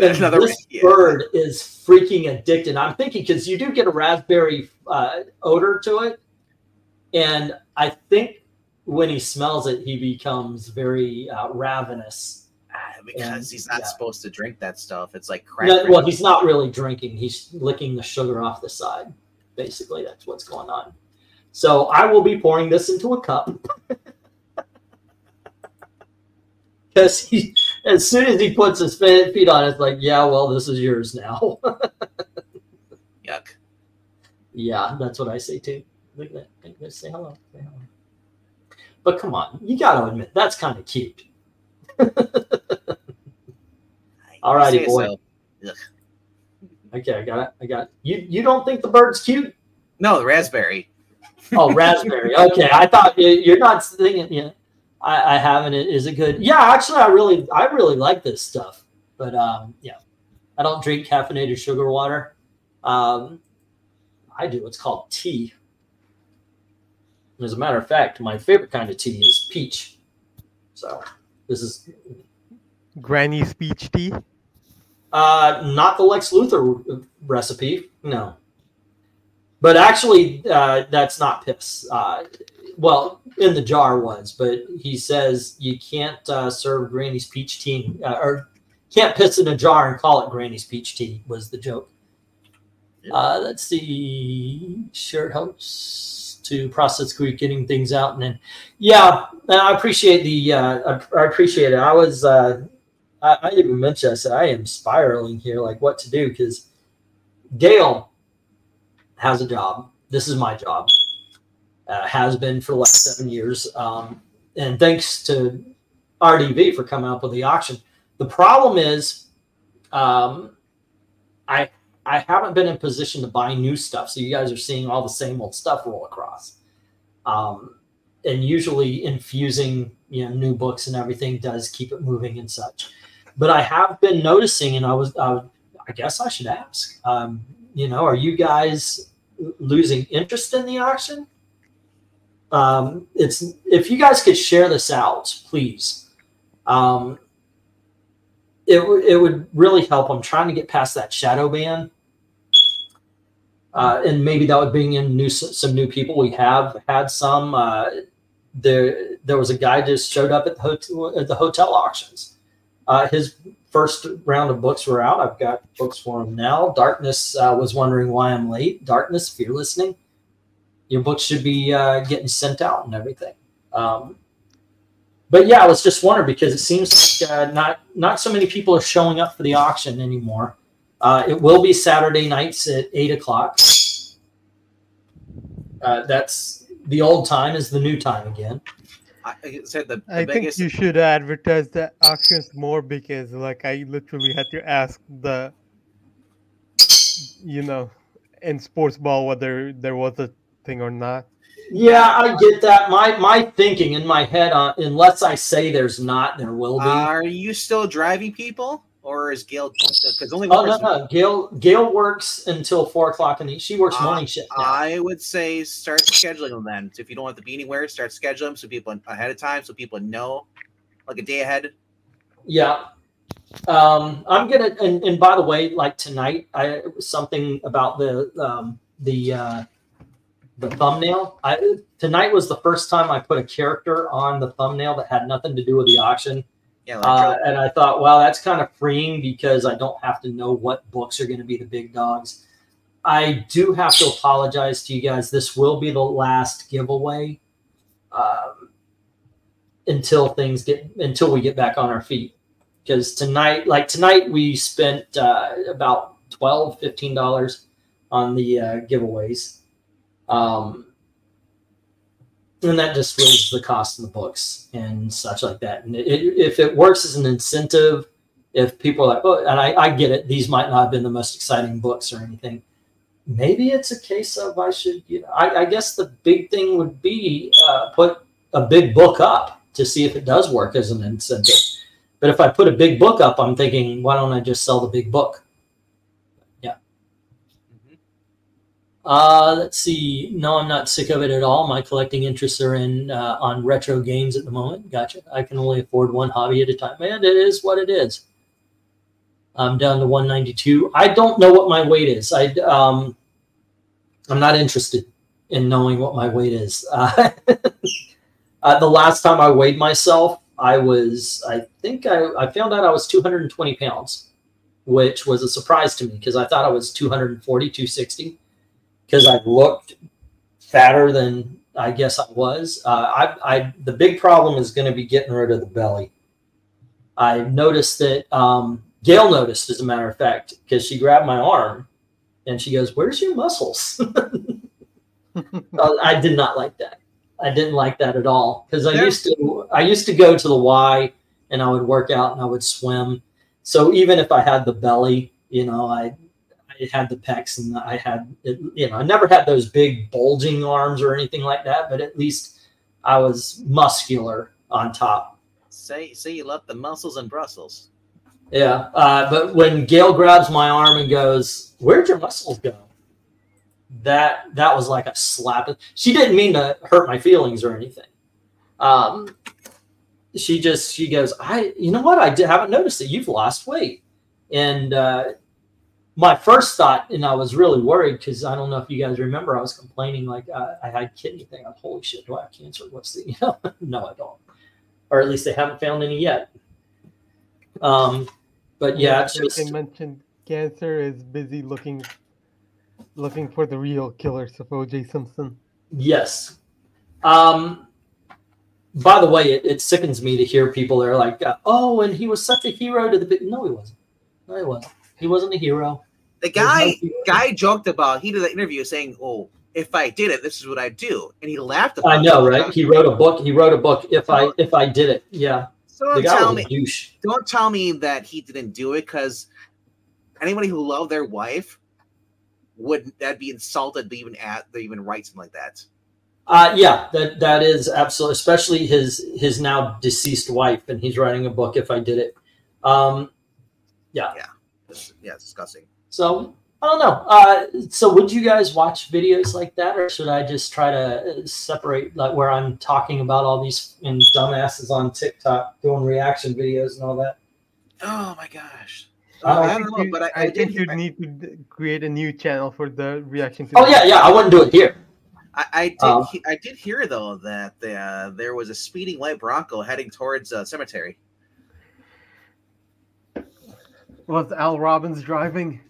And Another this yeah. bird is freaking addicted. I'm thinking because you do get a raspberry uh, odor to it, and I think when he smells it, he becomes very uh, ravenous. Ah, because and, he's not yeah. supposed to drink that stuff. It's like crap. No, well, he's not really drinking. He's licking the sugar off the side. Basically, that's what's going on. So I will be pouring this into a cup. Because he, as soon as he puts his feet on it, it's like, yeah, well, this is yours now. Yuck. Yeah, that's what I say too. Look at that. Say hello. Say hello. But come on, you got to admit that's kind of cute. All righty, boy. So. Okay, I got it. I got it. You. You don't think the bird's cute? No, the raspberry. oh, raspberry. Okay, I thought you're not thinking. Yeah, I, I haven't. Is it good? Yeah, actually, I really, I really like this stuff. But um, yeah, I don't drink caffeinated sugar water. Um, I do. It's called tea. As a matter of fact, my favorite kind of tea is peach. So this is Granny's peach tea. Uh, not the Lex Luthor recipe, no. But actually, uh, that's not piss. Uh, well, in the jar was, but he says you can't uh, serve Granny's peach tea uh, or can't piss in a jar and call it Granny's peach tea was the joke. Uh, let's see, shirt helps to process quick getting things out. And then, yeah, I appreciate the, uh, I, I appreciate it. I was, uh, I, I even mentioned, I said, I am spiraling here, like what to do. Cause Gail has a job. This is my job. Uh, has been for the last seven years. Um, and thanks to RDV for coming up with the auction. The problem is, um, I I haven't been in position to buy new stuff. So you guys are seeing all the same old stuff roll across. Um, and usually infusing you know new books and everything does keep it moving and such. But I have been noticing, and I was I, I guess I should ask. Um, you know, are you guys losing interest in the auction? Um, it's if you guys could share this out, please. Um, it, it would really help. I'm trying to get past that shadow ban. Uh, and maybe that would bring in new some new people. We have had some. Uh, there there was a guy just showed up at the hotel at the hotel auctions. Uh, his first round of books were out. I've got books for him now. Darkness uh, was wondering why I'm late. Darkness, fear listening. Your books should be uh, getting sent out and everything. Um, but yeah, I was just wondering because it seems like uh, not not so many people are showing up for the auction anymore. Uh, it will be Saturday nights at eight o'clock. Uh, that's the old time is the new time again. I said the, the I biggest... think you should advertise the auctions more because, like, I literally had to ask the, you know, in sports ball whether there was a thing or not. Yeah, I get that. My my thinking in my head, uh, unless I say there's not, there will be. Are you still driving people, or is Gail? Because only oh no, no, Gail Gail works until four o'clock in the. She works uh, morning shift. Now. I would say start scheduling them then. So if you don't want to be anywhere, start scheduling them so people ahead of time, so people know, like a day ahead. Yeah, um, I'm gonna. And, and by the way, like tonight, I something about the um, the. Uh, the thumbnail. I, tonight was the first time I put a character on the thumbnail that had nothing to do with the auction. Yeah, uh, and I thought, wow, that's kind of freeing because I don't have to know what books are going to be the big dogs. I do have to apologize to you guys. This will be the last giveaway um, until things get until we get back on our feet. Because tonight, like tonight, we spent uh, about 12 dollars on the uh, giveaways um, and that just raises the cost of the books and such like that. And it, if it works as an incentive, if people are like, oh, and I, I get it, these might not have been the most exciting books or anything. Maybe it's a case of I should, you know, I, I guess the big thing would be uh, put a big book up to see if it does work as an incentive. But if I put a big book up, I'm thinking, why don't I just sell the big book? Yeah. Mm-hmm. Uh, let's see. No, I'm not sick of it at all. My collecting interests are in uh, on retro games at the moment. Gotcha. I can only afford one hobby at a time. Man, it is what it is. I'm down to 192. I don't know what my weight is. I um, I'm not interested in knowing what my weight is. Uh, uh, the last time I weighed myself, I was, I think I, I found out I was 220 pounds, which was a surprise to me because I thought I was 240, 260 because I looked fatter than I guess I was. Uh, I, I, the big problem is going to be getting rid of the belly. I noticed that um, Gail noticed, as a matter of fact, because she grabbed my arm and she goes, "Where's your muscles?" uh, I did not like that. I didn't like that at all because I used to I used to go to the Y and I would work out and I would swim. So even if I had the belly, you know, I I had the pecs and I had it, you know I never had those big bulging arms or anything like that, but at least I was muscular on top. Say say you love the muscles in Brussels. Yeah, uh, but when Gail grabs my arm and goes, "Where'd your muscles go?" that that was like a slap. She didn't mean to hurt my feelings or anything. Um, she just she goes, I you know what I did, haven't noticed that you've lost weight, and uh, my first thought, and I was really worried because I don't know if you guys remember, I was complaining like uh, I had kidney thing. I'm holy shit, do I have cancer? What's the you know? no, I don't, or at least they haven't found any yet. Um, but yeah, it's just mentioned cancer is busy looking looking for the real killers of O.J. Simpson. Yes. Um, by the way, it, it sickens me to hear people that are like, uh, "Oh, and he was such a hero to the." No, he wasn't. No, he wasn't. He wasn't a hero. The guy no guy joked about. He did an interview saying, "Oh, if I did it, this is what I'd do," and he laughed about. I know, it. right? He wrote a book. He wrote a book. If I if I did it, yeah. So don't tell me. Don't tell me that he didn't do it because anybody who loved their wife wouldn't. that be insulted to even at they even write something like that? Uh, yeah, that that is absolutely, especially his his now deceased wife, and he's writing a book. If I did it, um, yeah, yeah, yeah, it's disgusting. So I don't know. Uh, so would you guys watch videos like that, or should I just try to separate like where I'm talking about all these and dumbasses on TikTok doing reaction videos and all that? Oh my gosh. Uh, I don't know, but I, I, I think you need to create a new channel for the reaction to. Oh yeah, yeah. I wouldn't do it here. I, I did. Um, I did hear though that the, uh, there was a speeding white Bronco heading towards a uh, cemetery. Was Al Robbins driving?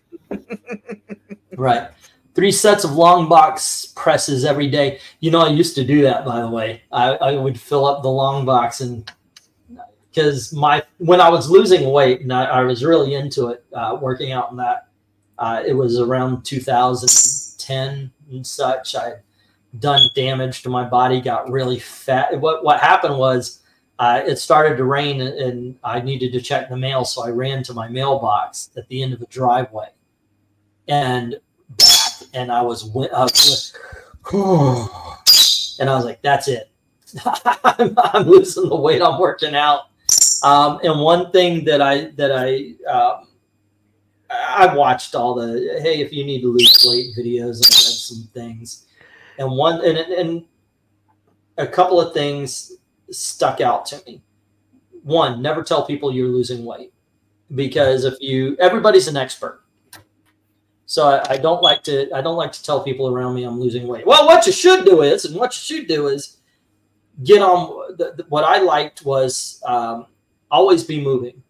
right. Three sets of long box presses every day. You know, I used to do that. By the way, I, I would fill up the long box and because my when I was losing weight and I, I was really into it, uh, working out in that, uh, it was around 2010 and such. I done damage to my body, got really fat. What what happened was uh, it started to rain and I needed to check the mail, so I ran to my mailbox at the end of the driveway and back, and I was, I was and I was like, "That's it." I'm, I'm losing the weight. I'm working out um, and one thing that I that I um, I watched all the hey if you need to lose weight videos. I read some things, and one and and a couple of things stuck out to me. One, never tell people you're losing weight because if you everybody's an expert. So I, I, don't like to I don't like to tell people around me I'm losing weight. Well, what you should do is, and what you should do is get on. The, the, what I liked was um, always be moving.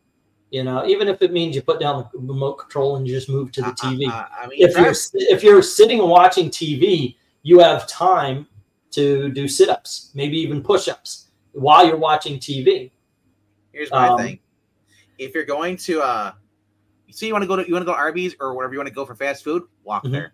You know, even if it means you put down the remote control and you just move to the TV. I, mean, if you're if you're sitting and watching TV, you have time to do sit-ups, maybe even push-ups while you're watching TV. Here's my um, thing: if you're going to, uh, see, you want to go to you want to go to Arby's or wherever you want to go for fast food, walk mm-hmm. there.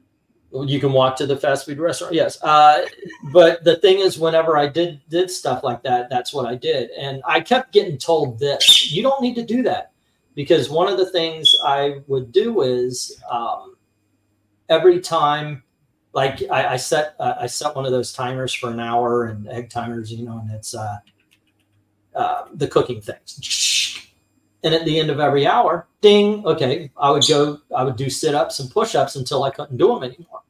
You can walk to the fast food restaurant, yes. Uh, but the thing is, whenever I did did stuff like that, that's what I did, and I kept getting told this: you don't need to do that, because one of the things I would do is um, every time, like I, I set uh, I set one of those timers for an hour and egg timers, you know, and it's uh, uh, the cooking things, And at the end of every hour, ding, okay, I would go, I would do sit ups and push ups until I couldn't do them anymore.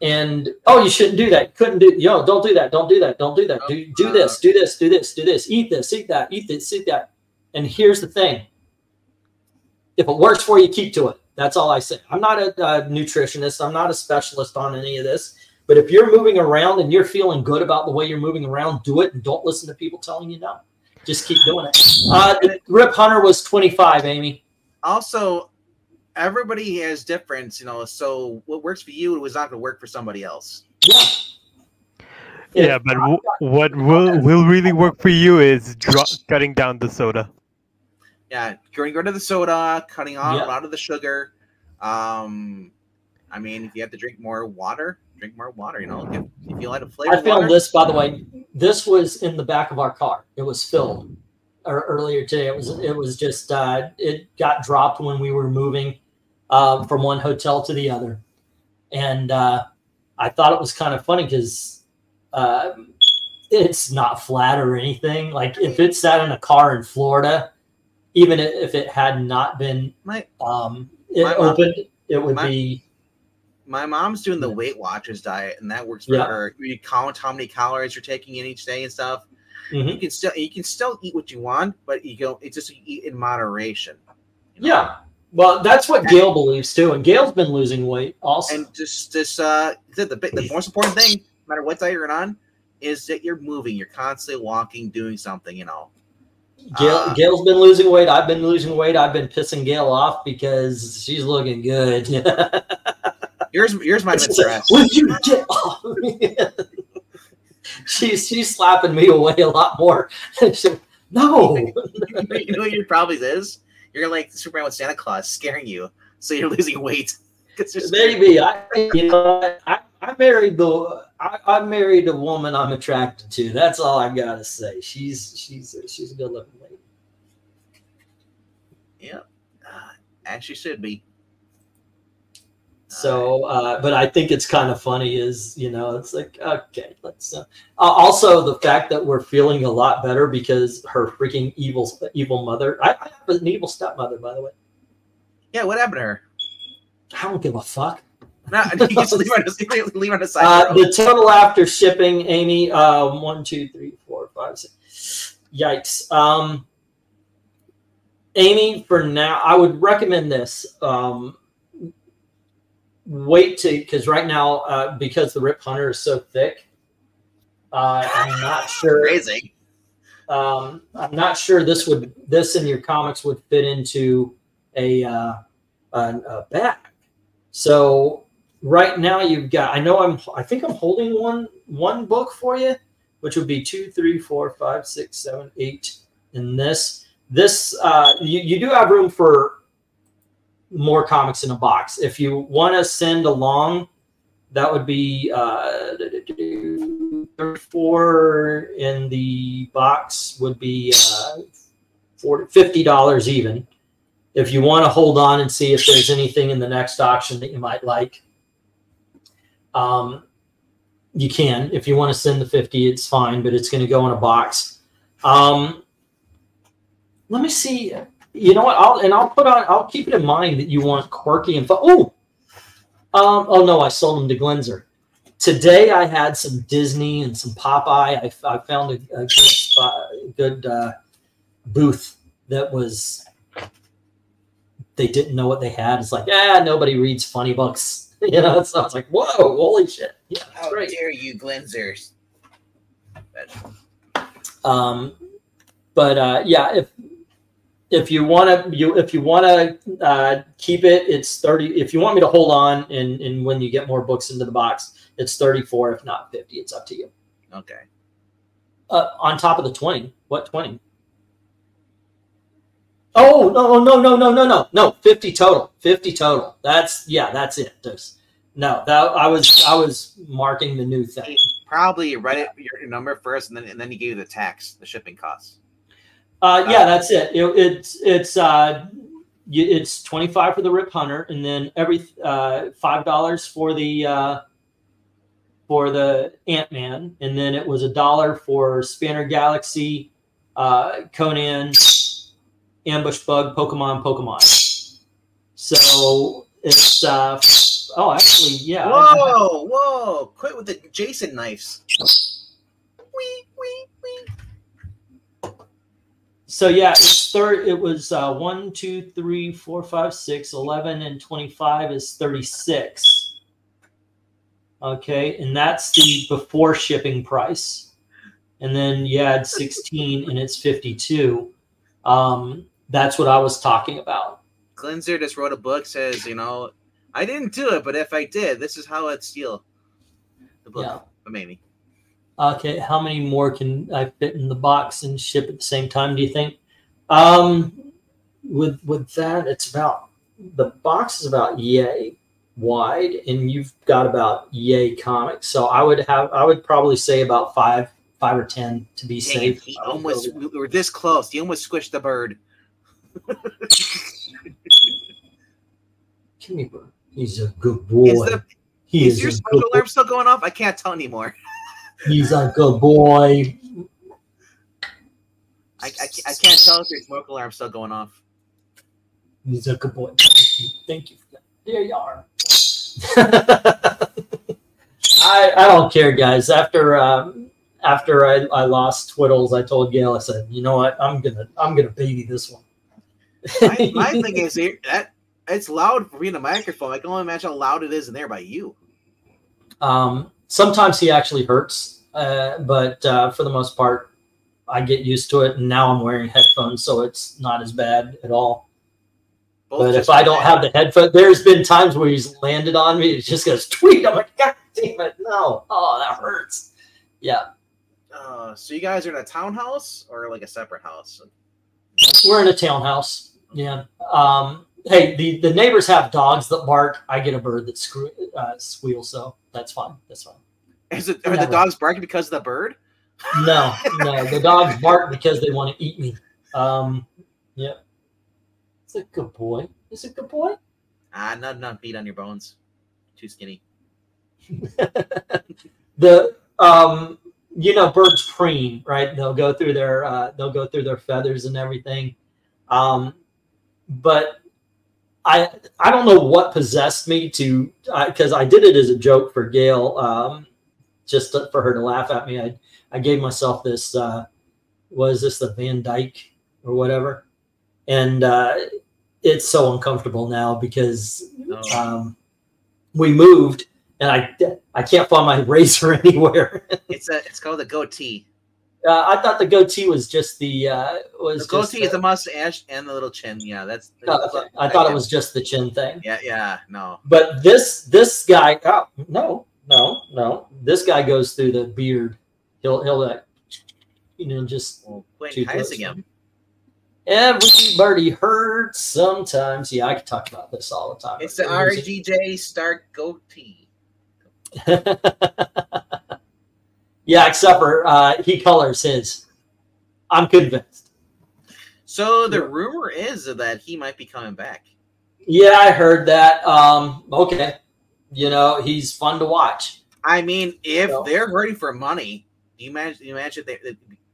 And oh, you shouldn't do that. Couldn't do, yo, don't do that. Don't do that. Don't do that. Do, do this, do this, do this, do this. Eat this, eat that, eat this, eat that. And here's the thing if it works for you, keep to it. That's all I say. I'm not a, a nutritionist, I'm not a specialist on any of this. But if you're moving around and you're feeling good about the way you're moving around, do it and don't listen to people telling you no. Just keep doing it. Uh, Rip Hunter was 25, Amy. Also, everybody has difference, you know. So what works for you was not going to work for somebody else. Yeah. Yeah, but w- what will will really work for you is dro- cutting down the soda. Yeah, getting rid of the soda, cutting off a lot of the sugar. Um, I mean, if you have to drink more water, drink more water. You know, if, if you like a flavor. I found this, by the way. This was in the back of our car. It was filled earlier today. It was it was just uh, it got dropped when we were moving uh, from one hotel to the other, and uh, I thought it was kind of funny because uh, it's not flat or anything. Like if it sat in a car in Florida, even if it had not been my, um, it opened, it would my, be my mom's doing the Weight Watchers diet, and that works for yeah. her. You count how many calories you're taking in each day and stuff. Mm-hmm. You can still you can still eat what you want, but you go it's just you eat in moderation. You know? Yeah. Well, that's what Gail believes too, and Gail's been losing weight also. And just this uh the the, the most important thing, no matter what diet you're on, is that you're moving. You're constantly walking, doing something. You know. Gail, uh, Gail's been losing weight. I've been losing weight. I've been pissing Gail off because she's looking good. Here's here's my mistress. Would you get off me? she's she's slapping me away a lot more. no. you know what your problem is? You're like Superman with Santa Claus scaring you, so you're losing weight. Maybe I, you know, I, I married the I, I married a woman I'm attracted to. That's all I gotta say. She's she's she's a good looking lady. Yeah, uh, as she should be. So, uh, but I think it's kind of funny is, you know, it's like, okay, let's, uh, also the fact that we're feeling a lot better because her freaking evil, evil mother, I, I have an evil stepmother, by the way. Yeah. What happened to her? I don't give a fuck. No, just leave leave her aside. Uh, the total after shipping, Amy, uh, one, two, three, four, five, six. Yikes. Um, Amy, for now, I would recommend this. Um, wait to because right now uh, because the Rip Hunter is so thick, uh, I'm not sure. Crazy. Um, I'm not sure this would this in your comics would fit into a, uh, a, a bag. So right now you've got. I know I'm. I think I'm holding one one book for you, which would be two, three, four, five, six, seven, eight. In this, this uh, you, you do have room for more comics in a box. If you want to send along, that would be uh, 34 in the box would be uh, 40, $50 even. If you want to hold on and see if there's anything in the next auction that you might like, um, you can. If you want to send the 50, it's fine, but it's going to go in a box. Um, let me see you know what? I'll and I'll put on. I'll keep it in mind that you want quirky and fun. Oh, um, oh no, I sold them to Glenzer. Today I had some Disney and some Popeye. I, I found a, a good, spot, good uh, booth that was. They didn't know what they had. It's like, ah, nobody reads funny books. You know, was like, whoa, holy shit! Yeah, how great. dare you, Glenzers? Um, but uh, yeah, if if you want to you if you want to uh, keep it it's 30 if you want me to hold on and and when you get more books into the box it's 34 if not 50 it's up to you okay uh, on top of the 20 what 20 oh no no no no no no no. 50 total 50 total. That's yeah that's it. There's, no that i was i was marking the new thing. Probably read it your number first and then and then he gave you the tax the shipping costs. Uh, yeah, that's it. it it's it's uh, it's twenty five for the Rip Hunter, and then every uh, five dollars for the uh, for the Ant Man, and then it was a dollar for Spanner Galaxy, uh, Conan, ambush bug, Pokemon, Pokemon. So it's uh oh actually yeah. Whoa, whoa! Quit with the Jason knives. Wee, wee, wee. So yeah, it's third. It was uh, one, two, three, four, five, six, 11, and twenty-five is thirty-six. Okay, and that's the before shipping price, and then you add sixteen, and it's fifty-two. Um, that's what I was talking about. Glinzer just wrote a book. Says you know, I didn't do it, but if I did, this is how I'd steal the book. Yeah. But maybe. Okay, how many more can I fit in the box and ship at the same time? Do you think? Um, with with that, it's about the box is about yay wide, and you've got about yay comics. So I would have I would probably say about five five or ten to be Dang safe. it, he almost we were this close. He almost squished the bird. Here. He's a good boy. Is the he is is your smoke alarm still going off? I can't tell anymore. He's a good boy. I, I, I can't tell if your smoke alarm's still going off. He's a good boy. Thank you. Thank you. for that. There you are. I I don't care, guys. After um, after I, I lost Twiddles, I told Gail, I said, you know what, I'm gonna I'm gonna baby this one. My, my thing is here- that it's loud for being a microphone. I can only imagine how loud it is in there by you. Um, sometimes he actually hurts, uh, but uh, for the most part, I get used to it. And now I'm wearing headphones, so it's not as bad at all. Both but if I don't have the headphone, there's been times where he's landed on me. It just goes tweet. I'm like, God damn it, no! Oh, that hurts. Yeah, Uh, so you guys are in a townhouse or like a separate house? we're in a townhouse. Yeah. Um, hey, the the neighbors have dogs that bark. I get a bird that screw, uh, squeals, so that's fine. That's fine. Is it are Never. the dogs barking because of the bird? No, no, the dogs bark because they want to eat me. Um, yeah. It's a good boy. It's a good boy. Ah, not not beat on your bones. Too skinny. the um you know birds preen right they'll go through their uh, they'll go through their feathers and everything um but i i don't know what possessed me to because I, did it as a joke for gail um just to- for her to laugh at me i i gave myself this uh was this the van dyke or whatever and uh it's so uncomfortable now because Oh. um, we moved and I I can't find my razor anywhere. It's a it's called a goatee. Uh, I thought the goatee was just the uh, was The goatee just is the mustache and the little chin. Yeah, that's. oh, okay. I thought it was just the chin thing. Yeah, yeah, no. But this this guy, oh, no, no, no. This guy goes through the beard. He'll he'll like, you know just Well, Too him. everybody hurts sometimes. Yeah, I could talk about this all the time. It's the RDJ Stark goatee. yeah, except for uh, he colors his. I'm convinced. So the rumor is that he might be coming back. Yeah, I heard that. Um, okay, you know he's fun to watch. I mean, if So- they're hurting for money, you imagine? You imagine they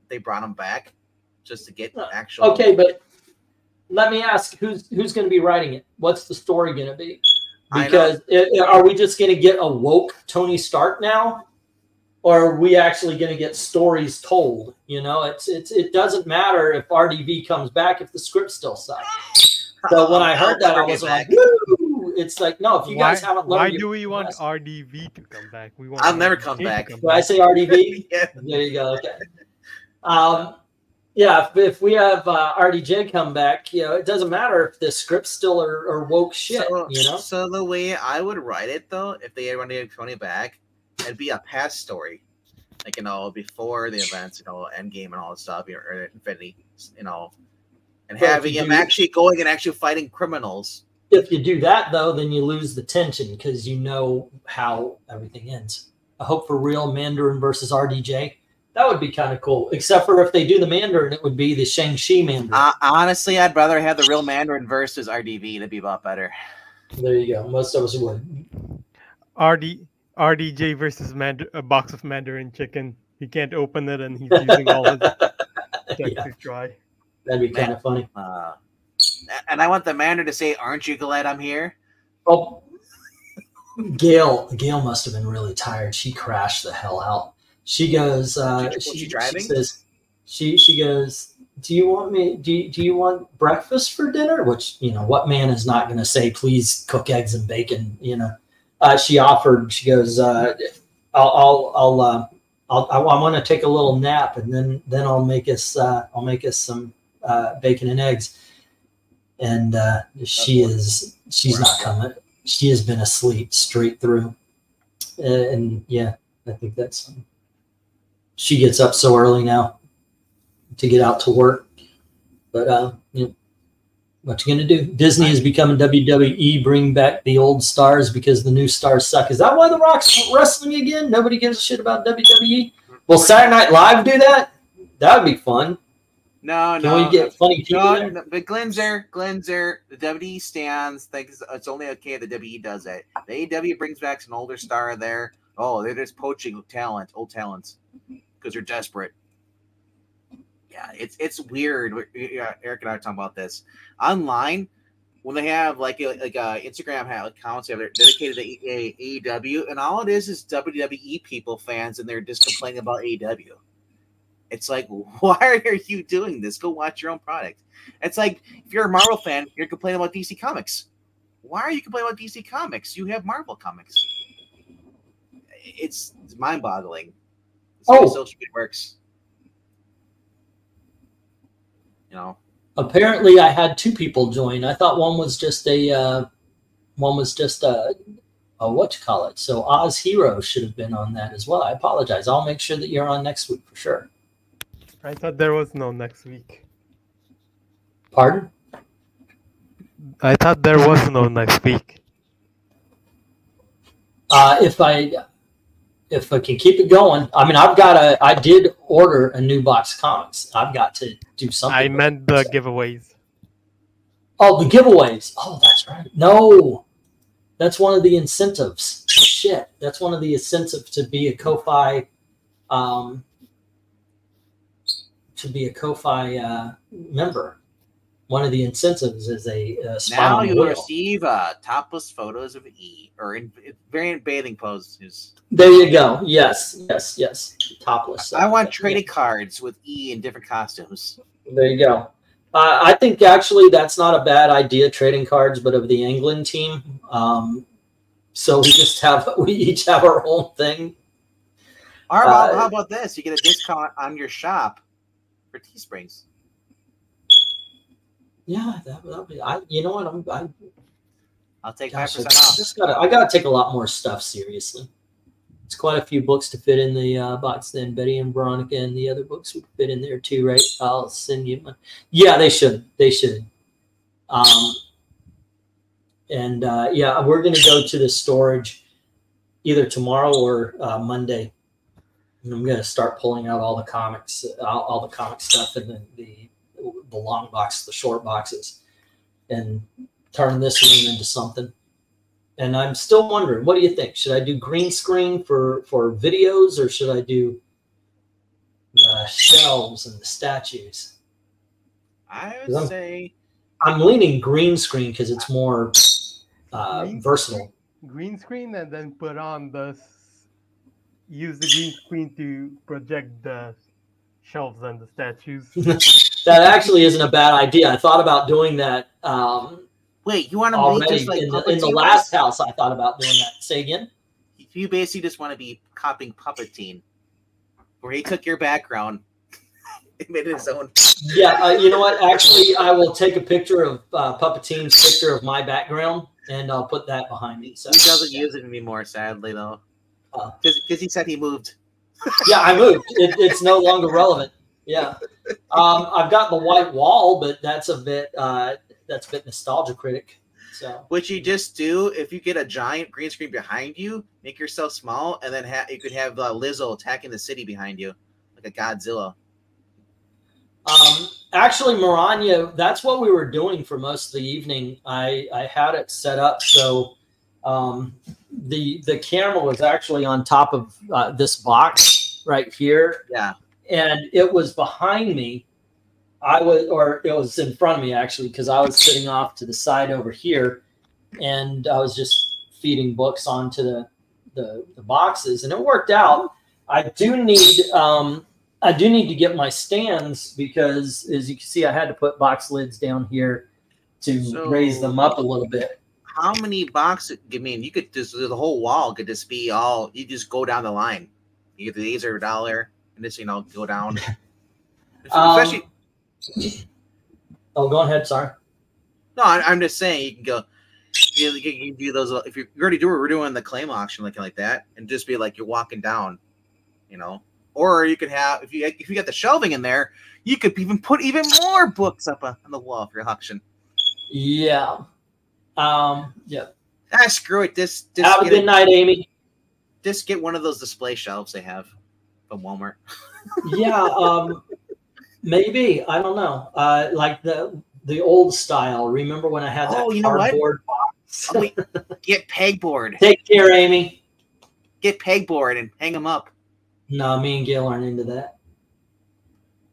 they- brought him back just to get Uh, actual? Okay, but let me ask who's who's going to be writing it? What's the story going to be? Because i- are we just going to get a woke Tony Stark now, or are we actually going to get stories told? You know, it's it's it doesn't matter if RDV comes back if the script still sucks. So when I heard that, I was like. Woo! it's like no, if you why, guys haven't learned, why learned, do your we want lesson- RDV to come back? We want I'll never come back. come Did I say RDV? yeah. There you go. Okay. Um, yeah, if, if we have uh, RDJ come back, you know, it doesn't matter if the script's still are, are woke shit. So, you know, so the way I would write it though, if they ever wanted Tony back, it'd be a past story, like you know, before the events, you know, Endgame and all that stuff, you know, or Infinity, you know, and Well, having him do- actually going and actually fighting criminals. if you do that though, then you lose the tension because you know how everything ends. I hope for real Mandarin versus RDJ. That would be kind of cool. Except for if they do the Mandarin, it would be the Shang Chi Mandarin. Uh, honestly, I'd rather have the real Mandarin versus RDV. That'd be a lot better. there you go. Most of us would. RD RDJ versus Mand- a box of Mandarin chicken. He can't open it, and he's using all his Yeah. to try. That'd be kind of funny. Uh, and I want the manager to say, "Aren't you glad I'm here?" Oh, Gail. Gail must have been really tired. She crashed the hell out. She goes. Uh, she, she, driving? She says. She she goes. Do you want me? Do you, do you want breakfast for dinner? Which you know, what man is not going to say, "Please cook eggs and bacon"? You know. Uh, she offered. She goes. Uh, I'll I'll I'll. Uh, I'll, I, I want to take a little nap and then then I'll make us uh, I'll make us some uh, bacon and eggs. And uh, she is she's not coming. She has been asleep straight through. And yeah, I think that's she gets up so early now to get out to work. But uh, what you gonna do? Disney is becoming WWE. Bring back the old stars because the new stars suck. Is that why The Rock's wrestling again? Nobody gives a shit about WWE. Will Saturday Night Live do that? That would be fun. No, Can no. we get funny people no, no, but Glenn's there. Glenn's there. The WWE stands. Thinks it's only okay the WWE does it. The AEW brings back an older star there. Oh, they're just poaching talent, old talents, because they're desperate. Yeah, it's it's weird. Yeah, Eric and I are talking about this online when they have like a, like a Instagram accounts that are dedicated to AEW, and all it is is WWE people fans, and they're just complaining about AEW. It's like, why are you doing this? Go watch your own product. It's like if you're a Marvel fan, you're complaining about DC Comics. Why are you complaining about DC Comics? You have Marvel Comics. It's, it's mind-boggling. oh, social media works. You know. Apparently, I had two people join. I thought one was just a, uh, one was just a, a what you call it. So Oz Hero should have been on that as well. I apologize. I'll make sure that you're on next week for sure. I thought there was no next week. Pardon? I thought there was no next week. Uh, if I if I can keep it going, I mean, I've got a. I did order a new box of comics. I've got to do something. I meant the giveaways. Oh, the giveaways. Oh, that's right. No, that's one of the incentives. Shit, that's one of the incentives to be a Ko-fi um, to be a Ko-Fi uh, member. One of the incentives is a, a now you will receive uh, topless photos of E or in, variant bathing poses. There you go. Yes, yes, yes. Topless. I want trading yeah. cards with E in different costumes. There you go. Uh, I think actually that's not a bad idea. Trading cards, but of the England team. Um, so we just have we each have our own thing. Or about, uh, how about this? You get a discount on your shop for Teesprings. Yeah, that would be. I, you know what? I'm. I, I'll take five percent off. Just gotta. I gotta take a lot more stuff seriously. It's quite a few books to fit in the uh, box. Then Betty and Veronica and the other books would fit in there too, right? I'll send you. My, yeah, they should. They should. Um, and uh, yeah, we're gonna go to the storage either tomorrow or uh, Monday and I'm going to start pulling out all the comics, all, all the comic stuff, and the, the the long box, the short boxes, and turn this room into something. And I'm still wondering, what do you think? Should I do green screen for for videos, or should I do the shelves and the statues? I would I'm, say I'm leaning green screen because it's more uh, green versatile. Green screen, and then put on the use the green screen to project the shelves and the statues. that actually isn't a bad idea. I thought about doing that. Um, Wait, you want to already just like in the, in the last house? I thought about doing that. Say again. You basically just want to be copying Puppetine, where he took your background. and made his own. Yeah, uh, you know what? Actually, I will take a picture of uh, Puppetine's picture of my background, and I'll put that behind me. So he doesn't yeah. use it anymore, sadly, though. Because uh, he said he moved. yeah, I moved. It, it's no longer relevant. Yeah, um, I've got the white wall, but that's a bit uh, that's a bit nostalgia critic. So what you just do if you get a giant green screen behind you, make yourself small, and then ha- you could have uh, Lizzo attacking the city behind you, like a Godzilla. Um, actually, Maranya, that's what we were doing for most of the evening. I I had it set up so um, the the camera was actually on top of uh, this box right here. Yeah. And it was behind me. I was, or it was in front of me actually, because I was sitting off to the side over here, and I was just feeding books onto the the, the boxes, and it worked out. I do need um, I do need to get my stands because, as you can see, I had to put box lids down here to so, raise them up a little bit. How many boxes? I mean, you could just the whole wall could just be all. You just go down the line. You get the laser dollar, and just you know go down. Especially. Um, oh, go ahead. Sorry. No, I, am just saying you can go. You, you can do those if you're already doing we're doing the claim auction looking like that, and just be like you're walking down, you know. Or you could have if you if you got the shelving in there, you could even put even more books up on the wall for your auction. Yeah. Um. Yeah. Ah, screw it. This. this have a good night, Amy. Just get one of those display shelves they have from Walmart. yeah. Um. Maybe I don't know. Uh, like the the old style. Remember when I had that oh, you cardboard box? oh, get pegboard. Take care, Amy. Get pegboard and hang them up. No, me and Gail aren't into that.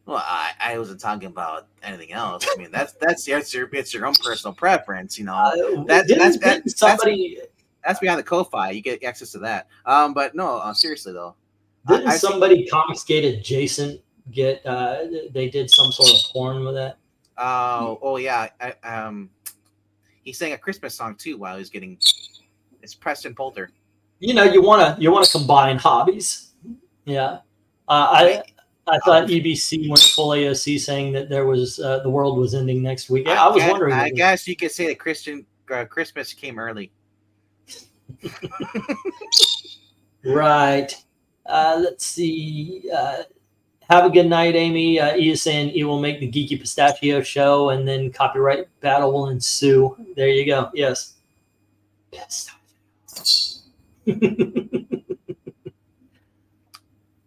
Well, I, I wasn't talking about anything else. I mean, that's that's that's your it's your own personal preference, you know. Uh, that's that's, that's somebody that's, that's behind the Ko-fi. You get access to that. Um, but no, uh, seriously though, didn't I, somebody confiscate Jason? get? Uh, they did some sort of porn with that. Oh, oh yeah. I, um, he sang a Christmas song too while he was getting. It's Preston Poulter. You know, you want to you want to combine hobbies. Yeah, uh, I I thought EBC went full AOC saying that there was uh, the world was ending next week. I, I was guess, wondering. I guess you could say that Christian uh, Christmas came early. right. Uh, let's see. Uh, have a good night, Amy. Uh, E is saying he will make the Geeky Pistachio show, and then copyright battle will ensue. There you go. Yes.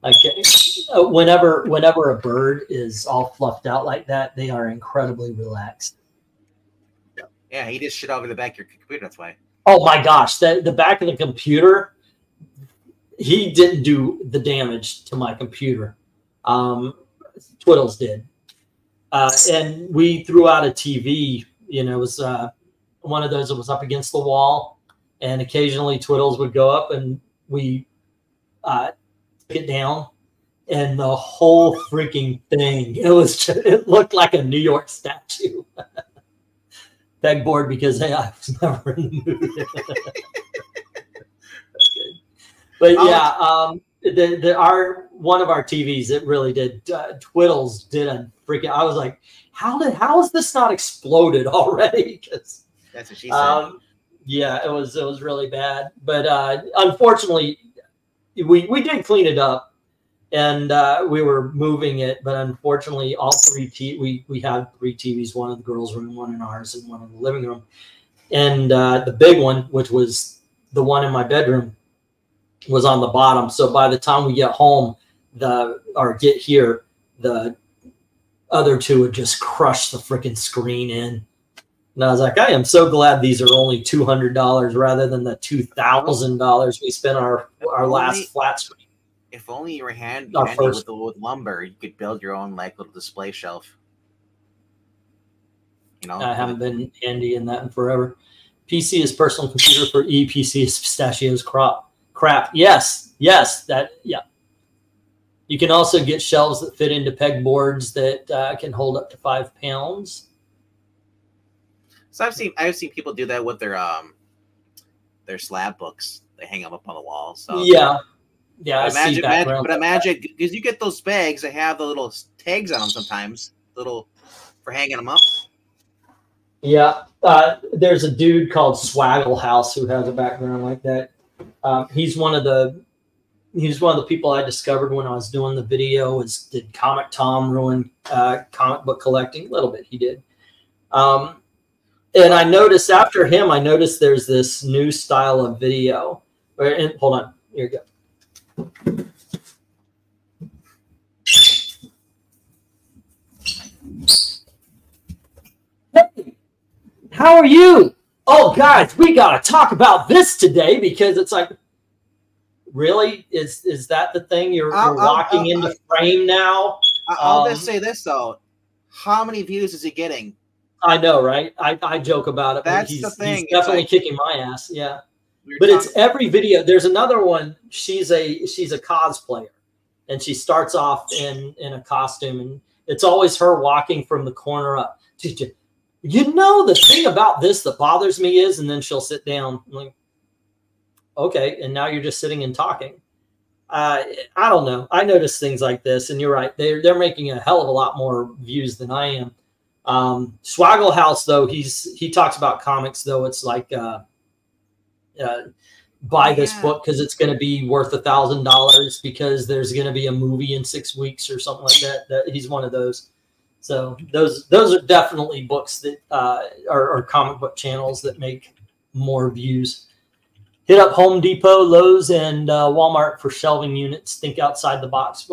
Okay. Uh, whenever whenever a bird is all fluffed out like that, they are incredibly relaxed. Yeah, he just shit over the back of your computer. That's why. Oh my gosh, the the back of the computer. He didn't do the damage to my computer. Um, Twiddles did, uh, and we threw out a TV. You know, it was uh, one of those that was up against the wall, and occasionally Twiddles would go up, and we uh, it down and the whole freaking thing it was just, it looked like a new york statue pegboard because hey, i was never in the mood. But yeah um the, the our one of our tvs it really did uh, twiddles did a freaking i was like how did how is this not exploded already? Because that's what she said. um, yeah it was it was really bad. But uh unfortunately we we did clean it up, and uh, we were moving it, but unfortunately, all three t- we we had three TVs: one in the girls' room, one in ours, and one in the living room. And uh, the big one, which was the one in my bedroom, was on the bottom. So by the time we get home, the or get here, the other two would just crush the freaking screen in. And I was like, I am so glad these are only two hundred dollars rather than the two thousand dollars we spent our our only, last flat screen. If only you were hand, handy with, with lumber, you could build your own like little display shelf. You know, I haven't been handy in that in forever. PC is personal computer for EPC is pistachios crop crap. Yes, yes, that yeah. You can also get shelves that fit into pegboards that uh, can hold up to five pounds. So I've seen I've seen people do that with their um their slab books. They hang them up on the wall. So yeah, yeah. But imagine, imagine but imagine because you get those bags that have the little tags on them sometimes, little for hanging them up. Yeah, uh, there's a dude called Swaggle House who has a background like that. Um, he's one of the he's one of the people I discovered when I was doing the video. Was did Comic Tom ruin uh, comic book collecting? A little bit, he did. Um, and I noticed after him, I noticed there's this new style of video. And hold on, here you go. Hey, how are you? Oh, guys, we got to talk about this today because it's like, really, is is that the thing you're, you're walking I'll, into frame now? I'll um, just say this though, How many views is he getting? I know, right? I, I joke about it. That's he's, the thing. He's definitely like, kicking my ass. Yeah. But it's every video. There's another one. She's a she's a cosplayer, and she starts off in in a costume, and it's always her walking from the corner up. You know the thing about this that bothers me is, and then she'll sit down. Like, okay, and now you're just sitting and talking. Uh, I don't know. I notice things like this, and you're right. They're they're making a hell of a lot more views than I am. Um, Swaggle House, though, he's he talks about comics, though it's like uh, uh, buy this yeah. book because it's going to be worth a thousand dollars because there's going to be a movie in six weeks or something like that. That he's one of those. So those those are definitely books that uh, are, are comic book channels that make more views. Hit up Home Depot, Lowe's, and uh, Walmart for shelving units. Think outside the box.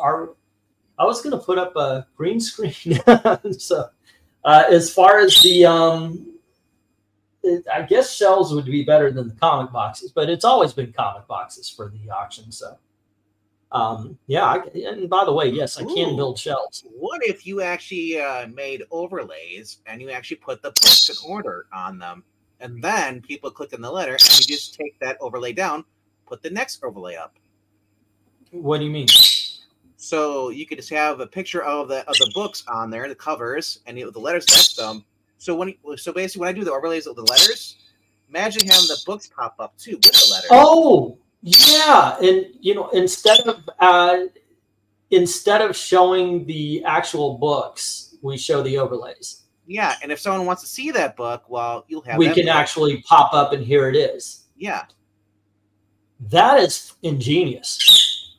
Our I was going to put up a green screen. so, uh, as far as the, um, it, I guess shelves would be better than the comic boxes, but it's always been comic boxes for the auction. So, um, yeah. I, and by the way, yes, I can Ooh, build shelves. What if you actually uh, made overlays and you actually put the books in order on them, and then people click on the letter, and you just take that overlay down, put the next overlay up. What do you mean? So you could just have a picture of the of the books on there, the covers, and the letters next to them. So when so basically when I do the overlays of the letters, imagine having the books pop up too with the letters. Oh yeah, and you know instead of uh, instead of showing the actual books, we show the overlays. Yeah, and if someone wants to see that book, well, you'll have. We can book. actually pop up, and here it is. Yeah, that is ingenious.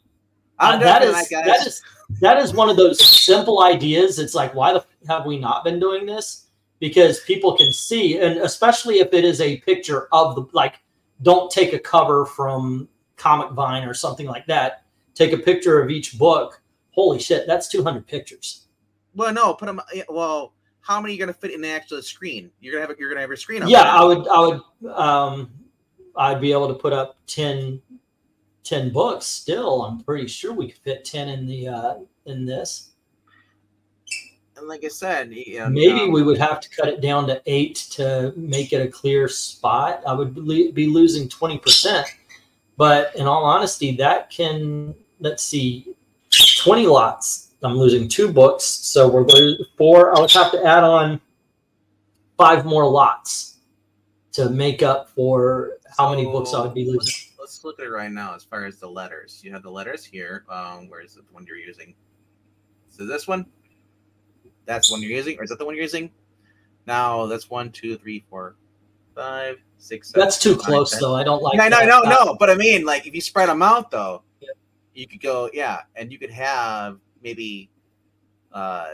Uh, that is that is that is one of those simple ideas. It's like, why the have we not been doing this? Because people can see, and especially if it is a picture of the like, don't take a cover from Comic Vine or something like that. Take a picture of each book. Holy shit, that's two hundred pictures. Well, no, put them. Well, how many are you going to fit in the actual screen? You're gonna have you're gonna have your screen. yeah. I would. I would. Um, I'd be able to put up 10 10 books still i'm pretty sure we could fit 10 in the uh in this and like i said you know, maybe um, we would have to cut it down to eight to make it a clear spot i would be losing 20% but in all honesty that can let's see 20 lots i'm losing two books so we're going four i would have to add on five more lots to make up for how many books i would be losing let's look at it right now as far as the letters. You have the letters here. Um, where is the one you're using? So this one, that's one you're using, or is that the one you're using? Now that's one, two, three, four, five, six. Seven, that's too close, ten. though. I don't like. No, no, no, no. But I mean, like, if you spread them out, though, yeah. you could go, yeah, and you could have maybe uh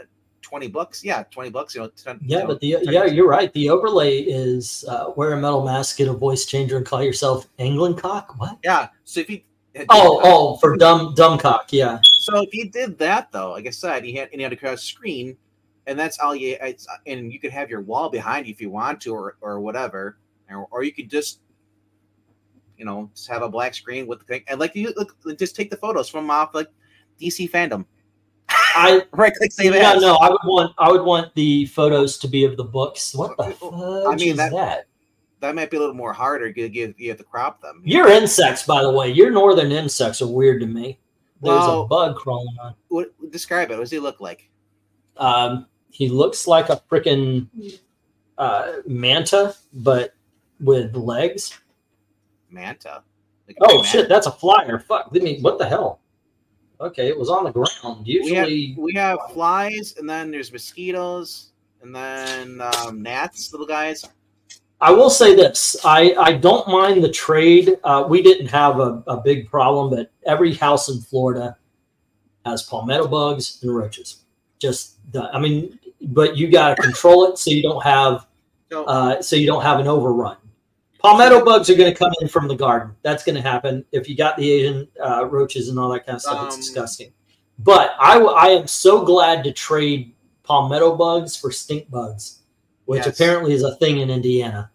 20 bucks. Yeah, 20 bucks. You know, 10, yeah, you know, but the yeah, you're right. The overlay is uh, wear a metal mask, get a voice changer, and call yourself England cock. What? Yeah. So if you oh oh for dumb dumb cock, yeah. So if you did that though, like I said, you had and you had a cross screen, and that's all you. It's, and you could have your wall behind you if you want to, or or whatever, or, or you could just. You know, just have a black screen with the thing, and like you look, just take the photos from off like DC fandom I right click save yeah, as. no, I would want I would want the photos to be of the books. What the fuck I mean, that, that, that might be a little more harder. You, you have to crop them. You your insects, by the way, your northern insects are weird to me. There's well, a bug crawling on. What describe it? What does he look like? Um, he looks like a freaking uh, manta, but with legs. Manta. Oh manta. shit, that's a flyer. Fuck. I mean, what the hell? Okay, it was on the ground. Usually we have, we have flies, and then there's mosquitoes, and then um, gnats, little guys. I will say this: I I don't mind the trade. Uh, we didn't have a, a big problem, but every house in Florida has palmetto bugs and roaches. Just the, I mean, but you got to control it so you don't have uh, so you don't have an overrun. Palmetto bugs are going to come in from the garden. That's going to happen. If you got the Asian uh, roaches and all that kind of stuff, um, it's disgusting. But I, I am so glad to trade palmetto bugs for stink bugs, which yes. apparently is a thing in Indiana.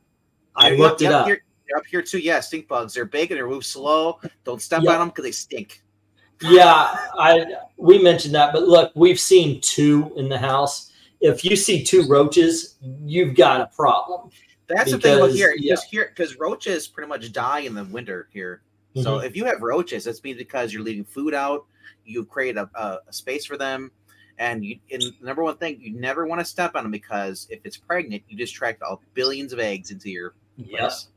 I yeah, looked it up. Here, up here too. Yeah, stink bugs. They're big and they move slow. Don't step yep. on them because they stink. Yeah, I we mentioned that, but look, we've seen two in the house. If you see two roaches, you've got a problem. That's because, the thing about here. Yeah. here, because roaches pretty much die in the winter here. Mm-hmm. So if you have roaches, that's because you're leaving food out. You create a, a, a space for them, and you. And number one thing, you never want to step on them because if it's pregnant, you just track all billions of eggs into your yes.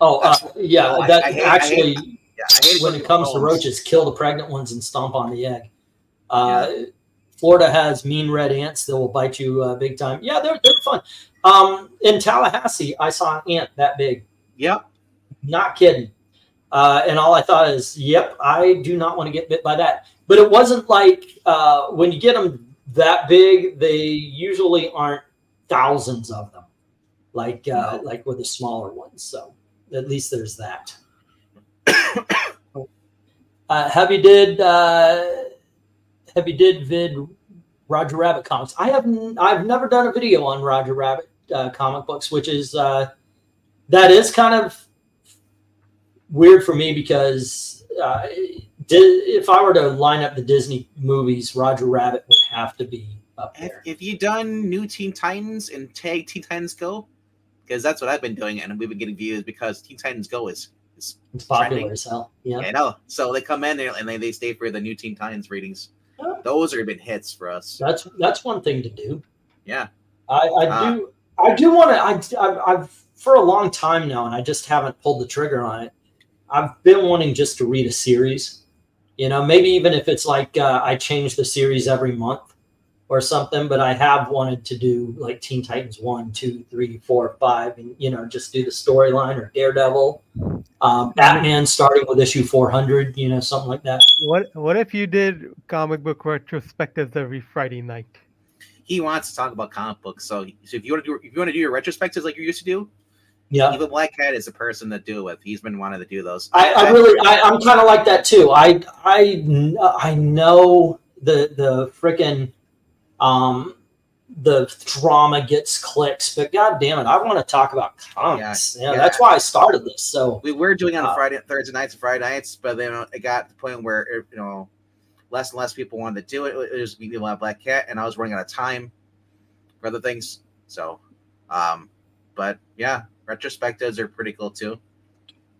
Oh, uh, yeah. that I, I hate, actually, hate, yeah, when it comes to roaches, kill the pregnant ones and stomp on the egg. Uh, yeah. Florida has mean red ants that will bite you uh, big time. Yeah, they're they're fun. Um, in Tallahassee, I saw an ant that big. Yep. Not kidding. Uh, and all I thought is, yep, I do not want to get bit by that. But it wasn't like uh, when you get them that big, they usually aren't thousands of them, like uh, no. like with the smaller ones. So at least there's that. uh, have you did have you did vid Roger Rabbit comics? I have I've never done a video on Roger Rabbit uh, comic books, which is uh, that is kind of weird for me because uh, if I were to line up the Disney movies, Roger Rabbit would have to be up there. Have, you done New Teen Titans and Tag Teen Titans Go? Because that's what I've been doing, and we've been getting views because Teen Titans Go is is it's popular trending. as hell. Yeah, I know. So they come in there and they, they stay for the New Teen Titans readings. Those have been hits for us. That's that's one thing to do. Yeah, I, I uh, do. I do want to. I, I've, I've for a long time now, and I just haven't pulled the trigger on it. I've been wanting just to read a series. You know, maybe even if it's like uh, I change the series every month or something, but I have wanted to do like Teen Titans one, two, three, four, five, and you know, just do the storyline or Daredevil, um, Batman starting with issue four hundred, you know, something like that. What What if you did comic book retrospectives every Friday night? He wants to talk about comic books, so, so if you want to do if you want to do your retrospectives like you used to do, yeah, even Black Cat is the person to do it with. He's been wanting to do those. I, I really, I, am kind of like that too. I, I, I know the the freaking um, the drama gets clicks, but god damn it, I want to talk about comics. Yeah, yeah, yeah. that's why I started this. So we were doing on uh, Friday, Thursday nights, and Friday nights, but then it got to the point where it, you know less and less people wanted to do it. It was people have Black Cat, and I was running out of time for other things. So, um, but yeah, retrospectives are pretty cool too.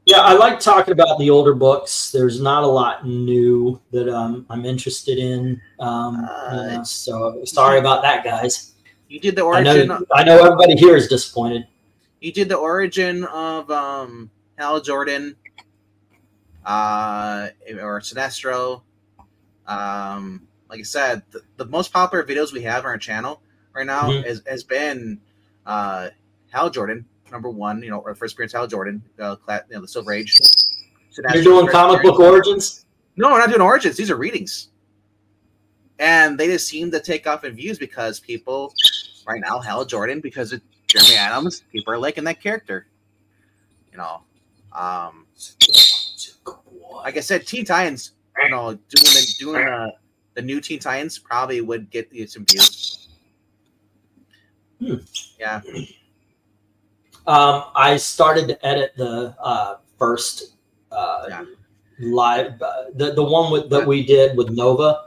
Yeah, I like talking about the older books. There's not a lot new that um, I'm interested in. Um, uh, so sorry about that, guys. You did the origin. I know, I know everybody here is disappointed. You did the origin of um, Hal Jordan, uh, or Sinestro. Um, like I said, the, the, most popular videos we have on our channel right now mm-hmm. has, has been uh, Hal Jordan, number one, you know, or first appearance, Hal Jordan, uh, you know, the Silver Age. So You're doing comic book origins? No, we're not doing origins. These are readings. And they just seem to take off in views because people, right now, Hal Jordan, because of Jeremy Adams, people are liking that character. You know, um, like I said, Teen Titans, you know, doing the, doing uh, the new Teen Titans probably would get you some views. Hmm. Yeah. Um, I started to edit the uh, first uh, yeah. live, uh, the the one with, that we did with Nova,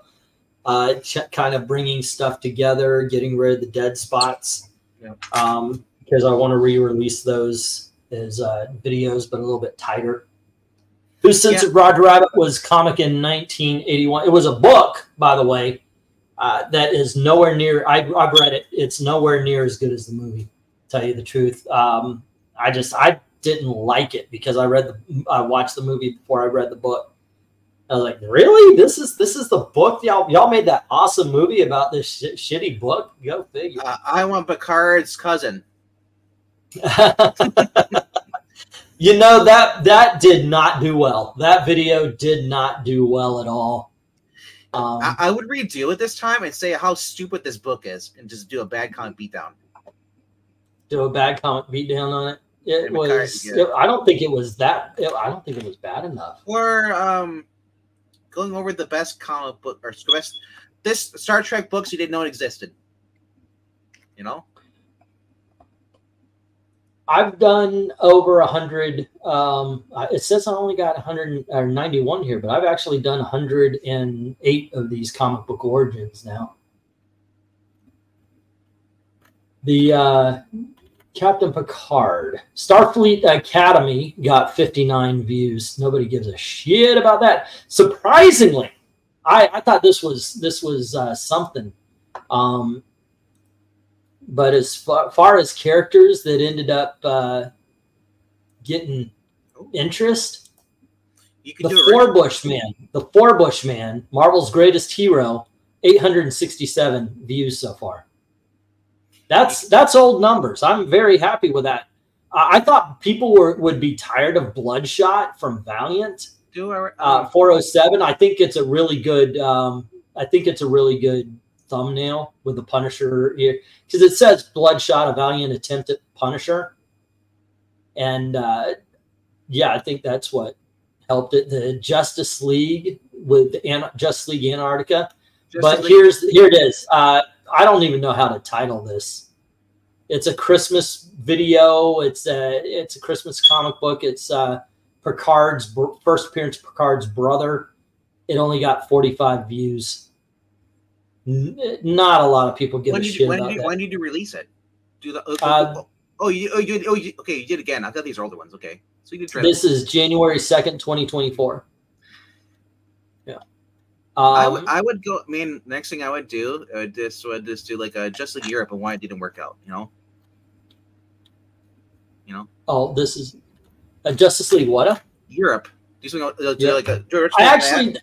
uh, ch- kind of bringing stuff together, getting rid of the dead spots, yeah. um, because I want to re-release those as uh, videos, but a little bit tighter. Who Since yeah. Roger Rabbit was comic in 1981. It was a book, by the way, uh, that is nowhere near. I, I've read it. It's nowhere near as good as the movie tell you the truth. Um, I just I didn't like it because I read the I watched the movie before I read the book. I was like, really? This is this is the book y'all y'all made that awesome movie about this sh- shitty book. Go figure. Uh, I want Picard's cousin. you know that that did not do well. That video did not do well at all. Um, I, I, would redo it this time and say how stupid this book is, and just do a bad con beatdown do a bad comic beat down on it. It was. It, I don't think it was that. It, I don't think it was bad enough. Or um, going over the best comic book or best this Star Trek books you didn't know it existed. You know. I've done over a hundred. Um, it says I only got 191 here, but I've actually done 108 of these comic book origins now. The uh, Captain Picard, Starfleet Academy got 59 views. Nobody gives a shit about that. Surprisingly, I, I thought this was this was uh, something. Um, but as far, far, as characters that ended up uh, getting interest, the Forbush Man, the Forbush Man, Marvel's greatest hero, 867 views so far. That's that's old numbers. I'm very happy with that. I, I thought people were would be tired of Bloodshot from Valiant. Do uh, 407. I think it's a really good. Um, I think it's a really good thumbnail with the Punisher here because it says Bloodshot, a valiant attempt at Punisher, and uh, yeah, I think that's what helped it. The Justice League with An- Justice League Antarctica, Justice but League. here's here it is. Uh, I don't even know how to title this. It's a Christmas video. It's a it's a Christmas comic book. It's uh, Picard's first appearance. Picard's brother. It only got 45 views not a lot of people give when a shit you, when about did you, that. When did you release it? Do the oh, uh, oh, you, oh, you, oh, you, okay, you did again. I thought these are older ones. Okay, so you did. This is January second, twenty twenty four. Um, I would, I would go. I mean, next thing I would do, I would just would just do like a just like Europe and why it didn't work out. You know. You know. Oh, this is a Justice League. What? Europe. Do something uh, yeah. like a. I actually.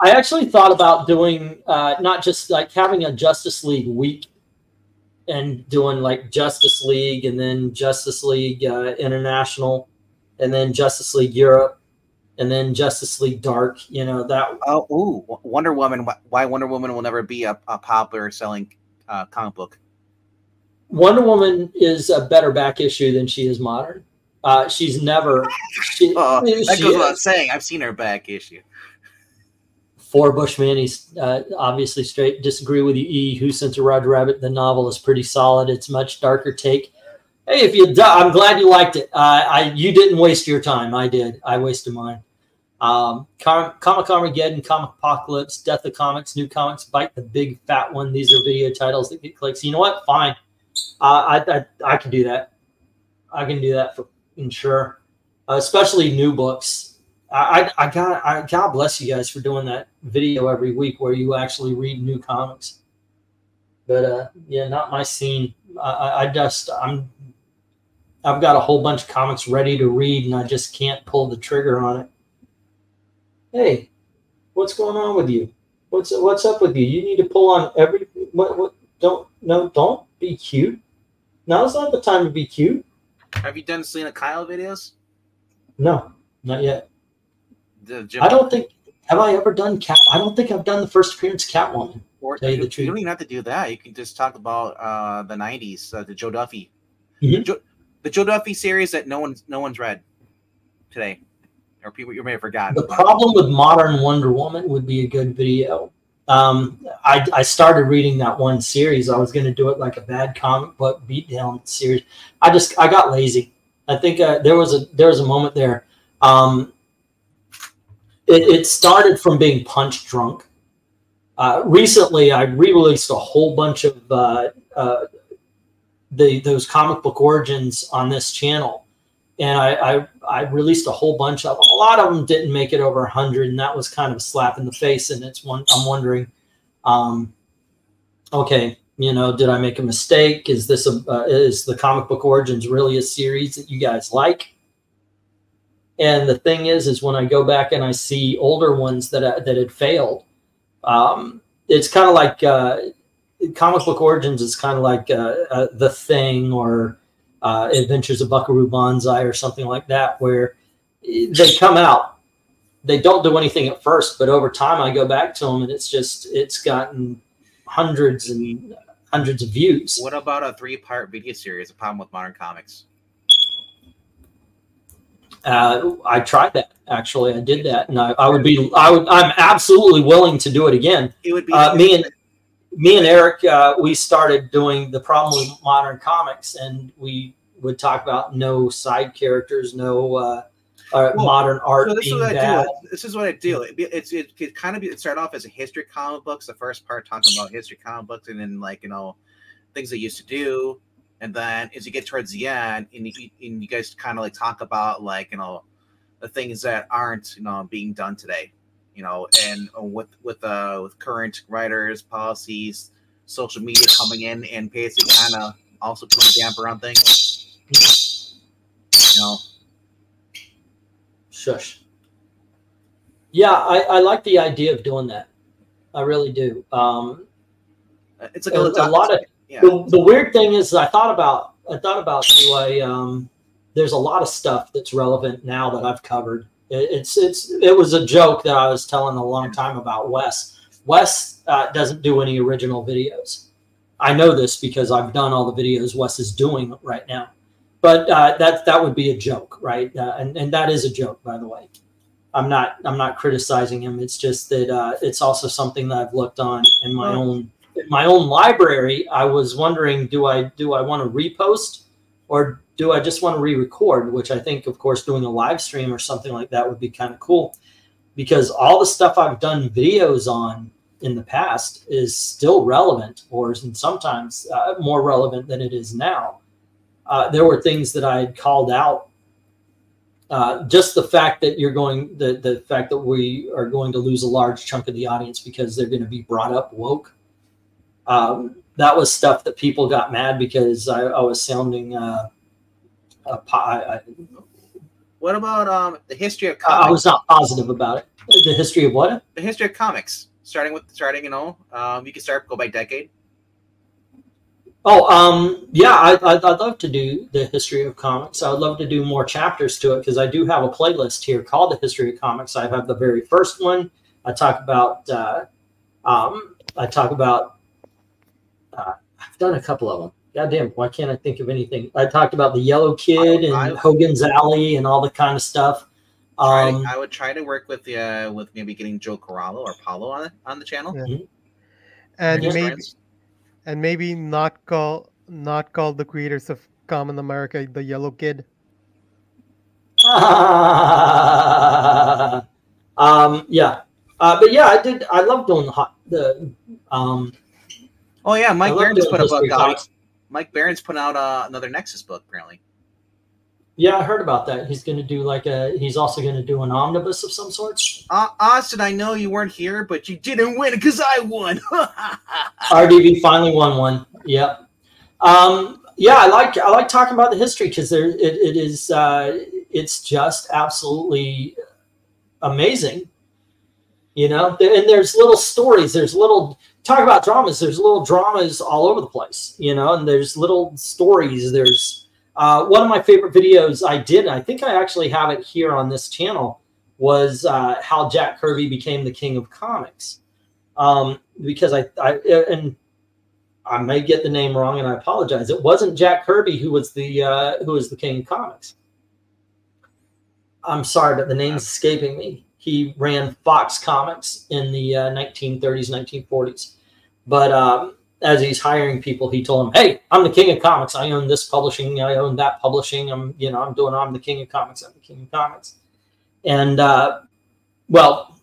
I actually thought about doing uh, not just like having a Justice League week and doing like Justice League and then Justice League uh, International and then Justice League Europe and then Justice League Dark. You know that. Oh, ooh, Wonder Woman! Why Wonder Woman will never be a, a popular selling uh, comic book? Wonder Woman is a better back issue than she is modern. Uh, she's never. She, oh, that goes without saying. I've seen her back issue for Bushman. He's uh, obviously straight disagree with you. E. Who Censored Roger Rabbit? The novel is pretty solid. It's much darker take. Hey, if you, I'm glad you liked it. Uh, I you didn't waste your time. I did. I wasted mine. Um, Com- Comic Armageddon, Comic Apocalypse, Death of Comics, New Comics, Bite the Big Fat One. These are video titles that get clicks. You know what? Fine. Uh, I, I I can do that. I can do that for sure. Uh, especially new books. I, I got I, God bless you guys for doing that video every week where you actually read new comics. But uh, yeah, not my scene. I, I just I'm I've got a whole bunch of comics ready to read, and I just can't pull the trigger on it. Hey, what's going on with you? What's what's up with you? You need to pull on every what what don't no don't be cute. Now's not the time to be cute. Have you done Selina Kyle videos? No, not yet the Jim I don't think have I ever done cat. I don't think I've done the first appearance Catwoman. Or, you, you, don't even have to do that. You can just talk about uh, the '90s, uh, the Jo Duffy, mm-hmm. Joe, the Jo Duffy series that no one's no one's read today, or people you may have forgotten. The problem with modern Wonder Woman would be a good video. Um, I, I started reading that one series. I was going to do it like a bad comic book beatdown series. I just I got lazy. I think uh, there was a there was a moment there. Um, it, it started from being punch drunk. Uh, recently, I re-released a whole bunch of uh, uh, the those comic book origins on this channel, and I, I, I released a whole bunch of them. A lot of them didn't make it over hundred, and that was kind of a slap in the face. And it's one I'm wondering, um, okay, you know, did I make a mistake? Is this a uh, is the comic book origins really a series that you guys like? And the thing is, is when I go back and I see older ones that uh, that had failed, um, it's kind of like uh, comic book origins is kind of like uh, uh, the thing or uh, Adventures of Buckaroo Banzai or something like that, where they come out, they don't do anything at first, but over time I go back to them and it's just it's gotten hundreds and hundreds of views. What about a three part video series, A Problem with Modern Comics? Uh, I tried that actually. I did that, and I, I, would be. I would. I'm absolutely willing to do it again. It would be uh, me and me and Eric. Uh, we started doing the problem with modern comics, and we would talk about no side characters, no uh, uh, well, modern art so this is what bad. I do. This is what I do. It, it's it, it kind of be, it off as a history comic books. The first part talking about history comic books, and then like you know things they used to do, and then as you get towards the end, and you, and you guys kind of like talk about like you know the things that aren't you know being done today, you know, and with with uh with current writers, policies, social media coming in and basically kind of also putting a damper on things. You know. Shush. Yeah, I, I like the idea of doing that. I really do. Um, it's like a, a, a lot of yeah. the, the weird thing is I thought about I thought about do I um, there's a lot of stuff that's relevant now that I've covered. It, it's it's it was a joke that I was telling a long time about Wes. Wes uh, doesn't do any original videos. I know this because I've done all the videos Wes is doing right now. But uh, that that would be a joke, right? Uh, and and that is a joke, by the way. I'm not I'm not criticizing him. It's just that uh, it's also something that I've looked on in my own my own library. I was wondering, do I do I want to repost or do I just want to re-record? Which I think, of course, doing a live stream or something like that would be kind of cool, because all the stuff I've done videos on in the past is still relevant, or sometimes uh, more relevant than it is now. Uh, there were things that I had called out. Uh, just the fact that you're going, the the fact that we are going to lose a large chunk of the audience because they're going to be brought up woke. Um, that was stuff that people got mad because I, I was sounding. Uh, I, what about um, the history of comics? I was not positive about it. The history of what? The history of comics, starting with starting, you know, um, you can start go by decade. Oh, um, yeah, I, would love to do the history of comics. I would love to do more chapters to it because I do have a playlist here called the history of comics. I have the very first one. I talk about, uh, um, I talk about, uh, I've done a couple of them. God damn, why can't I think of anything? I talked about the Yellow Kid and I, Hogan's Alley and all the kind of stuff. Um, I would try to work with the uh, with maybe getting Joe Corallo or Paulo on on the channel, yeah. and maybe and maybe not call not call the creators of Common America the Yellow Kid. um, yeah, uh, but yeah, I did. I love doing the hot the. Um, oh yeah, Mike Baron's put a book out. Mike Baron's put out uh, another Nexus book apparently. Yeah, I heard about that. He's going to do like a. He's also going to do an omnibus of some sorts. Uh, Austin, I know you weren't here, but you didn't win because I won. RDB finally won one. Yep. Um, yeah, I like I like talking about the history because there it, it is uh, it's just absolutely amazing. You know, and there's little stories. There's little talk about dramas. There's little dramas all over the place. You know, and there's little stories. There's uh, one of my favorite videos I did, I think I actually have it here on this channel, was uh, how Jack Kirby became the king of comics. Um, because I, I, and I may get the name wrong, and I apologize. It wasn't Jack Kirby who was the uh, who was the king of comics. I'm sorry, but the name's escaping me. He ran Fox Comics in the 1930s, uh, 1940s, but um, as he's hiring people, he told them, "Hey, I'm the king of comics. I own this publishing. I own that publishing. I'm, you know, I'm doing. I'm the king of comics. I'm the king of comics." And uh, well,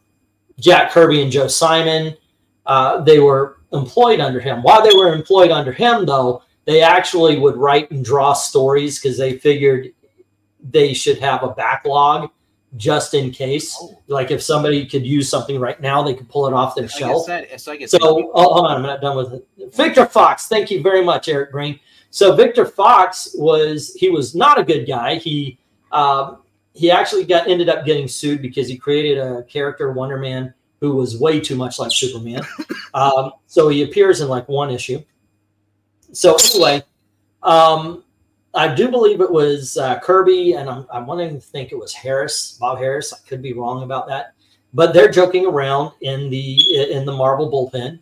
Jack Kirby and Joe Simon, uh, they were employed under him. While they were employed under him, though, they actually would write and draw stories because they figured they should have a backlog just in case. Oh. Like if somebody could use something right now, they could pull it off their shelf. That, so, so oh, hold on, I'm not done with it. Victor Fox, thank you very much, Eric Green. So Victor Fox was he was not a good guy. He um, he actually got ended up getting sued because he created a character Wonder Man who was way too much like Superman. um, so he appears in like one issue. So anyway, um, I do believe it was uh, Kirby, and I'm, I'm wanting to think it was Harris, Bob Harris. I could be wrong about that, but they're joking around in the in the Marvel bullpen,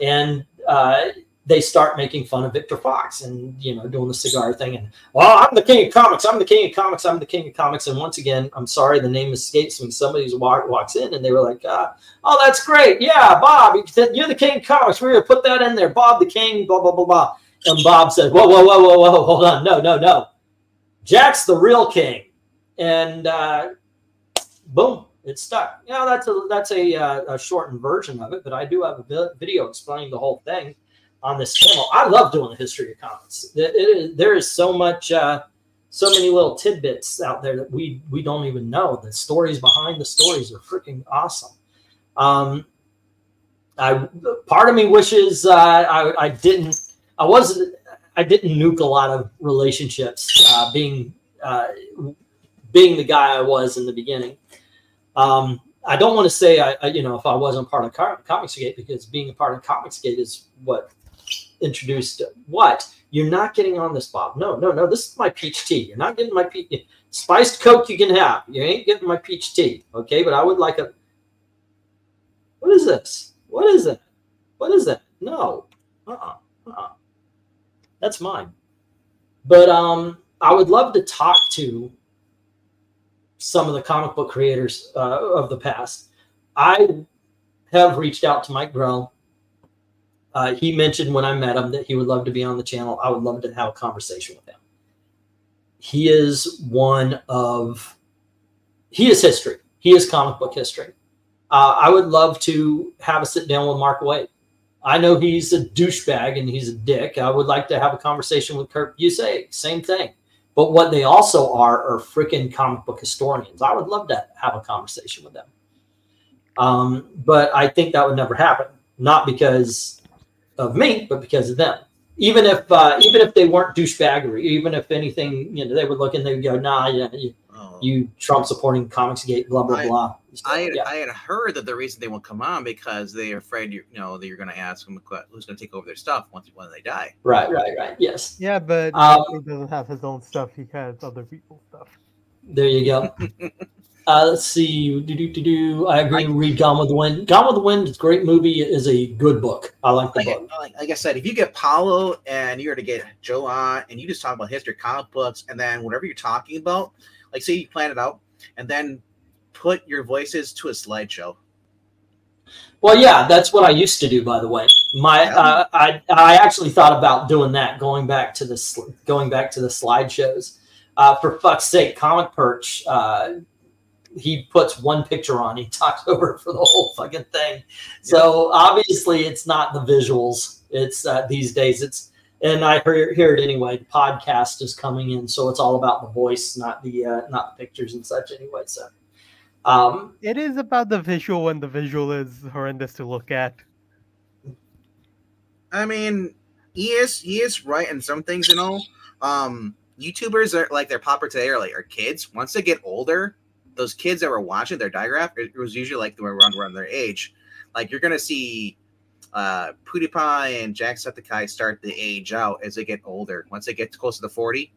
and uh, they start making fun of Victor Fox and you know doing the cigar thing. And well I'm the king of comics. I'm the king of comics. I'm the king of comics. And once again I'm sorry the name escapes me. Somebody walk, walks in and they were like uh, oh that's great. Yeah Bob you're the king of comics. We're gonna put that in there. Bob the king blah blah blah blah and Bob said, whoa, whoa, whoa, whoa, whoa, hold on. No, no, no. Jack's the real king, and uh, boom, it stuck. You know, that's a that's a, uh, a shortened version of it, but I do have a video explaining the whole thing on this channel. I love doing the history of comics. It, it is, there is so much, uh, so many little tidbits out there that we we don't even know. The stories behind the stories are freaking awesome. Um, I part of me wishes uh, I, I didn't. I wasn't. I didn't nuke a lot of relationships. Uh, being uh, being the guy I was in the beginning. Um, I don't want to say I, I, you know, if I wasn't part of Comicsgate because being a part of Comicsgate is what introduced what you're not getting on this, Bob. No, no, no. This is my peach tea. You're not getting my peach spiced Coke. You can have. You ain't getting my peach tea. Okay, but I would like a. What is this? What is it? What is that? No. Uh-uh. Uh-uh. That's mine. But um, I would love to talk to some of the comic book creators uh, of the past. I have reached out to Mike Grell. Uh, he mentioned when I met him that he would love to be on the channel. I would love to have a conversation with him. He is one of, he is history. He is comic book history. Uh, I would love to have a sit down with Mark Waid. I know he's a douchebag and he's a dick. I would like to have a conversation with Kurt Busiek. Same thing. But what they also are are freaking comic book historians. I would love to have a conversation with them. Um, but I think that would never happen. Not because of me, but because of them. Even if uh, even if they weren't douchebaggery, even if anything, you know, they would look and they would go, "Nah, yeah. You Trump supporting Comicsgate, blah blah I, blah." I had, yeah. I had heard that the reason they won't come on because they're afraid you, you know that you're going to ask them who's going to take over their stuff once when they die. Right, right, right. Yes. Yeah, but um, he doesn't have his own stuff. He has other people's stuff. There you go. uh, let's see. Do, do, do, do. I agree. I, read Gone with the Wind. Gone with the Wind is a great movie. It is a good book. I like the like, book. Like, like, I said, if you get Paulo and you're to get Joe on and you just talk about history, comic books, and then whatever you're talking about, like say you plan it out, and then put your voices to a slideshow. Well, yeah, that's what I used to do. By the way, my yeah. uh, I I actually thought about doing that, going back to the going back to the slideshows. Uh, for fuck's sake, Comic Perch, uh, he puts one picture on, he talks over for the whole fucking thing. So yeah. obviously, it's not the visuals. It's uh, these days. It's and I hear, hear it anyway. The podcast is coming in, so it's all about the voice, not the uh, not the pictures and such. Anyway, so. Um, it is about the visual, and the visual is horrendous to look at. I mean, he is he is right in some things, you know. Um, YouTubers are like they're popular today are like are kids. Once they get older, those kids that were watching their digraph, it was usually like they were around, around their age. Like you're gonna see uh PewDiePie and Jacksepticeye start to age out as they get older. Once they get close to the 40,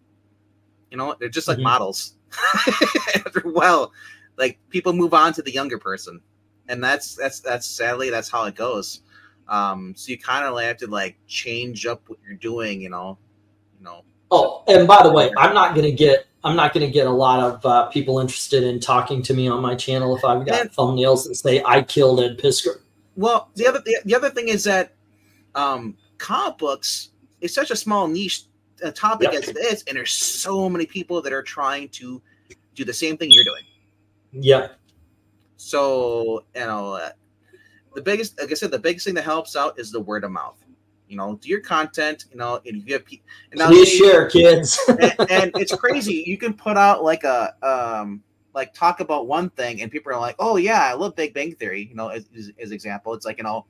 you know, they're just like mm-hmm. models. After well, like people move on to the younger person and that's that's that's sadly that's how it goes um so you kind of have to like change up what you're doing you know you know oh and by the way i'm not gonna get i'm not gonna get a lot of uh, people interested in talking to me on my channel if i've got and, thumbnails that say i killed ed piskor well the other the, the other thing is that um comic books is such a small niche uh, topic yep. as it is and there's so many people that are trying to do the same thing you're doing yeah. So you know, uh, the biggest, like I said, the biggest thing that helps out is the word of mouth. You know, do your content. You know, and you have and now please share, kids. and, and it's crazy. You can put out like a um like talk about one thing and people are like, oh yeah, I love Big Bang Theory, you know, as, as, example. It's like, you know,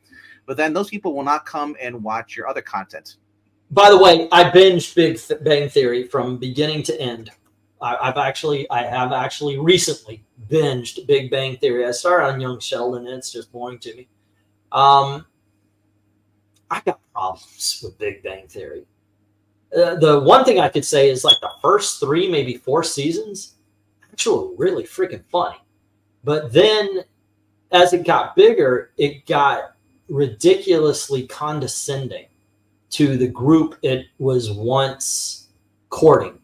but then those people will not come and watch your other content. By the way, I binged Big Bang Theory from beginning to end. I, have actually, I have actually recently binged Big Bang Theory. I started on Young Sheldon, and it's just boring to me. Um, I got problems with Big Bang Theory. Uh, the one thing I could say is like the first three, maybe four seasons, actually really freaking funny. But then as it got bigger, it got ridiculously condescending to the group it was once courting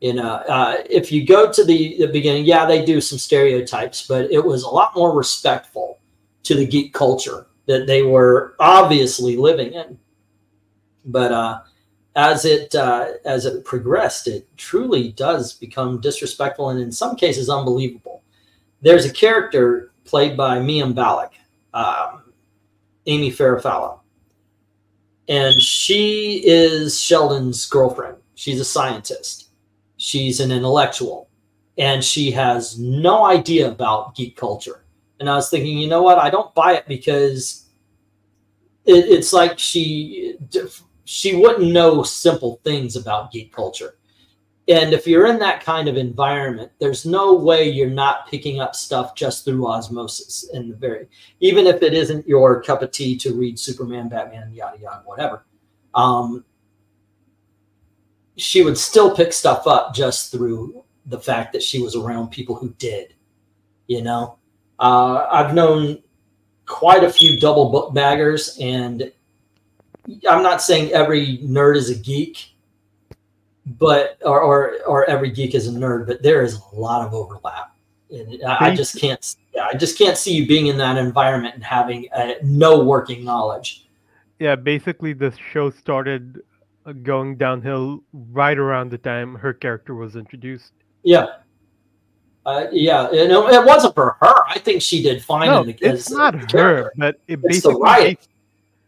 you know uh, if you go to the, the beginning yeah they do some stereotypes but it was a lot more respectful to the geek culture that they were obviously living in but uh as it uh, as it progressed, it truly does become disrespectful and in some cases unbelievable. There's a character played by Mayim Bialik, um, Amy Farrah and she is Sheldon's girlfriend. She's a scientist. She's an intellectual, and she has no idea about geek culture. And I was thinking, you know what? I don't buy it because it, it's like she she wouldn't know simple things about geek culture. And if you're in that kind of environment, there's no way you're not picking up stuff just through osmosis. And very, even if it isn't your cup of tea to read Superman, Batman, yada yada, whatever, um, she would still pick stuff up just through the fact that she was around people who did. You know, uh, I've known quite a few double book baggers, and I'm not saying every nerd is a geek, but or, or or every geek is a nerd, but there is a lot of overlap. And I, I just can't. I just can't see you being in that environment and having uh, no working knowledge. Yeah, basically, the show started uh, going downhill right around the time her character was introduced. Yeah, uh, yeah, you know, it wasn't for her. I think she did fine. No, the, it's not her, character. but it it's basically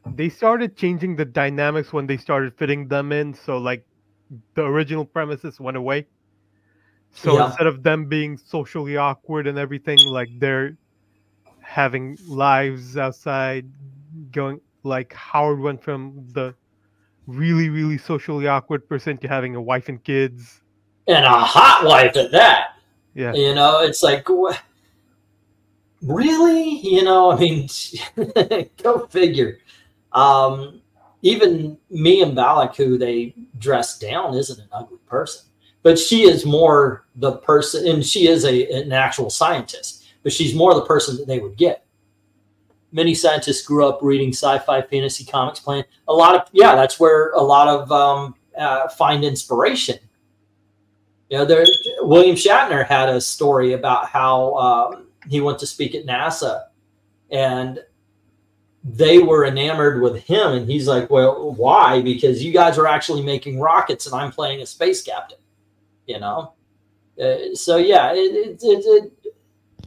they, started changing the dynamics when they started fitting them in. So like the original premises went away. So yeah. instead of them being socially awkward and everything, like they're having lives outside, going like Howard went from the really, really socially awkward person to having a wife and kids. And a hot wife at that. Yeah. You know, it's like, really? You know, I mean, go figure. Um, even and Bialik, who they dress down, isn't an ugly person, but she is more the person, and she is a, an actual scientist, but she's more the person that they would get. Many scientists grew up reading sci-fi fantasy comics, playing a lot of, yeah, that's where a lot of um, uh, find inspiration. You know, there, William Shatner had a story about how um, he went to speak at NASA and they were enamored with him. And he's like, well, why? Because you guys are actually making rockets and I'm playing a space captain, you know? Uh, so, yeah, it, it, it,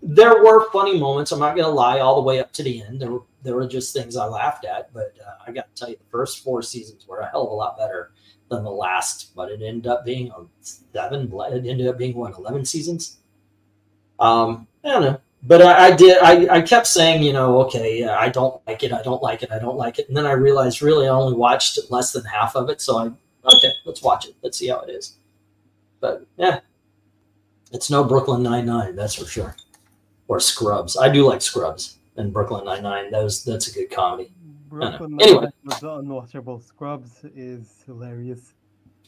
there were funny moments. I'm not going to lie all the way up to the end. There were, there were just things I laughed at, but uh, I got to tell you, the first four seasons were a hell of a lot better than the last, but it ended up being a seven. It ended up being what, 11 seasons? Um, I don't know but I, I, did. I, I kept saying, you know, okay, I don't like it. I don't like it. I don't like it. And then I realized, really, I only watched less than half of it. So I, okay, let's watch it. Let's see how it is. But yeah, it's no Brooklyn Nine Nine, that's for sure, or Scrubs. I do like Scrubs and Brooklyn Nine Nine. Those that's a good comedy. Brooklyn anyway, was unwatchable. Scrubs is hilarious.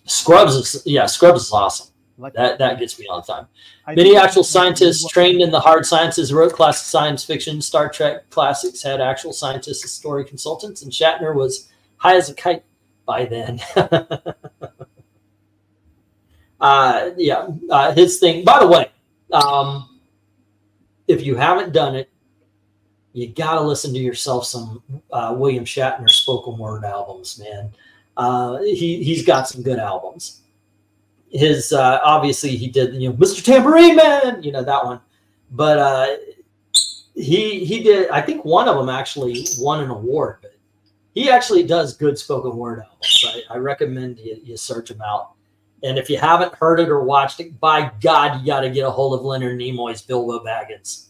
Scrubs is yeah, Scrubs is awesome. Like that that gets me all the time. I Many actual scientists trained in the hard sciences wrote classic science fiction. Star Trek classics had actual scientists as story consultants, and Shatner was high as a kite by then. uh, yeah, uh, his thing. By the way, um, if you haven't done it, you got to listen to yourself some uh, William Shatner spoken word albums, man. Uh, he he's got some good albums his uh, obviously he did you know Mr. Tambourine Man, you know that one, but uh, he he did I think one of them actually won an award, but he actually does good spoken word albums. I, I recommend you, you search him out. And if you haven't heard it or watched it, by God, you got to get a hold of Leonard Nimoy's Bilbo Baggins.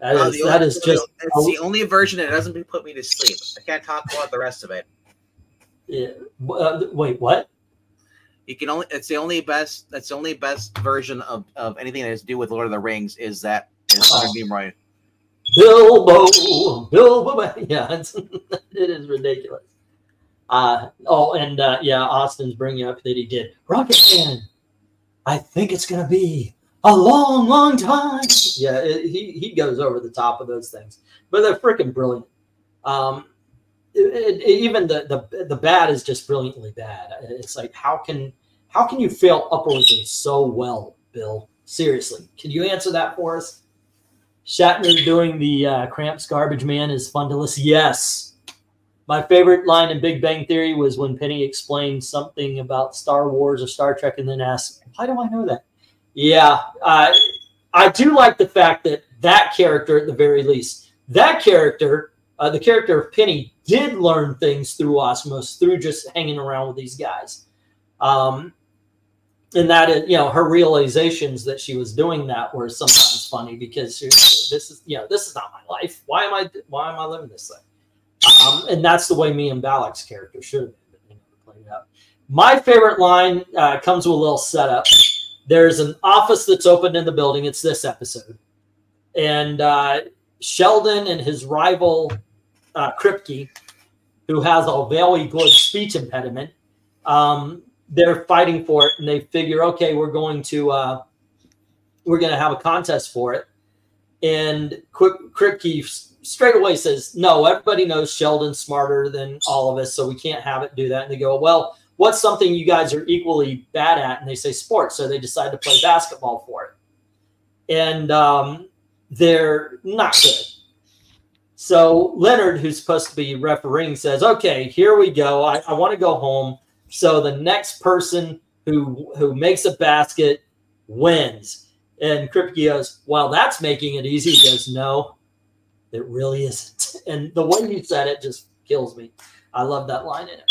That oh, is, that only, is just. It's the only version that doesn't been put me to sleep. I can't talk about the rest of it. Yeah. Uh, wait, what? You can only it's the only best that's the only best version of, of anything that has to do with Lord of the Rings is that is oh. Nimoy. Bilbo, Bilbo, yeah, it's, it is ridiculous. Uh, oh, and uh, yeah, Austin's bringing up that he did Rocket Man. I think it's gonna be a long, long time. Yeah, it, he he goes over the top of those things, but they're freaking brilliant. Um, it, it, even the, the the bad is just brilliantly bad. It's like how can how can you fail upwardly so well, Bill? Seriously, can you answer that for us? Shatner doing the uh, Cramps Garbage Man is fun to listen. Yes, My favorite line in Big Bang Theory was when Penny explained something about Star Wars or Star Trek and then asked, Why do I know that? Yeah, uh, I do like the fact that that character, at the very least, that character, uh, the character of Penny, did learn things through osmosis, through just hanging around with these guys. Um, and that you know, her realizations that she was doing that were sometimes funny because she, this is, you know, this is not my life. Why am I, why am I living this way? Um, and that's the way Mayim Bialik's character should have been played out. My favorite line uh, comes with a little setup. There's an office that's opened in the building. It's this episode. And uh, Sheldon and his rival, uh, Kripke, who has a very good speech impediment, um, they're fighting for it. And they figure, okay, we're going to uh, we're going to have a contest for it. And Kripke straight away says, no, everybody knows Sheldon's smarter than all of us, so we can't have it do that. And they go, well, what's something you guys are equally bad at? And they say sports. So they decide to play basketball for it. And um, they're not good. So Leonard, who's supposed to be refereeing, says, okay, here we go. I, I want to go home. So the next person who who makes a basket wins. And Kripke goes, well, that's making it easy. He goes, no, it really isn't. And the way he said it just kills me. I love that line in it.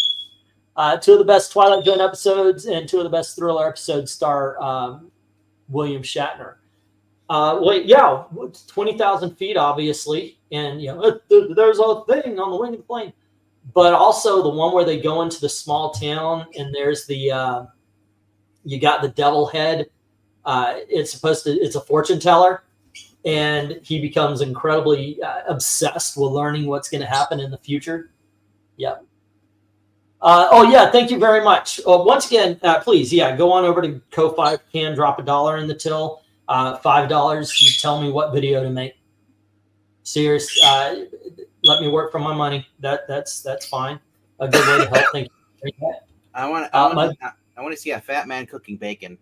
Uh, two of the best Twilight Zone episodes and two of the best thriller episodes star um, William Shatner. Uh, well, yeah, 20,000 feet, obviously. And, you know, there's a thing on the wing of the plane. But also the one where they go into the small town and there's the, uh, you got the devil head. Uh, it's supposed to, it's a fortune teller and he becomes incredibly uh, obsessed with learning what's going to happen in the future. Yeah. Uh, oh yeah, thank you very much. Once again, uh, please, yeah, go on over to Ko-Fi. Can drop a dollar in the till. Uh, Five dollars. You tell me what video to make. Serious. Uh, let me work for my money. That that's that's fine. A good way to help. Thank you. I want. I want. I want to see a fat man cooking bacon.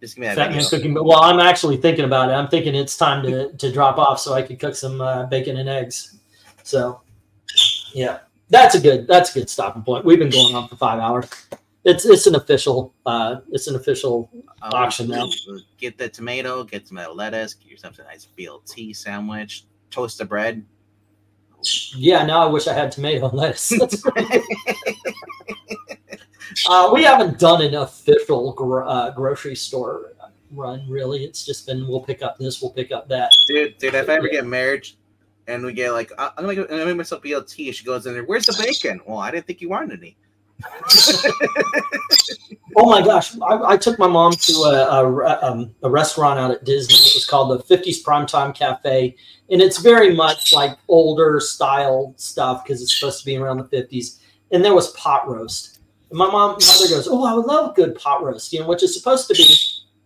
Just give me that fat man cooking. Well, I'm actually thinking about it. I'm thinking it's time to to drop off so I could cook some uh, bacon and eggs. So, yeah, that's a good that's a good stopping point. We've been going on for five hours. It's it's an official uh it's an official uh, auction now. Get the tomato, get some lettuce, get yourself a nice BLT sandwich, toast the bread. Yeah, now I wish I had tomato and lettuce. Uh, we haven't done an official gro- uh, grocery store run, really. It's just been we'll pick up this, we'll pick up that. Dude, dude, if I ever get married and we get like, I'm gonna, I'm gonna make myself BLT, she goes in there, where's the bacon? Well, I didn't think you wanted any. oh my gosh, I, I, took my mom to a, a, um, a, restaurant out at Disney. It was called the 50s Primetime Cafe. And it's very much like older style stuff because it's supposed to be around the 50s. And there was pot roast And my mom, mother goes, "Oh, I would love good pot roast," you know, which is supposed to be,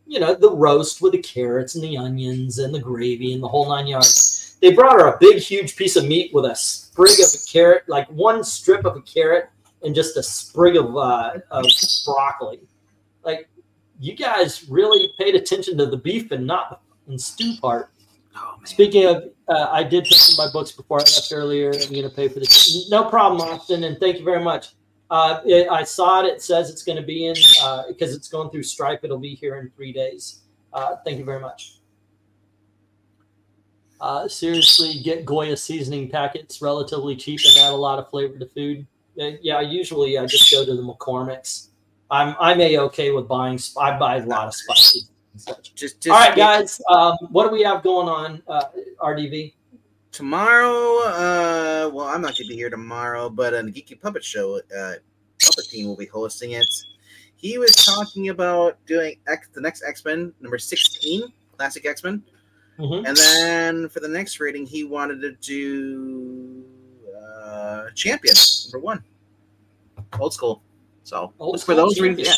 you know, the roast with the carrots and the onions and the gravy and the whole nine yards. They brought her a big, huge piece of meat with a sprig of a carrot, like one strip of a carrot and just a sprig of, uh, of broccoli. Like, you guys really paid attention to the beef and not the stew part. Oh, Speaking of, uh, I did pick my books before I left earlier. I'm going to pay for this. No problem, Austin, and thank you very much. Uh, it, I saw it. It says it's going to be in uh, because it's going through Stripe. It'll be here in three days. Uh, thank you very much. Uh, seriously, get Goya seasoning packets relatively cheap and add a lot of flavor to food. Uh, yeah, usually I just go to the McCormick's. I'm I'm a okay with buying. I buy a lot of spices. Just, just, All right, guys. Um, what do we have going on, uh, RDV? tomorrow, uh, well, I'm not going to be here tomorrow, but uh, the Geeky Puppet Show, uh, Puppet Team will be hosting it. He was talking about doing X, the next X Men, number 16, Classic X Men. Mm-hmm. And then for the next rating, he wanted to do uh, Champion, number one. Old school. So Old for those reasons, yeah.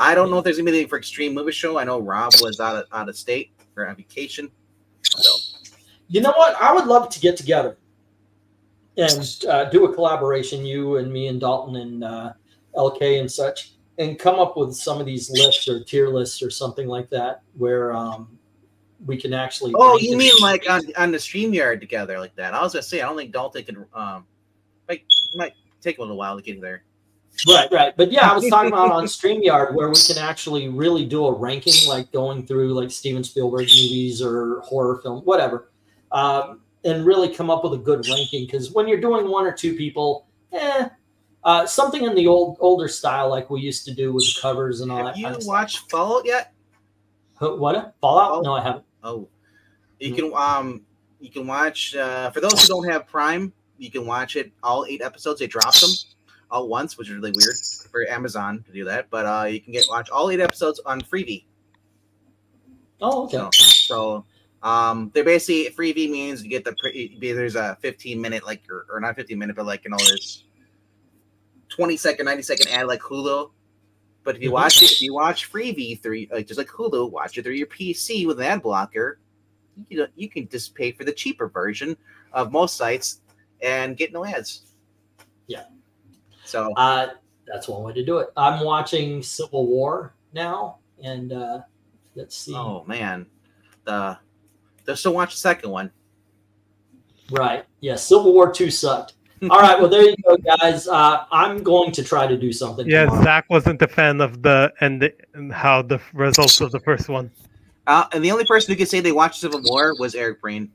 I don't know if there's gonna be anything for Extreme Movie Show. I know Rob was out of, out of state for a vacation. So you know what? I would love to get together and uh, do a collaboration, you and me and Dalton and uh, LK and such, and come up with some of these lists or tier lists or something like that where um, we can actually. Oh, you mean like on, on the StreamYard together like that? I was gonna say I don't think Dalton could. Um, Like might take a little while to get there. Right, right. But yeah, I was talking about on StreamYard where we can actually really do a ranking, like going through like Steven Spielberg movies or horror film, whatever, um, and really come up with a good ranking. Because when you're doing one or two people, eh, uh, something in the old older style like we used to do with covers and all Have that. you kind of watched Fallout yet? What Fallout? Oh. No, I haven't. Oh, you can um you can watch uh, for those who don't have Prime, you can watch it all eight episodes. They dropped them all once, which is really weird for Amazon to do that. But uh, you can get watch all eight episodes on Freevee. Oh, okay. So, so um, they're basically Freevee means you get the pre- there's a 15 minute like or, or not 15 minute, but like you know there's 20 second, 90 second ad like Hulu. But if you Mhm. watch it, if you watch Freevee through like just like Hulu, watch it through your PC with an ad blocker, you know, you can just pay for the cheaper version of most sites and get no ads. Yeah. So Uh, that's one way to do it. I'm watching Civil War now, and uh, let's see. oh man, the just still watch the second one. Right. Yeah. Civil War Two sucked. All right. Well, there you go, guys. Uh, I'm going to try to do something. Yeah, tomorrow. Zach wasn't a fan of the and, and how the results of the first one. Uh, and the only person who could say they watched Civil War was Eric Brain.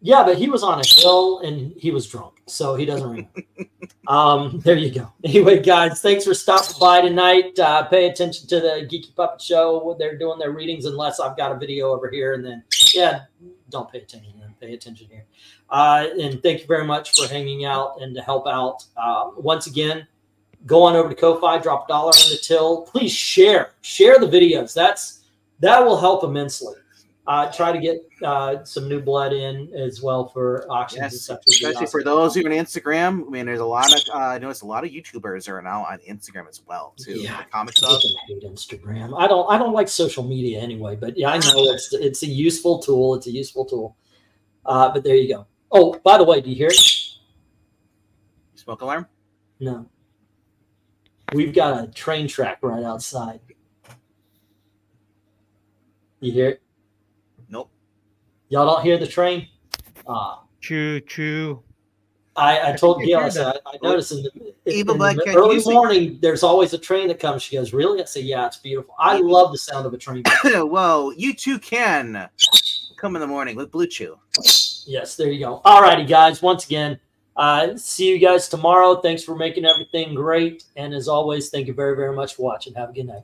Yeah, but he was on a hill and he was drunk, so he doesn't remember. um, there you go. Anyway, guys, thanks for stopping by tonight. Uh, pay attention to the Geeky Puppet Show. They're doing their readings, unless I've got a video over here, and then yeah, don't pay attention. Pay attention here. Uh, and thank you very much for hanging out and to help out. Uh, once again, go on over to Ko-fi, drop a dollar on the till. Please share, share the videos. That's that will help immensely. Uh, try to get uh, some new blood in as well for auctions and stuff. especially for those who are on Instagram. I mean, there's a lot of uh, I noticed a lot of YouTubers are now on Instagram as well too. Yeah. Comic I hate Instagram. I don't. I don't like social media anyway. But yeah, I know it's it's a useful tool. It's a useful tool. Uh, but there you go. Oh, by the way, do you hear it? Smoke alarm. No. We've got a train track right outside. You hear it? Nope. Y'all don't hear the train? Uh, Choo choo. I, I told I Gail, I said, I, I noticed in the, in, Evil in the early music. morning, there's always a train that comes. She goes, Really? I say, Yeah, it's beautiful. I love the sound of a train. well, you too can come in the morning with BlueChew. Yes, there you go. All righty, guys. Once again, uh, see you guys tomorrow. Thanks for making everything great. And as always, thank you very, very much for watching. Have a good night.